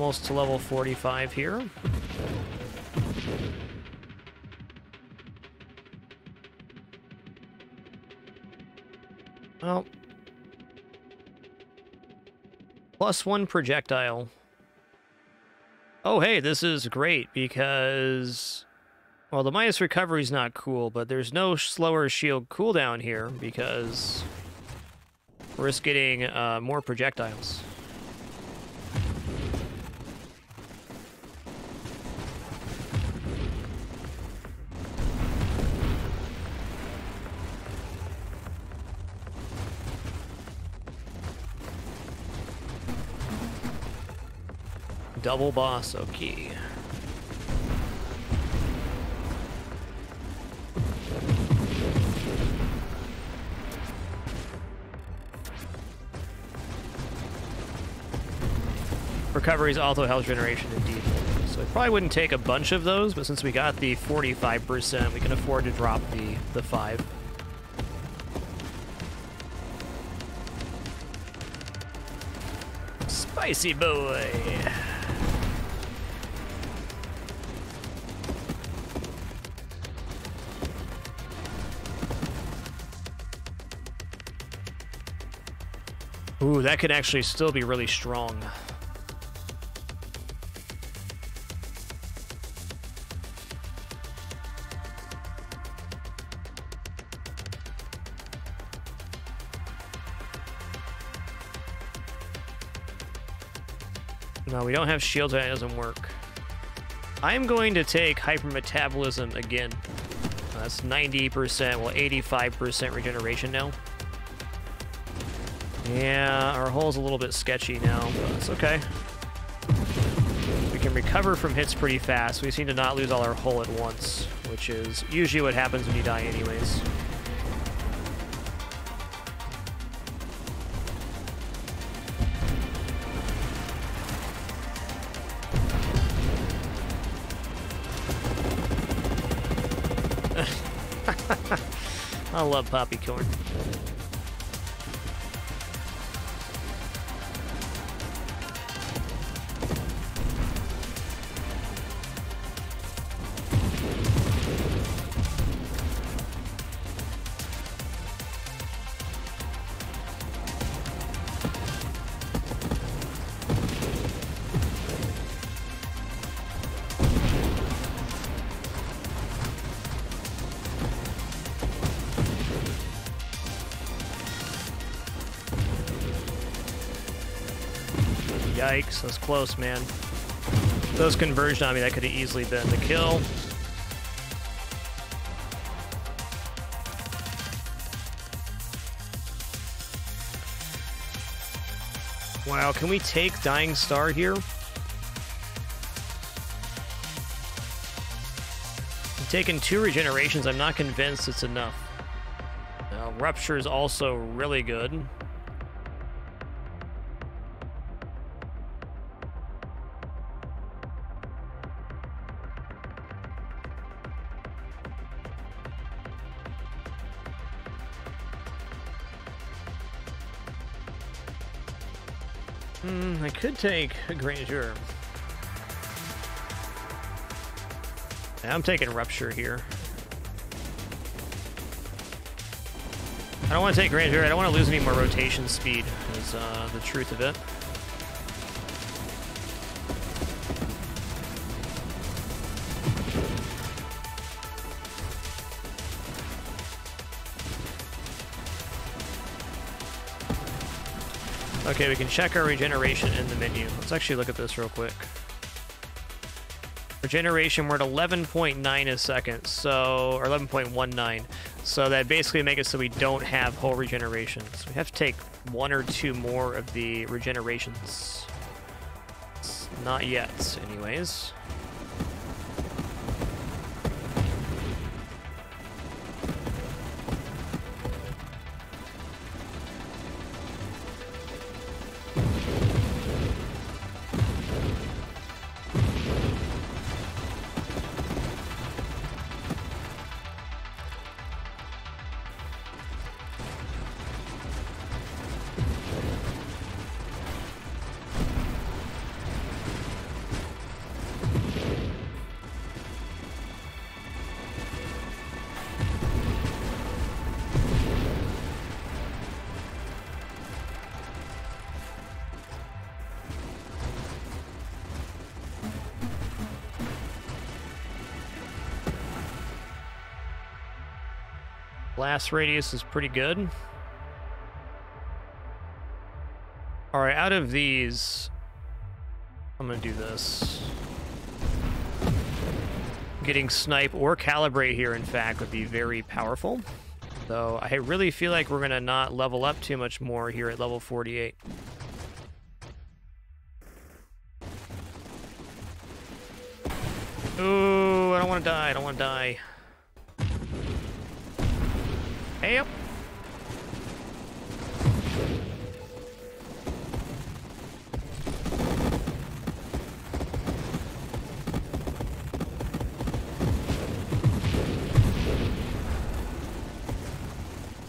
Almost to level 45 here. Well, plus one projectile. Oh, hey, this is great because, well, the minus recovery is not cool, but there's no slower shield cooldown here because just getting uh, more projectiles. Double boss, okay. Recovery is also health generation indeed. So I probably wouldn't take a bunch of those, but since we got the 45%, we can afford to drop the, the 5. Spicy boy. That could actually still be really strong. No, we don't have shields, that doesn't work. I'm going to take hypermetabolism again. That's 90%, well 85% regeneration now. Yeah, our hull's a little bit sketchy now, but it's okay. We can recover from hits pretty fast. We seem to not lose all our hull at once, which is usually what happens when you die anyways. I love poppy Yikes, that's close, man. Those converged on me, that could have easily been the kill. Wow, can we take Dying Star here? I'm taking two regenerations, I'm not convinced it's enough. Rupture is also really good. Take a Grandeur. I'm taking Rupture here. I don't want to take Grandeur. I don't want to lose any more rotation speed, is uh, the truth of it. Okay, we can check our regeneration in the menu. Let's actually look at this real quick. Regeneration, we're at 11.9 a second, so, or 11.19. So that basically makes it so we don't have hull regeneration. So we have to take one or two more of the regenerations. Not yet, anyways. Blast radius is pretty good. All right, out of these, I'm gonna do this. Getting snipe or calibrate here, in fact, would be very powerful. Though I really feel like we're gonna not level up too much more here at level 48. Ooh, I don't want to die. I don't want to die. Up.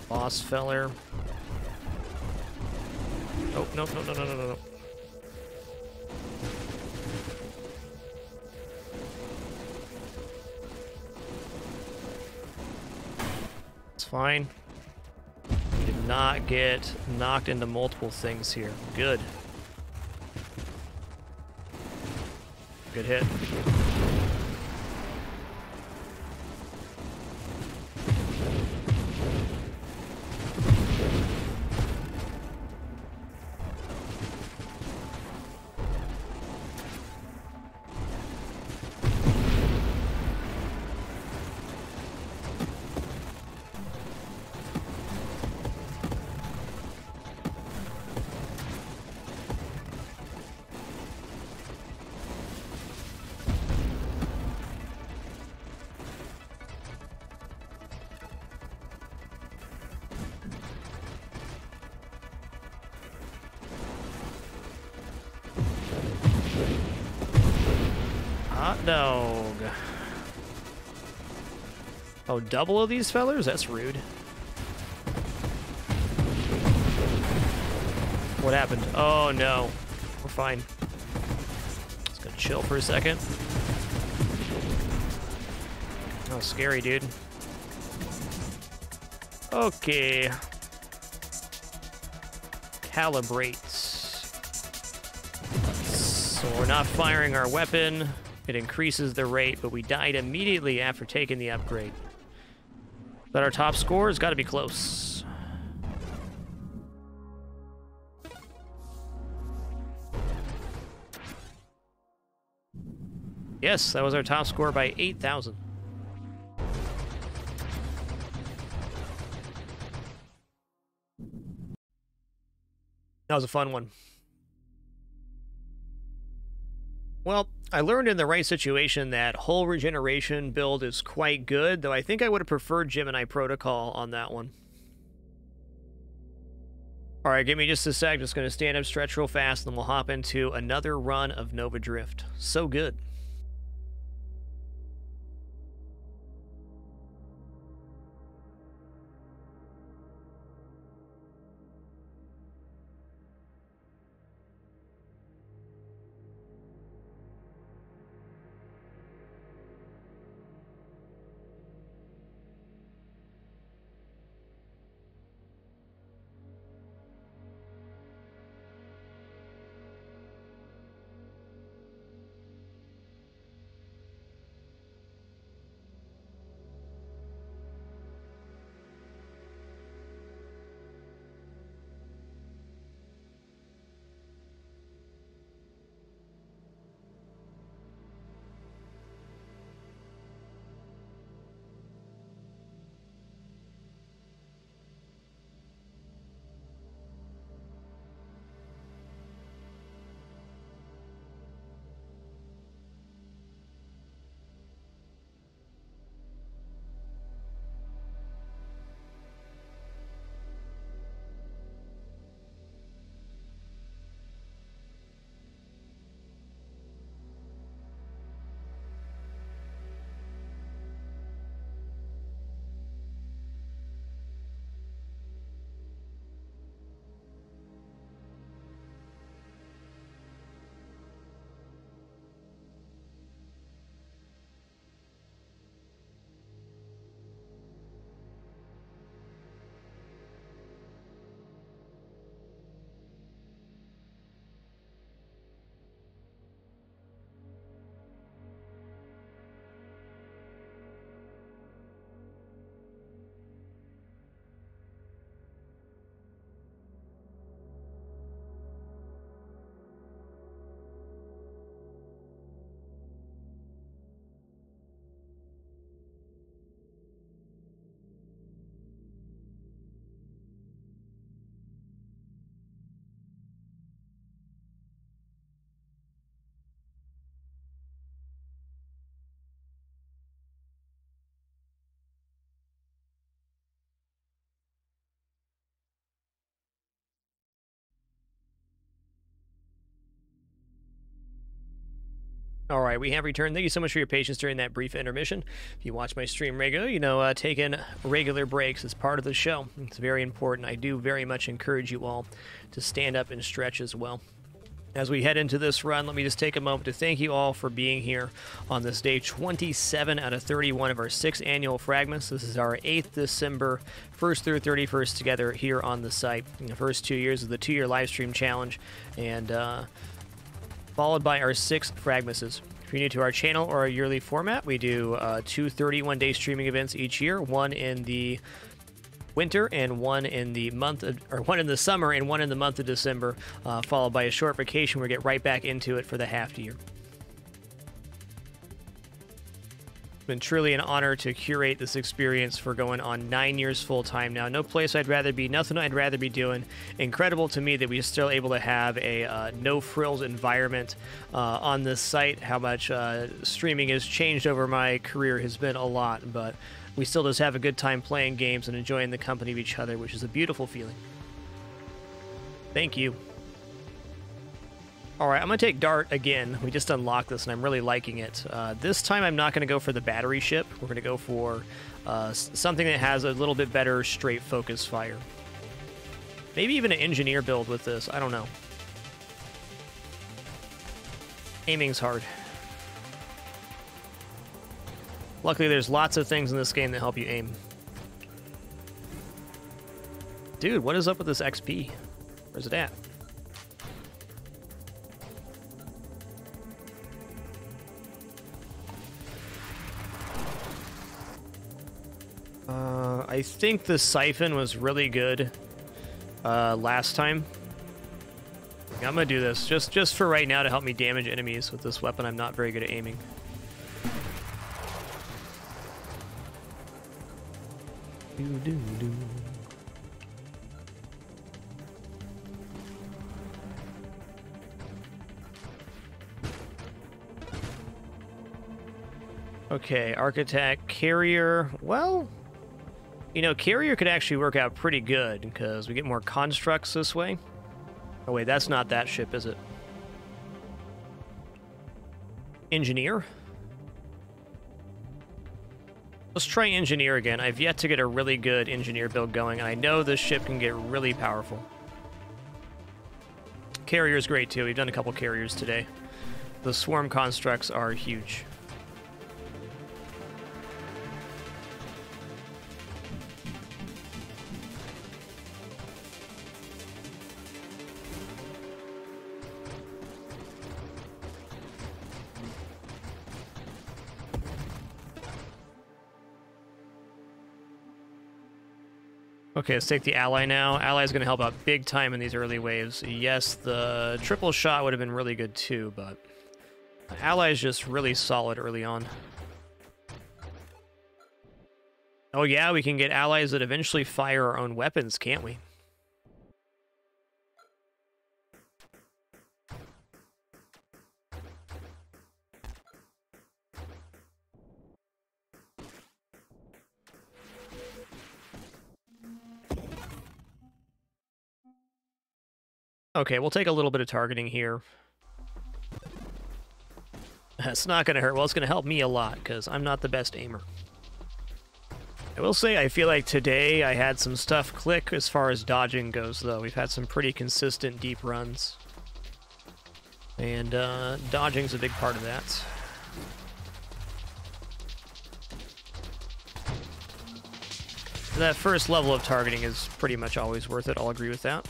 Boss feller. Oh, no, no, no, no, no, no. It's fine. We did not get knocked into multiple things here. Good. Good hit. Oh, double of these fellers? That's rude. What happened? Oh no. We're fine. Just gonna chill for a second. Oh, scary, dude. Okay. Calibrates. So we're not firing our weapon. It increases the rate, but we died immediately after taking the upgrade. But our top score has got to be close. Yes, that was our top score by 8,000. That was a fun one. Well, I learned in the right situation that hull regeneration build is quite good, though I think I would have preferred Gemini Protocol on that one. Alright, give me just a sec. Just going to stand up, stretch real fast, and then we'll hop into another run of Nova Drift. So good.
All right, we have returned. Thank you so much for your patience during that brief intermission. If you watch my stream regular, you know uh, taking regular breaks is part of the show. It's very important. I do very much encourage you all to stand up and stretch as well. As we head into this run, let me just take a moment to thank you all for being here on this day 27 out of 31 of our six annual Fragmas. This is our 8th December, 1st through 31st together here on the site. In the first two years of the two year live stream challenge, and uh, followed by our six Fragmases. If you're new to our channel or our yearly format, we do uh, two 31 day streaming events each year, one in the winter and one in the month of, or one in the summer and one in the month of December, uh, followed by a short vacation where we get right back into it for the half year. Been truly an honor to curate this experience for going on nine years full time now. No place I'd rather be, nothing I'd rather be doing. Incredible to me that we're still able to have a uh, no frills environment uh, on this site. How much uh, streaming has changed over my career has been a lot, but we still just have a good time playing games and enjoying the company of each other, which is a beautiful feeling. Thank you. All right, I'm going to take Dart again. We just unlocked this, and I'm really liking it. Uh, this time, I'm not going to go for the battery ship. We're going to go for uh, something that has a little bit better straight focus fire. Maybe even an engineer build with this. I don't know. Aiming's hard. Luckily, there's lots of things in this game that help you aim. Dude, what is up with this XP? Where's it at? Uh, I think the Siphon was really good uh, last time. I'm gonna do this just just for right now to help me damage enemies with this weapon. I'm not very good at aiming. Do, do, do. Okay, architect, carrier. Well, you know, carrier could actually work out pretty good because we get more constructs this way. Oh wait, that's not that ship, is it? Engineer? Let's try engineer again. I've yet to get a really good engineer build going, and I know this ship can get really powerful. Carrier's great too. We've done a couple carriers today. The swarm constructs are huge. Okay, let's take the ally now. Ally is going to help out big time in these early waves. Yes, the triple shot would have been really good too, but ally is just really solid early on. Oh yeah, we can get allies that eventually fire our own weapons, can't we? Okay, we'll take a little bit of targeting here. It's not going to hurt. Well, it's going to help me a lot, because I'm not the best aimer. I will say, I feel like today I had some stuff click as far as dodging goes, though. We've had some pretty consistent deep runs. And uh, dodging's a big part of that. That first level of targeting is pretty much always worth it. I'll agree with that.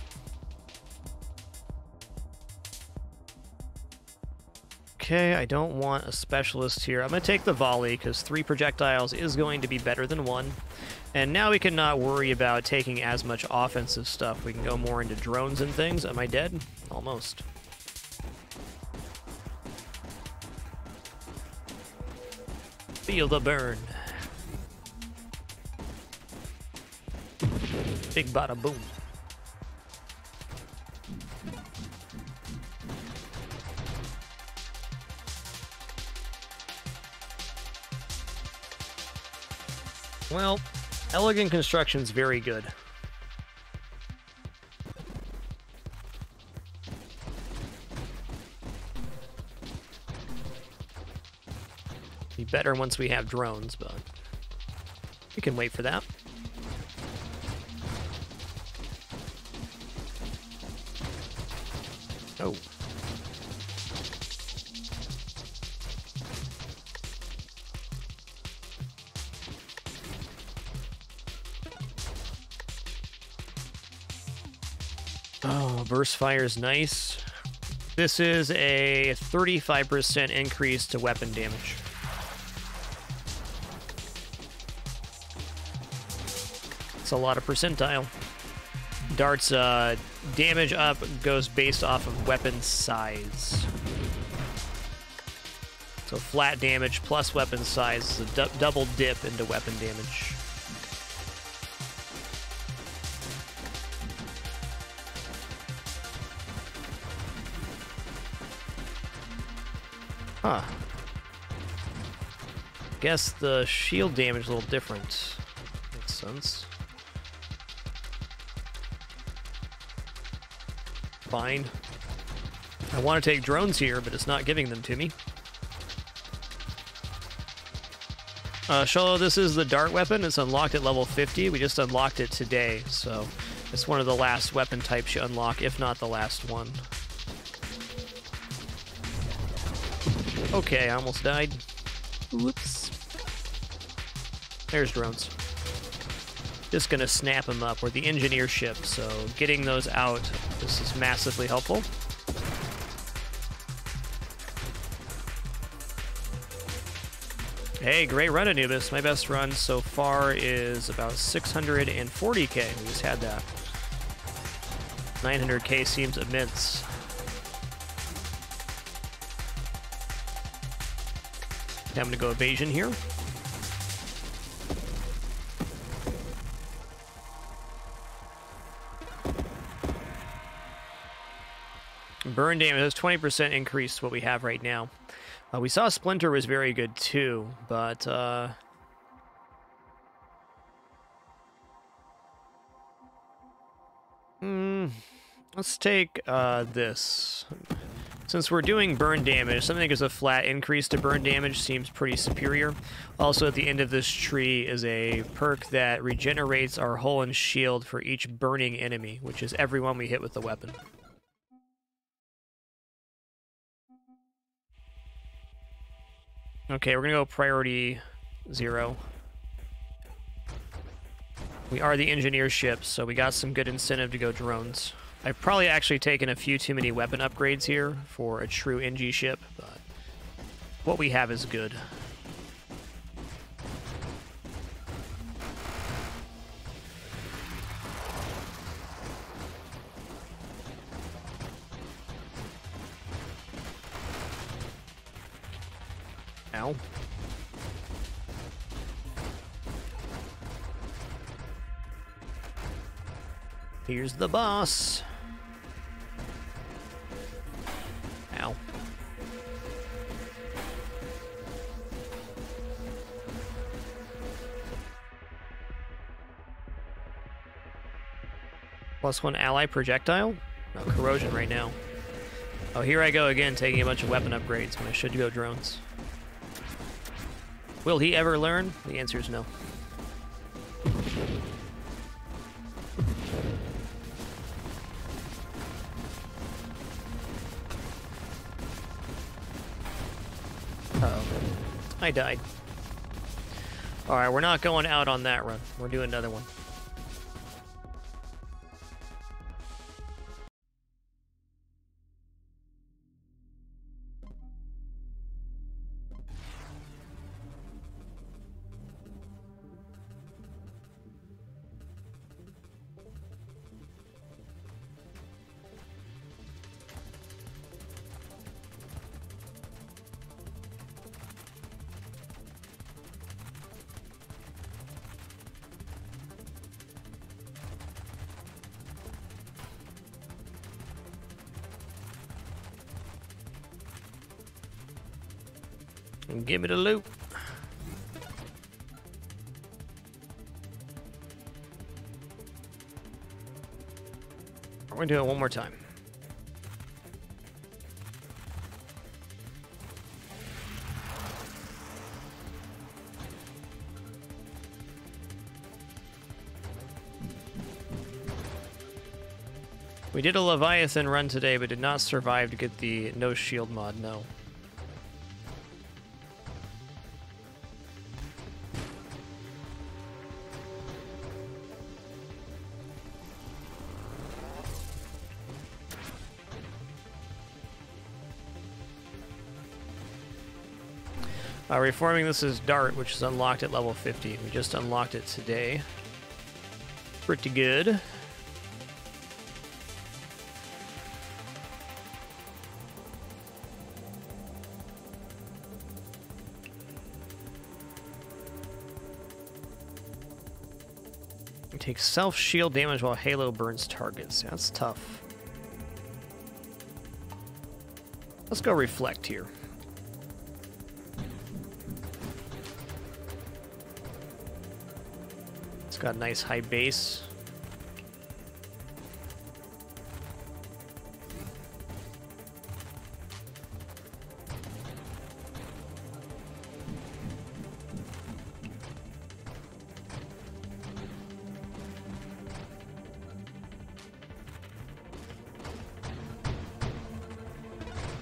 Okay, I don't want a specialist here. I'm going to take the volley because three projectiles is going to be better than one. And now we can not worry about taking as much offensive stuff. We can go more into drones and things. Am I dead? Almost. Feel the burn. Big bada boom. Well, Elegant Construction's very good.
Be better once we have drones, but we can wait for that. Burst fire is nice. This is a 35% increase to weapon damage. It's a lot of percentile. Dart's uh, damage up goes based off of weapon size. So flat damage plus weapon size is a du double dip into weapon damage. Huh. Guess the shield damage is a little different. Makes sense. Fine. I want to take drones here, but it's not giving them to me. Uh, Sholo, this is the dart weapon. It's unlocked at level 50. We just unlocked it today, so it's one of the last weapon types you unlock, if not the last one. Okay, I almost died. Whoops. There's drones. Just gonna snap them up. We're the engineer ship, so getting those out, this is massively helpful. Hey, great run, Anubis. My best run so far is about 640k. We just had that. 900k seems immense. I'm going to go evasion here. Burn damage has 20% increase what we have right now. Uh, we saw Splinter was very good too, but uh, mm, let's take uh, this. Since we're doing burn damage, something that gives a flat increase to burn damage seems pretty superior. Also, at the end of this tree is a perk that regenerates our hull and shield for each burning enemy, which is everyone we hit with the weapon. Okay, we're gonna go priority zero. We are the engineer ship, so we got some good incentive to go drones. I've probably actually taken a few too many weapon upgrades here for a true NG ship, but what we have is good. Ow. Here's the boss. Plus one ally projectile? No, corrosion right now. Oh, here I go again, taking a bunch of weapon upgrades when I should go drones. Will he ever learn? The answer is no. Uh oh I died. Alright, we're not going out on that run. We're doing another one. Give me the loot. We're going to do it one more time. We did a Leviathan run today, but did not survive to get the no shield mod, no. Reforming this is Dart, which is unlocked at level 50. We just unlocked it today. Pretty good. Take self-shield damage while Halo burns targets. That's tough. Let's go reflect here. Got a nice high base.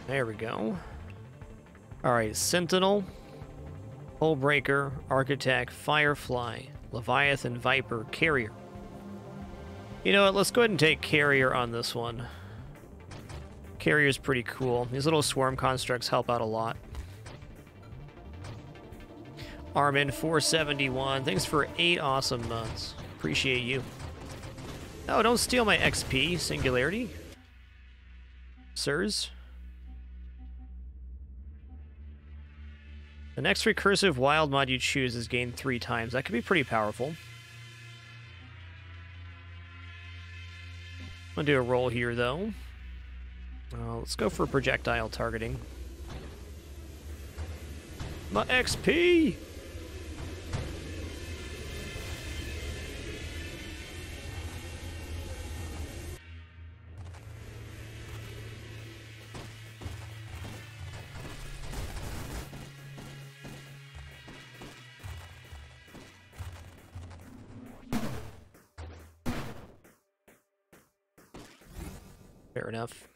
There we go. Alright, Sentinel, Hullbreaker, Architect, Firefly, Leviathan, Viper, Carrier. You know what, let's go ahead and take Carrier on this one. Carrier's pretty cool. These little swarm constructs help out a lot. Armin, 471. Thanks for eight awesome months. Appreciate you. Oh, don't steal my XP, Singularity. Sirs. The next recursive wild mod you choose is gained three times. That could be pretty powerful. I'm gonna do a roll here, though. Uh, let's go for projectile targeting. My XP! Fair enough.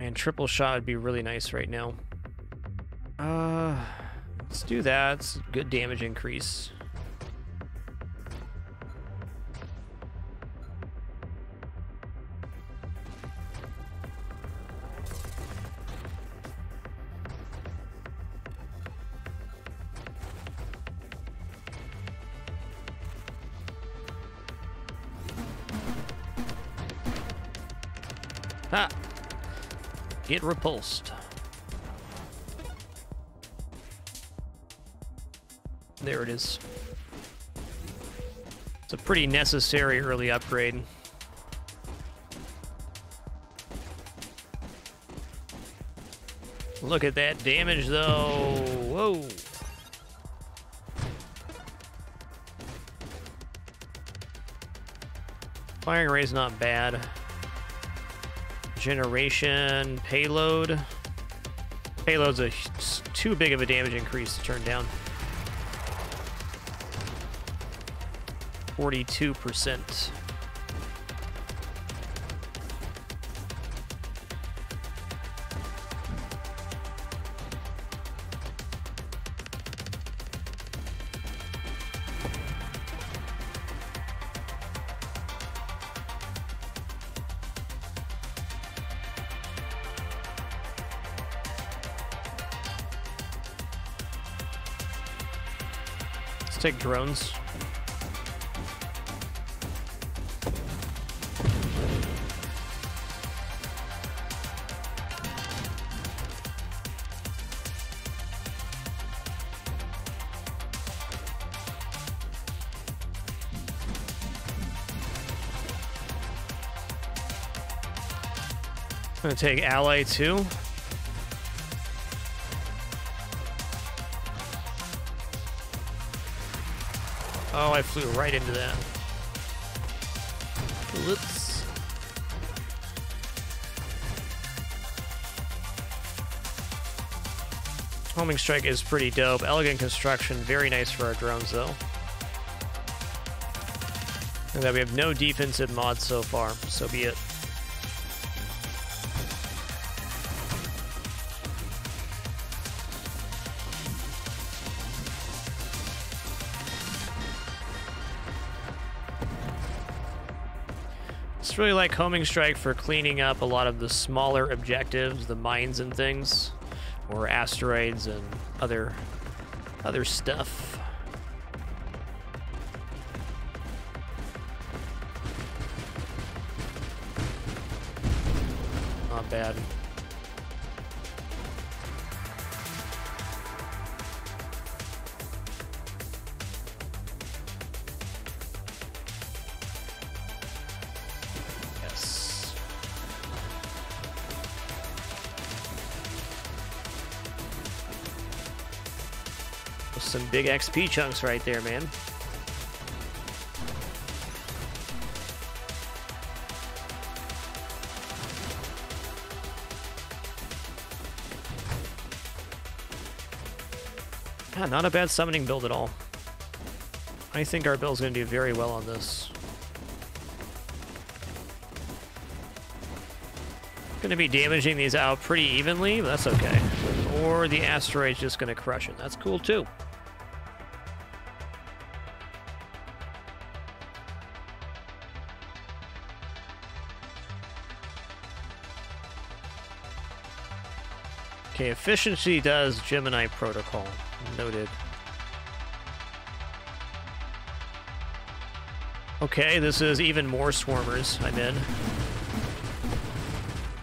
Man, triple shot would be really nice right now. Do that. It's good damage increase. Ha! Get repulsed. There it is. It's a pretty necessary early upgrade. Look at that damage, though. Whoa. Firing ray's not bad. Generation, payload. Payload's a too big of a damage increase to turn down. 42%. Let's take drones. Gonna take ally too. Oh, I flew right into that. Whoops. Homing strike is pretty dope. Elegant construction, very nice for our drones though. And that we have no defensive mods so far, so be it. Really like homing strike for cleaning up a lot of the smaller objectives, the mines and things, or asteroids and other other stuff. Big XP chunks right there, man. Yeah, not a bad summoning build at all. I think our build's going to do very well on this. Going to be damaging these out pretty evenly, but that's okay. Or the asteroid's just going to crush it. That's cool too. Okay, efficiency does Gemini protocol. Noted. Okay, this is even more swarmers I'm in.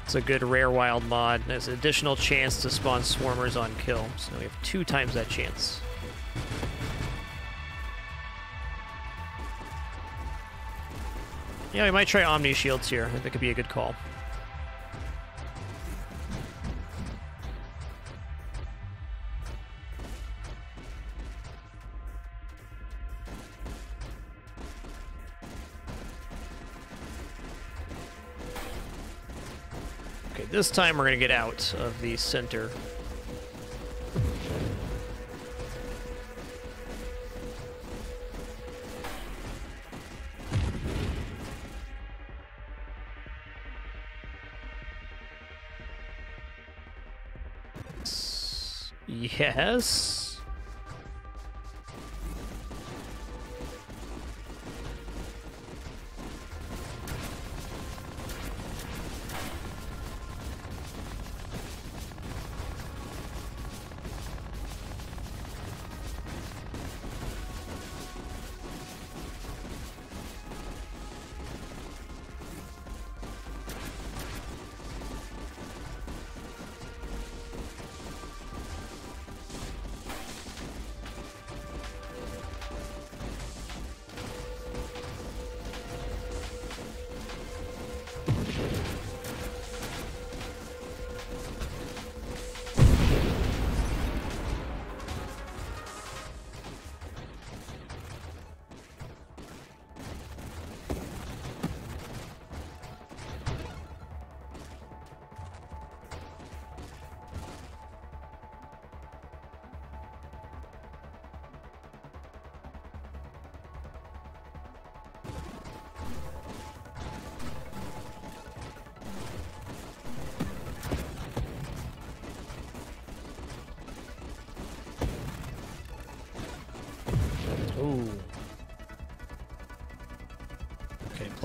It's a good rare wild mod. There's an additional chance to spawn swarmers on kill. So we have two times that chance. Yeah, we might try Omni Shields here. I think it could be a good call. This time we're gonna get out of the center. Yes.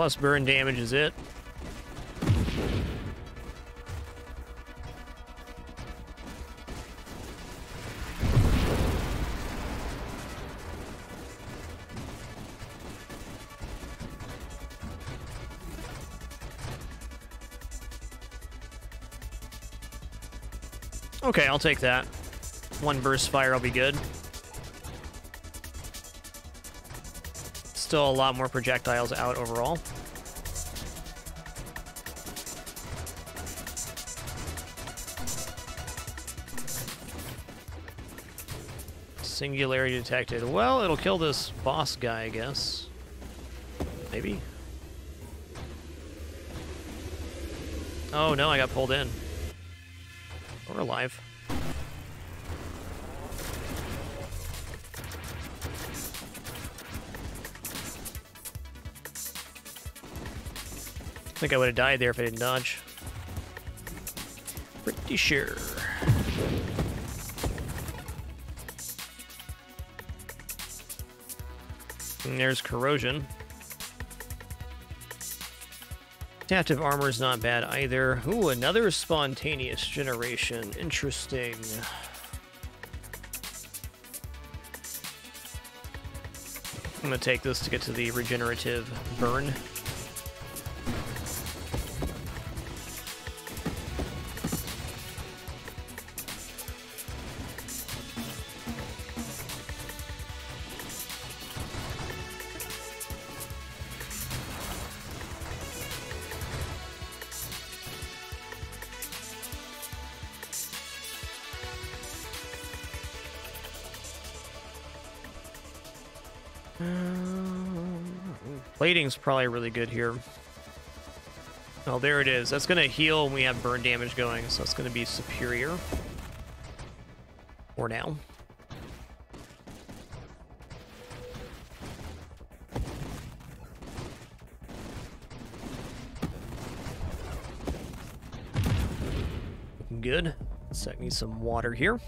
Plus burn damage is it. Okay, I'll take that. One burst fire, I'll be good. Still a lot more projectiles out overall. Singularity detected. Well, it'll kill this boss guy, I guess. Maybe. Oh no, I got pulled in. We're alive. Think I would have died there if I didn't dodge. Pretty sure. And there's corrosion. Adaptive armor is not bad either. Ooh, another spontaneous generation. Interesting. I'm gonna take this to get to the regenerative burn. Plating's probably really good here. Oh, there it is. That's going to heal when we have burn damage going, so it's going to be superior. For now. Good. Set me some water here.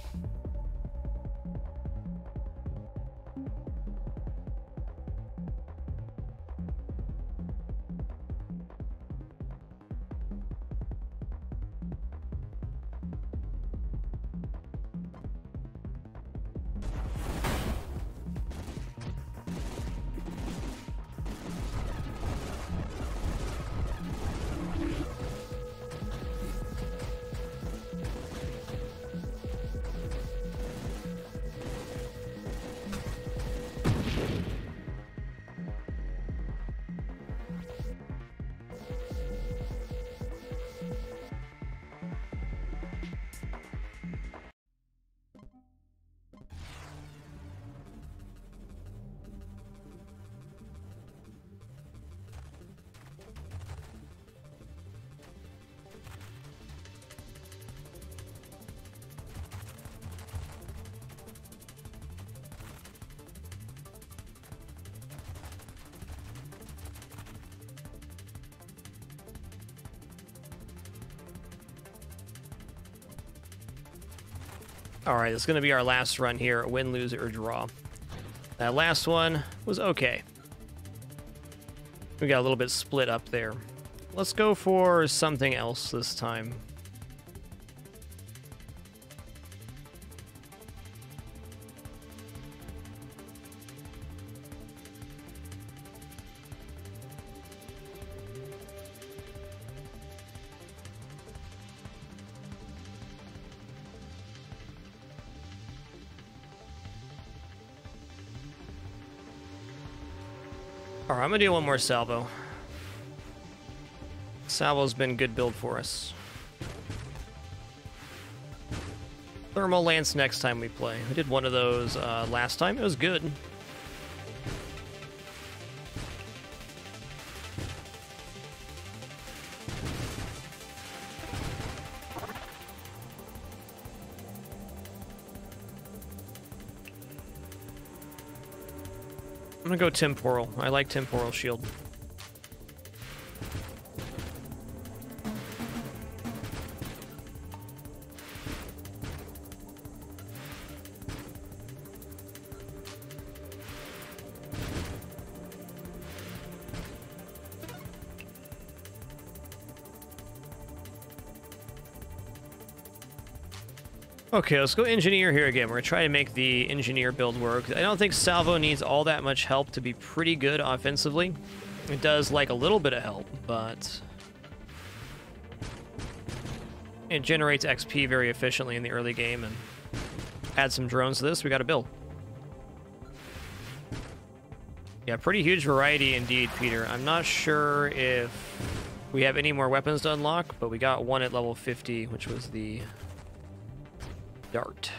All right, it's going to be our last run here. Win, lose, or draw. That last one was okay. We got a little bit split up there. Let's go for something else this time. Gonna do one more salvo. Salvo's been good build for us. Thermal Lance next time we play. We did one of those uh, last time. It was good. Go temporal. I like temporal shield. Okay, let's go engineer here again. We're to try to make the engineer build work. I don't think Salvo needs all that much help to be pretty good offensively. It does like a little bit of help, but it generates XP very efficiently in the early game and add some drones to this, we got to build. Yeah, pretty huge variety indeed, Peter. I'm not sure if we have any more weapons to unlock, but we got one at level 50, which was the dart.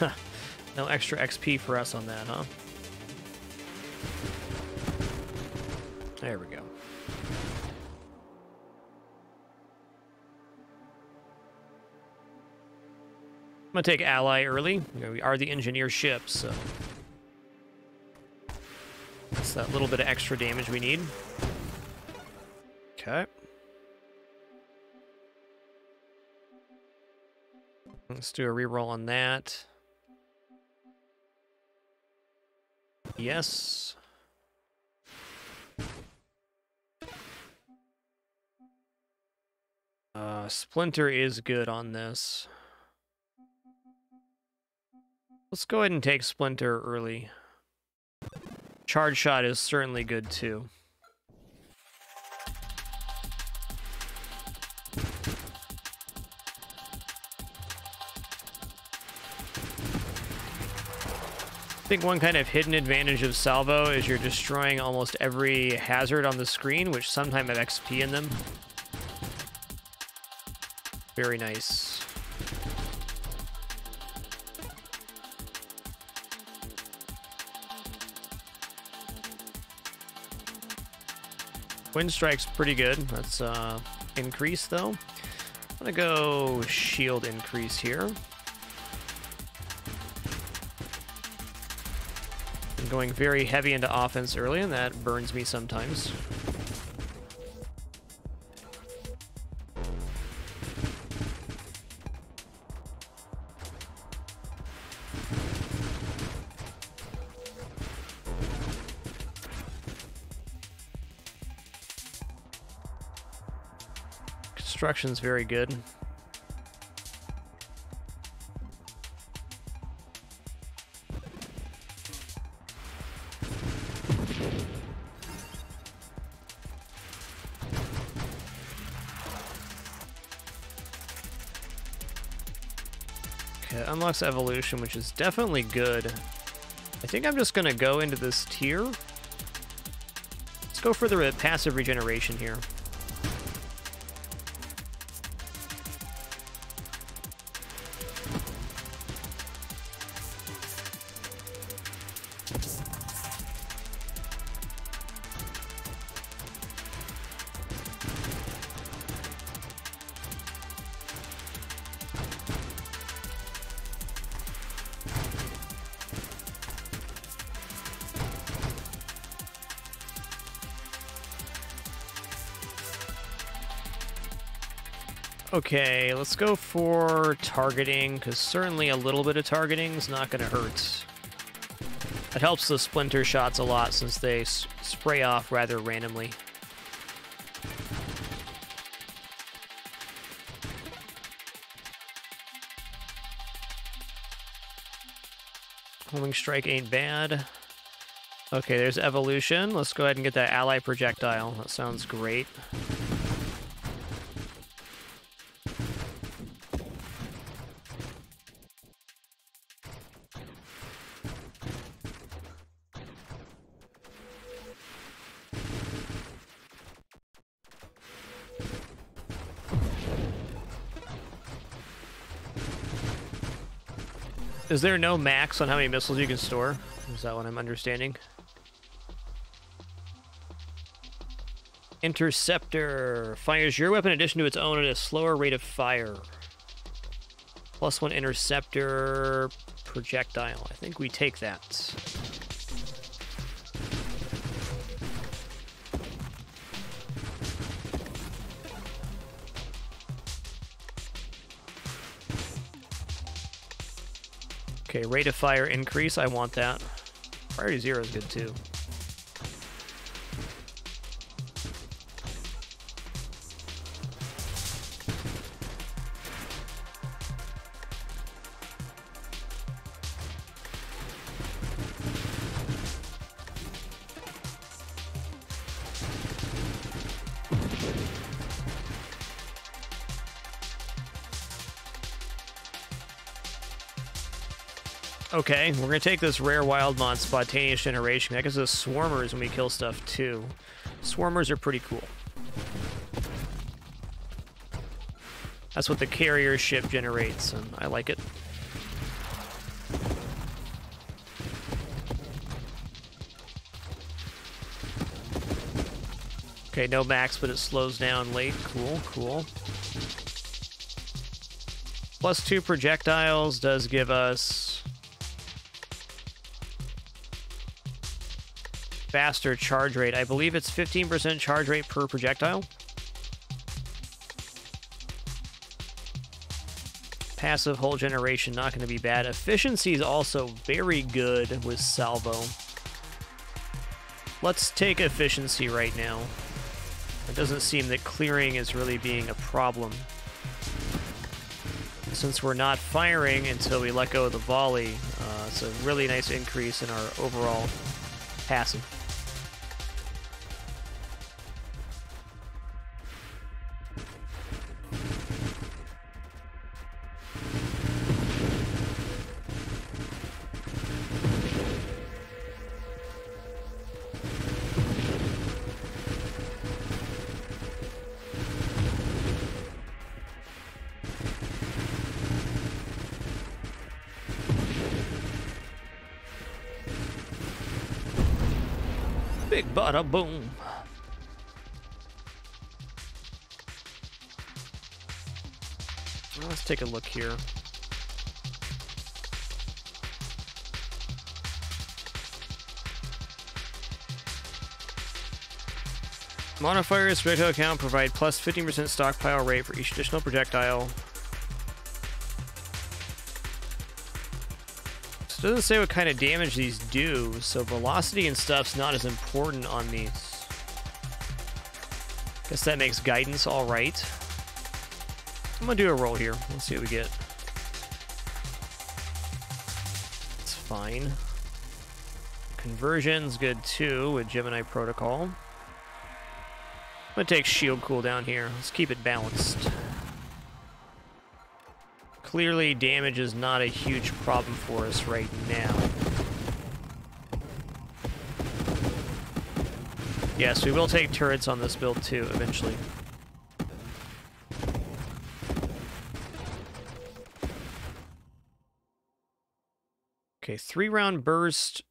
no extra XP for us on that, huh? I'm gonna take ally early. You know, we are the engineer ship, so that's that little bit of extra damage we need. Okay. Let's do a reroll on that. Yes. Uh, Splinter is good on this. Let's go ahead and take Splinter early. Charge Shot is certainly good too. I think one kind of hidden advantage of Salvo is you're destroying almost every hazard on the screen, which sometimes have XP in them. Very nice. Wind Strike's pretty good. That's uh, increase, though. I'm gonna go shield increase here. I'm going very heavy into offense early, and that burns me sometimes. Construction's very good. Okay, unlocks evolution, which is definitely good. I think I'm just gonna go into this tier. Let's go for the passive regeneration here. Okay, let's go for targeting, because certainly a little bit of targeting is not going to hurt. It helps the splinter shots a lot since they spray off rather randomly. Homing strike ain't bad. Okay, there's evolution. Let's go ahead and get that ally projectile. That sounds great. Is there no max on how many missiles you can store? Is that what I'm understanding? Interceptor. Fires your weapon in addition to its own at a slower rate of fire. Plus one interceptor projectile. I think we take that. Okay, rate of fire increase, I want that. Priority zero is good too. Okay, we're gonna take this rare wild mod, spontaneous generation. That gives us swarmers when we kill stuff too. Swarmers are pretty cool. That's what the carrier ship generates, and I like it. Okay, no max, but it slows down late. Cool, cool. Plus two projectiles does give us faster charge rate. I believe it's 15% charge rate per projectile. Passive hull generation, not going to be bad. Efficiency is also very good with salvo. Let's take efficiency right now. It doesn't seem that clearing is really being a problem. Since we're not firing until we let go of the volley, uh, it's a really nice increase in our overall passing. Bada boom. Let's take a look here. Modifiers projectile count provide plus 15% stockpile rate for each additional projectile. Doesn't say what kind of damage these do, so velocity and stuff's not as important on these. Guess that makes guidance alright. I'm gonna do a roll here. Let's see what we get. It's fine. Conversion's good too with Gemini Protocol. I'm gonna take shield cooldown here. Let's keep it balanced. Clearly, damage is not a huge problem for us right now. Yes, we will take turrets on this build too, eventually. Okay, three round burst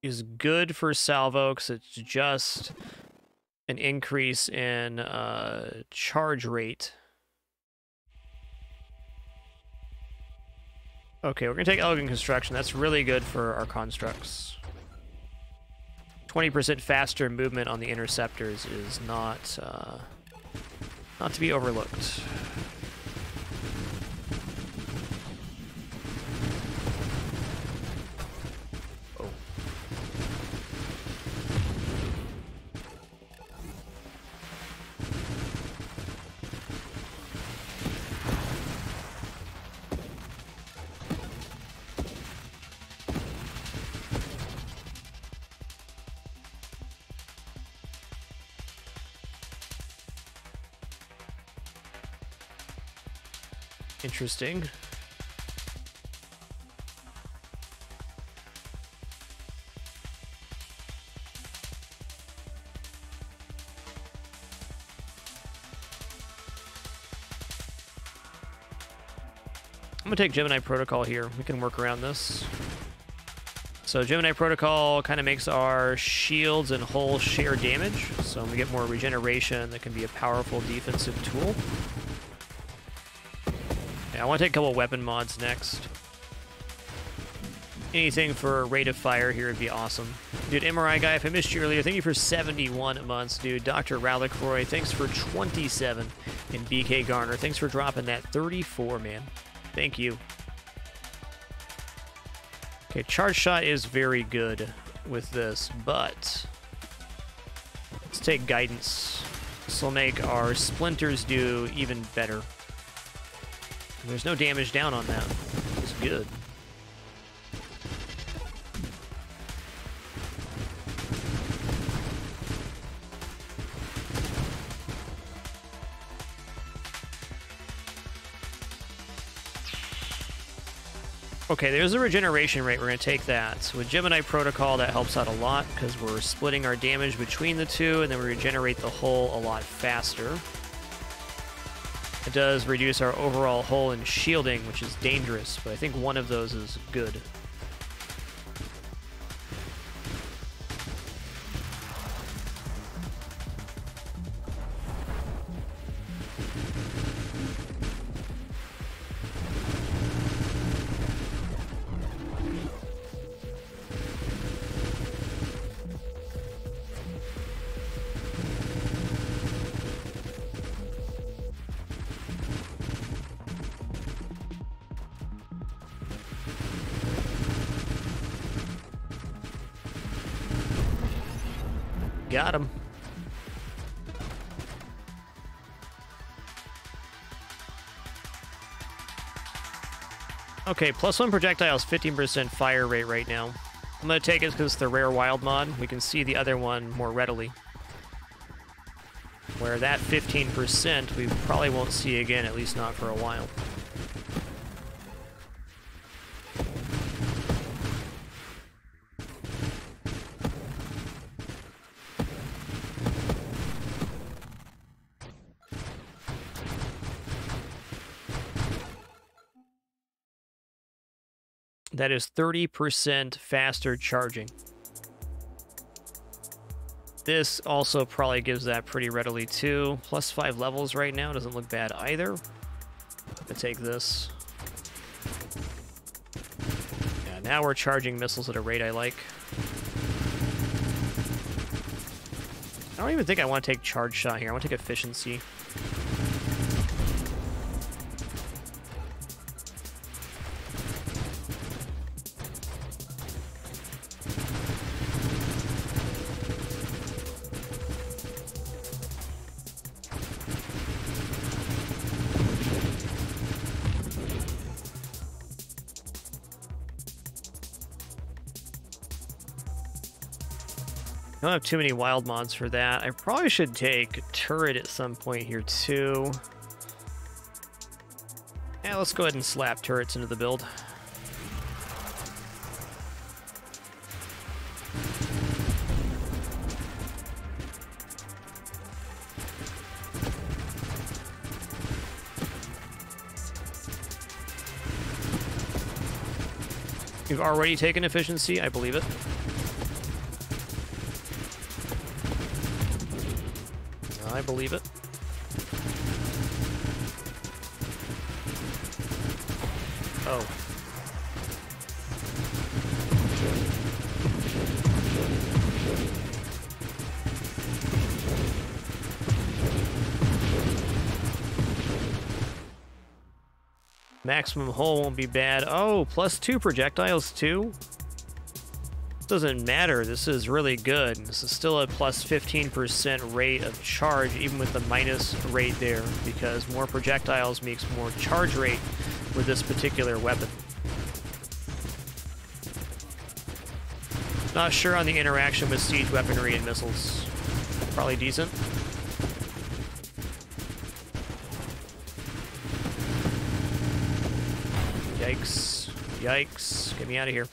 is good for salvo because it's just an increase in uh, charge rate. Okay, we're going to take Elegant Construction. That's really good for our constructs. 20% faster movement on the interceptors is not, uh, not to be overlooked. Interesting. I'm gonna take Gemini Protocol here. We can work around this. So Gemini Protocol kind of makes our shields and hull share damage, so we get more regeneration that can be a powerful defensive tool. I want to take a couple weapon mods next. Anything for rate of fire here would be awesome. Dude, MRI guy, if I missed you earlier, thank you for 71 months, dude. Dr. Ralicroy, thanks for 27. And BK Garner, thanks for dropping that 34, man. Thank you. Okay, charge shot is very good with this, but let's take guidance. This will make our splinters do even better. There's no damage down on that. It's good. Okay, there's a regeneration rate. We're going to take that. So with Gemini Protocol, that helps out a lot because we're splitting our damage between the two, and then we regenerate the hull a lot faster. It does reduce our overall hull and shielding, which is dangerous, but I think one of those is good. Okay, plus one projectiles, 15% fire rate right now. I'm going to take it because it's the rare wild mod. We can see the other one more readily. Where that 15% we probably won't see again, at least not for a while. That is 30% faster charging. This also probably gives that pretty readily too. Plus five levels right now, doesn't look bad either. I'm gonna take this. Yeah, now we're charging missiles at a rate I like. I don't even think I want to take charge shot here. I want to take efficiency. Don't have too many wild mods for that. I probably should take turret at some point here too. Yeah, let's go ahead and slap turrets into the build. You've already taken efficiency, I believe it. Believe it. Oh. Maximum hull won't be bad. Oh, plus two projectiles too? Doesn't matter, this is really good. This is still a plus 15% rate of charge, even with the minus rate there, because more projectiles makes more charge rate with this particular weapon. Not sure on the interaction with siege weaponry and missiles. Probably decent. Yikes. Yikes. Get me out of here.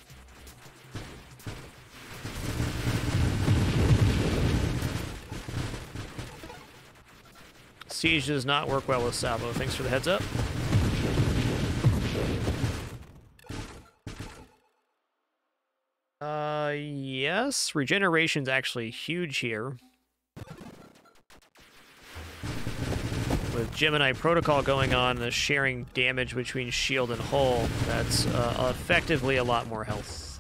Siege does not work well with Salvo. Thanks for the heads up. Uh, yes. Regeneration's actually huge here. With Gemini Protocol going on, the sharing damage between shield and hull, that's uh, effectively a lot more health.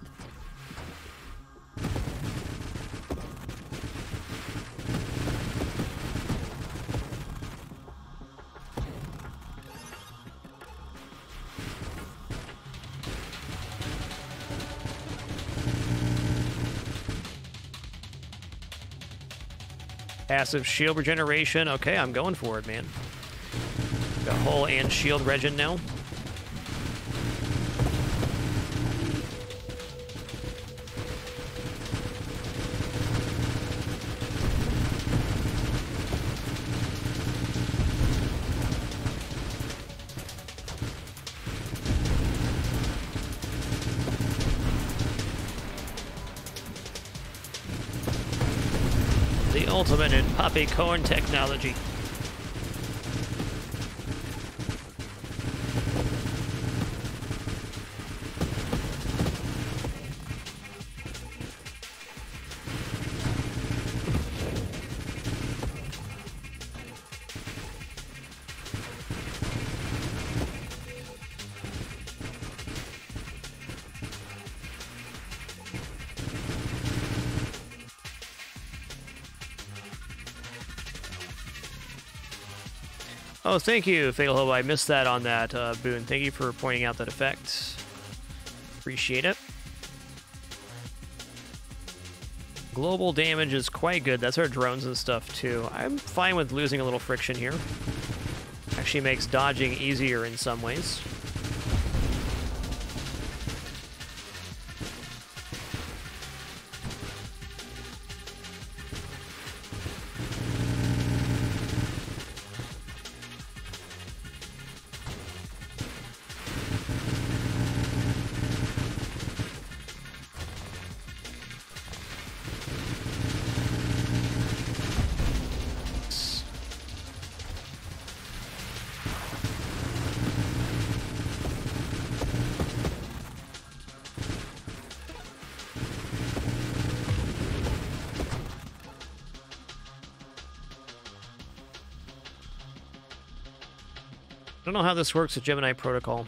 Passive shield regeneration. Okay, I'm going for it, man. Got hull and shield regen now. In corn technology. Oh, thank you, Fatal Hope. I missed that on that, uh. Thank you for pointing out that effect. Appreciate it. Global damage is quite good. That's our drones and stuff, too. I'm fine with losing a little friction here. Actually makes dodging easier in some ways. Don't know how this works with Gemini Protocol.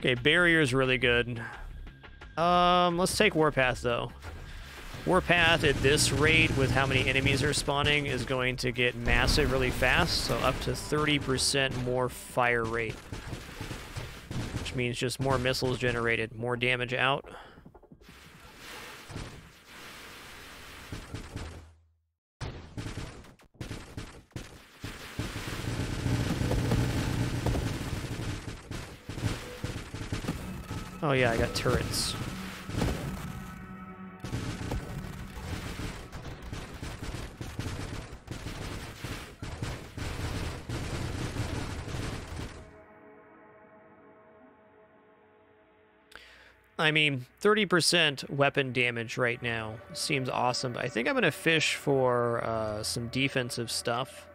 Okay, barrier is really good. Um, let's take Warpath, though. Warpath at this rate, with how many enemies are spawning, is going to get massive really fast, so up to 30% more fire rate. Which means just more missiles generated, more damage out. Oh yeah, I got turrets. I mean, 30% weapon damage right now seems awesome, but I think I'm going to fish for uh, some defensive stuff.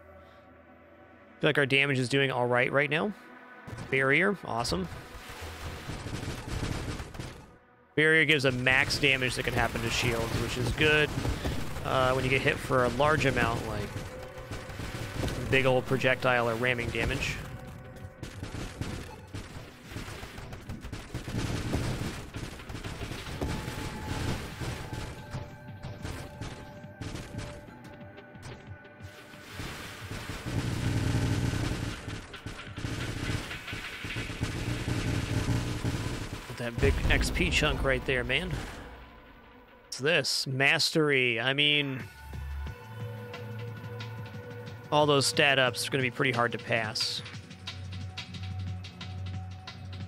I feel like our damage is doing all right right now. Barrier, awesome. Barrier gives a max damage that can happen to shields, which is good uh, when you get hit for a large amount, like big old projectile or ramming damage. Big XP chunk right there, man. What's this? Mastery. I mean... All those stat ups are going to be pretty hard to pass.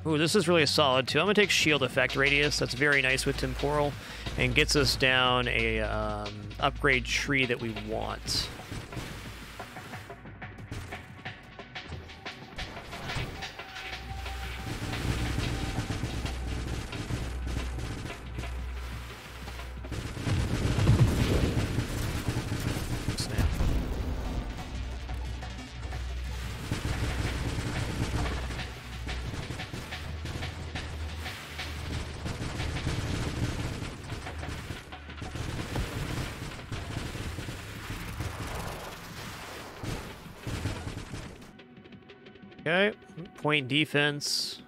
Ooh, this is really solid, too. I'm going to take Shield Effect Radius. That's very nice with Temporal. And gets us down a um, upgrade tree that we want. Point defense.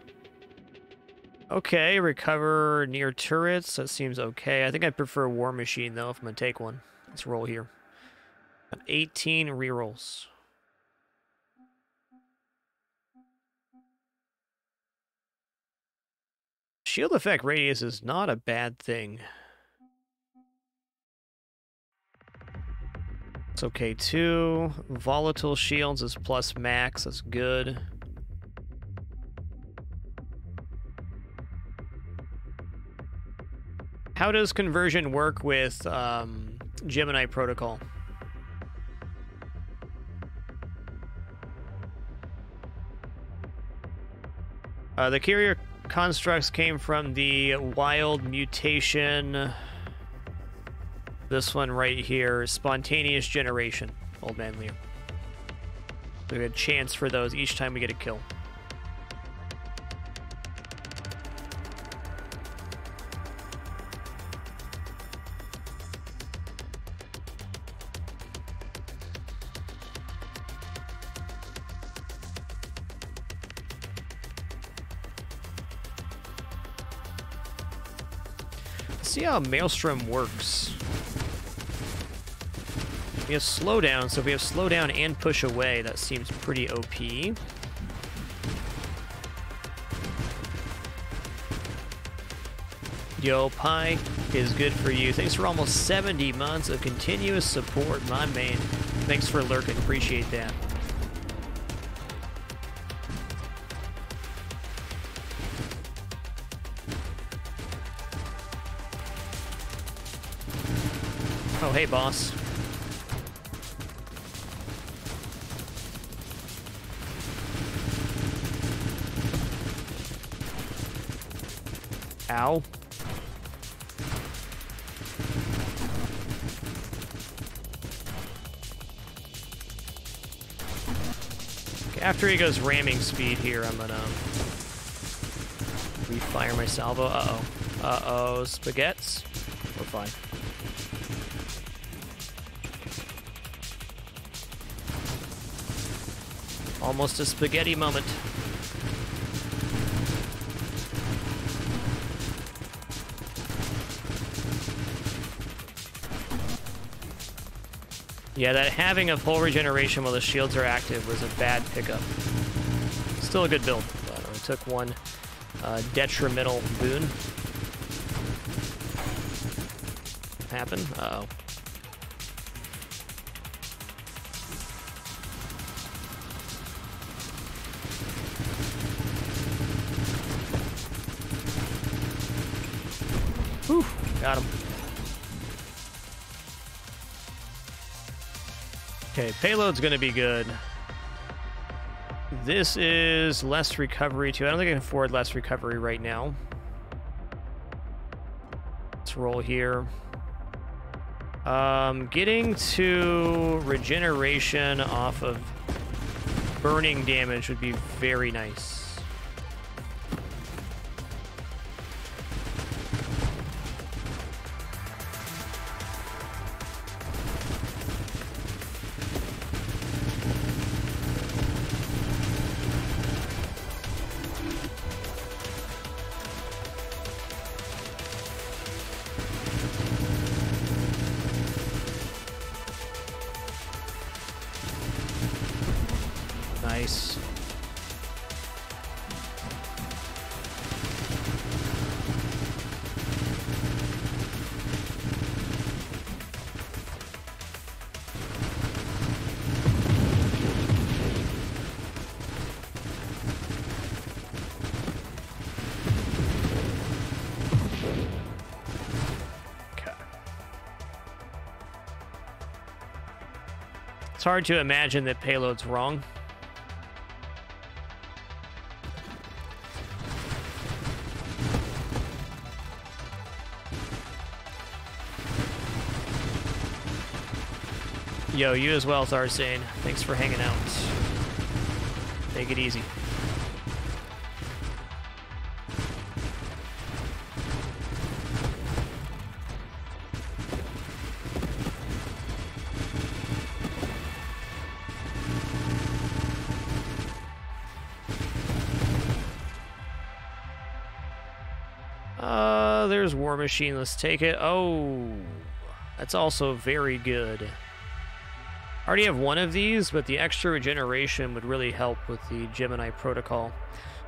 Okay, recover near turrets. That seems okay. I think I'd prefer a War Machine, though, if I'm going to take one. Let's roll here. Got 18 rerolls. Shield effect radius is not a bad thing. It's okay too. Volatile shields is plus max. That's good. How does conversion work with um, Gemini Protocol? Uh, the carrier constructs came from the wild mutation. This one right here, spontaneous generation, Old Man Leo. We get a chance for those each time we get a kill. How Maelstrom works. We have slowdown, so if we have slowdown and push away, that seems pretty OP. Yo, Pi is good for you. Thanks for almost 70 months of continuous support, my man. Thanks for lurking. Appreciate that. Boss. Ow. After he goes ramming speed here, I'm gonna refire my salvo. Uh-oh. Uh-oh, spaghettis. We're fine. Almost a spaghetti moment. Yeah, that having a hull regeneration while the shields are active was a bad pickup. Still a good build, but I took one uh, detrimental boon. Happen? Uh oh Payload's gonna be good. This is less recovery too. I don't think I can afford less recovery right now. Let's roll here. Um, getting to regeneration off of burning damage would be very nice. It's hard to imagine that payload's wrong. Yo, you as well, Zarsane. Thanks for hanging out. Take it easy. Machine. Let's take it. Oh, that's also very good. I already have one of these, but the extra regeneration would really help with the Gemini protocol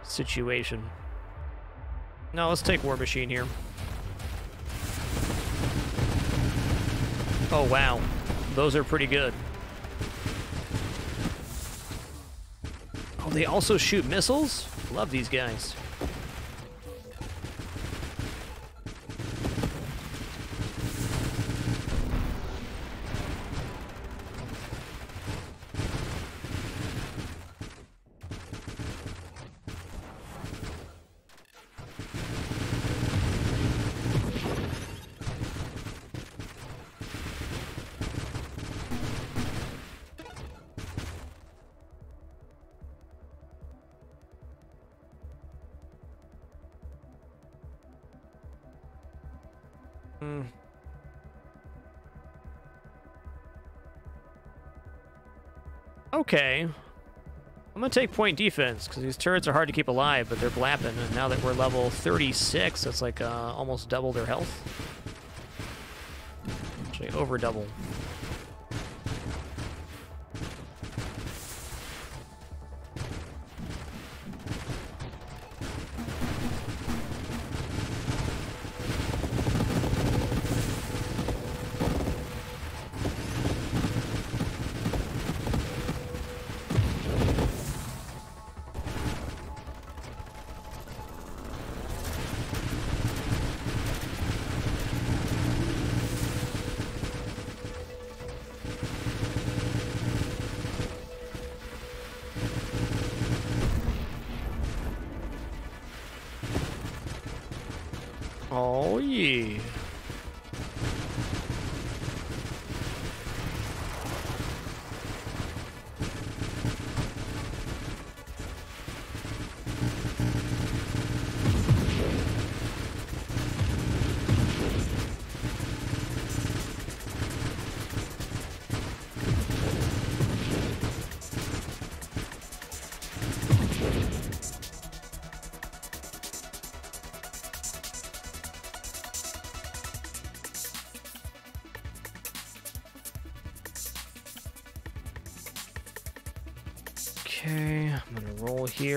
situation. No, let's take War Machine here. Oh, wow. Those are pretty good. Oh, they also shoot missiles? Love these guys. Okay. I'm gonna take point defense, because these turrets are hard to keep alive, but they're blapping, and now that we're level 36, that's like uh, almost double their health. Actually, over double.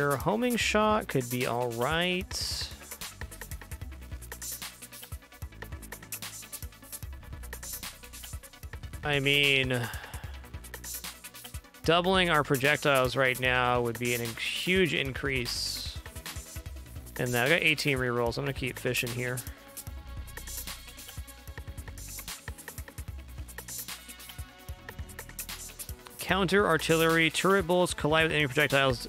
Here. Homing shot could be all right. I mean, doubling our projectiles right now would be in- huge increase. And I got 18 rerolls. I'm gonna keep fishing here. Counter artillery turret bullets collide with enemy projectiles,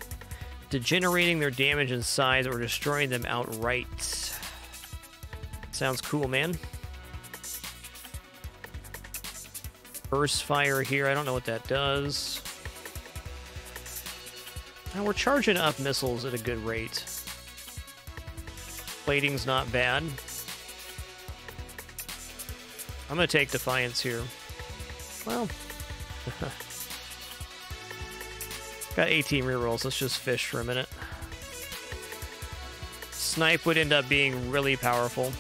degenerating their damage and size or destroying them outright. Sounds cool, man. Burst fire here. I don't know what that does. Now we're charging up missiles at a good rate. Plating's not bad. I'm gonna take Defiance here. Well, got 18 rerolls. Let's just fish for a minute. Snipe would end up being really powerful.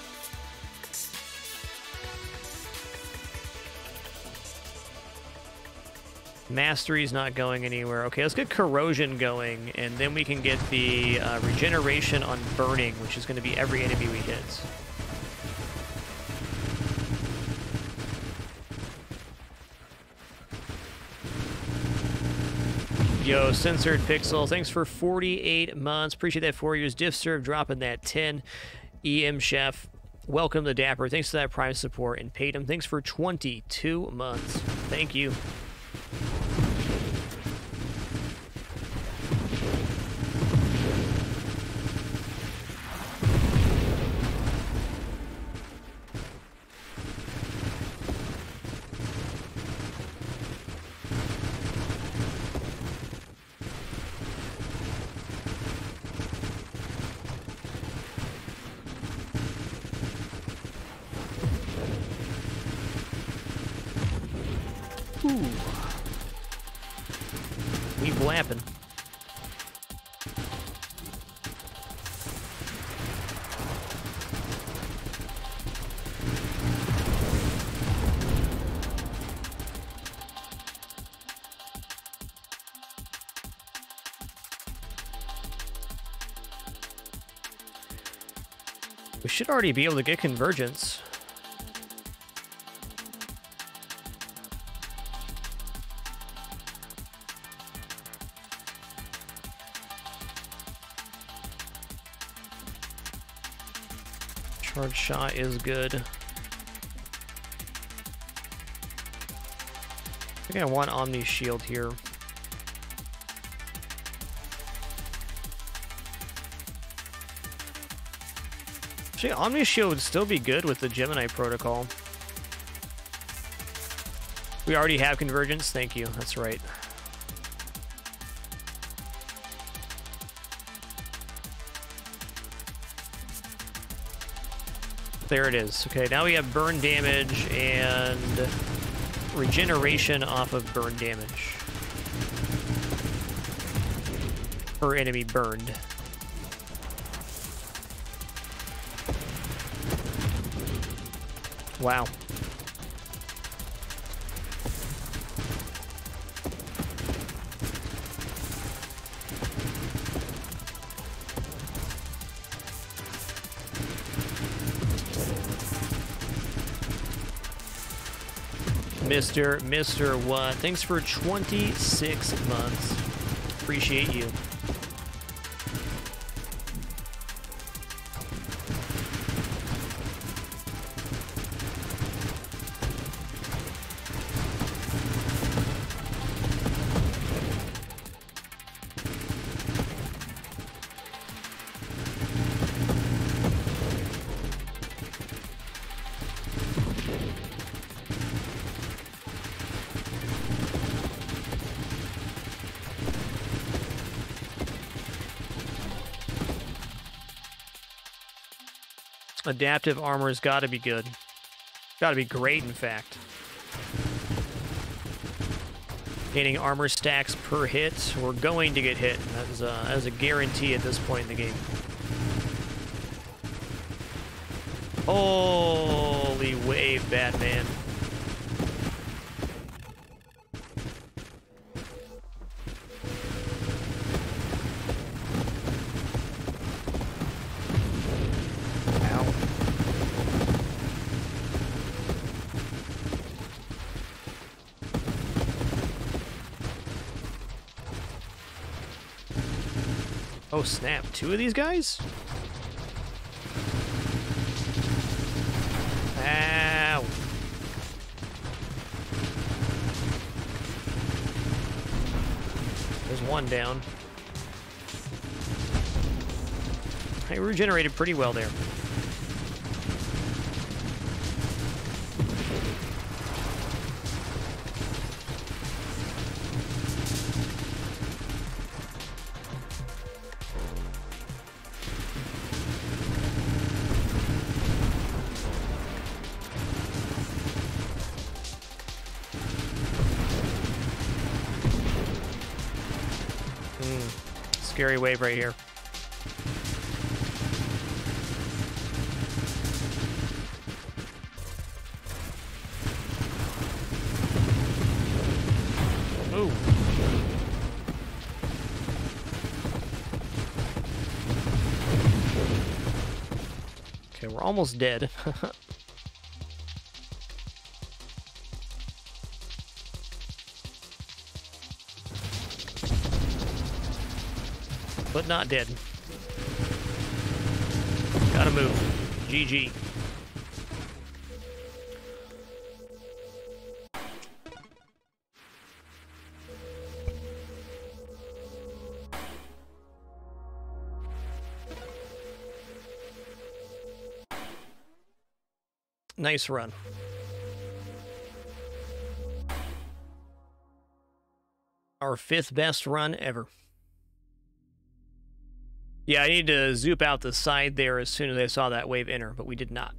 Mastery's not going anywhere. Okay, let's get Corrosion going, and then we can get the uh, Regeneration on Burning, which is going to be every enemy we hit. Yo, Censored Pixel, thanks for 48 months. Appreciate that four years. Diff Serve dropping that 10. EM Chef, welcome to Dapper. Thanks for that Prime support. And Patum, thanks for 22 months. Thank you. Should already be able to get convergence. Charge shot is good. I think I want Omni Shield here. Actually, Omni Shield would still be good with the Gemini protocol. We already have convergence. Thank you. That's right. There it is. Okay, now we have burn damage and regeneration off of burn damage. Per enemy burned. Wow. Mr. Mr. What? Thanks for 26 months. Appreciate you. Adaptive armor's got to be good. Got to be great, in fact. Gaining armor stacks per hit. We're going to get hit. That is, a, that is a guarantee at this point in the game. Holy wave, Batman. Oh snap, two of these guys? Ow. There's one down. I regenerated pretty well there. Wave right here. Ooh. Okay, we're almost dead. but not dead. Gotta move. GG. Nice run. Our fifth best run ever. Yeah, I need to zoop out the side there as soon as I saw that wave enter, but we did not.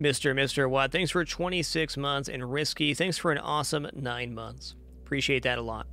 Mr. Mr. Watt, thanks for 26 months, and Risky, thanks for an awesome 9 months. Appreciate that a lot.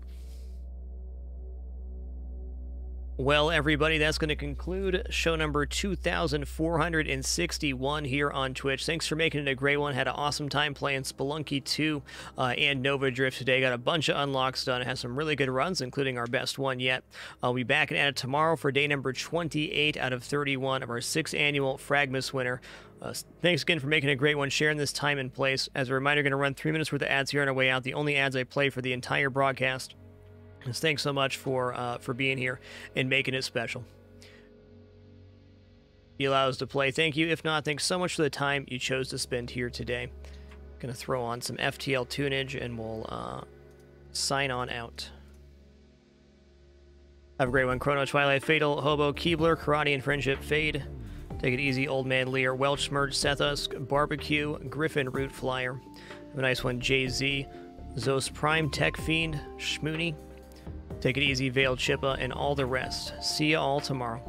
Well, everybody, that's going to conclude show number 2461 here on Twitch. Thanks for making it a great one. Had an awesome time playing Spelunky 2 uh, and Nova Drift today. Got a bunch of unlocks done. Has some really good runs, including our best one yet. I'll be back and at it tomorrow for day number 28 out of 31 of our sixth annual Fragmas Winter. Uh, thanks again for making a great one, sharing this time and place. As a reminder, going to run three minutes worth of ads here on our way out. The only ads I play for the entire broadcast. Thanks so much for uh, for being here and making it special. You allow us to play. Thank you. If not, thanks so much for the time you chose to spend here today. Gonna throw on some FTL tunage and we'll uh, sign on out. Have a great one. Chrono Twilight, Fatal, Hobo, Keebler, Karate and Friendship, Fade. Take it easy, Old Man Lear, Welch Merge, Sethusk, Barbecue, Griffin Root Flyer. Have a nice one, Jay-Z, Zos Prime, Tech Fiend, Schmoony, Take it easy, Veiled Chippa, and all the rest. See you all tomorrow.